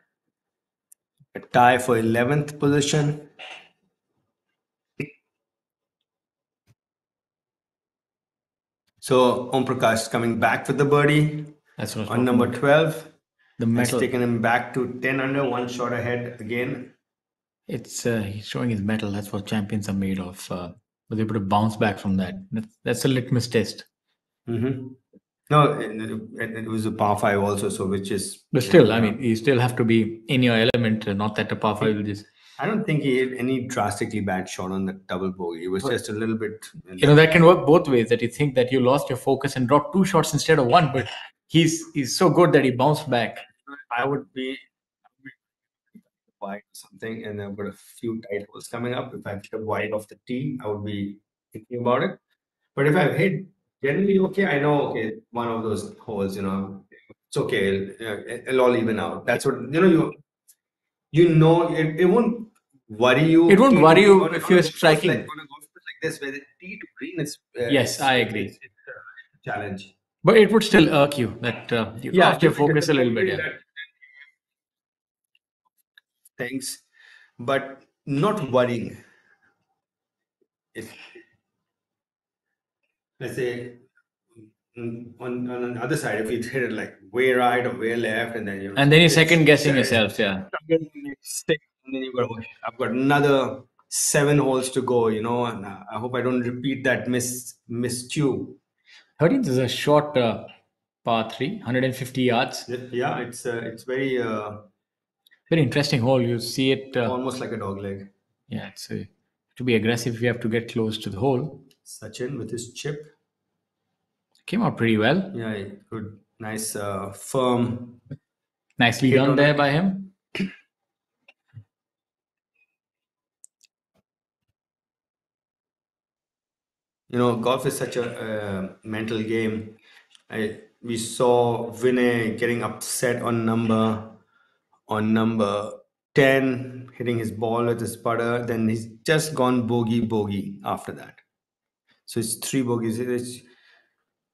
A tie for 11th position. So Om Prakash coming back with the birdie That's what on number about. 12. The metal. taken him back to 10 under, one shot ahead again. It's uh, he's showing his mettle. That's what champions are made of. Uh, was able to bounce back from that. That's, that's a litmus test. hmm No, it, it- was a par five also, so which is. But still, I mean, you still have to be in your element. uh, Not that a par five will just. I don't think he hit any drastically bad shot on the double bogey. It was just a little bit. You know that can work both ways. That you think that you lost your focus and dropped two shots instead of one, but he's he's so good that he bounced back. I would be wide or something, and I've got a few tight holes coming up. If I've hit wide off the tee, I would be thinking about it. But if I've hit generally okay, I know okay, one of those holes, you know, it's okay. It'll, it'll all even out. That's what you know. You you know it, it won't worry you. It won't worry you if a you're striking. like- on a golf course like this, where the tee to green is. Uh, Yes, I agree. It's, it's a challenge. But it would still irk you that uh, you have to focus a little bit. Yeah. Things, but not worrying. If let's say on on the other side, if you hit it like way right or way left, and then you And then you're second guessing yourself. Yeah. and then you got I've got another seven holes to go, you know, and uh, I hope I don't repeat that miss miss cue. 13th is a short uh, par three, 150 yards. Yeah, it's uh, it's very uh, Very interesting hole. You see it. Uh, almost like a dog leg. yeah, it's uh, to be aggressive. You have to get close to the hole. Sachin with his chip. Came out pretty well. Yeah, good, nice, uh, firm. Nicely done on there it. by him. You know, golf is such a uh, mental game. I, we saw Vinay getting upset on number on number 10, hitting his ball with his putter. Then he's just gone bogey bogey after that. So it's three bogeys. It's,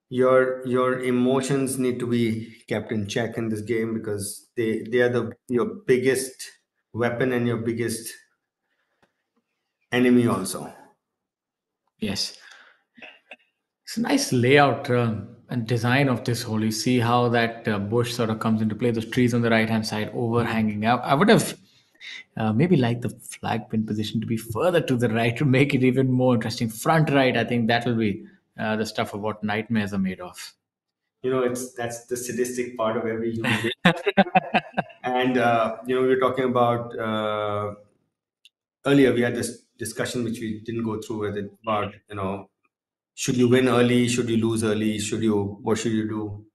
your your emotions need to be kept in check in this game because they they are the your biggest weapon and your biggest enemy also. Yes. It's a nice layout and design of this hole. You see how that uh, bush sort of comes into play, those trees on the right hand side overhanging. I, I would have uh, maybe liked the flag pin position to be further to the right to make it even more interesting. Front right, I think that will be uh, the stuff of what nightmares are made of. you know it's that's the sadistic part of every human being and uh, you know we were talking about uh, earlier we had this discussion which we didn't go through with it about you know should you win early? Should you lose early? Should you what should you do?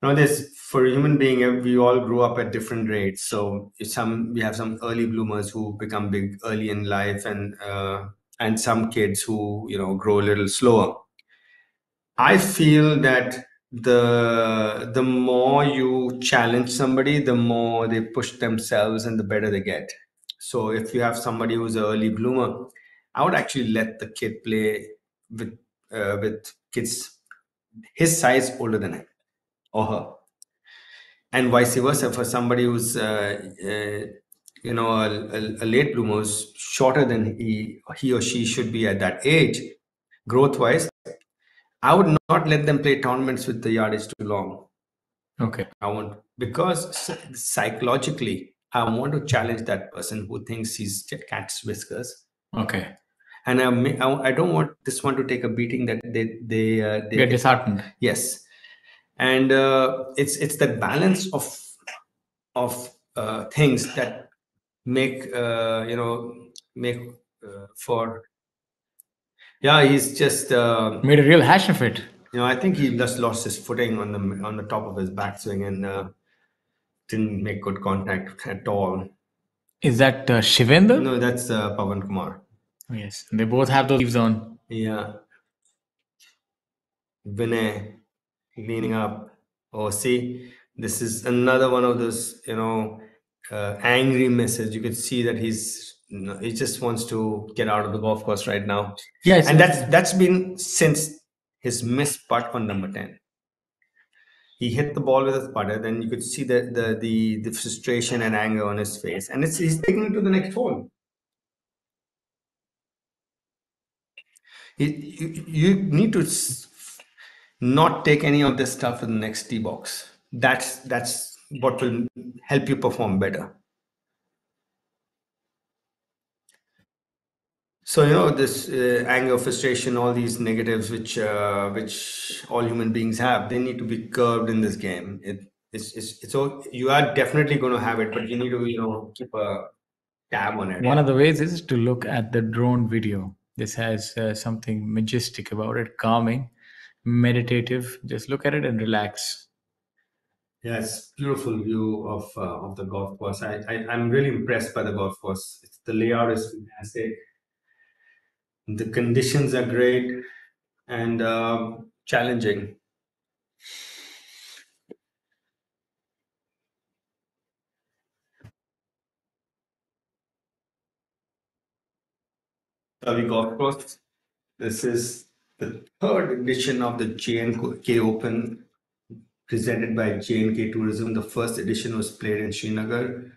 You know this for a human being uh, we all grow up at different rates. So some we have some early bloomers who become big early in life and uh, and some kids who you know grow a little slower. I feel that the the more you challenge somebody, the more they push themselves and the better they get. So if you have somebody who's an early bloomer, I would actually let the kid play with uh, with kids his size older than him or her, and vice versa for somebody who's uh, uh, you know a, a, a late bloomer who's shorter than he he or she should be at that age, growth wise. I would not let them play tournaments with the yardage too long. Okay. I want because psychologically, I want to challenge that person who thinks he's cat's whiskers, Okay. And I, I don't want this one to take a beating that they they uh, they Get disheartened. yes, and uh, it's it's that balance of of uh, things that make uh, you know make uh, for yeah he's just. Uh, Made a real hash of it. you know, I think he just lost his footing on the on the top of his backswing and uh, didn't make good contact at all. Is that uh, Shivendra? No, that's uh, Pavan Kumar. Oh, yes. They both have those leaves on. Yeah. Vinay leaning up. Oh, see, this is another one of those, you know, uh, angry misses. You could see that he's, he just wants to get out of the golf course right now. Yes. and that's that's been since his missed putt on number 10 he hit the ball with his putter then you could see the the the, the frustration and anger on his face and it's he's taking it to the next hole you, you need to not take any of this stuff in the next tee box. That's that's what will help you perform better. So you know this uh, anger, frustration, all these negatives which uh, which all human beings have, they need to be curbed in this game. It, it's it's it's all you are definitely going to have it, but you need to you know keep a tab on it. One of the ways is to look at the drone video. This has uh, something majestic about it, calming, meditative. Just look at it and relax. Yes, beautiful view of uh, of the golf course. I, I I'm really impressed by the golf course. It's, the layout is fantastic. The conditions are great and uh, challenging. Tawi Golf Course. This is the third edition of the J&K Open presented by J&K Tourism. The first edition was played in Srinagar.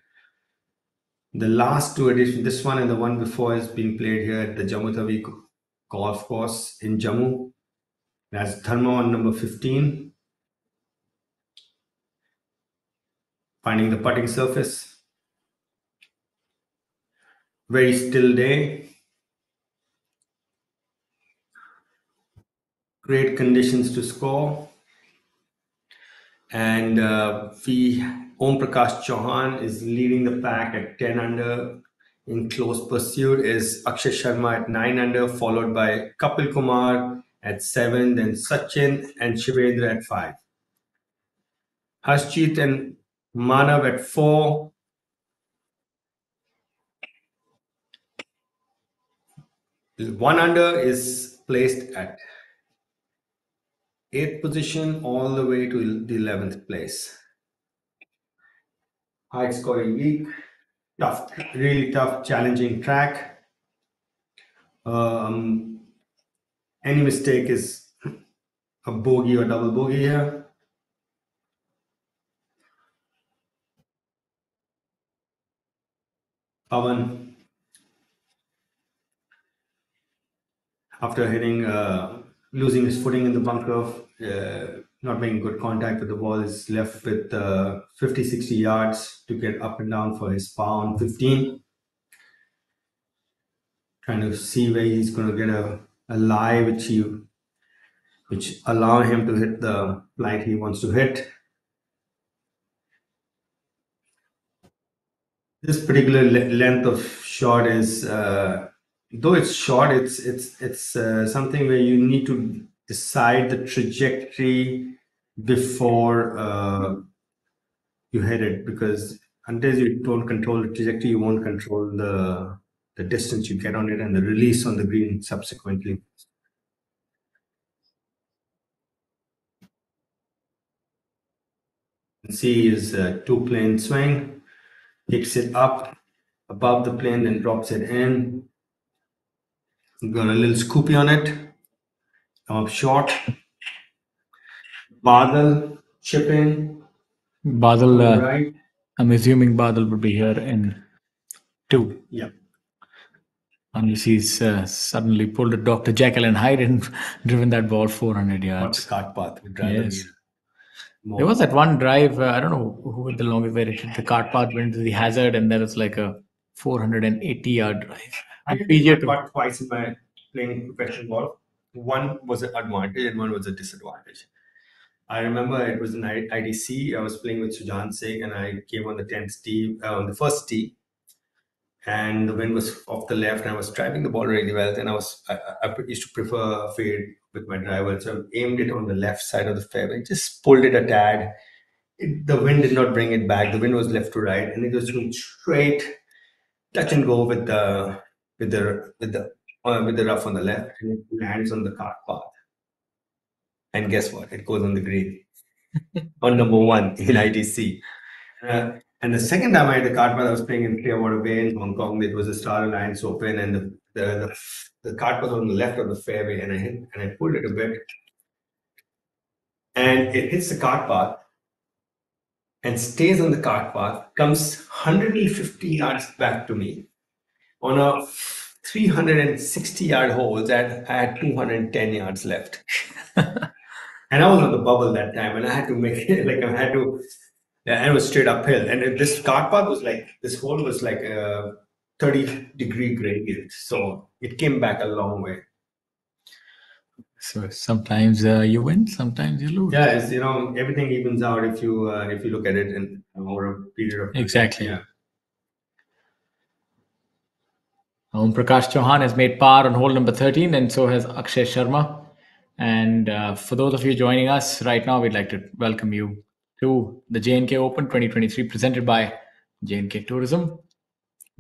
The last two editions, this one and the one before, has been played here at the Jammu Golf Course in Jammu. That's Dharma on number 15. Finding the putting surface. Very still day. Great conditions to score. And uh, we, Om Prakash Chauhan is leading the pack at 10 under. In close pursuit is Akshay Sharma at 9 under, followed by Kapil Kumar at 7, then Sachin and Shivendra at 5. Harshjeet and Manav at 4. One under is placed at eighth position all the way to the 11th place. High scoring week, tough, really tough, challenging track. Um, any mistake is a bogey or double bogey here. Pavan, after hitting uh, losing his footing in the bunker, uh, not making good contact with the ball, is left with uh, 50, 60 yards to get up and down for his on 15. Trying to see where he's going to get a, a lie which he which allow him to hit the flight he wants to hit. This particular le- length of shot is uh, though it's short it's it's it's uh, something where you need to decide the trajectory before uh, you hit it because until you don't control the trajectory you won't control the the distance you get on it and the release on the green subsequently. See is a two plane swing picks it up above the plane then drops it in Got a little scoopy on it. Come up short. Badal, chip in. Badal, uh, right. I'm assuming Badal would be here in two. Yeah. Unless he's uh, suddenly pulled a Dr. Jekyll and Hyde and driven that ball 400 What's yards. cart path would Yes. more. There was that one drive, uh, I don't know who went the longest, where it hit the cart path, went to the hazard, and there was like a 480 yard drive. I And PGA Tour- twice in my playing professional golf. One was an advantage and one was a disadvantage. I remember it was an ITC. I was playing with Sujan Singh and I came on the 10th tee, uh, on the first tee. And the wind was off the left and I was driving the ball really well. And I was, I, I used to prefer a fade with my driver. So I aimed it on the left side of the fairway, just pulled it a tad. It, the wind did not bring it back. The wind was left to right and it was going straight touch and go with the with the with the uh, with the rough on the left and it lands on the cart path. And guess what? It goes on the green on number one in ITC. Uh, and the second time I had the cart path, I was playing in Clearwater Bay in Hong Kong. It was a Star Alliance Open, and the the, the, the cart was on the left of the fairway, and I hit and I pulled it a bit, and it hits the cart path and stays on the cart path, comes 150 yards back to me on a 360 yard hole that I had 210 yards left. and I was on the bubble that time, and I had to make it like I had to, and it was straight uphill. And this cart path was like this hole was like a 30 degree gradient, so it came back a long way. So sometimes uh, you win, sometimes you lose. Yeah, it's you know everything evens out if you uh, if you look at it in over a period of Exactly. Yeah. Om Prakash Chauhan has made par on hole number 13, and so has Akshay Sharma. And uh, for those of you joining us right now, we'd like to welcome you to the J&K Open 2023 presented by J&K Tourism,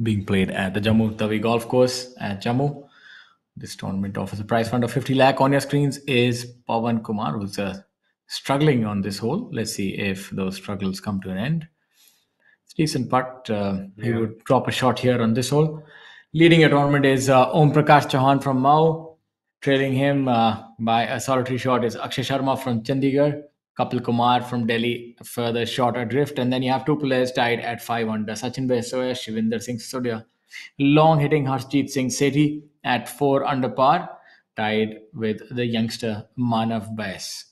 being played at the Jammu Tawi Golf Course at Jammu. This tournament offers a prize fund of 50 lakh. On your screens is Pawan Kumar, who's uh, struggling on this hole. Let's see if those struggles come to an end. It's decent putt. Uh, He would drop a shot here on this hole. Leading a tournament is uh, Om Prakash Chauhan from Mhow. Trailing him uh, by a solitary shot is Akshay Sharma from Chandigarh. Kapil Kumar from Delhi, further shot adrift. And then you have two players tied at 5 under Sachin Baisoya, Shivendra Singh Sodia. Long hitting Harshjeet Singh Sethi at 4 under par, tied with the youngster Manav Bais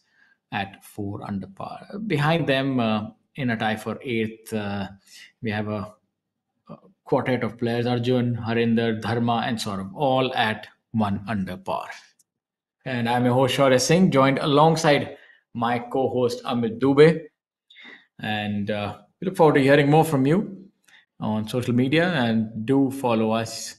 at 4 under par. Behind them, uh, in a tie for 8th, uh, we have a quartet of players Arjun, Harinder, Dharma, and Saurav, all at one under par. And I'm your host, Shaurya Singh, joined alongside my co host, Amit Dubey. And uh, we look forward to hearing more from you on social media and do follow us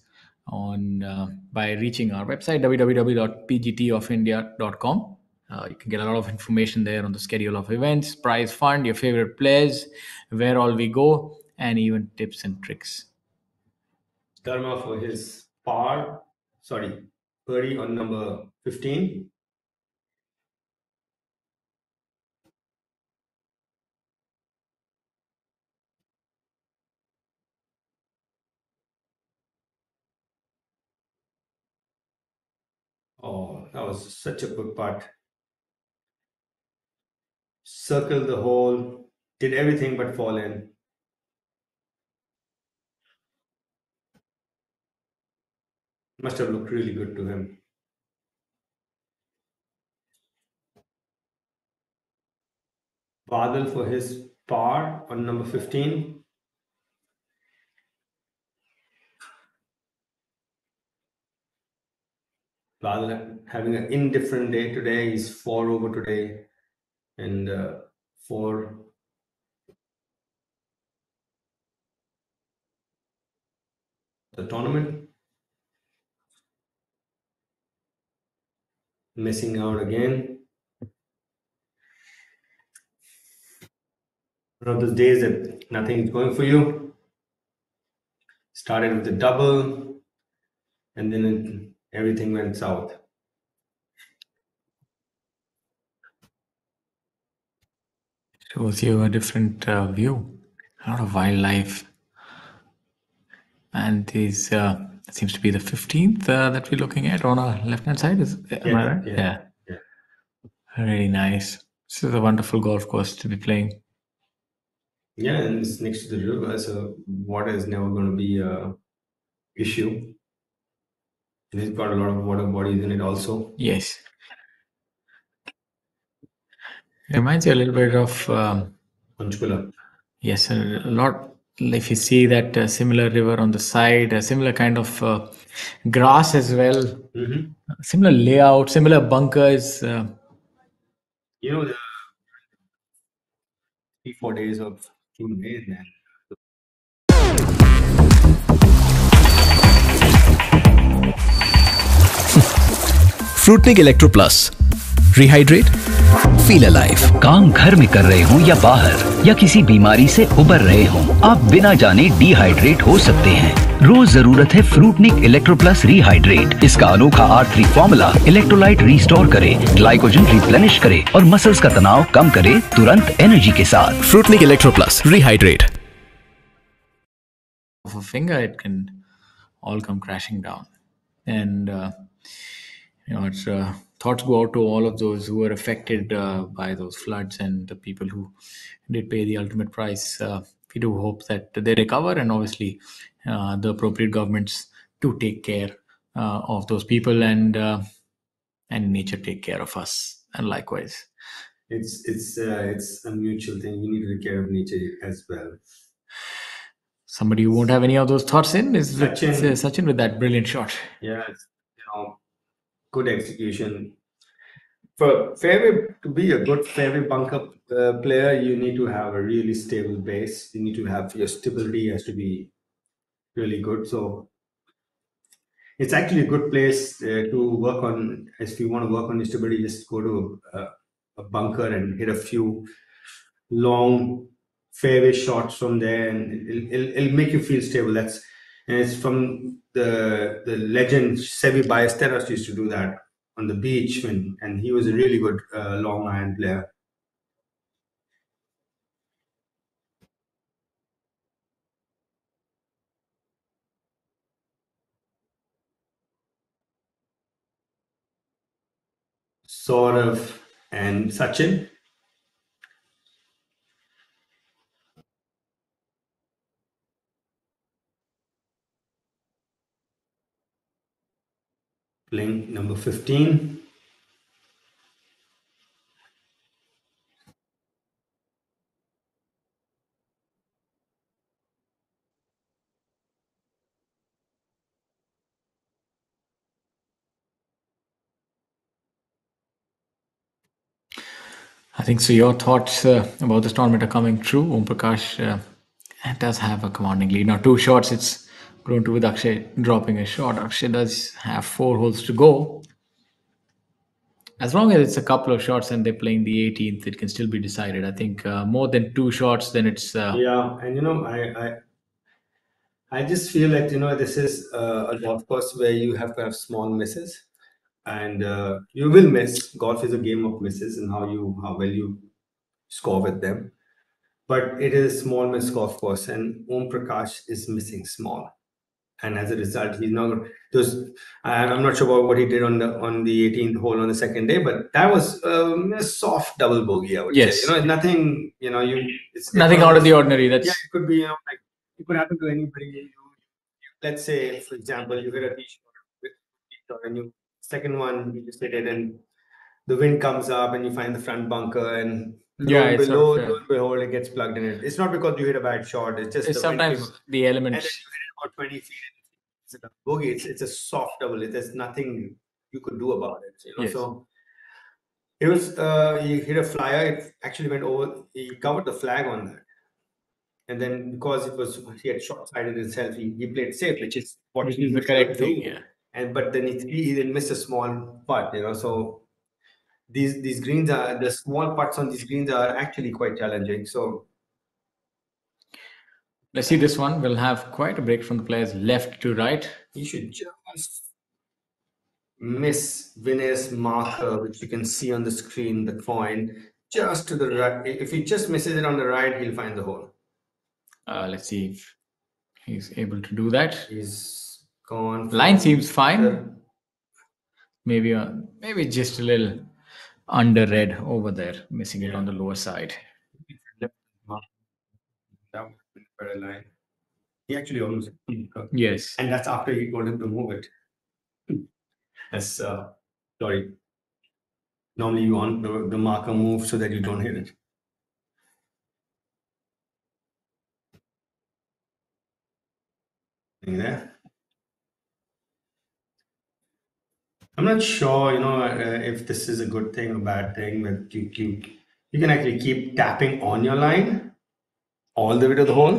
on uh, by reaching our website www.pgtofindia.com uh, you can get a lot of information there on the schedule of events prize fund your favorite players where all we go and even tips and tricks Dharma for his par, sorry, birdie on number 15. Oh, that was such a good putt. Circled the hole, did everything but fall in. Must have looked really good to him. Badal for his par on number 15. Badal having an indifferent day today. He's four over today and uh, four. The tournament. Missing out again. One of those days that nothing is going for you. Started with a double, and then it, everything went south. shows you a different uh, view a lot of wildlife and these. uh, seems to be the 15th uh, that we're looking at on our left hand side is am I Yeah, right? yeah, yeah. really nice this is a wonderful golf course to be playing Yeah, and it's next to the river, so water is never going to be a issue. And it's got a lot of water bodies in it also. yes It reminds you a little bit of um, Panchkula. Yes, a lot. If you see that uh, similar river on the side, a similar kind of uh, grass as well, Mhm. similar layout, similar bunkers. Uh, You know, the three, four days of June days, man. Fruitnik Electro Plus. Rehydrate. Feel alive. काम घर में कर रहे हो या बाहर या किसी बीमारी से उबर रहे हो आप बिना जाने डिहाइड्रेट हो सकते हैं रोज ज़रूरत है फ्रूटनिक इलेक्ट्रो प्लस रिहाइड्रेट इसका अनोखा R three formula electrolyte restore करे ग्लाइकोजन रिप्लेनिश करे और मसल्स का तनाव कम करे तुरंत एनर्जी के साथ फ्रूटनिक Plus. Rehydrate. of a finger, it can all come crashing down. And uh, you know, it's uh, thoughts go out to all of those who were affected uh, by those floods and the people who did pay the ultimate price. Uh, we do hope that they recover, and obviously, uh, the appropriate governments to take care uh, of those people and uh, and nature take care of us, and likewise. it's it's uh, it's a mutual thing. You need to take care of nature as well. Somebody who won't have any of those thoughts in is Sachin. uh, Sachin with that brilliant shot. Yeah, it's, you know, good execution. For fairway to be a good fairway bunker uh, player, you need to have a really stable base. You need to have your stability has to be really good. So it's actually a good place uh, to work on. If you want to work on your stability, just go to a, a bunker and hit a few long fairway shots from there, and it'll, it'll, it'll make you feel stable. That's and it's from the the legend Seve Ballesteros used to do that on the beach when, and he was a really good uh, long iron player. Saurav and Sachin. Playing number 15. I think so. Your thoughts uh, about this tournament are coming true. Om Prakash uh, does have a commanding lead. Now, two shots, it's grown to with Akshay dropping a shot. Akshay does have four holes to go. As long as it's a couple of shots and they're playing the 18th, it can still be decided. I think uh, more than two shots, then it's. Uh, Yeah, and you know, I, I I just feel that you know this is uh, a golf course where you have to have small misses, and uh, you will miss. Golf is a game of misses, and how you how well you score with them. But it is a small miss golf course, and Om Prakash is missing small, and as a result, he's not. Those I'm not sure about what he did on the on the 18th hole on the second day, but that was um, a soft double bogey. I would Yes. say. You know, nothing. You know, you it's nothing out of the ordinary. That's yeah, it could be, you know, like it could happen to anybody. You, you, let's say, for example, you hit a tee shot with tee shot and you second one you just hit it and the wind comes up and you find the front bunker and Yeah, it's below, of, yeah. lo and behold, it gets plugged in it. It's not because you hit a bad shot. It's just it's the sometimes the and then you elements. About 20 feet. It's a bogey. It's, it's a soft double. It, there's nothing you could do about it. You know, Yes. so it was uh, he hit a flyer. It actually went over. He covered the flag on that, and then because it was he had short sighted himself, he, he played safe, which is what Which is the correct thing, yeah. And but then he, he then missed a small putt. You know, so these these greens are the small putts on these greens are actually quite challenging. So Let's see this one. We'll have quite a break from the players left to right. he should just miss Vinay's marker, which you can see on the screen, the coin, just to the right. If he just misses it on the right, he'll find the hole. Uh, let's see if he's able to do that. He's gone. Line seems fine. the- Maybe uh, maybe just a little under red over there, missing it on the lower side. That would line. He actually almost. Yes. And that's after he told him to move it. As uh, sorry. Normally you want the, the marker move so that you don't hit it. There. I'm not sure, you know, uh, if this is a good thing or bad thing, but you, you you can actually keep tapping on your line all the way to the hole,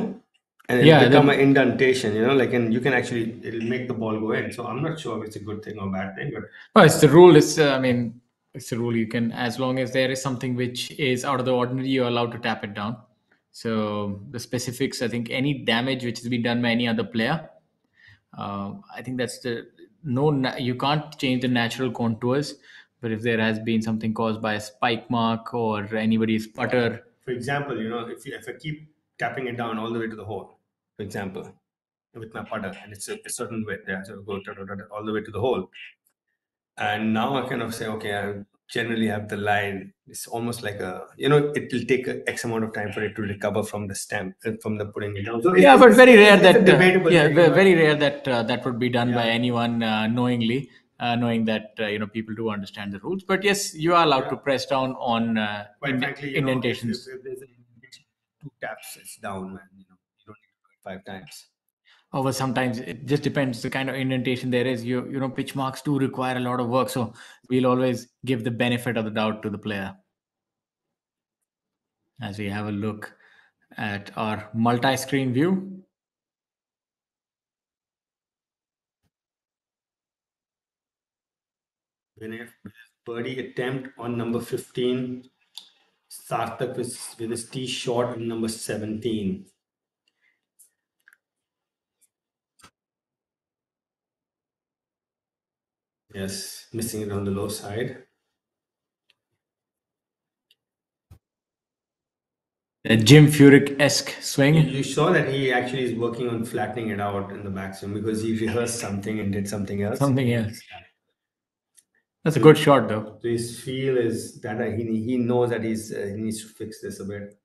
and it'll Yeah, become then- an indentation, you know, like and you can actually it'll make the ball go in. So I'm not sure if it's a good thing or bad thing, but Well, it's the rule. It's uh, I mean, it's the rule. You can as long as there is something which is out of the ordinary, you're allowed to tap it down. So the specifics, I think, any damage which has been done by any other player, uh, I think that's the no. na- You can't change the natural contours, but if there has been something caused by a spike mark or anybody's putter, for example, you know, if you, if I keep tapping it down all the way to the hole, for example, with my putter, and it's a, a certain width, yeah, so go da- da- da- da, all the way to the hole, and now I kind of say, okay, I generally have the line. It's almost like a, you know, it will take a X amount of time for it to recover from the stamp, uh, from the putting it down. So yeah, it's- but very rare that uh, yeah, thing, very rare that uh, that would be done by anyone uh, knowingly. uh, knowing that uh, you know people do understand the rules. But yes, you are allowed to press down on uh, frankly, you know, if- indentations. If, if there's an indentation, two taps, it's down, man. You know, you don't need to do it five times. Oh, Over sometimes it just depends the kind of indentation there is. You you know pitch marks do require a lot of work, so we'll always give the benefit of the doubt to the player. As we have a look at our multi-screen view. Birdie attempt on number 15, Sarthak with, with his tee shot in number 17. Yes, missing it on the low side. A Jim Furyk-esque swing. You saw that he actually is working on flattening it out in the backswing because he rehearsed something and did something else. Something else. That's a good shot, though. So his feel is that he he knows that he's uh, he needs to fix this a bit.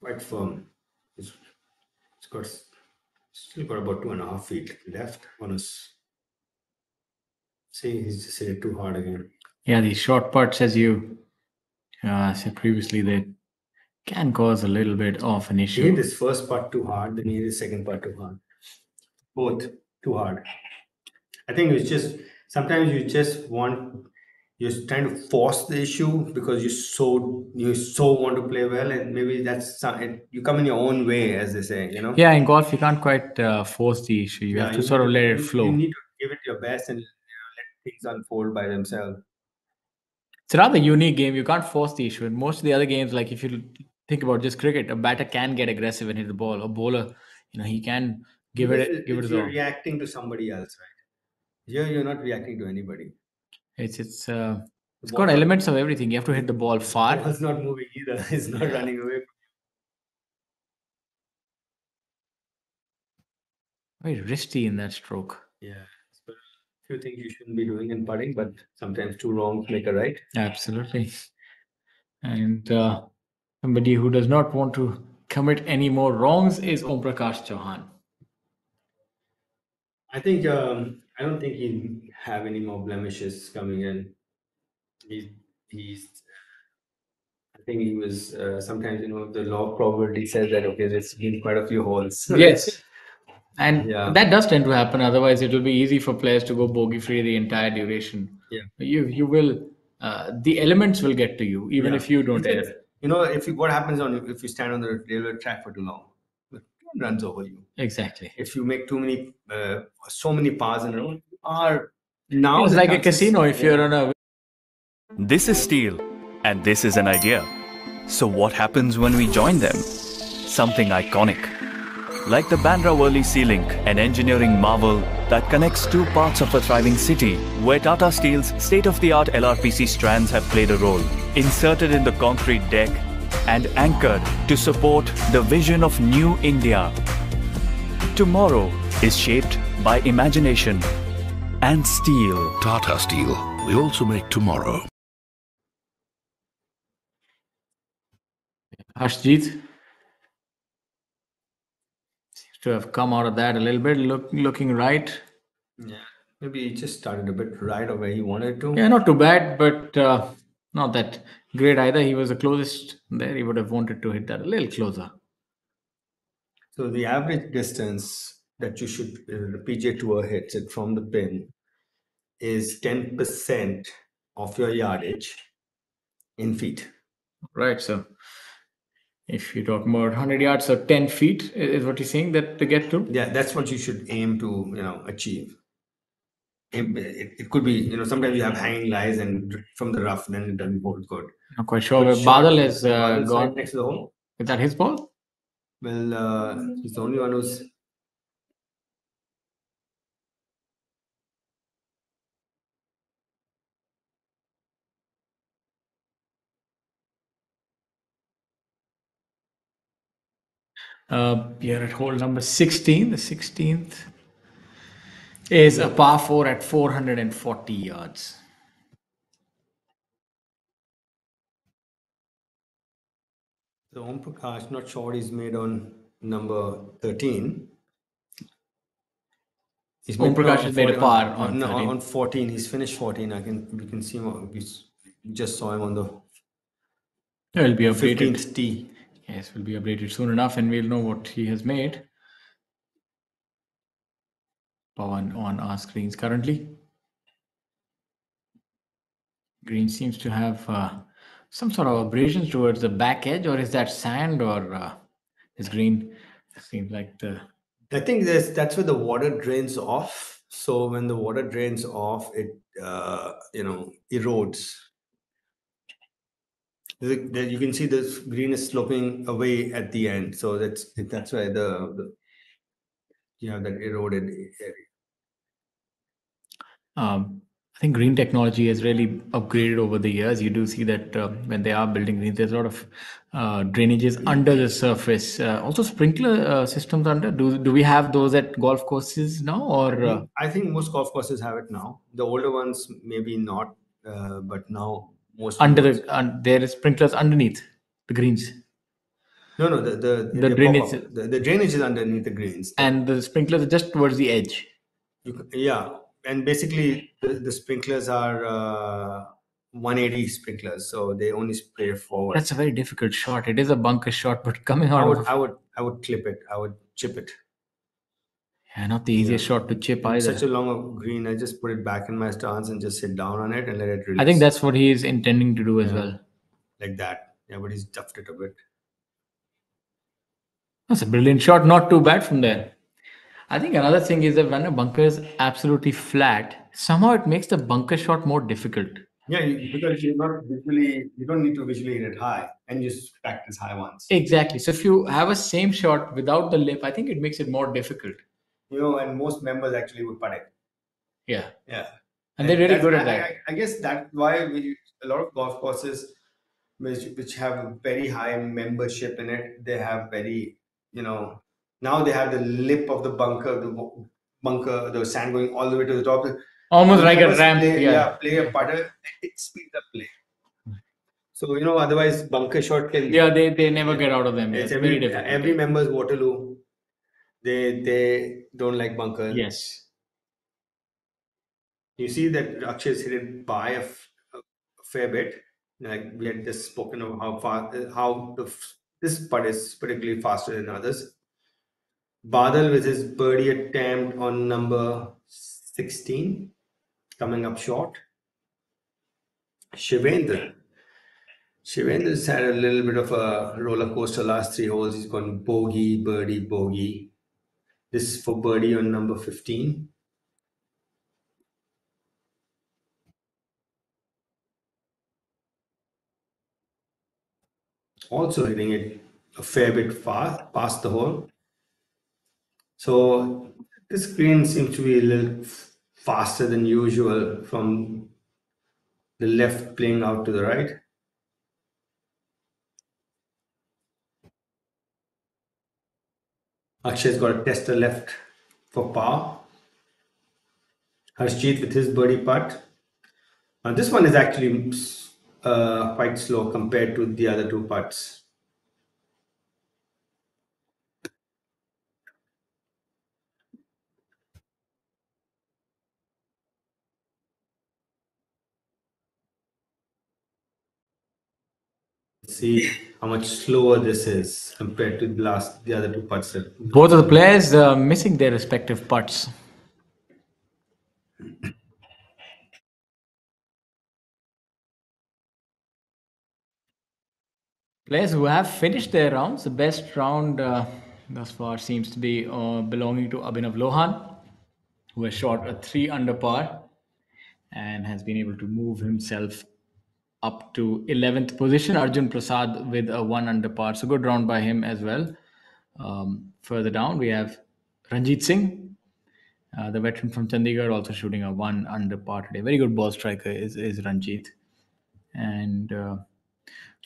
Quite firm. It's, it's got still got about two and a half feet left on his. See, he's just hit it too hard again. Yeah, these short parts, as you uh, said previously, they can cause a little bit of an issue. his first part too hard, then he hit his second part too hard. Both too hard. I think it's just sometimes you just want you're trying to force the issue because you so you so want to play well, and maybe that's some, you come in your own way, as they say. You know. Yeah, in golf, you can't quite uh, force the issue. You Yeah, have to you sort of let to- it flow. You need to give it your best and you know, let things unfold by themselves. It's a rather unique game. You can't force the issue. In most of the other games, like if you think about just cricket, a batter can get aggressive and hit the ball. A bowler, you know, he can give Because it give it you're reacting to somebody else, right? Here you're not reacting to anybody. It's it's uh, it's got elements of everything. You have to hit the ball far. ball's not moving either. It's not running away. Very risky in that stroke. Yeah. Few things you shouldn't be doing in putting, but sometimes two wrongs make a right. Absolutely. And uh, somebody who does not want to commit any more wrongs is Om Prakash Chauhan. I think um, I don't think he'll have any more blemishes coming in. He's he's. I think he was uh, sometimes you know the law of probability says that okay, there's been quite a few holes. Yes. And Yeah. that does tend to happen. Otherwise, it will be easy for players to go bogey free the entire duration. Yeah. You you will uh, the elements will get to you even Yeah. if you don't It's- You know, if you, what happens on if you stand on the railway track for too long, the runs over you. Exactly. If you make too many, uh, so many pars in a row, are now it's the like a casino. If Yeah. you're on a This is Steel, and this is an idea. So, what happens when we join them? Something iconic. Like the Bandra Worli Sea Link, an engineering marvel that connects two parts of a thriving city, where Tata Steel's state of the art LRPC strands have played a role, inserted in the concrete deck and anchored to support the vision of New India. Tomorrow is shaped by imagination and steel. Tata Steel. We also make tomorrow. Harshjeet seems to have come out of that a little bit, look, looking right. Yeah, maybe he just started a bit right of where he wanted to. Yeah, not too bad, but uh, not that great either. He was the closest there. He would have wanted to hit that a little closer. So the average distance that you should uh, the PGA Tour hits it from the pin is ten percent of your yardage in feet. Right. So if you're talking about 100 yards, or 10 feet is what you're saying that to get to? Yeah, that's what you should aim to you know achieve. It, it could be you know sometimes you have hanging lies and from the rough then it doesn't hold good. Not quite sure shot. Badal has uh, gone. next to the hole. Is that his ball? Well, uh, he's the only one who's Uh, we are at hole number 16. The 16th is a par 4 at 440 yards. So Om Prakash, not sure he's made on number 13. He's Om Prakash has made a par on, on, no, on, 14. He's finished 14. I can we can see him. We just saw him on the. It'll be a 15th tee. Yes, will be updated soon enough, and we'll know what he has made. Pawan on our screens currently. Green seems to have uh, some sort of abrasions towards the back edge, or is that sand, or uh, is green? Seems like the I think that's that's where the water drains off. So when the water drains off, it uh, you know erodes. The- You can see this green is sloping away at the end, so that's that's why the, the you have that eroded area. Um, I think green technology has really upgraded over the years. You do see that uh, when they are building greens, there's a lot of uh, drainages under the surface. Uh, also, sprinkler uh, systems under. Do do we have those at golf courses now, or uh, I think most golf courses have it now. The older ones maybe not, uh, but now most under the un, there is sprinklers underneath the greens, no no the the, The they drainage- the, the drainage is underneath the greens. and the sprinklers are just towards the edge. You, yeah, and basically the, the sprinklers are uh, 180 sprinklers, so they only spray forward. That's a very difficult shot. It is a bunker shot, but coming out. I would of I would I would clip it. I would chip it. Yeah, not the easiest shot to chip It's either. such a long green. I just put it back in my stance and just sit down on it and let it release. I think that's what he is intending to do as Yeah. well. like that. Yeah, but he's duffed it a bit. That's a brilliant shot. Not too bad from there. I think another thing is that when a bunker is absolutely flat, somehow it makes the bunker shot more difficult. Yeah, you, because you're not visually, you don't need to visually hit it high, and you just practice high ones. Exactly. So if you have a same shot without the lip, I think it makes it more difficult. You know, and most members actually would putt it. Yeah. Yeah. And they're really good at that. I, I guess that's why we, a lot of golf courses which, which have a very high membership in it, they have very, you know, now they have the lip of the bunker, the bunker, the sand going all the way to the top. Almost like a ramp, Play, yeah. play a putter, it speeds up play. So, you know, otherwise bunker shot can Yeah, they, they never get out of them. It's It's very every difficult. every member's Waterloo. They they don't like bunker. Yes. You see that Akshay's hit it by a, f- a fair bit. Like we had just spoken of how far how the f- this putt is particularly faster than others. Badal with his birdie attempt on number 16, coming up short. Shivendra. Shivendra's had a little bit of a roller coaster last three holes. He's gone bogey, birdie, bogey. This is for birdie on number 15. Also hitting it a fair bit far past the hole. So this green seems to be a little faster than usual from the left playing out to the right. Akshay's got a tester left for par. Harshjeet with his birdie putt. Uh, this one is actually uh, quite slow compared to the other two putts. See how much slower this is compared to the last the other two putts. Both of the players uh, missing their respective putts. Players who have finished their rounds, the best round uh, thus far seems to be uh, belonging to Abhinav Lohan, who has shot a three under par and has been able to move himself up to 11th position. Arjun Prasad with a one under par. So good round by him as well. Um, further down, we have Ranjit Singh, uh, the veteran from Chandigarh, also shooting a one under par today. Very good ball striker is, is Ranjit. And uh,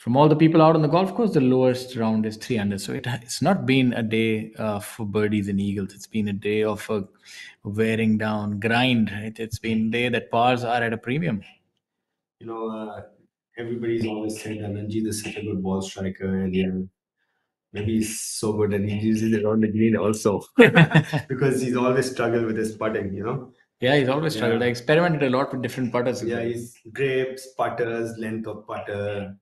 from all the people out on the golf course, the lowest round is three under. So it, it's not been a day uh, for birdies and eagles. It's been a day of a wearing down grind. It, it's been a day that pars are at a premium. You know, uh, everybody's always said that Ranjit is such a good ball striker, and yeah, maybe he's so good and he uses it on the green also because he's always struggled with his putting, you know. Yeah, he's always struggled. I experimented a lot with different putters. Yeah, he's grips, putters, length of putter.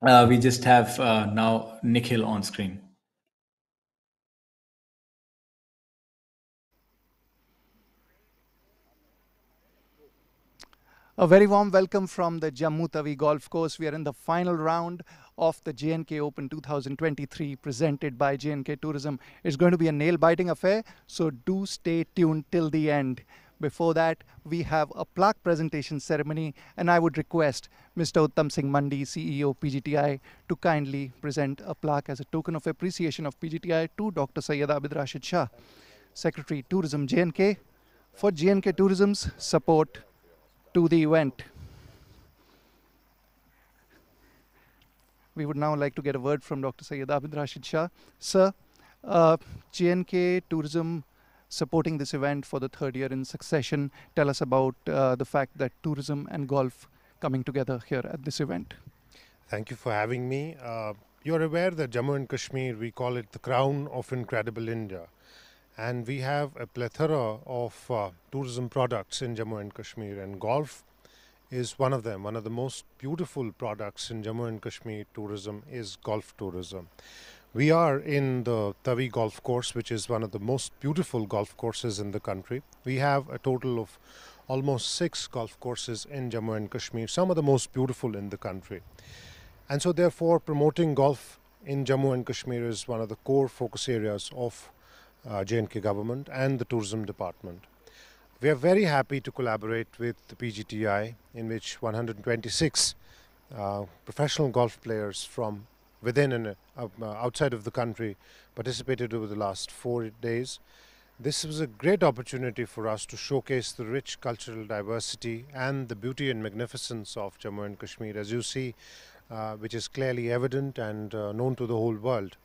Uh, we just have uh, now Nikhil on screen. A very warm welcome from the Jammu Tawi Golf Course. We are in the final round of the J&K Open 2023 presented by J&K Tourism. It's going to be a nail biting affair, so do stay tuned till the end. Before that, we have a plaque presentation ceremony, and I would request Mr. Uttam Singh Mundi, CEO PGTI, to kindly present a plaque as a token of appreciation of PGTI to Dr. Syed Abid Rashid Shah, Secretary Tourism J&K, for J&K Tourism's support to the event. We would now like to get a word from Dr. Syed Abid Rashid Shah. Sir, uh, J&K Tourism supporting this event for the third year in succession. Tell us about uh, the fact that tourism and golf coming together here at this event. Thank you for having me. Uh, you're aware that Jammu and Kashmir, we call it the crown of incredible India. And we have a plethora of uh, tourism products in Jammu and Kashmir, and golf is one of them. One of the most beautiful products in Jammu and Kashmir tourism is golf tourism. We are in the Tawi Golf Course, which is one of the most beautiful golf courses in the country. We have a total of almost six golf courses in Jammu and Kashmir, some of the most beautiful in the country. And so, therefore, promoting golf in Jammu and Kashmir is one of the core focus areas of uh, J&K government and the tourism department. We are very happy to collaborate with the PGTI, in which 126 uh, professional golf players from within and uh, uh, outside of the country participated over the last four days. This was a great opportunity for us to showcase the rich cultural diversity and the beauty and magnificence of Jammu and Kashmir, as you see, uh, which is clearly evident and uh, known to the whole world.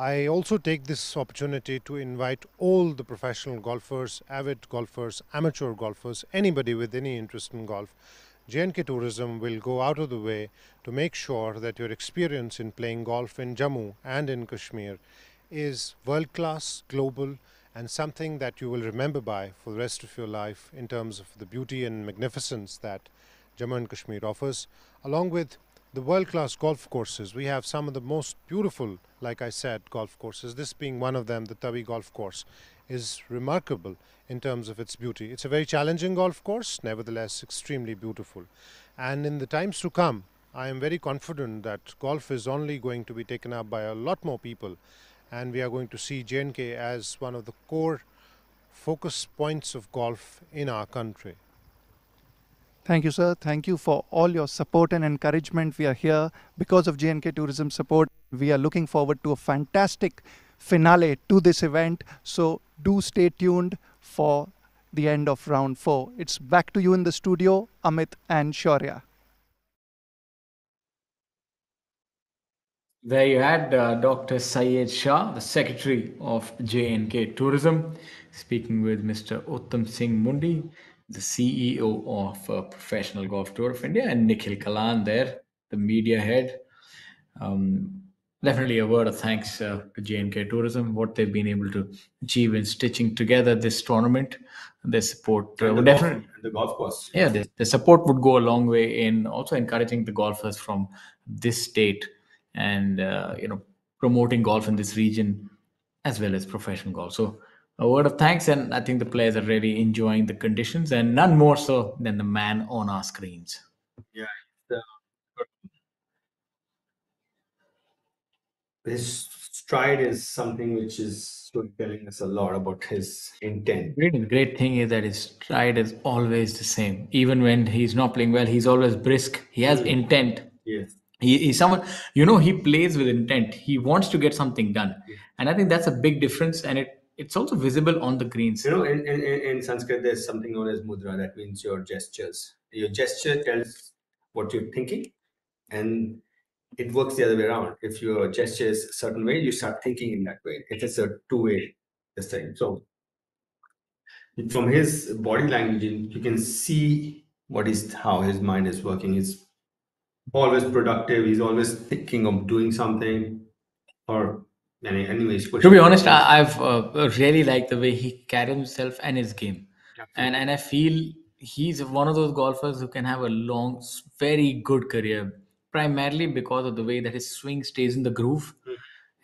I also take this opportunity to invite all the professional golfers, avid golfers, amateur golfers, anybody with any interest in golf. J&K Tourism will go out of the way to make sure that your experience in playing golf in Jammu and in Kashmir is world class, global, and something that you will remember by for the rest of your life in terms of the beauty and magnificence that Jammu and Kashmir offers, along with the world class golf courses. We have some of the most beautiful, like I said, golf courses. This being one of them, the Tawi Golf Course, is remarkable in terms of its beauty. It's a very challenging golf course, nevertheless, extremely beautiful. And in the times to come, I am very confident that golf is only going to be taken up by a lot more people, and we are going to see J&K as one of the core focus points of golf in our country. Thank you, sir. Thank you for all your support and encouragement. We are here because of J&K Tourism support. We are looking forward to a fantastic finale to this event. So do stay tuned for the end of round four. It's back to you in the studio, Amit and Shaurya. There you had uh, Dr. Syed Shah, the Secretary of J&K Tourism, speaking with Mr. Uttam Singh Mundi, the CEO of uh, Professional Golf Tour of India, and Nikhil Kalan there, the media head. Um, definitely a word of thanks uh, to J&K Tourism, what they've been able to achieve in stitching together this tournament. Their support uh, would definitely the golf course. yeah the, the support would go a long way in also encouraging the golfers from this state and uh, you know promoting golf in this region as well as professional golf so a word of thanks and i think the players are really enjoying the conditions and none more so than the man on our screens. Yeah. the- uh, his stride is something which is telling us a lot about his intent. great great thing is that his stride is always the same. Even when he's not playing well he's always brisk. He has intent. Yes. he, he's someone you know he plays with intent. He wants to get something done. And i think that's a big difference and it it's also visible on the greens You know, in, in, in Sanskrit, there's something known as mudra. That means your gestures. Your gesture tells what you're thinking, and it works the other way around. If your gesture is a certain way, you start thinking in that way. It is a two-way thing. So, from his body language, you can see what is how his mind is working. He's always productive. He's always thinking of doing something, or anyways. To be honest, I, I've uh, really liked the way he carries himself and his game, and and I feel he's one of those golfers who can have a long, very good career, primarily because of the way that his swing stays in the groove,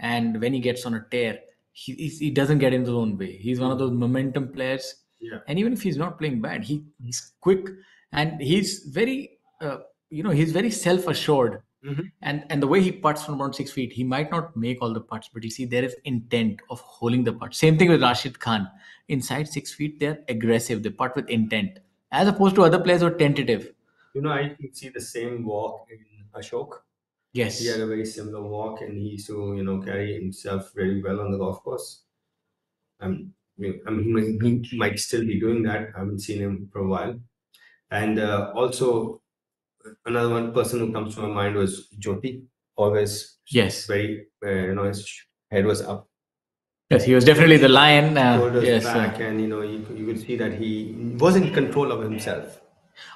and when he gets on a tear, he he's- he doesn't get in his own way. He's one of those momentum players, Yeah. and even if he's not playing bad, he he's quick. And he's very uh, you know he's very self Mhm. And and the way he putts from around six feet, he might not make all the putts, but you see there is intent of holding the putt. Same thing with Rashid Khan. Inside six feet, they're aggressive. They putt with intent, as opposed to other players who are tentative. You know, I can see the same walk in Ashok. Yes. He had a very similar walk, and he used to, you know, carry himself very well on the golf course. Um, I mean, he might- he might still be doing that. I haven't seen him for a while. And uh, also, another one person who comes to my mind was Jyoti. Always, Yes. very, uh, you know, his head was up, Yes, he was definitely the lion. Uh, shoulders yes, uh, back, and you know, you, you could see that he was in control of himself.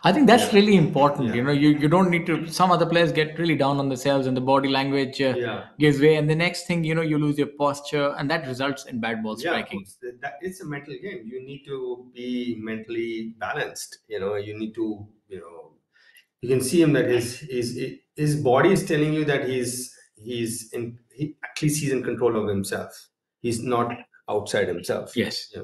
I think that's really important. Yeah. You know, you, you don't need to. Some other players get really down on themselves, and the body language uh, Yeah. gives way, and the next thing you know, you lose your posture, and that results in bad ball striking. That- that it's a mental game. You need to be mentally balanced. You know, you need to, you know, you can see him that his his his body is telling you that he's he's in he, at least he's in control of himself. He's not outside himself. Yes. Yeah.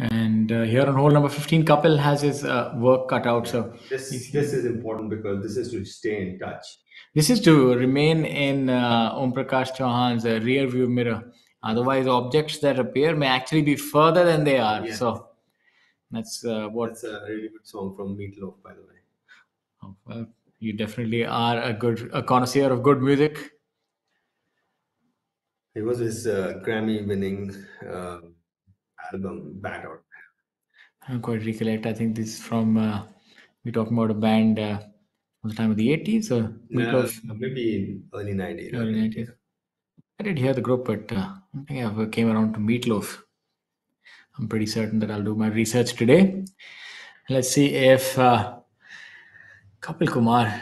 And uh, here on hole number 15, Kapil has his uh, work cut out. So This this is important because this is to stay in touch. this is to remain in uh, Om Prakash Chauhan's uh, rear view mirror. Otherwise, objects that appear may actually be further than they are. So that's uh, what That's a really good song from Meat Loaf, by the way. Oh, well, you definitely are a good a connoisseur of good music. It was his uh, Grammy-winning uh, album, Bad or I don't quite recollect. I think this is from uh, we're talking about a band uh, from the time of the 80s or Uh, maybe early 90s. early 90s. I did hear the group, but uh, I don't think I came around to Meat Loaf. I'm pretty certain that I'll do my research today. Let's see if uh, Kapil Kumar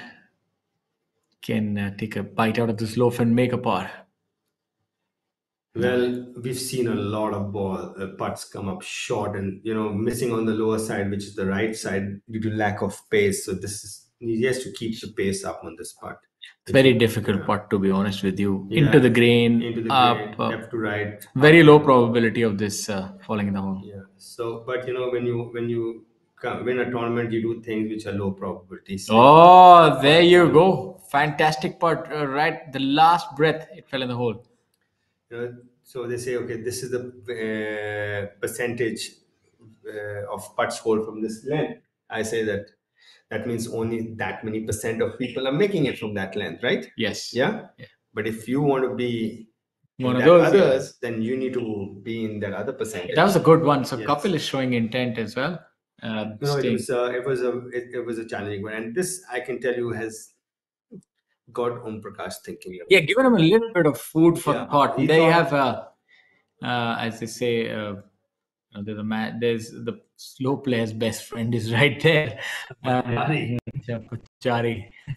can uh, take a bite out of this loaf and make a par. Well, we've seen a lot of ball uh, putts come up short and you know missing on the lower side, which is the right side due to lack of pace. So this is he has to keep the pace up on this putt. It's very difficult putt, to be honest with you. Yeah, Into the grain, into the up, grain, up. left to right. Very low probability of this uh, falling in the hole. Yeah. So, but you know when you when you win a tournament, you do things which are low probability. So, Oh, there you go. Fantastic putt. Uh, right, the last breath, it fell in the hole. you know, so they say, okay, this is the uh, percentage uh, of putts hole from this length. I say that that means only that many percent of people are making it from that length, right? Yes. Yeah. But if you want to be One of those, yeah. others, then you need to be in that other percentage. That was a good one. So Yes. Kapil is showing intent as well. Uh, No, it was uh, it was a it, it was a challenging one, and this I can tell you has got Om Prakash thinking. yeah, given him a little bit of food for Yeah, thought. They thought- have, uh, uh, as they say, uh, there's a man. There's the slow player's best friend is right there. Uh, Puchari. yeah,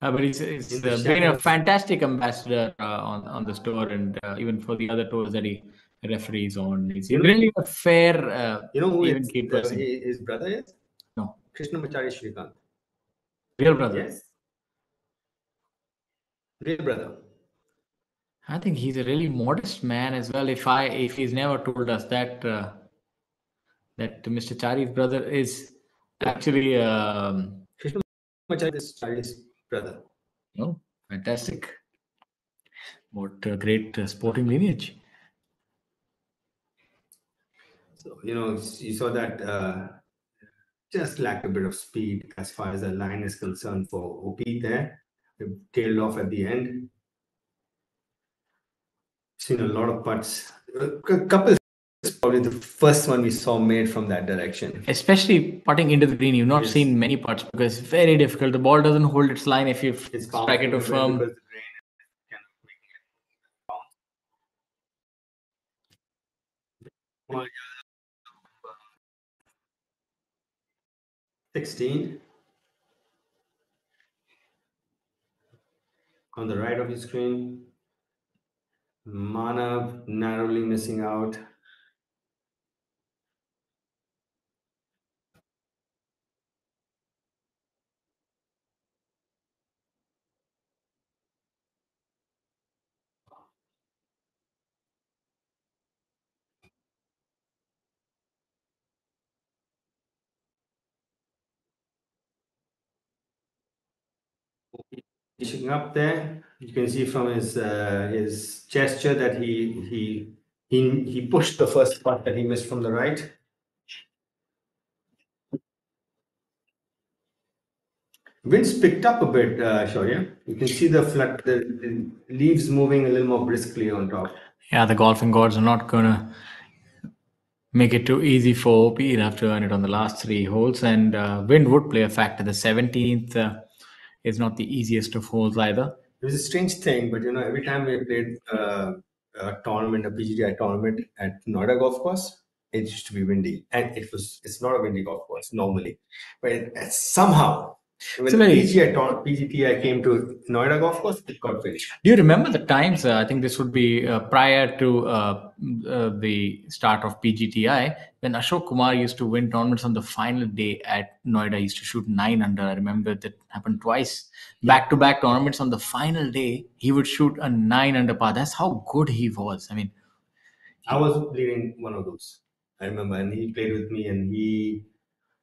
Uh, but he's, he's uh, been a fantastic ambassador uh, on on this tour and uh, even for the other tours that he referees on. He's You know- really a fair, uh, You know who even is, uh, his brother is? No. Krishnamachari Srikkanth. Real brother. Yes. Real brother. I think he's a really modest man as well. If I if he's never told us that uh, that Mr. Chari's brother is actually um, Krishna Machari is Chari's brother. oh fantastic. What a great uh, sporting lineage. So you know you saw that uh, just lacked a bit of speed as far as the line is concerned for OP there. It tailed off at the end. Seen a lot of putts. A couple is probably the first one we saw made from that direction. Especially putting into the green, you've not Yes. seen many putts because it's very difficult. The ball doesn't hold its line if you It's strike it to bouncing a bit firm. because the 16. On the right of the screen, Manav narrowly missing out Up there, you can see from his uh, his gesture that he he he he pushed the first putt that he missed from the right. Winds picked up a bit, uh, Shaurya. You can see the flood, the, the leaves moving a little more briskly on top. Yeah, the golfing gods are not gonna make it too easy for OP. He'll have to earn it on the last three holes, and uh, wind would play a factor. The seventeenth uh, is not the easiest of holes either. It was a strange thing, but you know, every time we played uh, a tournament, a PGTI tournament at Noida Golf Course, it used to be windy, and it was. It's not a windy golf course normally, but it, somehow when It's a very- PGI, tour- PGTI came to Noida Golf Course, it got windy. Do you remember the times? Uh, I think this would be uh, prior to uh, uh, the start of PGTI when Ashok Kumar used to win tournaments on the final day at Noida. He used to shoot nine under. I remember that happened twice. Back to back tournaments on the final day, he would shoot a nine under par. That's how good he was. I mean, I was leading one of those. I remember, and he played with me, and he.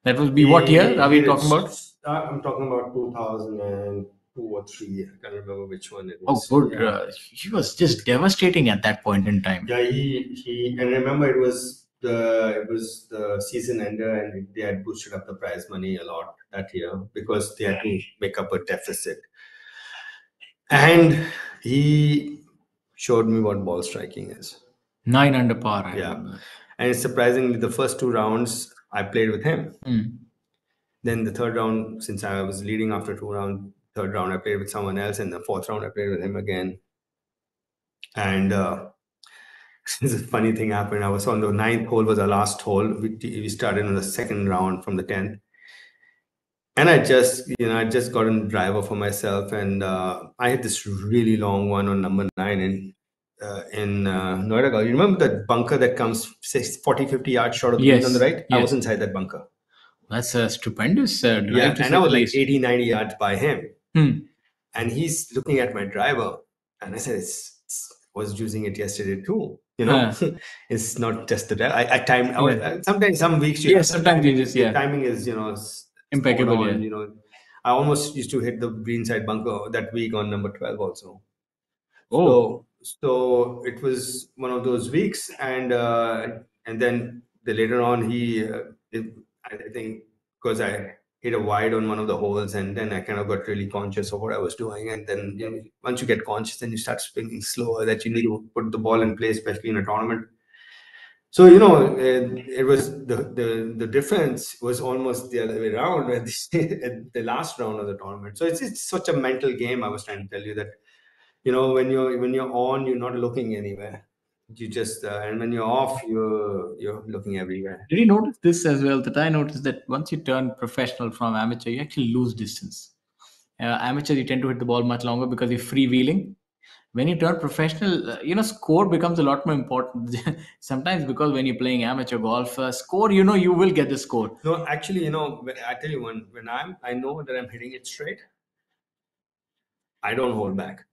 That will be what year are we talking about? Uh, I'm talking about 2002 or three. I can't remember which one it was. Oh, good. Yeah. Uh, he was just devastating at that point in time. Yeah, he he and remember it was the it was the season ender and they had boosted up the prize money a lot that year because they had to make up a deficit. And he showed me what ball striking is. Nine under par. I Yeah. remember. And surprisingly, the first two rounds I played with him. Mm. Then the third round, since I was leading after two rounds, third round I played with someone else, and the fourth round I played with him again. And uh, this is a funny thing happened. I was on the ninth hole was our last hole. We, we started on the second round from the tenth, and I just you know I just got a driver for myself, and uh, I had this really long one on number nine in uh, in uh, Noida. You remember that bunker that comes say, 40, 50 yards short of the green Yes, on the right? I was inside that bunker. That's a stupendous uh, drive Yeah, and I was like say 80, 90 yards by him. Hmm. And he's looking at my driver. And I said, it's, it's- was using it yesterday too. You know, it's not just the drive. I, I time. I was- Yeah. sometimes some weeks. you Yeah, sometimes you just- yeah. Timing is you know Impeccable, on, yeah. You know, I almost used to hit the green side bunker that week on number twelve also. Oh. So, so it was one of those weeks, and uh, and then the later on he, uh, I think because I hit a wide on one of the holes, and then I kind of got really conscious of what I was doing, and then you know, once you get conscious, then you start spinning slower. That you need to put the ball in place, especially in a tournament. So you know, it, it was the, the the difference was almost the other way around at the, at the last round of the tournament. So it's it's such a mental game. I was trying to tell you that you know when you're when you're on you're not looking anywhere you just uh, and when you're off you're you're looking everywhere Did you notice this as well? That I noticed that once you turn professional from amateur, you actually lose distance. Uh, amateur, you tend to hit the ball much longer because you're freewheeling. When you turn professional, uh, you know, score becomes a lot more important. Sometimes because when you're playing amateur golf, uh, score, you know, you will get the score. no actually you know when, i tell you when when i'm i know that i'm hitting it straight i don't hold back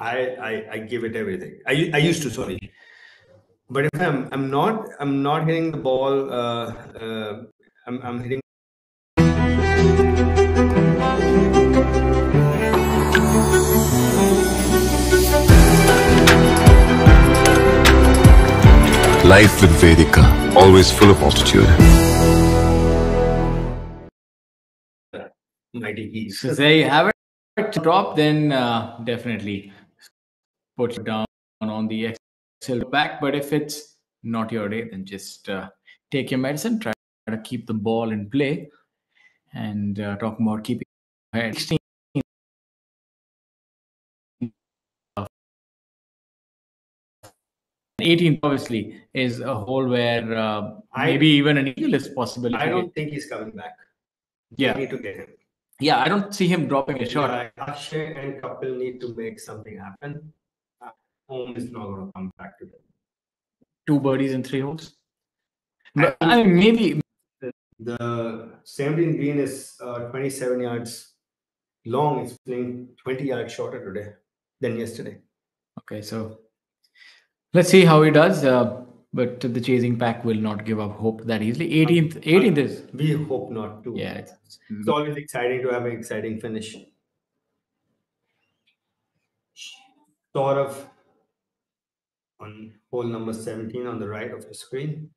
i i, I give it everything I, I used to sorry but if i'm i'm not i'm not hitting the ball uh, uh I'm, I'm hitting Life with Vedika, always full of altitude. mighty keys So there you have it. To drop, then uh, definitely put it down on the Excel back. But if it's not your day, then just uh, take your medicine. Try to keep the ball in play. And uh, talking about keeping head. 16 18 obviously is a hole where uh, I- maybe even an eagle is possible. i don't think he's coming back Yeah. we need to get him Yeah, I don't see him dropping a shot. Yeah, Akshay and Kapil need to make something happen. Home is not going to come back to them. Two birdies in three holes. But, I mean, maybe The 17 green is uh, 27 yards long. It's playing 20 yards shorter today than yesterday. Okay, so let's see how he does. Uh, but the chasing pack will not give up hope that easily. 18th, 18th is We hope not to. yeah. It's, It's always exciting to have an exciting finish. Sort of on hole number 17 on the right of the screen.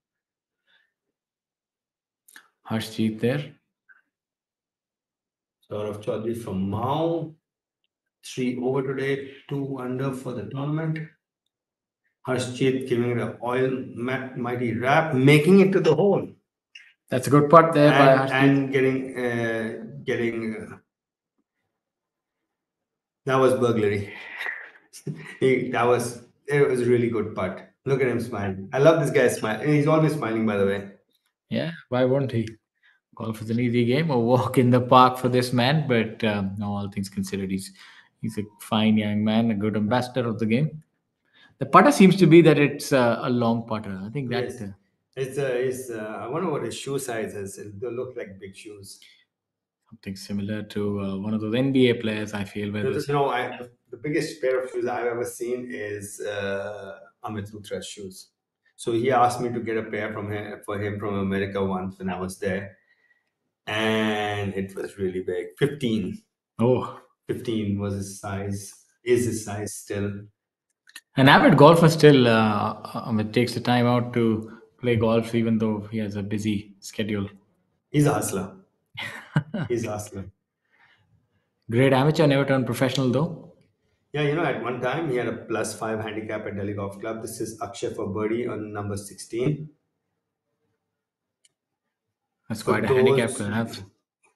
Harshjeet there. Of Chaudhary from Mhow. Three over today, two under for the tournament. Harshjeet giving it a oil mighty wrap, making it to the hole. That's a good putt there by and, Harshjeet. and getting uh, getting uh, that was burglary. that was it was a really good putt. Look at him smiling. I love this guy smile. He's always smiling, by the way. Yeah, why won't he? Golf is an easy game, a walk in the park for this man. But um, no, all things considered, he's he's a fine young man, a good ambassador of the game. The putter seems to be that it's uh, a long putter. I think that Yes. uh, It's uh, it's uh, I wonder what his shoe size is. They look like big shoes. Something similar to uh, one of those NBA players. I feel where You there's- know, I, the biggest pair of shoes I've ever seen is uh, Amit Luthra's shoes. So he asked me to get a pair from him for him from America once when I was there, and it was really big. Fifteen. oh, 15 was his size. Is his size still? an avid golfer still. Uh, Amit takes the time out to play golf, even though he has a busy schedule. He's a hustler. He's a hustler. Great amateur, never turned professional though. Yeah, you know, at one time he had a plus five handicap at Delhi Golf Club. This is Akshay for birdie on number 16. That's For quite a handicap to have.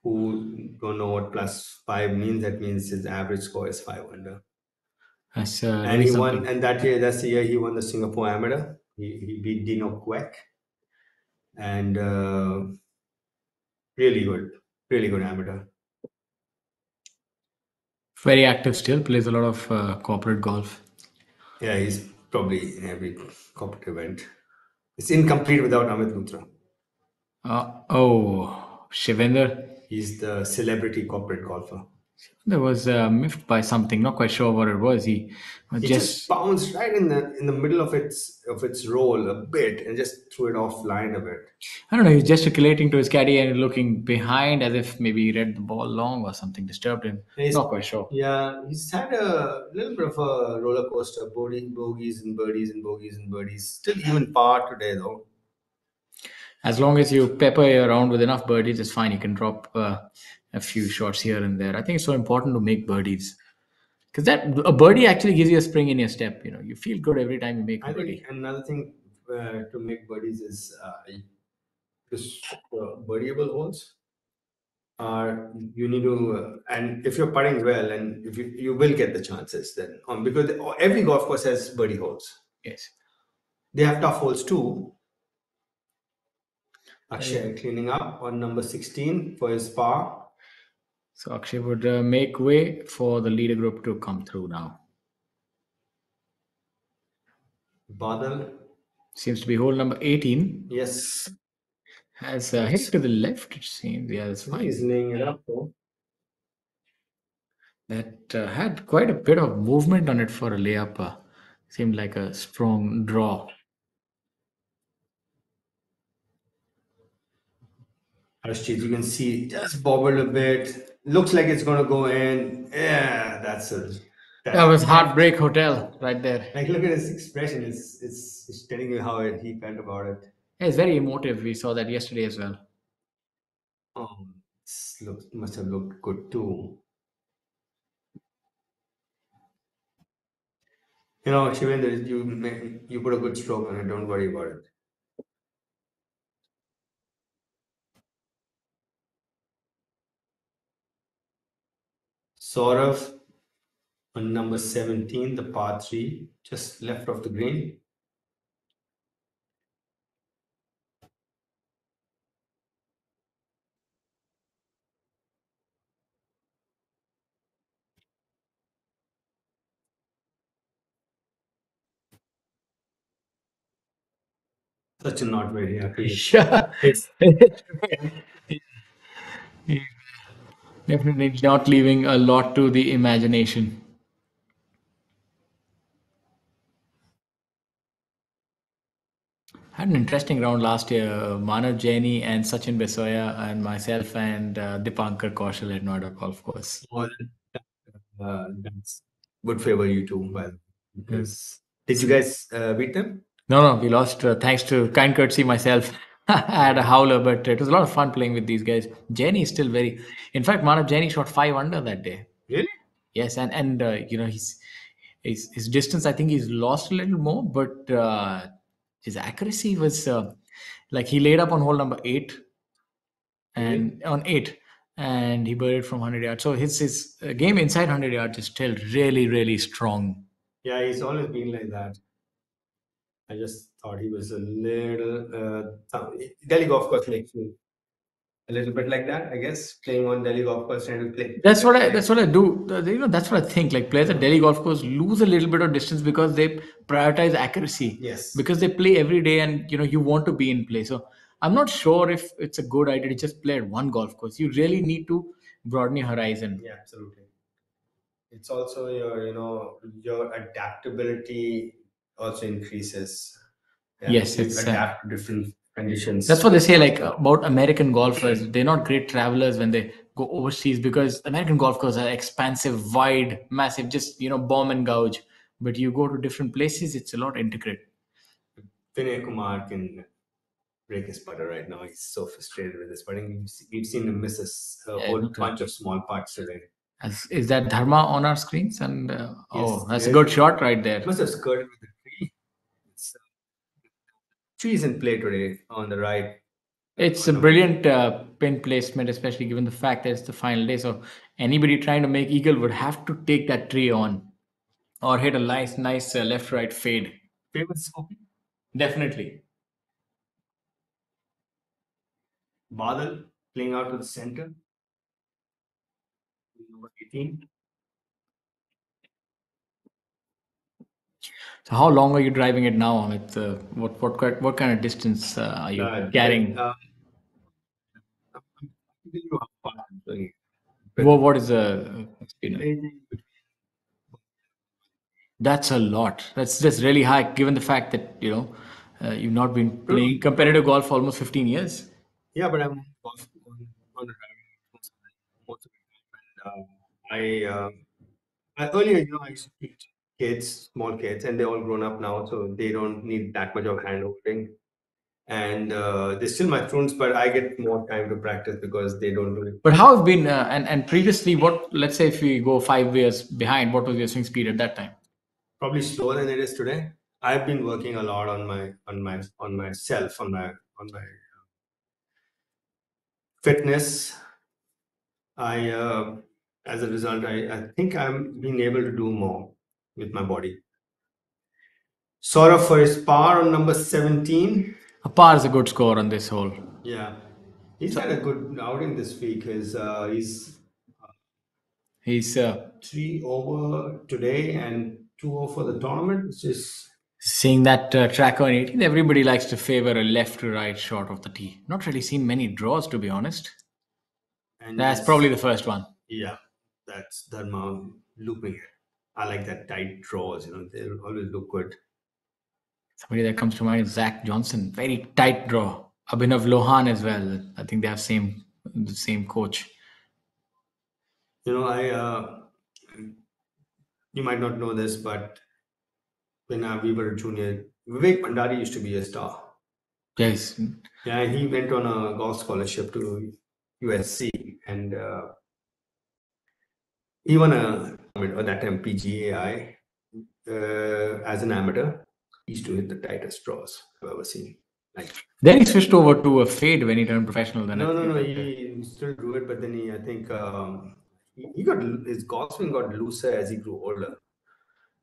Who don't know what plus five means? That means his average score is five under. That's uh, and he something. won, and that year, that's the year he won the Singapore Amateur. He, he beat Dino Quek, and uh, really good, really good amateur. Very active still, plays a lot of uh, corporate golf. Yeah, he's probably in every corporate event. It's incomplete without Amit Luthra. Uh, oh, Shivendra. He's the celebrity corporate golfer. There was uh, miffed by something. Not quite sure what it was. He uh, He just, just, bounced right in the in the middle of its of its roll a bit and just threw it offline a bit. I don't know. He's gesticulating to his caddy and looking behind as if maybe he read the ball long or something disturbed him. He's- Not quite sure. Yeah, he's had a little bit of a roller coaster, bogey, bogeys and birdies and bogeys and birdies. Still even par today though. As long as you pepper around with enough birdies, it's fine. You can drop uh, a few shots here and there. I think it's so important to make birdies because that a birdie actually gives you a spring in your step. You know, you feel good every time you make a I birdie. another thing uh, to make birdies is uh, this uh, birdieable holes are you need to uh, and if you're putting well and if you you will get the chances then um, because every golf course has birdie holes. Yes. They have tough holes too. Akshay cleaning up on number 16 for his par. So Akshay would uh, make way for the leader group to come through now. Badal, Seems to be hole number 18. yes, Has uh, hit to the left, it seems. Yeah, that's fine. he's laying it up though. That uh, had quite a bit of movement on it for a layup. Uh, seemed like a strong draw. Harshjeet, you can see just bobbled a bit. Looks like it's gonna go in. Yeah, that's it. That was Heartbreak Hotel right there. Like, look at his expression. It's it's, it's telling you how it, he felt about it. Yeah, it's very emotive. We saw that yesterday as well. Um, it's must have looked good too. You know, Shivendra, you you put a good stroke on it. Don't worry about it. Saurav on number 17, the par 3, just left of the green. Such a not very happy. Yeah. Yes. Definitely not leaving a lot to the imagination. Had an interesting round last year. Manav Jaini and Sachin Baisoya and myself and uh, Dipankar Kaushal at Noida Golf Course. Well, uh, that's would favor you too. Well, because did you guys uh, beat them? No, no, we lost uh, thanks to kind courtesy myself. I had a howler, but it was a lot of fun playing with these guys. Jaini is still very. In fact, Manav Jaini shot five under that day. Really? Yes, and and uh, you know he's his his distance. I think he's lost a little more, but uh, his accuracy was uh, like he laid up on hole number eight, and on eight, and he birdied from hundred yards. So his his uh, game inside hundred yards is still really really strong. Yeah, he's always been like that. I just thought he was a little. Uh, Delhi golf course makes me a little bit like that. I guess playing on Delhi golf course and to play. That's what I. That's what I do. You know, that's what I think. Like players at Delhi golf course lose a little bit of distance because they prioritize accuracy. Yes. Because they play every day, and you know you want to be in play. So I'm not sure if it's a good idea to just play at one golf course. You really need to broaden your horizon. Yeah, absolutely. It's also your, you know, your adaptability also increases. Yeah, Yes, it's, uh, to different conditions. That's what they say. Like about American golfers, they're not great travelers when they go overseas because American golf courses are expansive, wide, massive, just you know bomb and gouge. But you go to different places, it's a lot intricate. Vinay Kumar can break his putter right now. He's so frustrated with his putting. We've seen him miss a a Yeah, whole bunch of small putts today. As, is that Dharma on our screens? And uh, oh, that's a good shot right there. Must have skirted with the uh, trees in play today on the right. It's a brilliant uh, pin placement, especially given the fact that it's the final day. So anybody trying to make eagle would have to take that tree on, or hit a nice, nice uh, left-right fade. Famous open. Definitely. Badal playing out to the center. Number 18. So how long are you driving it now? Amit? Uh, what what what kind of distance uh, are you Uh, carrying? uh, I'm giving you how far I'm doing What, what is the uh, speed? That's a lot. That's just really high, given the fact that you know uh, you've not been playing competitive golf for almost 15 years. Yeah, but I'm golf on, on the driving most of the most of the time. And, uh, I, uh, I earlier, you know, I used to teach kids, small kids, and they're all grown up now, so they don't need that much of hand holding. And uh, they're still my students, but I get more time to practice because they don't do it. But how have been uh, and and previously, what let's say if we go five years behind, what was your swing speed at that time? Probably slower than it is today. I've been working a lot on my on my on myself on my on my uh, fitness. I uh, as a result, I, I think I'm being able to do more with my body. Saurav for his par on number 17. A par is a good score on this hole. Yeah. He's had a good outing this week. His uh, he's He's uh, three over today and two over for the tournament, which is seeing that uh, track on 18. Everybody likes to favor a left to right shot of the tee. Not really seen many draws, to be honest. and That's probably the first one. Yeah, that's Dharma looping it. I like that tight draws, you know, they always look good. Somebody that comes to mind is Zach Johnson. Very tight draw. Abhinav Lohan as well. I think they have same the same coach. You know, I, uh, you might not know this, but when uh, we were a junior, Vivek Bhandari used to be a star. Yes. Yeah, he went on a golf scholarship to USC and uh, he won a, at that PGAI uh, as an amateur. He used to hit the tightest draws I've ever seen. Like, Then he switched over to a fade when he turned professional. Then no, no, no. right? He still drew it, but then he, I think, um, he, he got his golf swing got looser as he grew older.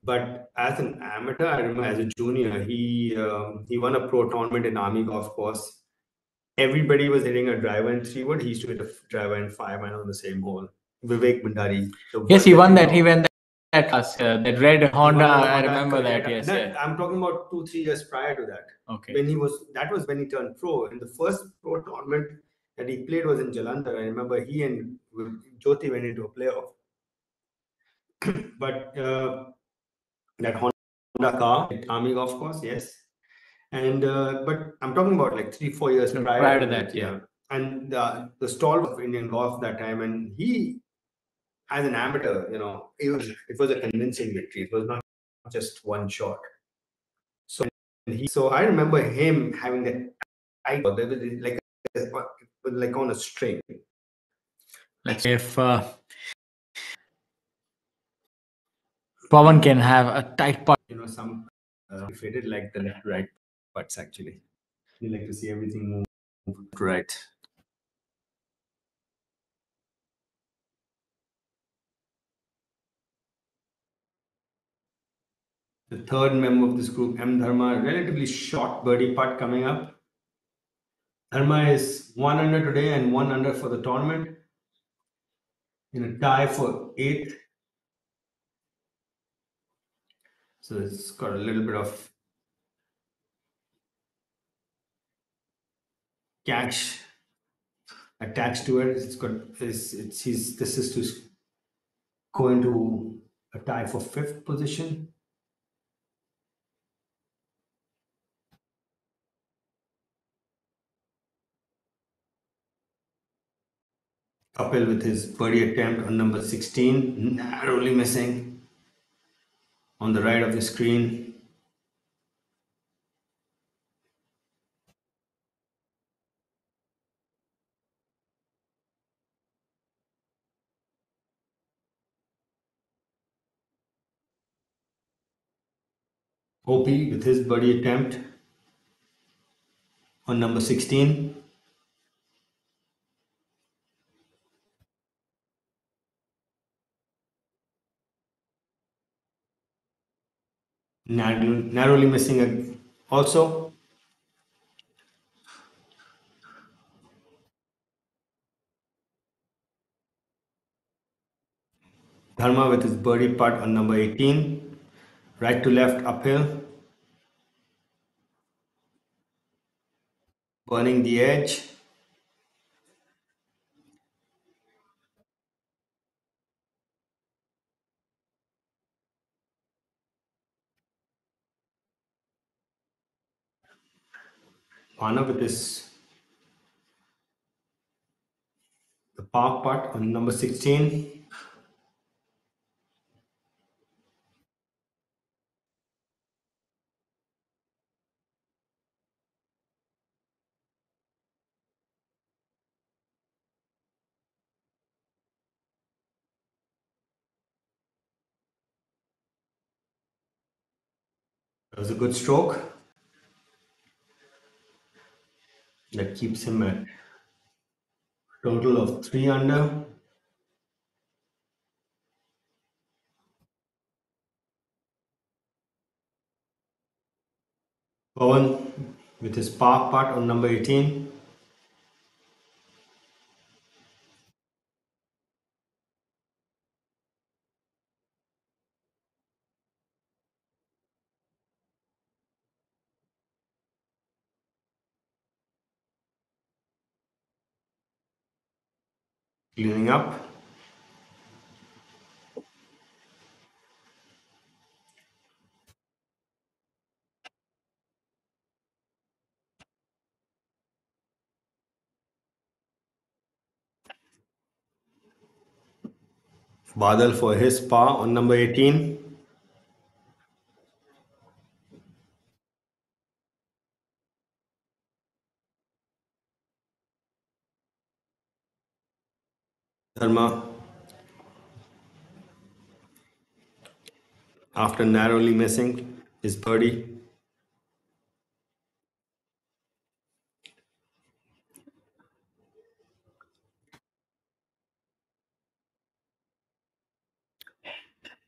But as an amateur, I remember as a junior, he um, he won a pro tournament in Army Golf Course. Everybody was hitting a driver and three wood. He used to hit a driver and five iron on the same hole. Vivek Bhandari. the Yes, he won that that. He won that class, uh, that red Honda. I remember that. correct. Yes. No, yeah. I'm talking about two, three years prior to that. Okay. When he was, that was when he turned pro. And the first pro tournament that he played was in Jalandhar. I remember he and Jyoti went into a playoff. but uh, that Honda car, Army Golf Course, yes. And uh, but I'm talking about like three, four years prior, prior to that, yeah. And the the stall of Indian golf that time, and he, as an amateur, you know, it was it was a convincing victory. It was not just one shot. So he, so I remember him having that was like like on a string. Let's say if uh, Pawan can have a tight part. You know, some uh, faded like the left right putts actually. You like to see everything move right. The third member of this group, M. Dharma, relatively short birdie putt coming up. Dharma is one under today and one under for the tournament. In a tie for eighth. So it's got a little bit of cash attached to it. It's got it's it's his this is to go into a tie for fifth position. Kapil with his birdie attempt on number 16, narrowly missing on the right of the screen. OP with his birdie attempt on number 16. Narrowly, missing it also. Dharma with his birdie putt on number 18, right to left uphill, burning the edge. Pana with this the park part on number 16. That was a good stroke. That keeps him at a total of three under. Pawan with his park putt on number 18. Cleaning up. Badal for his par on number 18. Dharma after narrowly missing his birdie.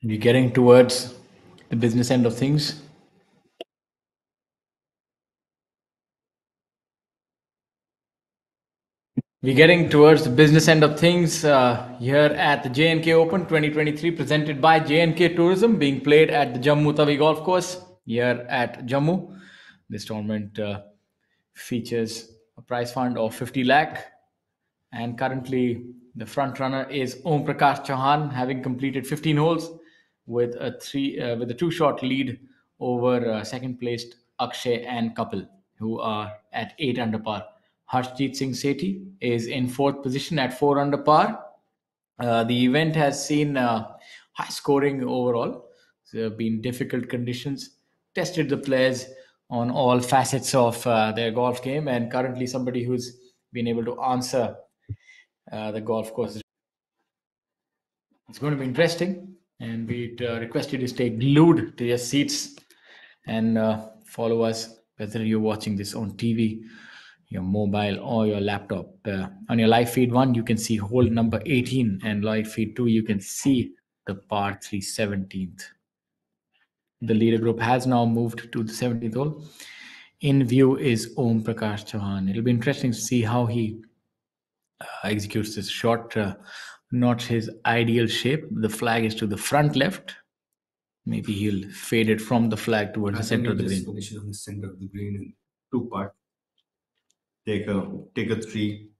We're getting towards the business end of things. We're getting towards the business end of things uh, here at the J&K Open 2023, presented by J&K Tourism, being played at the Jammu Tawi Golf Course here at Jammu. This tournament uh, features a prize fund of 50 lakh, and currently the front runner is Om Prakash Chauhan, having completed 15 holes with a three uh, with a two-shot lead over uh, second placed Akshay and Kapil, who are at eight under par. Harshjeet Singh Sethi is in fourth position at four under par. Uh, the event has seen uh, high scoring overall. There have been difficult conditions, tested the players on all facets of uh, their golf game, and currently somebody who's been able to answer uh, the golf course. It's going to be interesting, and we uh, request you to stay glued to your seats and uh, follow us, whether you're watching this on TV your mobile or your laptop. Uh, on your live feed one, you can see hole number 18, and live feed two, you can see the par 3 17th. The leader group has now moved to the 17th hole. In view is Om Prakash Chauhan. It'll be interesting to see how he uh, executes this shot. Uh, not his ideal shape. The flag is to the front left. Maybe he'll fade it from the flag towards I the center of the green. finishes on the center of the green in two part. Take a take a three,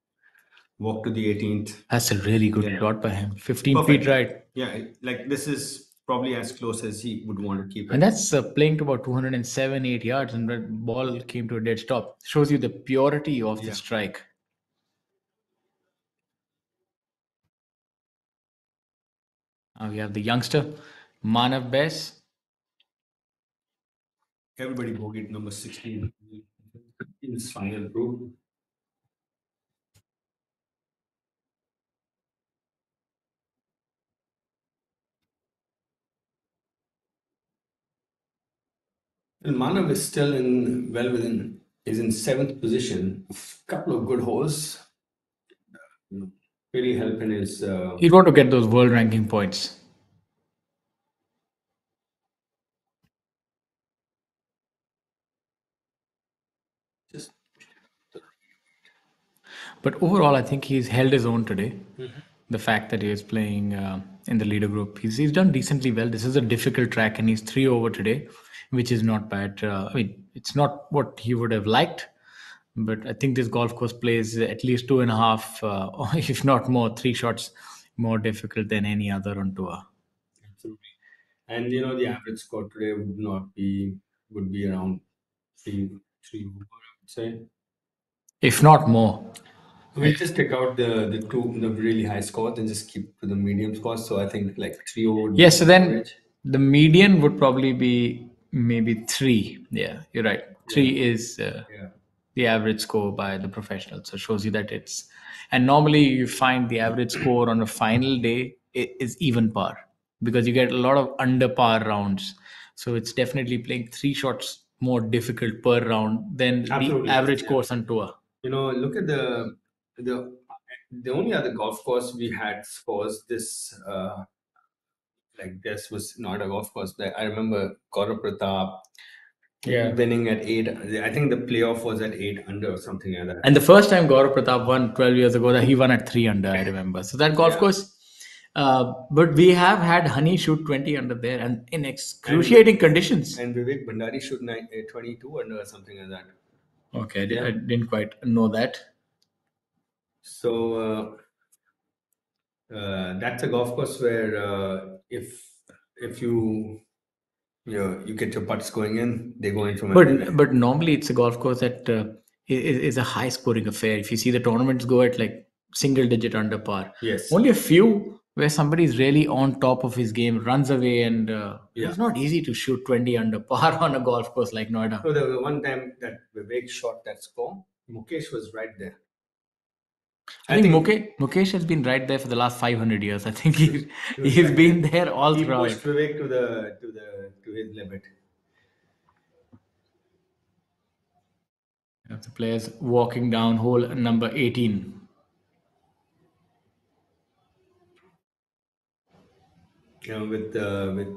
walk to the 18th. That's a really good Yeah. shot by him. 15 Perfect. feet right. Yeah, like this is probably as close as he would want to keep it. And that's uh, playing to about 207, 8 yards, and the ball came to a dead stop. Shows you the purity of the strike. Now we have the youngster, Manav Bes. Everybody bogeyed number 16 in his final group. And Manav is still in well within is in seventh position. A Couple of good holes. Really helping his uh, He'd want to get those world ranking points. Just- But overall, I think he's held his own today. Mhm. The fact that he is playing uh, in the leader group, he's, he's done decently well. This is a difficult track, and he's three over today, which is not bad. Uh, I mean, it's not what he would have liked, but I think this golf course plays at least two and a half, uh, or if not more, three shots more difficult than any other on tour. Absolutely. And you know the average score today would not be would be around three three over, I would say. If not more. We'll just take out the the two the really high scores and just keep to the medium scores. So I think like three would be Yes, so then average. the median would probably be maybe three. Yeah, you're right. Three is uh, Yeah. the average score by the professional. So it shows you that it's, and normally you find the average score on a final day is even par because you get a lot of under par rounds. So it's definitely playing three shots more difficult per round than Absolutely, the average yeah. course on tour. You know, look at the the the only other golf course we had scores this uh like this was not a golf course. But I remember Gaurav Pratap Yeah. winning at eight. I think the playoff was at eight under or something like that. And the first time Gaurav Pratap won 12 years ago, that he won at three under, I remember. So that golf course. Uh, but we have had Honey shoot 20 under there and in excruciating conditions. And Vivek Bhandari shoot uh, 22 under or something like that. Okay, I, di- I didn't quite know that. So uh, uh, that's a golf course where uh, if if you you know, you get your putts going in, they go in from. But but normally it's a golf course that uh, i- i- is a high scoring affair. If you see the tournaments go at like single digit under par. Yes. Only a few where somebody is really on top of his game, runs away, and uh, Yeah. it's not easy to shoot 20 under par on a golf course like Noida. So the, the one time that Vivek shot that score, Mukesh was right there. I, think, Mukesh, Mukesh has been right there for the last 500 years. I think he, He was he's right been there all he throughout. pushed Vivek to the to the to his limit. You the players walking down hole number 18. You know, with uh, with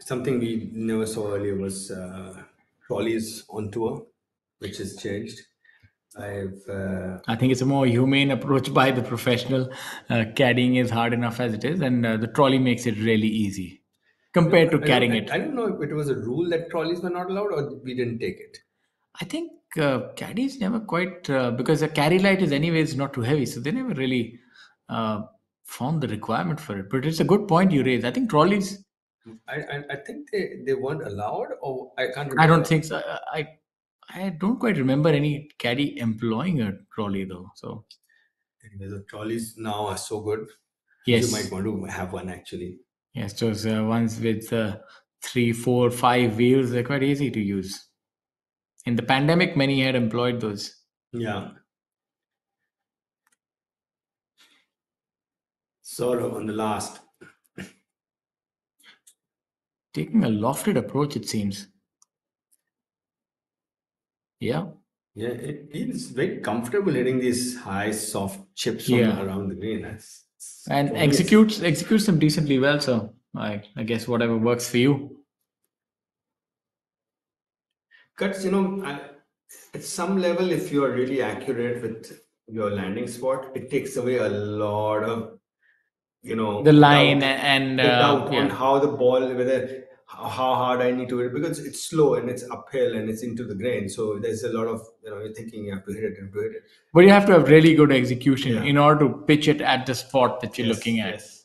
something we never saw earlier was uh, trolleys on tour, which has changed. I've. Uh, I think it's a more humane approach by the professional. Uh, caddying is hard enough as it is, and uh, the trolley makes it really easy compared to I carrying it. I don't know if it was a rule that trolleys were not allowed, or we didn't take it. I think uh, caddies never quite uh, because the carry light is anyways not too heavy, so they never really uh, found the requirement for it. But it's a good point you raise. I think trolleys. I, I, I think they, they weren't allowed, or I can't. Remember. I don't think so. I I- I don't quite remember any caddy employing a trolley though. So the trolleys now are so good. Yes. you might want to have one actually. yes, those uh, ones with uh, three, four, five wheels they're quite easy to use. In the pandemic, many had employed those. Yeah. Sort of on the last. Taking a lofted approach, it seems. Yeah. Yeah, it, it's very comfortable hitting these high, soft chips Yeah. around the green. That's, it's and glorious. executes executes them decently well. So I I guess whatever works for you. Cuts, you know, I, at some level, if you're really accurate with your landing spot, it takes away a lot of, you know, The line doubt- and, the uh, doubt on how the ball, whether how how hard I need to hit because it's slow and it's uphill and it's into the grain. So there's a lot of, you know, you're thinking you have to hit it and to hit it. But you have to have really good execution Yeah. in order to pitch it at the spot that you're Yes, looking at. yes.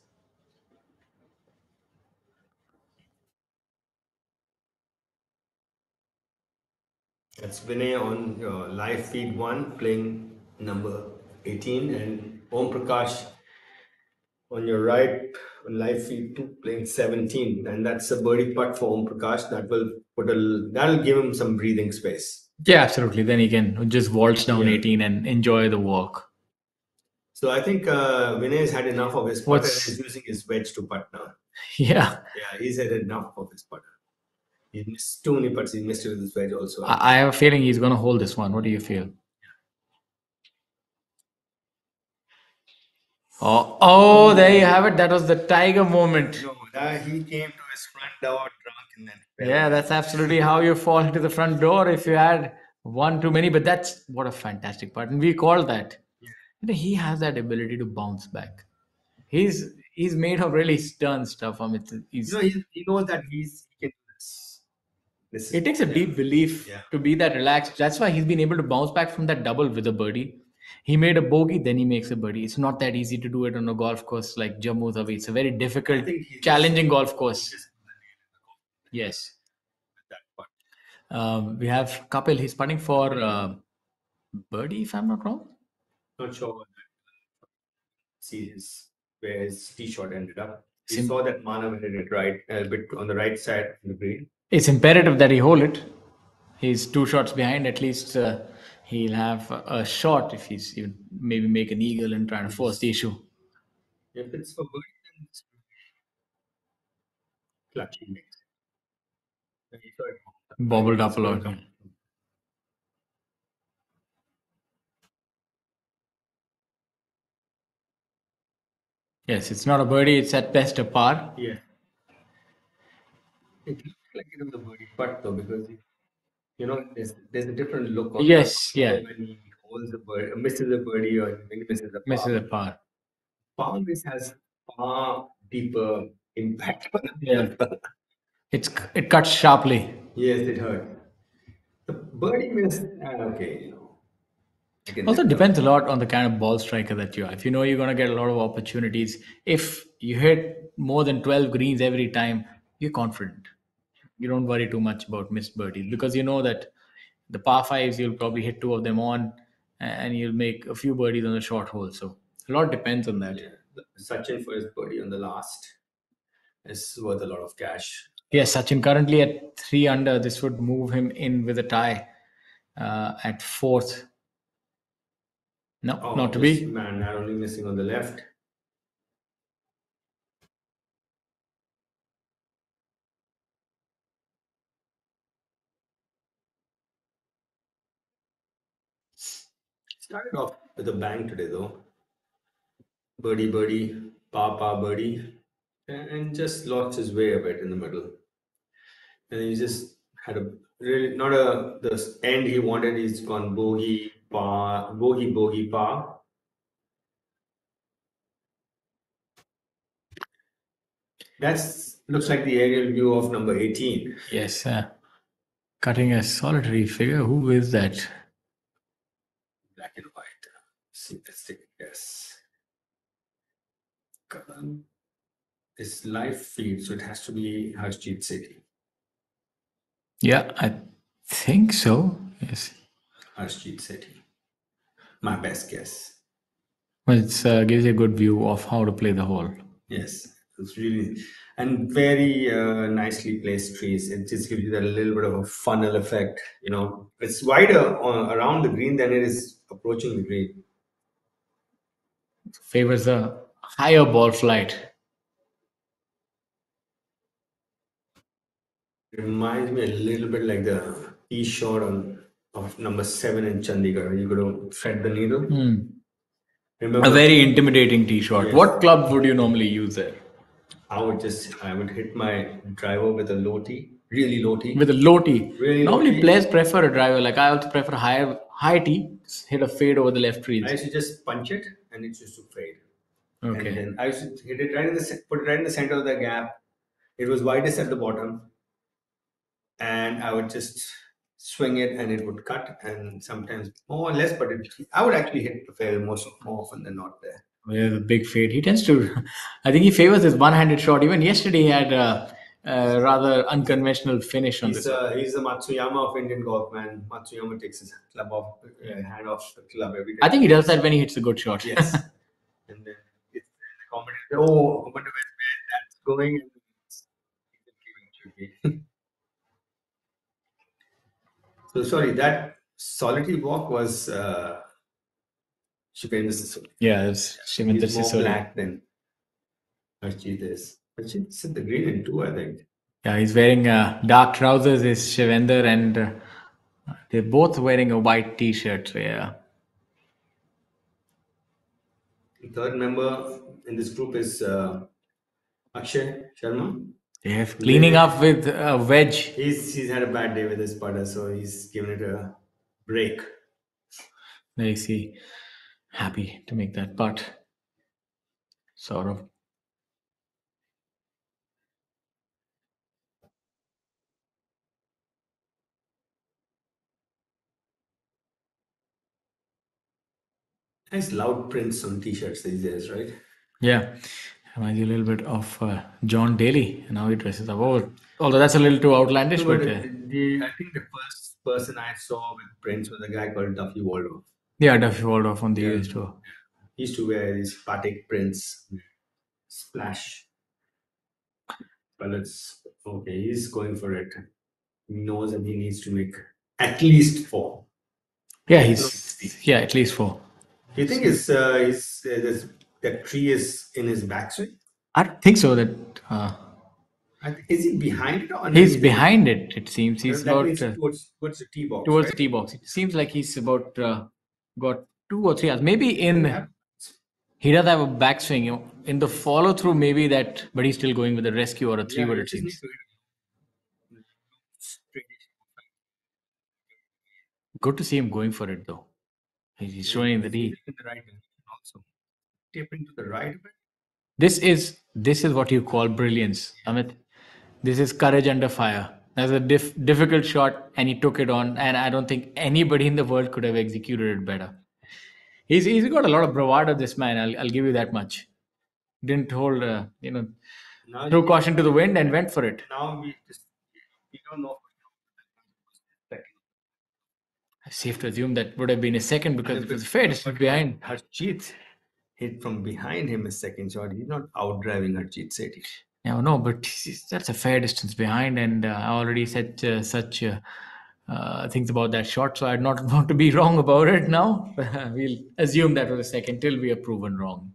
That's Vinay on uh, live feed one playing number 18 and Om Prakash on your right on live feed two playing 17 and that's a birdie putt for Om Prakash that will put a that'll give him some breathing space. Yeah, absolutely. Then he can just waltz down Yeah. 18 and enjoy the walk. So I think uh, Vinay has had enough of his putter What's- is using his wedge to putt now. Yeah. Yeah, he's had enough of his putter. He missed too many putts. He missed it with his wedge also. I, I have a feeling he's going to hold this one. What do you feel? Oh, oh, there you have it. That was the tiger moment. No, that he came to his front door drunk and then fell. Yeah, that's absolutely how you fall into the front door if you had one too many. But that's what a fantastic part, and we call that. You know, He has that ability to bounce back. He's he's made of really stern stuff. I mean, he's, You know, he, he knows that he's he can do this. This is it takes a deep belief Yeah. to be that relaxed. That's why he's been able to bounce back from that double with a birdie. He made a bogey, then he makes a birdie. It's not that easy to do it on a golf course like Jammu Tawi. It's a very difficult, challenging golf course. Yes. Um, we have Kapil. He's putting for uh, birdie, if I'm not wrong. Not sure what that see his where his tee shot ended up. We Sim- saw that Manav hit it right a bit on the right side of the green. It's imperative that he hold it. He's two shots behind. At least uh, he'll have a, shot if he's even maybe make an eagle and try to force the issue. If it's for birdie, then it's clutch he makes. And he saw it. Bobbled up a lot. Yes, it's not a birdie. It's at best a par. Yeah. It looks like it was a birdie putt though, because you know there's there's a different look on Yes, yeah. when he holds a bird, misses a birdie or he misses a par. Misses a par. Par miss has far deeper impact. on Yeah. It's it cuts sharply. yes, it hurt. The birdie miss, ah, okay, you know. Also depends a lot on the kind of ball striker that you are. If you know you're going to get a lot of opportunities, if you hit more than 12 greens every time, you're confident. You don't worry too much about missed birdies because you know that the par fives you'll probably hit two of them on, and you'll make a few birdies on the short hole. So a lot depends on that. Yeah. Sachin for his birdie on the last is worth a lot of cash. Yes, Sachin currently at three under. This would move him in with a tie uh, at fourth. No, Oh, not to be. Man, not only missing on the left. Started off with a bang today, though. Birdie, birdie, pa, pa, birdie, and just lost his way a bit in the middle. And he just had a really not a the end he wanted. He's gone bogey, par, bogey, bogey, par. That's looks like the aerial view of number 18. Yes, uh, cutting a solitary figure. Who is that? Black and white. Take a guess. Karan is live feed, so it has to be Harshjeet Sethi Yeah, I think so. Yes. Harshjeet Sethi My best guess. Well, it uh, gives you a good view of how to play the hole. Yes, it's really and very uh, nicely placed trees. It just gives you that little bit of a funnel effect. You know, it's wider on, around the green than it is approaching the green. Favors a higher ball flight. Reminds me a little bit like the tee shot on of number seven in Chandigarh. You got to thread the needle. Hmm. Remember, A very intimidating tee shot. Yes. What club would you normally use there? I would just I would hit my driver with a low tee, really low tee. With a low tee. Really normally tee. players prefer a driver. Like I also prefer higher high tee. Hit a fade over the left trees. I used to just punch it and it used to fade. Okay. And then I used to hit it right in the put it right in the center of the gap. It was widest at the bottom, and I would just swing it and it would cut and sometimes more or less, but it, I would actually hit the fairway most more often than not there. With a big fade. He tends to, I think he favors his one handed shot. Even yesterday, he had a, a rather unconventional finish on He's this. uh, he's the Matsuyama of Indian golf, man. Matsuyama takes his club off, uh, hand off the club every day. I think he does that when he hits a good shot. Yes. and then it's the commentator, oh, where that's going. And it's- it should be. so sorry, that solitary walk was uh, Shivendra Sisodia. Yeah, it's Shivendra He's more Sissodia. black than Harshjeet is. In the green two, I think. Yeah, he's wearing uh, dark trousers, is Shivendra, and uh, they're both wearing a white t shirt. So, yeah. The third member in this group is uh, Akshay Sharma. They have cleaning up with a wedge. He's he's had a bad day with his putter, so he's given it a break. You see, happy to make that putt. Sort of. Nice loud prints on t-shirts these days, right? Yeah. Reminds you a little bit of uh, John Daly and how he dresses up. Oh, although that's a little too outlandish, but but uh, the, I think the first person I saw with prints was a guy called Duffy Waldorf. Yeah, Duffy Waldorf on the US tour. He used to wear these batik prints, splash. But it's okay. He's going for it. He knows that he needs to make at least four. Yeah, he's yeah at least four. Do you think his uh, his uh, this, that tree is in his backswing? I don't think so. That uh, is he behind it or he's underneath it? behind it. It seems he's about uh, towards towards the tee box. towards right? the tee box. It seems like he's about uh, got two or three hours. Maybe in he does have a backswing. You know, in the follow through, maybe that, but he's still going with a rescue or a three Yeah. It seems to hit it straight. good to see him going for it though. He's showing that he. in the right also. To the right bit. This is this is what you call brilliance, Amit. This is courage under fire. That's a diff, difficult shot, and he took it on. And I don't think anybody in the world could have executed it better. He's he's got a lot of bravado. This man, I'll I'll give you that much. Didn't hold, uh, you know, Now threw caution to the wind and went for it. Now we just we don't know. Safe to assume that would have been a second because it was fair distance behind. Harshjeet hit from behind him a second shot. He's not out driving Harshjeet Sethi. Yeah, no, but that's a fair distance behind, and uh, I already said uh, such uh, uh, things about that shot, so I'd not want to be wrong about it now. we'll assume that was a second till we are proven wrong.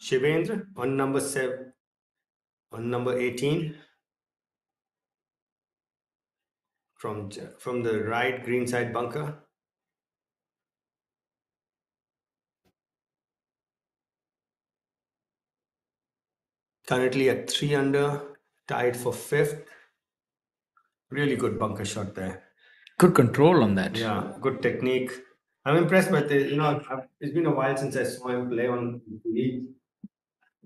Shivendra on number seven, on number 18 from from the right green side bunker. Currently at 3 under tied for fifth. Really good bunker shot there. Good control on that. Yeah good technique. I'm impressed by the you know I've, it's been a while since i saw him play on the league.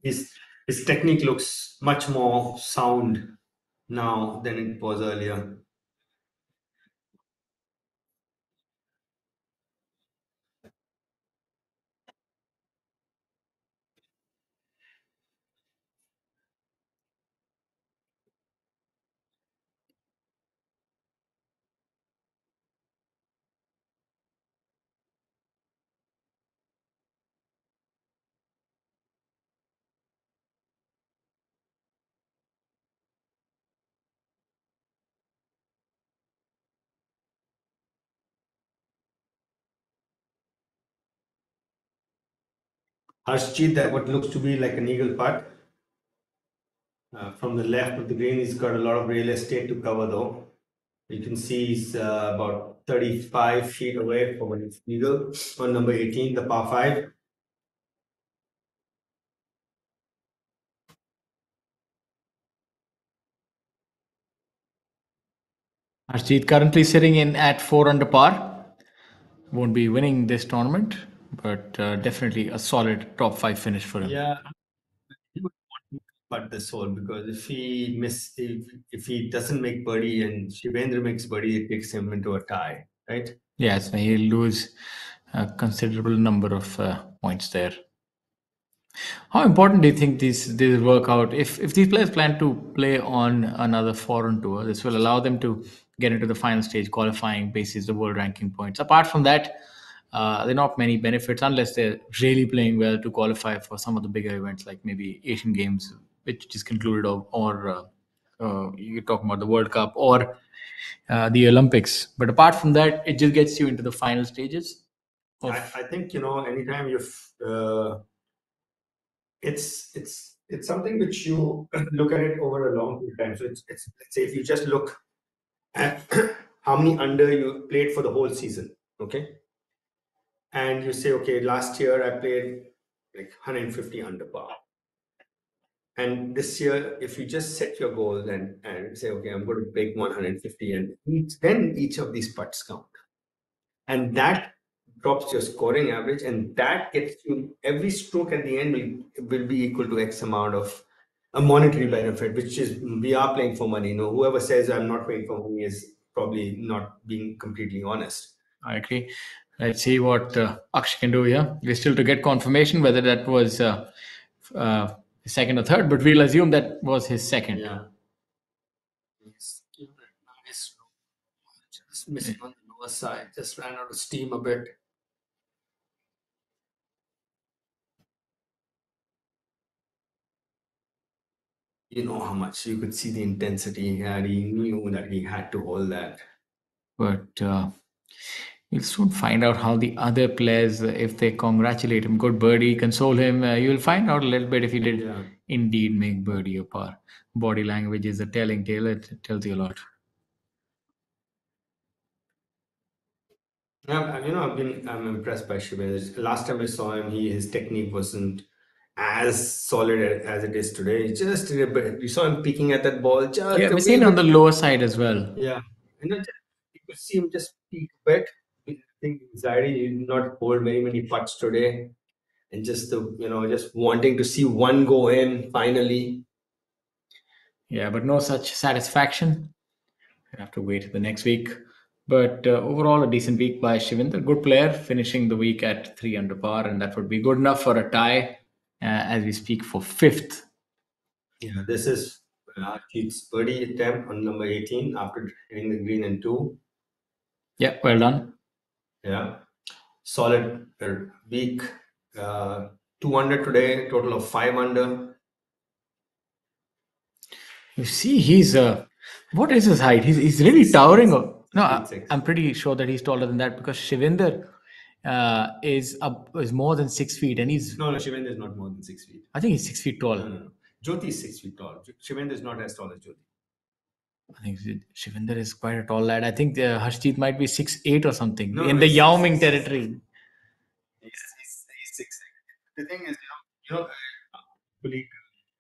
He's his technique looks much more sound now than it was earlier. Harshjeet, that what looks to be like an eagle putt. Uh, from the left of the green, he's got a lot of real estate to cover though. You can see he's uh, about 35 feet away from his eagle on number 18, the par 5. Harshjeet currently sitting in at four under par. Won't be winning this tournament, but uh, definitely a solid top five finish for him. Yeah, he would want to putt this hole because if he miss if, if he doesn't make birdie and Shivendra makes birdie, it takes him into a tie, right? Yes, he'll lose a considerable number of uh, points there. How important do you think these these work out? If if these players plan to play on another foreign tour, this will allow them to get into the final stage, qualifying basis the world ranking points. Apart from that, uh, there are not many benefits unless they're really playing well to qualify for some of the bigger events like maybe Asian Games, which just concluded, or, or uh, uh, you're talking about the World Cup or uh, the Olympics. But apart from that, it just gets you into the final stages. Of, I, I think you know anytime you've uh, it's it's it's something which you look at it over a long period of time. So it's, it's let's say if you just look at how many under you played for the whole season, okay, and you say, okay, last year I played like 150 under par, and this year if you just set your goals and and say, okay, I'm going to break 150, and each, then each of these putts count, and that drops your scoring average and that gets you every stroke at the end will, will be equal to x amount of a monetary benefit which is we are playing for money. You know whoever says i'm not playing for money is probably not being completely honest. I agree. Let's see what uh, Akshay can do here. We're still to get confirmation whether that was uh, uh, second or third, but we'll assume that was his second. yeah just missing on the lower side just ran out of steam a bit you know how much you could see the intensity he had. He knew that he had to hold that. But uh, you'll soon find out how the other players, if they congratulate him, good birdie, console him, uh, you'll find out a little bit if he did Yeah. indeed make birdie or par. Body language is a telling tale, it tells you a lot. Yeah, you know, I've been I'm impressed by Shivendra. Last time I saw him, he his technique wasn't as solid as it is today. Just a bit- we saw him picking at that ball. Just Yeah, wee seeing on the lower side as well. Yeah, and then just, you could see him just peek a bit. I think anxiety did not hold very many putts today, and just the you know just wanting to see one go in finally. Yeah, but no such satisfaction. We have to wait the next week. But uh, overall, a decent week by Shivendra. Good player, finishing the week at three under par, and that would be good enough for a tie uh, as we speak for fifth. Yeah, this is uh, Keith's birdie attempt on number 18 after hitting the green in two. Yeah, well done. Yeah, solid uh, week. Uh, two under today, total of five under. You see, he's uh, what is his height? He's, he's really towering. o- No, I, I'm pretty sure that he's taller than that because Shivendra uh, is up is more than six feet, and he's No, no, Shivendra is not more than six feet. I think he's six feet tall. No, no, no. Jyoti is six feet tall. Shivendra is not as tall as Jyoti. I think Shivendra is quite a tall lad. I think uh, Harshjeet might be six eight or something No, in the Yao Ming territory. He's, he's, he's six. The thing is, you know, you know, uh, colleague,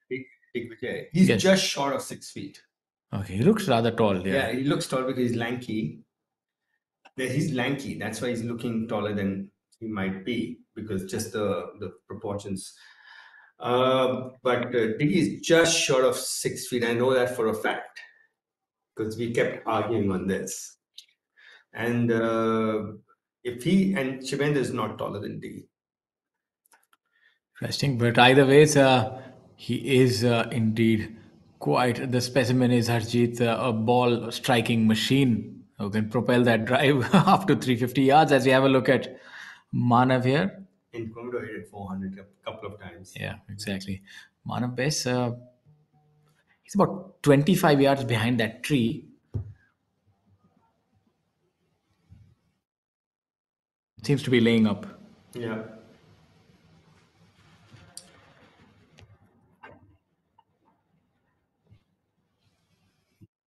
he- He's Yes. just short of six feet. Okay, he looks rather tall. Yeah. Yeah. he looks tall because he's lanky. Yeah, He's lanky. That's why he's looking taller than he might be because just the the proportions. Uh, but uh, Diggy is just short of six feet. I know that for a fact because we kept arguing on this. And uh, if he and Shivendra is not taller than Diggy. Interesting. But either ways, uh, he is uh, indeed quite the specimen. Is Harshjeet uh, a ball striking machine who can propel that drive up to 350 yards? As we have a look at Manav here. In Commodore hit it 400 a couple of times. Yeah, exactly. Manav Bes, he's about 25 yards behind that tree. Seems to be laying up. Yeah.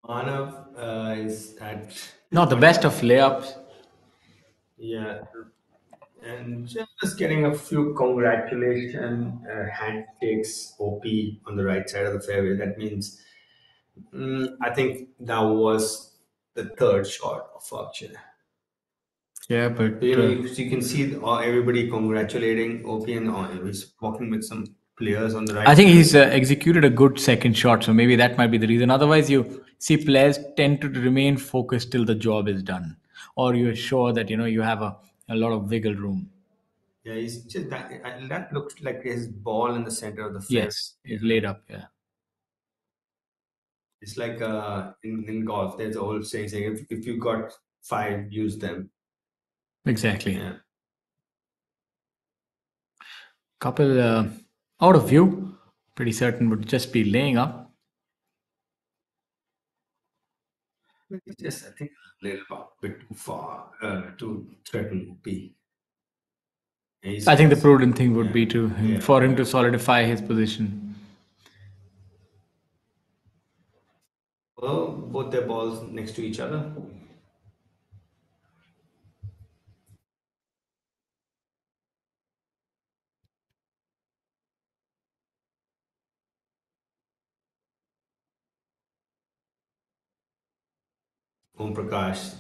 Manav uh, is at Not the best of layups. yeah, and just getting a few congratulations, uh, handshakes OP on the right side of the fairway. That means mm, I think that was the third shot of Akshay. Yeah, but You know, uh, you, you can see uh, everybody congratulating OP and uh, he's walking with some players on the right. I think he's uh, executed a good second shot, so maybe that might be the reason. Otherwise, you see players tend to remain focused till the job is done, or you're sure that you know you have a, a lot of wiggle room. Yeah, he's just that. That looked like his ball in the center of the fairway. Yes, it's laid up. Yeah, It's like uh, in, in golf, there's a whole saying saying if, if you got five, use them. exactly. Yeah. Couple uh, out of view, pretty certain would just be laying up. Just I think little bit too far uh, to threaten B. He's- I think the prudent thing would Yeah. be to him, Yeah. for him to solidify his position. Well, both their balls next to each other. Om Prakash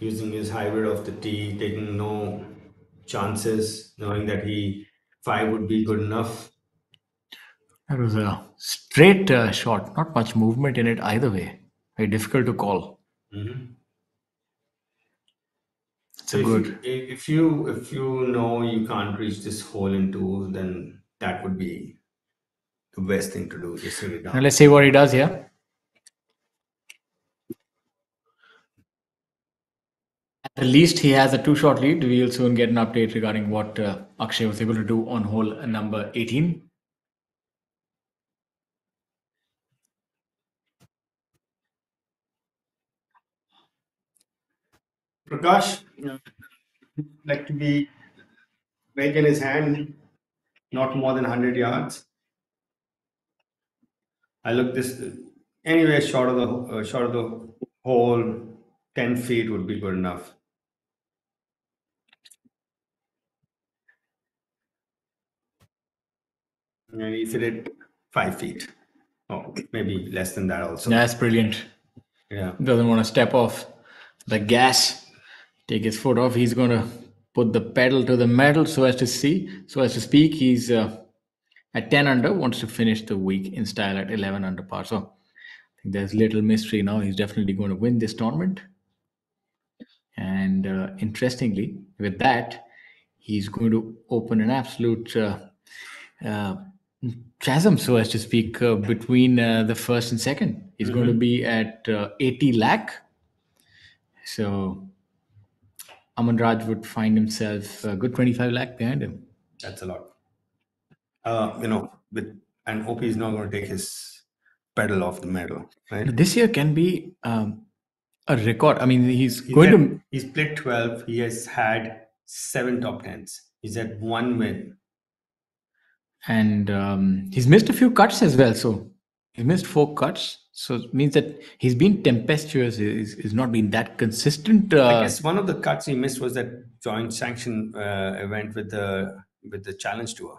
using his hybrid of the tee, taking no chances, knowing that he five would be good enough. That was a straight uh, shot, not much movement in it either way. Very difficult to call. Mhm. It's So a if good. You, if you if you know you can't reach this hole in two, then that would be the best thing to do. Just hit it Now let's see what he does here. At least, he has a two-shot lead. We'll soon get an update regarding what uh, Akshay was able to do on hole number 18. Prakash, know, like to be big in his hand, not more than hundred yards. I look this anywhere short of the uh, short of the hole, ten feet would be good enough. And he's hit it five feet. Oh, maybe less than that also. That's brilliant. Yeah. Doesn't want to step off the gas, take his foot off. He's going to put the pedal to the metal so as to see, so as to speak. He's uh, at 10 under, wants to finish the week in style at 11 under par. So I think there's little mystery now. He's definitely going to win this tournament. And uh, interestingly, with that, he's going to open an absolute uh, uh, chasm, so as to speak, uh, between uh, the first and second. He's going to Mhm. be at uh, 80 lakh. So Aman Raj would find himself a good 25 lakh behind him. That's a lot. Uh, you know, with and OP is not going to take his pedal off the metal, right? This year can be um, a record. I mean, he's He's going at- to. He's played 12. He has had seven top tens. He's had one win. And um, he's missed a few cuts as well. So he missed four cuts. So it means that he's been tempestuous. He's, he's not been that consistent. Uh, I guess one of the cuts he missed was that joint sanction uh, event with the with the challenge tour.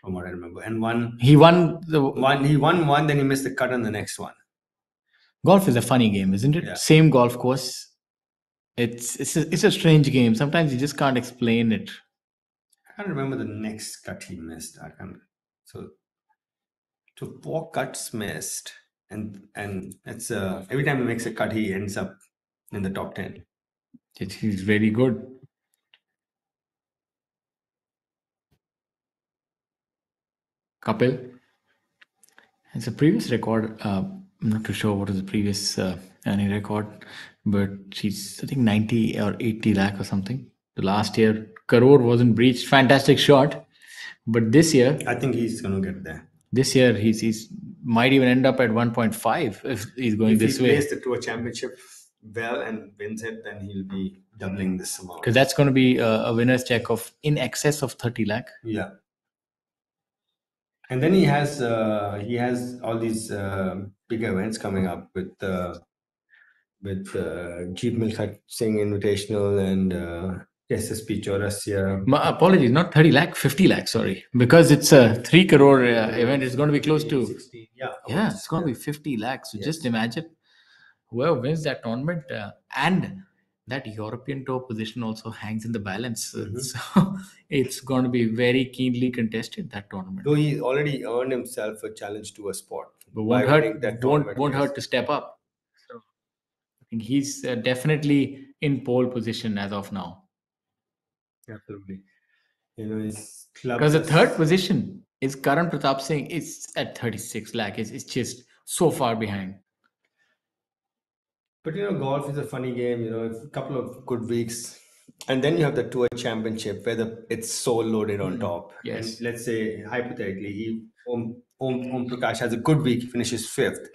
from what I remember, and one He won the one he won one, then he missed the cut on the next one. golf is a funny game, isn't it? Yeah. Same golf course. It's it's a, it's a strange game. Sometimes you just can't explain it. I can't remember the next cut he missed. I can't. So, so four cuts missed, and and it's uh, every time he makes a cut, he ends up in the top ten. It, he's very good. Kapil. It's a previous record. Uh, I'm not too sure what is the previous uh, any record, but she's I think 90 or 80 lakh or something. The last year, crore wasn't breached. Fantastic shot, but this year, I think he's gonna get there. this year he's he's might even end up at 1.5 if he's going if this he way. plays the tour championship well and wins it, then he'll be doubling this amount. Because that's going to be a, a winner's check of in excess of 30 lakh. Yeah. And then he has uh, he has all these uh, big events coming up with uh, with uh, Jeev Milkha Singh Invitational and uh, SSP Chawrasia. My apologies, not 30 lakh, 50 lakh, sorry. Because it's a 3 crore uh, event, it's going to be close to. 16, yeah. Yeah, it's going to be 50 lakhs. So just imagine whoever wins that tournament uh, and that European tour position also hangs in the balance. Uh, So it's going to be very keenly contested, that tournament. Though he already earned himself a challenge to a spot. But won't hurt, that won't, won't hurt to step up. So I think he's uh, definitely in pole position as of now. Absolutely. You know, club. Because the third position is Karan Pratap Singh is at 36 lakh. It's, it's just so far behind. But you know, golf is a funny game. You know, it's a couple of good weeks, and then you have the tour championship where the it's so loaded on mm-hmm. top. Yes. And let's say hypothetically, he Om, Om, Om Prakash has a good week, he finishes fifth,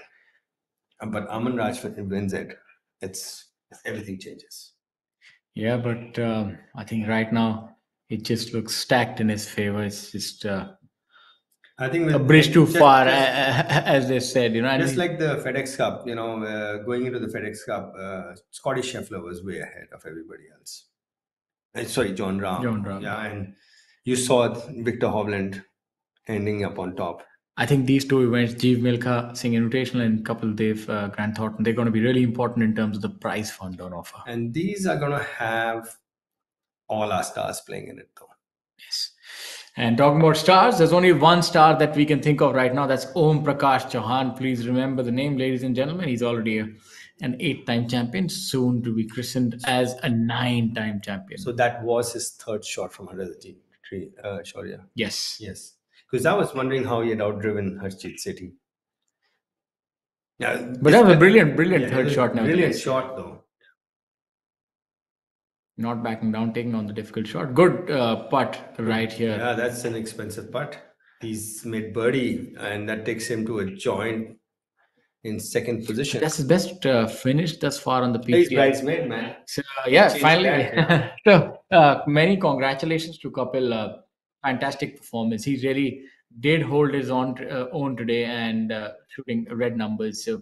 but Aman Raj wins it. It's everything changes. Yeah, but um, I think right now it just looks stacked in his favor. It's just uh, I think a bridge too just- far, just- as they said. You know, and Just he- like the FedEx Cup, you know, uh, going into the FedEx Cup, uh, Scotty Scheffler was way ahead of everybody else. Uh, sorry, Jon Rahm. Jon Rahm. Yeah, and you saw Viktor Hovland ending up on top. I think these two events, Jeev Milkha Singh Invitational and Kapil Dev uh, Grant Thornton, they're going to be really important in terms of the prize fund on offer. And these are going to have all our stars playing in it, though. Yes. And talking about stars, there's only one star that we can think of right now. That's Om Prakash Chauhan. Please remember the name, ladies and gentlemen. He's already a, an eight-time champion, soon to be christened as a nine-time champion. So that was his third shot from under the tee tree, uh, Shaurya. yes, Yes. Because I was wondering how he had outdriven Harshjeet Sethi. Yeah, but that was a brilliant, brilliant yeah, it third shot. Brilliant shot, though. not backing down, taking on the difficult shot. Good uh, putt right here. Yeah, that's an expensive putt. He's made birdie, and that takes him to a joint in second position. That's his best uh, finish thus far on the PGA. He's PGA. bridesmaid, man. So, uh, yeah, finally. so, uh, many congratulations to Kapil. Fantastic performance. He really did hold his own, uh, own today and uh, shooting red numbers. So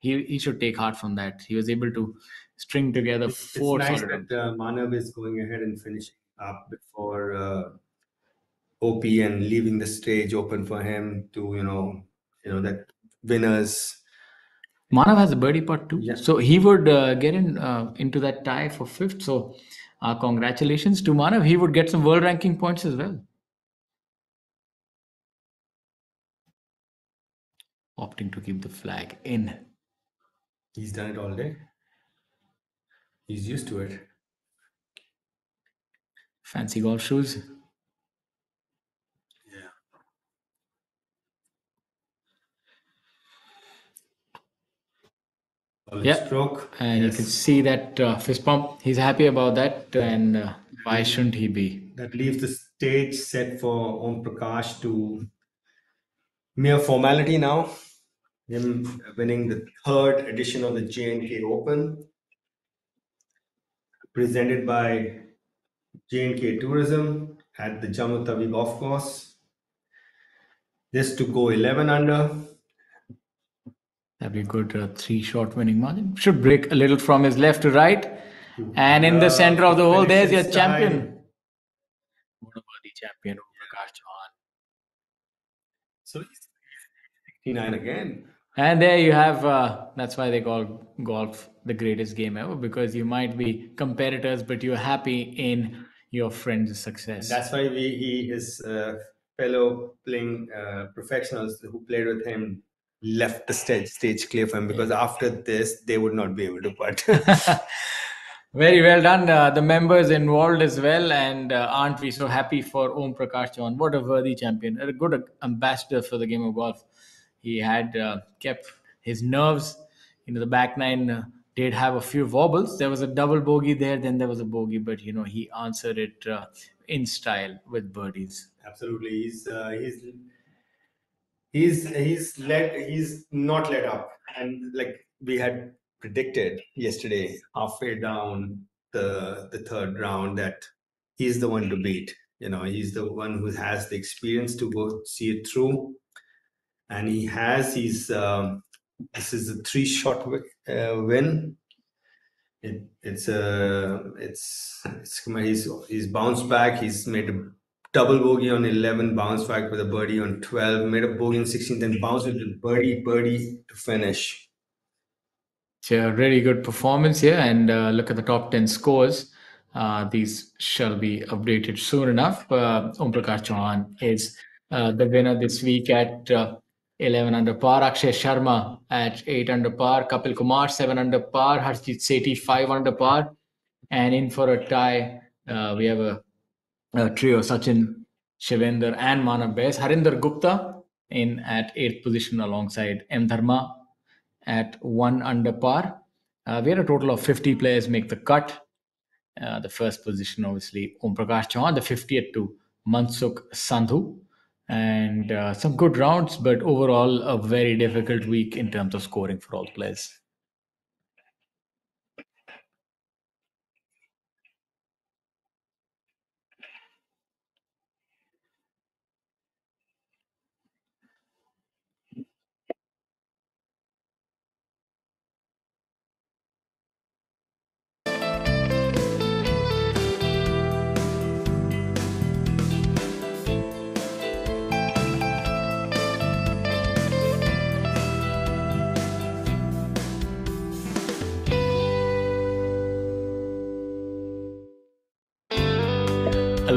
he, he should take heart from that. He was able to string together It's four nice solid that uh, Manav is going ahead and finishing up before uh, OP and leaving the stage open for him to, you know, you know that winners. Manav has a birdie putt too, Yeah. so he would uh, get in uh, into that tie for fifth. So, uh, congratulations to Manav. He would get some world ranking points as well. Opting to keep the flag in. He's done it all day. He's used to it. Fancy golf shoes. Yeah. Solid Yeah. stroke. And you can see that uh, fist pump. He's happy about that, and uh, why shouldn't he be? that leaves the stage set for Om Prakash to mere formality now. Him winning the third edition of the J&K Open, presented by J&K Tourism at the Jammu Tawi Golf Course. This to go 11 under. That'd be a good uh, three shot winning margin. Should break a little from his left to right. And in the center of the hole, there's your style. champion. The champion, Prakash Chauhan? So he's 69 again. And there you have, uh, that's why they call golf the greatest game ever because you might be competitors, but you're happy in your friend's success. That's why we, he, his uh, fellow playing uh, professionals who played with him left the stage, stage clear for him because after this, they would not be able to putt. Very well done. Uh, the members involved as well. And uh, aren't we so happy for Om Prakash Chauhan? What a worthy champion, a good ambassador for the game of golf. He had uh, kept his nerves. You know, the back nine uh, did have a few wobbles. There was a double bogey there, then there was a bogey, but you know, he answered it uh, in style with birdies. Absolutely. He's, uh, he's, he's, he's let, he's not let up. And like we had predicted yesterday, halfway down the the third round, that he's the one to beat. You know, he's the one who has the experience to go see it through, and he has. He's um, this is a three shot uh, win. It, it's a uh, it's it's he's he's bounced back. He's made a double bogey on 11, bounced back with a birdie on 12, made a bogey on 16, then bounced with a birdie, birdie to finish. It's a really good performance here. And uh, look at the top 10 scores. Uh, these shall be updated soon enough. Uh, Om Prakash Chauhan is uh, the winner this week at uh, 11 under par. Akshay Sharma at 8 under par. Kapil Kumar 7 under par. Harshjeet Sethi 5 under par. And in for a tie, uh, we have a, a, trio Sachin, Shivendra, and Manav Bes. Harinder Gupta in at 8th position alongside M. Dharma at one under par. Uh, we had a total of 50 players make the cut. Uh, the first position, obviously, Om Prakash Chauhan, the 50th to Mansukh Sandhu. And uh, some good rounds, but overall, a very difficult week in terms of scoring for all players.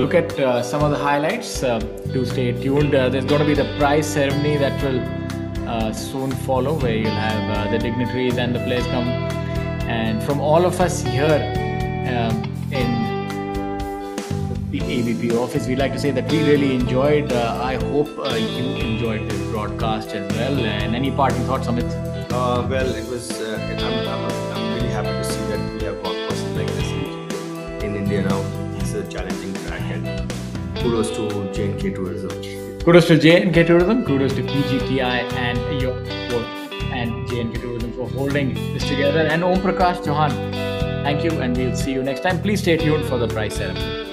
Look at uh, some of the highlights. Uh, do stay tuned. Uh, there's going to be the prize ceremony that will uh, soon follow, where you'll have uh, the dignitaries and the players come. And from all of us here um, in the ABP office, we'd like to say that we really enjoyed. Uh, I hope you enjoyed this broadcast as well. And any parting thoughts, Amit? well, it was. I'm, I'm, I'm, really happy to see that we have person like this in India now. Kudos to J&K Tourism. Kudos to J&K Tourism, kudos to PGTI and your and J&K Tourism for holding this together. And Om Prakash thank you, and we'll see you next time. Please stay tuned for the prize ceremony.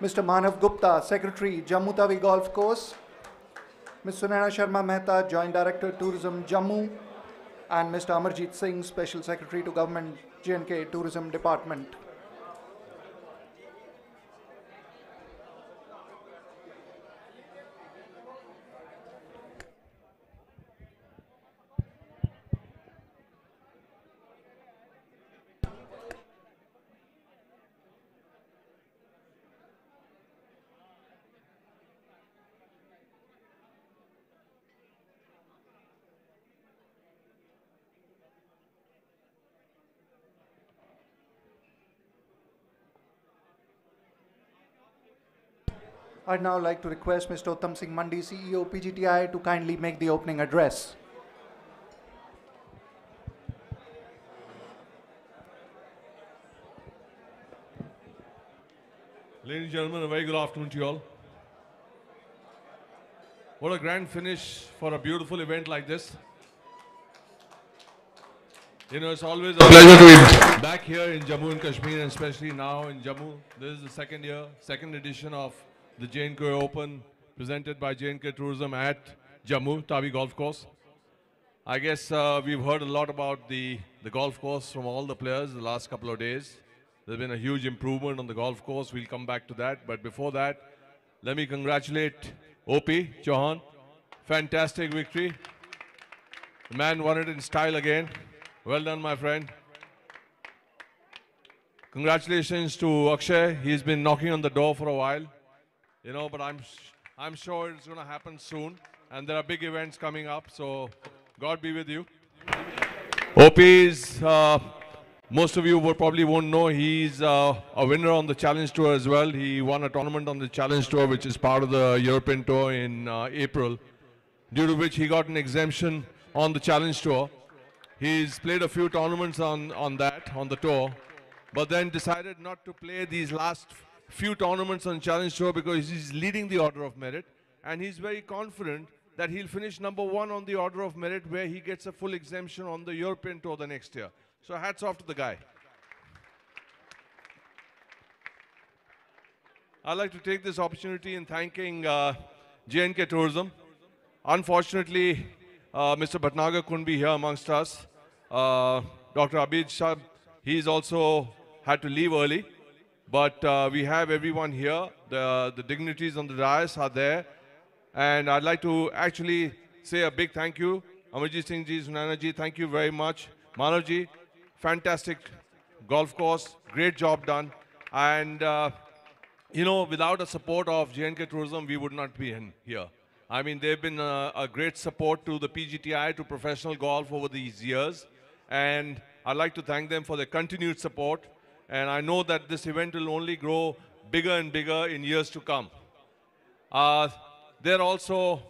Mr. Manav Gupta, Secretary, Jammu Tawi Golf Course. Ms. Sunaina Sharma Mehta, Joint Director, Tourism, Jammu. And Mr. Amarjeet Singh, Special Secretary to Government, J&K Tourism Department. I'd now like to request Mr. Uttam Singh Mundi, CEO PGTI, to kindly make the opening address. Ladies and gentlemen, a very good afternoon to you all. What a grand finish for a beautiful event like this. You know, it's always a pleasure to be back here in Jammu and Kashmir, and especially now in Jammu. This is the second year, second edition of the J&K Open presented by J&K Tourism at Jammu, Tawi Golf Course. I guess uh, we've heard a lot about the, the golf course from all the players the last couple of days. There's been a huge improvement on the golf course. We'll come back to that. But before that, let me congratulate OP Chauhan. Fantastic victory. The man won it in style again. Well done, my friend. Congratulations to Akshay. He's been knocking on the door for a while. You know, but I'm, I'm sure it's going to happen soon. And there are big events coming up. So God be with you. OP is, uh, most of you will probably won't know, he's uh, a winner on the Challenge Tour as well. He won a tournament on the Challenge Tour, which is part of the European Tour in uh, April, due to which he got an exemption on the Challenge Tour. He's played a few tournaments on, on that, on the tour, but then decided not to play these last few tournaments on Challenge Tour because he's leading the order of merit, and he's very confident that he'll finish number one on the order of merit where he gets a full exemption on the European Tour the next year. So hats off to the guy. I'd like to take this opportunity in thanking uh, J&K Tourism. Unfortunately, uh, Mr. Bhatnagar couldn't be here amongst us. Uh, Dr. Abid Shah, he's also had to leave early. But uh, we have everyone here. The, the dignitaries on the dais are there. And I'd like to actually say a big thank you. Amarjit Singh ji, Sunaina ji, thank you very much. Manav ji, fantastic golf course, great job done. And, uh, you know, without the support of J&K Tourism, we would not be in here. I mean, they've been a, a great support to the PGTI, to professional golf over these years. And I'd like to thank them for their continued support. And I know that this event will only grow bigger and bigger in years to come. Uh, they're also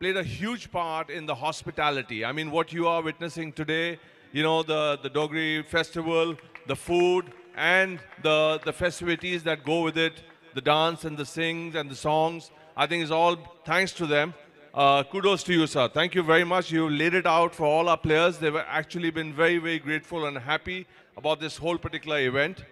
played a huge part in the hospitality. I mean, what you are witnessing today, you know, the, the Dogri festival, the food, and the, the festivities that go with it, the dance and the sings and the songs, I think is all thanks to them. Uh, kudos to you, sir. Thank you very much. You laid it out for all our players. They've actually been very, very grateful and happy about this whole particular event.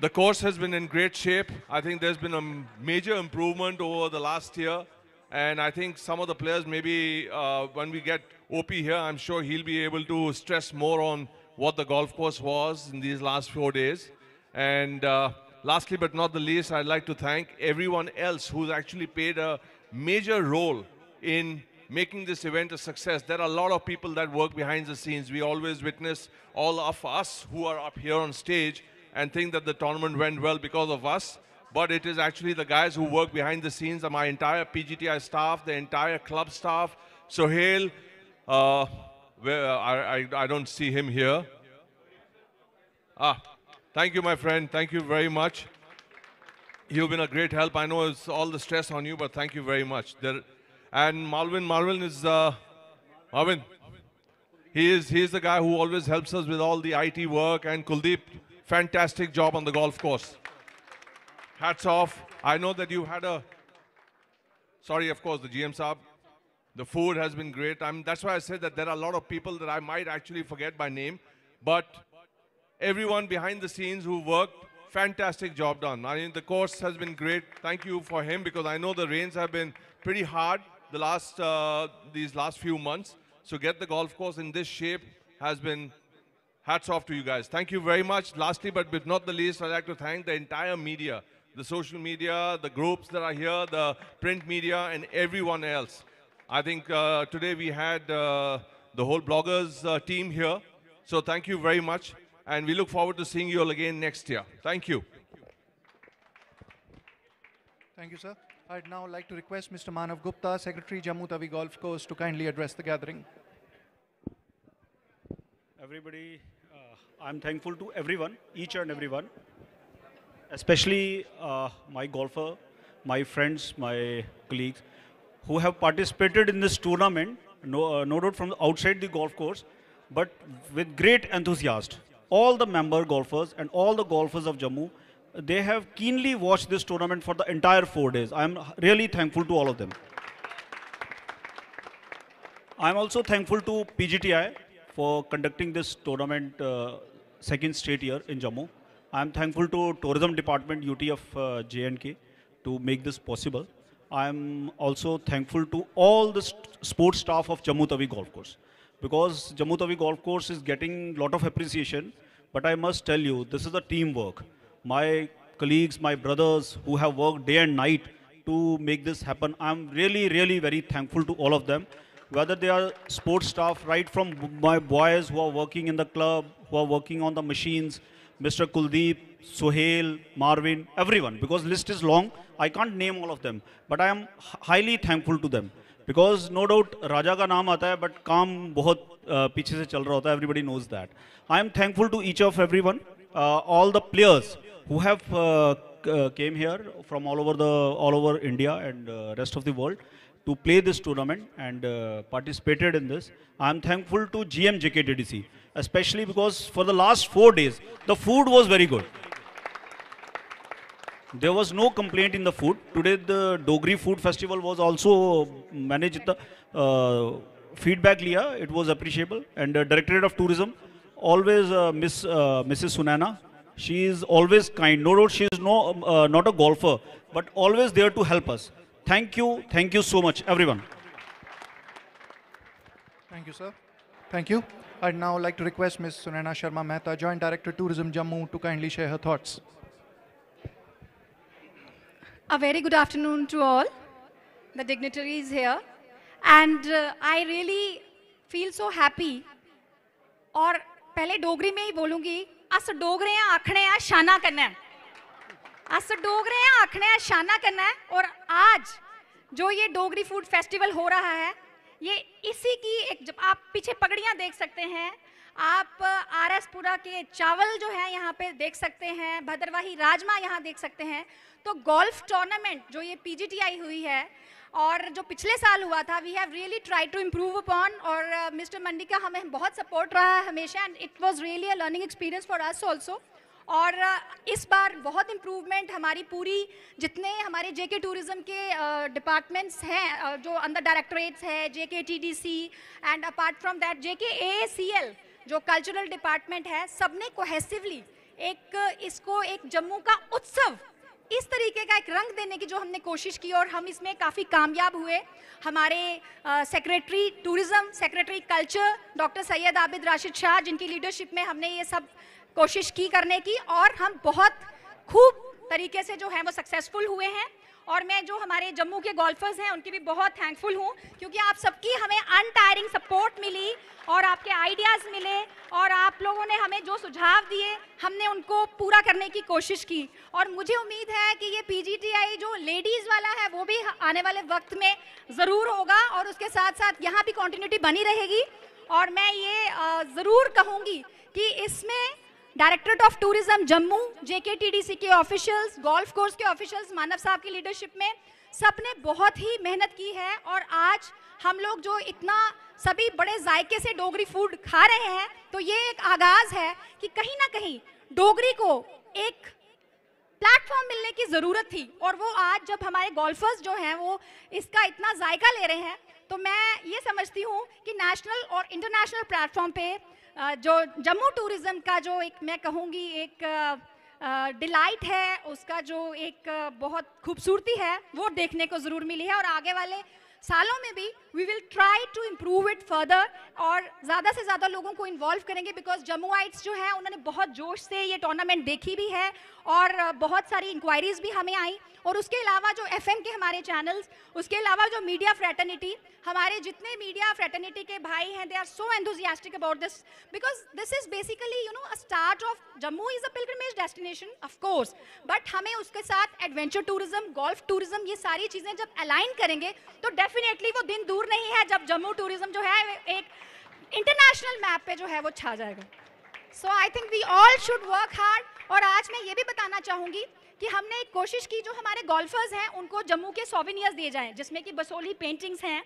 The course has been in great shape. I think there's been a major improvement over the last year. And I think some of the players, maybe uh, when we get OP here, I'm sure he'll be able to stress more on what the golf course was in these last four days. And uh, lastly, but not the least, I'd like to thank everyone else who's actually played a major role in making this event a success. There are a lot of people that work behind the scenes. We always witness all of us who are up here on stage and think that the tournament went well because of us. But it is actually the guys who work behind the scenes, my entire PGTI staff, the entire club staff. Sohail, uh, where, I, I, I don't see him here. Ah, thank you, my friend. Thank you very much. You've been a great help. I know it's all the stress on you, but thank you very much. There, and Malvin, Malvin is, uh, Malvin, he is, he is the guy who always helps us with all the IT work. And Kuldeep, fantastic job on the golf course. Hats off. I know that you had a, sorry, of course, the GM Saab. The food has been great. I'm, that's why I said that there are a lot of people that I might actually forget by name. But everyone behind the scenes who worked fantastic job done. I mean, the course has been great. Thank you for him because I know the rains have been pretty hard the last uh, these last few months. So get the golf course in this shape has been hats off to you guys. Thank you very much. Lastly, but not the least, I'd like to thank the entire media, the social media, the groups that are here, the print media, and everyone else. I think uh, today we had uh, the whole bloggers uh, team here. So thank you very much. And we look forward to seeing you all again next year. Thank you. Thank you, sir. I'd now like to request Mr. Manav Gupta, Secretary Jammu Tawi Golf Course, to kindly address the gathering. Everybody, uh, I'm thankful to everyone, each and everyone, especially uh, my golfer, my friends, my colleagues, who have participated in this tournament, no, uh, no doubt from outside the golf course, but with great enthusiasm. All the member golfers and all the golfers of Jammu, they have keenly watched this tournament for the entire four days. I'm really thankful to all of them. I'm also thankful to PGTI for conducting this tournament uh, second straight year in Jammu. I'm thankful to Tourism Department UT of uh, J&K to make this possible. I'm also thankful to all the sports staff of Jammu Tawi Golf Course because Jammu Tawi Golf Course is getting a lot of appreciation. But I must tell you, this is a teamwork My colleagues, my brothers who have worked day and night to make this happen, I'm really, really very thankful to all of them whether they are sports staff, right from b- my boys who are working in the club, who are working on the machines, Mr. Kuldeep, Suhail, Marvin, everyone, because list is long. I can't name all of them, but I am h- highly thankful to them. Because no doubt राजा का नाम आता है but काम बहुत uh, पीछे से चल रहा होता है everybody knows that I am thankful to each of everyone uh, all the players who have uh, uh, came here from all over the all over India and uh, rest of the world to play this tournament and participated in this. I am thankful to GM JKTDC, especially because for the last four days, the food was very good. There was no complaint in the food. Today, the Dogri Food Festival was also managed. The uh, feedback liya, it was appreciable. And uh, Directorate of Tourism, always uh, Miss Mrs. Sunana, she is always kind. No doubt, she is no um, uh, not a golfer, but always there to help us. Thank you, thank you so much, everyone. Thank you, sir. Thank you. I'd now like to request Ms. Sunana Sharma Mehta, Joint Director Tourism Jammu, to kindly share her thoughts. A very good afternoon to all the dignitaries here. And uh, I really feel so happy. और पहले डोगरी में ही बोलूंगी अस डोगरे हैं, आखने हैं, शाना करना है। अस डोगरे हैं, आखने हैं, शाना करना है। और आज जो ये डोगरी फ़ूड फेस्टिवल हो रहा है, ये इसी की एक जब आप पीछे पगड़ियाँ देख सकते हैं, आप आर एस पुरा के चावल जो है यहाँ पे देख सकते हैं, भद्रवाही राजमा यहाँ देख सकते हैं। तो गोल्फ टूर्नामेंट जो ये पीजीटीआई हुई है और जो पिछले साल हुआ था we have really try to improve upon और मिस्टर मंडी का हमें बहुत सपोर्ट रहा है हमेशा and it was really a learning experience for us also और इस बार बहुत इम्प्रूवमेंट हमारी पूरी जितने हमारे जेके टूरिज़्म के डिपार्टमेंट्स हैं जो अंदर डायरेक्टरेट्स है JK TDC and apart from that JK ACL जो कल्चरल डिपार्टमेंट है, सबने कोहेसिवली एक इसको एक जम्मू का उत्सव इस तरीके का एक रंग देने की जो हमने कोशिश की और हम इसमें काफ़ी कामयाब हुए। हमारे secretary tourism secretary culture doctor Syed Abid Rashid Shah, जिनकी लीडरशिप में हमने ये सब कोशिश की करने की और हम बहुत खूब तरीके से जो है वो सक्सेसफुल हुए हैं। और मैं जो हमारे जम्मू के गोल्फर्स हैं, उनकी भी बहुत थैंकफुल हूँ, क्योंकि आप सबकी हमें अनटायरिंग सपोर्ट मिली और आपके आइडियाज़ मिले और आप लोगों ने हमें जो सुझाव दिए, हमने उनको पूरा करने की कोशिश की। और मुझे उम्मीद है कि ये पीजीटीआई जो लेडीज़ वाला है, वो भी आने वाले वक्त में ज़रूर होगा और उसके साथ साथ यहाँ भी कॉन्टीन्यूटी बनी रहेगी। और मैं ये ज़रूर कहूँगी कि इसमें directorate of tourism Jammu JKTDC के ऑफिशियल्स गोल्फ कोर्स के ऑफिशियल्स मानव साहब की लीडरशिप में सबने बहुत ही मेहनत की है और आज हम लोग जो इतना सभी बड़े जायके से डोगरी फ़ूड खा रहे हैं तो ये एक आगाज़ है कि कहीं ना कहीं डोगरी को एक प्लेटफॉर्म मिलने की ज़रूरत थी और वो आज जब हमारे गोल्फर्स जो हैं, वो इसका इतना जायका ले रहे हैं तो मैं ये समझती हूँ कि नेशनल और इंटरनेशनल प्लेटफॉर्म पे जो जम्मू टूरिज़्म का जो एक मैं कहूँगी एक डिलाइट है, उसका जो एक बहुत खूबसूरती है, वो देखने को ज़रूर मिली है और आगे वाले सालों में भी we will try to improve it further और ज़्यादा से ज़्यादा लोगों को इन्वॉल्व करेंगे बिकॉज़ जम्मू आइट्स जो हैं, उन्होंने बहुत जोश से ये टूर्नामेंट देखी भी है और बहुत सारी इंक्वायरीज भी हमें आई। और उसके अलावा जो एफएम के हमारे चैनल्स उसके अलावा जो मीडिया फ्रेटर्निटी हमारे जितने मीडिया फ्रेटर्निटी के भाई हैं they are so enthusiastic about this because this is basically you know a start of Jammu is a pilgrimage destination of course but हमें उसके साथ एडवेंचर टूरिज़्म गोल्फ टूरिज़्म ये सारी चीज़ें जब अलाइन करेंगे तो डेफिनेटली वो दिन दूर नहीं है जब जम्मू टूरिज़्म जो है, एक इंटरनेशनल मैप पे जो है वो छा जाएगा। So I think we all should work hard और आज मैं ये भी बताना चाहूँगी कि हमने एक कोशिश की, जो हमारे गोल्फर्स हैं, उनको जम्मू के सोविनियर्स दिए जाएँ, जिसमें कि बसोली पेंटिंग्स हैं,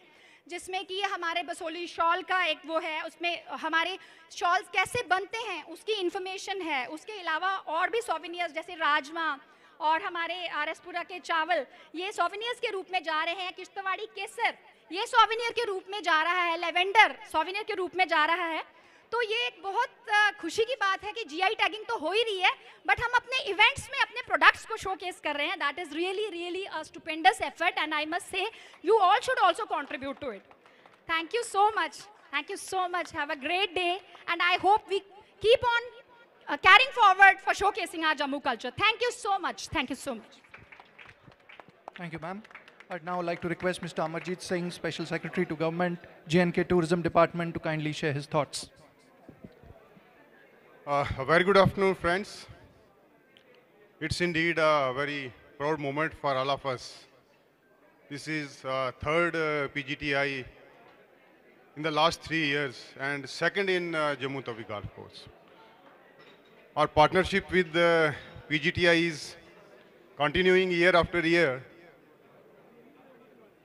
जिसमें कि हमारे बसोली शॉल का एक वो है, उसमें हमारे शॉल्स कैसे बनते हैं, उसकी इन्फॉर्मेशन है, उसके अलावा और भी सोविनियर्स जैसे राजमा और हमारे आरएसपुरा के चावल, ये सोविनियर्स के रूप में जा रहे हैं, किश्तवाड़ी केसर, ये सोविनियर के रूप में जा रहा है लेवेंडर सोविनियर के रूप में जा रहा है। तो ये एक बहुत खुशी की बात है कि जी आई टैगिंग तो हो ही रही है बट हम अपने इवेंट्स में अपने प्रोडक्ट्स को शोकेस कर रहे हैं। That is really really stupendous effort and I must say you all should also contribute to it thank you so much thank you so much have a great day and I hope we keep on carrying forward for showcasing our Jammu culture thank you so much thank you so much thank you ma'am I'd now like to request Mr. Amarjeet Singh, Special Secretary to Government, JNK Tourism Department, to kindly share his thoughts. Uh, a very good afternoon, friends. It's indeed a very proud moment for all of us. This is uh, third uh, PGTI in the last three years and second in uh, Jammu Tawi Golf Course. Our partnership with uh, PGTI is continuing year after year.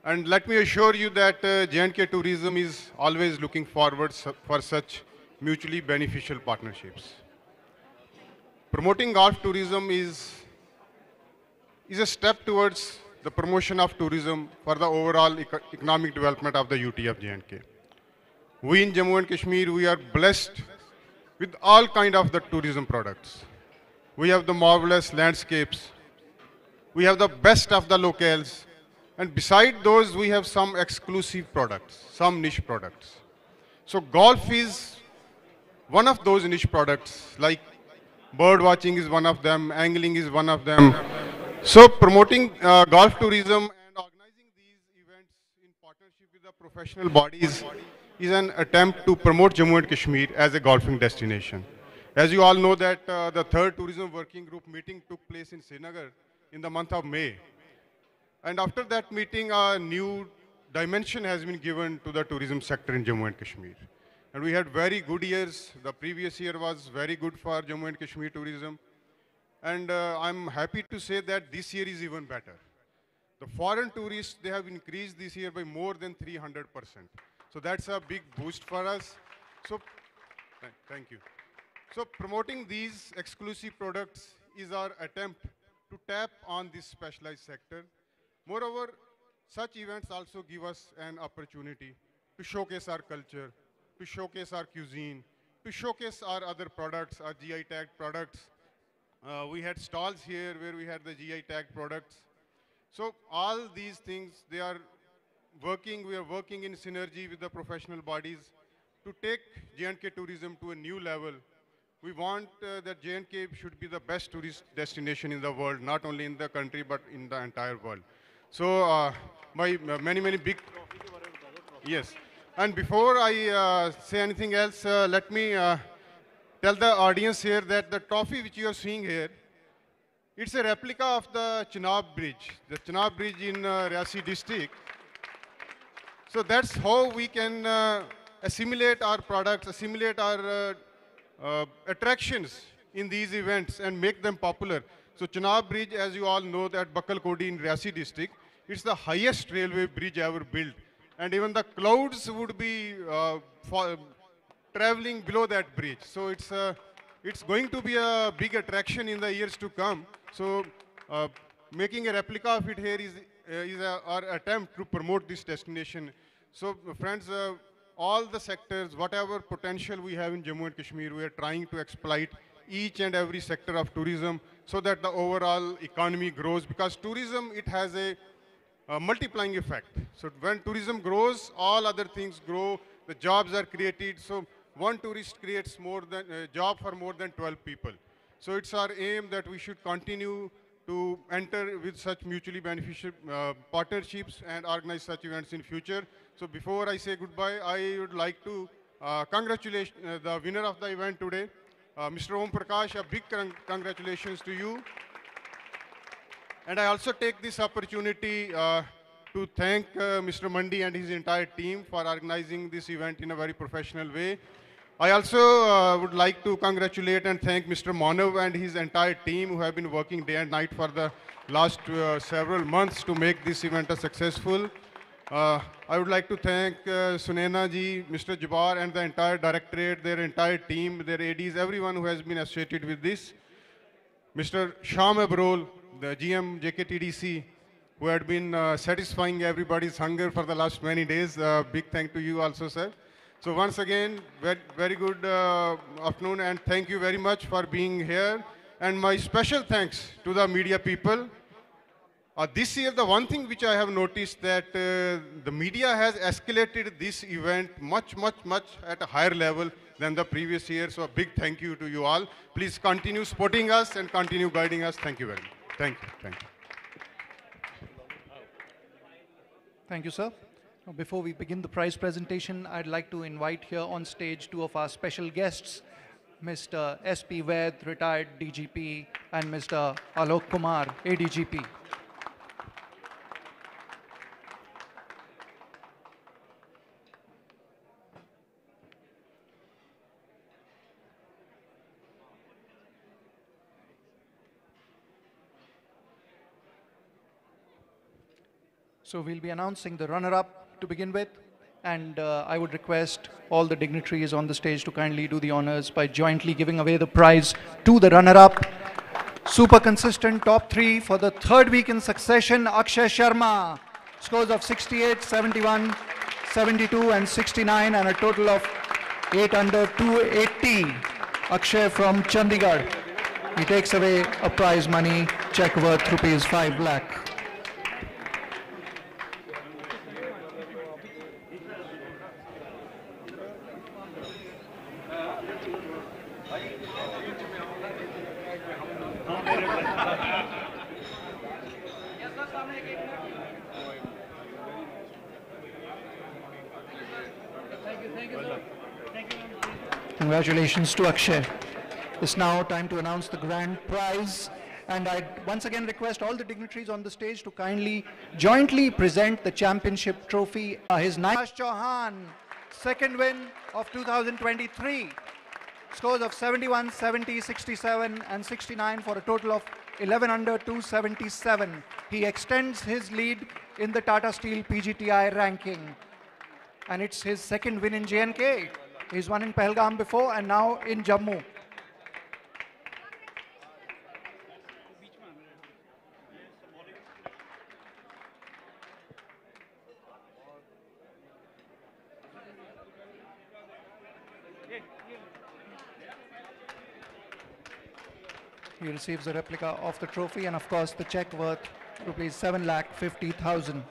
And let me assure you that uh, J&K Tourism is always looking forward for such mutually beneficial partnerships. Promoting golf tourism is, is a step towards the promotion of tourism for the overall eco- economic development of the UT of J&K. We in Jammu and Kashmir, we are blessed with all kind of the tourism products. We have the marvelous landscapes. We have the best of the locales. And beside those, we have some exclusive products, some niche products. So golf is one of those niche products, like bird watching is one of them, angling is one of them. So promoting uh, golf tourism and organizing these events in partnership with the professional bodies is an attempt to promote Jammu and Kashmir as a golfing destination. As you all know that uh, the third tourism working group meeting took place in Srinagar in the month of May. And after that meeting, a new dimension has been given to the tourism sector in Jammu and Kashmir. And we had very good years. The previous year was very good for Jammu and Kashmir tourism. And uh, I'm happy to say that this year is even better. The foreign tourists, they have increased this year by more than 300%. So that's a big boost for us. So, th- thank you. So promoting these exclusive products is our attempt to tap on this specialized sector. Moreover, such events also give us an opportunity to showcase our culture, to showcase our cuisine, to showcase our other products, our GI tagged products. Uh, we had stalls here where we had the GI tagged products. So all these things, they are working, we are working in synergy with the professional bodies to take J&K tourism to a new level. We want uh, that J&K should be the best tourist destination in the world, not only in the country, but in the entire world. So uh, my uh, many, many big, yes. And before I uh, say anything else, uh, let me uh, tell the audience here that the trophy which you are seeing here, it's a replica of the Chenab Bridge, the Chenab Bridge in uh, district. So that's how we can uh, assimilate our products, assimilate our uh, uh, attractions in these events and make them popular. So Chenab Bridge, as you all know, that Bakal Kodi in Reasi district, it's the highest railway bridge ever built. And even the clouds would be uh, traveling below that bridge. So it's, uh, it's going to be a big attraction in the years to come. So uh, making a replica of it here is, uh, is a, our attempt to promote this destination. So uh, friends, uh, all the sectors, whatever potential we have in Jammu and Kashmir, we are trying to exploit each and every sector of tourism so that the overall economy grows because tourism, it has a, a multiplying effect. So when tourism grows, all other things grow, the jobs are created. So one tourist creates more than a job for more than 12 people. So it's our aim that we should continue to enter with such mutually beneficial uh, partnerships and organize such events in future. So before I say goodbye, I would like to uh, congratulate uh, the winner of the event today, uh, Mr. Om Prakash. A big congratulations to you. And I also take this opportunity uh, to thank uh, Mr. Mundi and his entire team for organizing this event in a very professional way. I also uh, would like to congratulate and thank Mr. Manav and his entire team who have been working day and night for the last uh, several months to make this event a successful. Uh, I would like to thank uh, Sunena ji, Mr. Jabbar and the entire directorate, their entire team, their ADs, everyone who has been associated with this. Mr. Sham Abrol, the GM JKTDC, who had been uh, satisfying everybody's hunger for the last many days. Uh, big thank to you also, sir. So once again, very, very good uh, afternoon and thank you very much for being here. And my special thanks to the media people. Uh, this year, the one thing which I have noticed that uh, the media has escalated this event much, much, much at a higher level than the previous year. So a big thank you to you all. Please continue supporting us and continue guiding us. Thank you very much. Thank you. Thank you. Thank you, sir. Before we begin the prize presentation, I'd like to invite here on stage two of our special guests, Mr. S.P. Ved, retired DGP, and Mr. Alok Kumar, ADGP. So we'll be announcing the runner-up to begin with. And uh, I would request all the dignitaries on the stage to kindly do the honors by jointly giving away the prize to the runner-up. Super consistent top three for the third week in succession, Akshay Sharma. Scores of 68, 71, 72 and 69 and a total of 8 under 280. Akshay from Chandigarh. He takes away a prize money check worth rupees 5 lakh. Congratulations to Akshay. It's now time to announce the grand prize. And I once again request all the dignitaries on the stage to kindly jointly present the championship trophy. Uh, his Nash Chauhan, second win of 2023. Scores of 71, 70, 67 and 69 for a total of 11 under 277. He extends his lead in the Tata Steel PGTI ranking. And it's his second win in J&K. He's won in Pahalgam before and now in Jammu. He receives a replica of the trophy and of course the check worth rupees 7 lakh 50,000.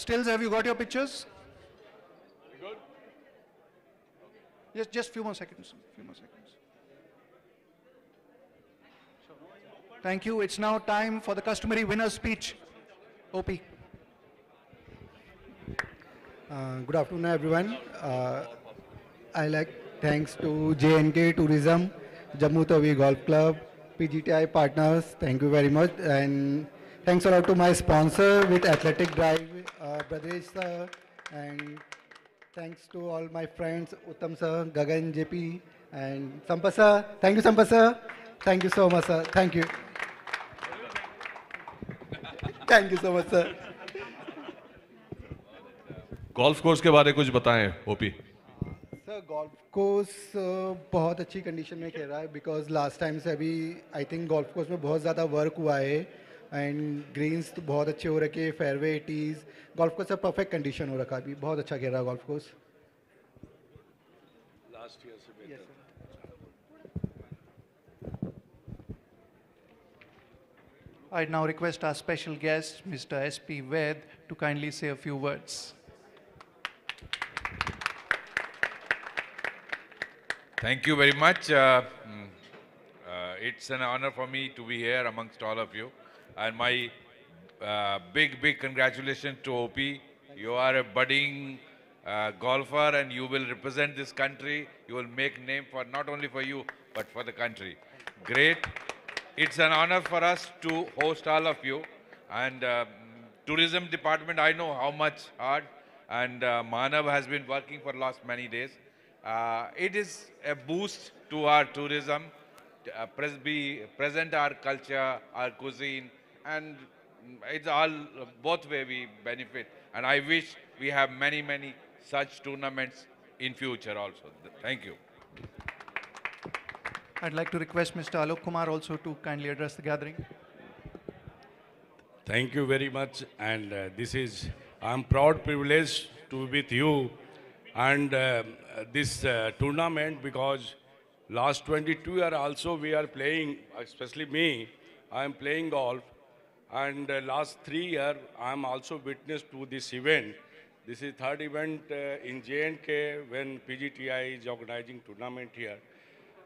Stills, have you got your pictures? Just, just few more seconds. Few more seconds. Thank you. It's now time for the customary winner's speech. OP. Uh, good afternoon, everyone. Uh, I like thanks to J&K Tourism, Jammu Tawi Golf Club, PGTI partners. Thank you very much, and thanks a lot to my sponsor with Athletic Drive, Bradesh sir, and thanks to all my friends, Uttam sir, Gagan JP, and Sampa sir. Thank you, Sampa sir. Thank you so much, sir. Thank you. Thank you so much, sir. Golf course के बारे कुछ बताएँ OP sir golf course बहुत अच्छी condition में खेल रहा है बिकॉज़ लास्ट टाइम से अभी आई थिंक गोल्फ कोर्स में बहुत ज़्यादा वर्क हुआ है एंड ग्रीन्स तो बहुत अच्छे हो रखे फेयरवे टीज गोल्फ कोर्स सब परफेक्ट कंडीशन हो रखा अभी बहुत अच्छा खेल रहा गोल्फ कोर्स लास्ट ईयर से बेहतर I now request our special guest, Mr. S.P. Ved, to kindly say a few words. Thank you very much. Uh, mm, uh, it's an honor for me to be here amongst all of you. And my uh, big, big congratulations to OP. You are a budding uh, golfer and you will represent this country. You will make name for not only for you, but for the country. Great. It's an honor for us to host all of you. And um, tourism department, I know how much hard and uh, Manav has been working for last many days. Uh, it is a boost to our tourism, to, uh, pres be present our culture, our cuisine, and it's all uh, both way we benefit. And I wish we have many, many such tournaments in future also. Thank you. I'd like to request Mr. Alok Kumar also to kindly address the gathering. Thank you very much. And uh, this is, I'm proud privileged to be with you and uh, this uh, tournament because last 22 year also we are playing, especially me, I am playing golf. And uh, last three year, I am also witness to this event. This is third event uh, in J&K when PGTI is organizing tournament here.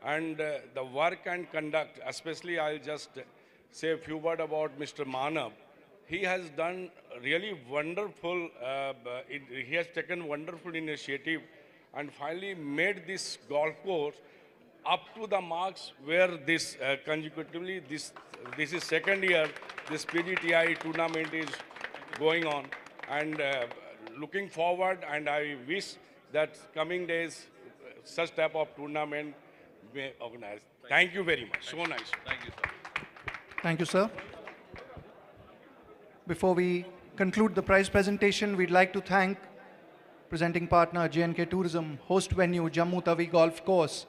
And uh, the work and conduct, especially I'll just say a few word about Mr. Manav. He has done really wonderful, uh, he has taken wonderful initiative and finally made this golf course up to the marks where this uh, consecutively, this, this is second year, this PGTI tournament is going on. And uh, looking forward, and I wish that coming days, such type of tournament may organize. Thank you very much. So nice. Thank you, sir. Thank you, sir. Before we conclude the prize presentation, we'd like to thank presenting partner J&K Tourism, host venue Jammu Tawi Golf Course,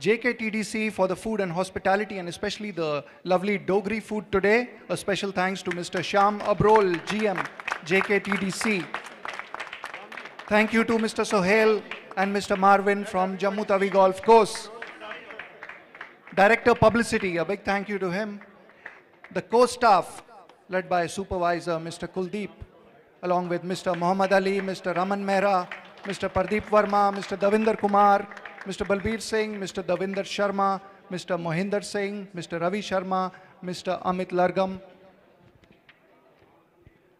JKTDC for the food and hospitality and especially the lovely Dogri food today. A special thanks to Mr. Sham Abrol, GM, JKTDC. Thank you to Mr. Sohail and Mr. Marvin from Jammu Tawi Golf Course. Director Publicity, a big thank you to him. The co-staff, led by Supervisor Mr. Kuldeep, along with Mr. Muhammad Ali, Mr. Raman Mehra, Mr. Pardeep Verma, Mr. Davinder Kumar, Mr. Balbir Singh, Mr. Davinder Sharma, Mr. Mohinder Singh, Mr. Ravi Sharma, Mr. Amit Largam,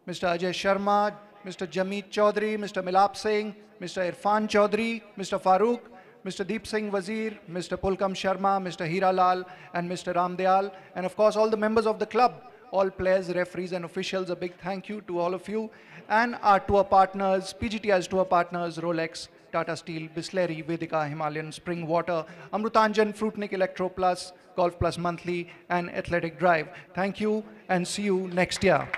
Mr. Ajay Sharma, Mr. Jameet Chaudhary, Mr. Milap Singh, Mr. Irfan Chaudhary, Mr. Farooq, Mr. Deep Singh Wazir, Mr. Pulkam Sharma, Mr. Hira Lal, and Mr. Ramdayal, and of course all the members of the club, all players, referees, and officials. A big thank you to all of you, and our tour partners, PGTI's tour partners, Rolex, Tata Steel, Bisleri, Vedica, Himalayan, Spring Water, Amrutanjan, Fruitnik Electro Plus, Golf Plus Monthly, and Athletic Drive. Thank you, and see you next year.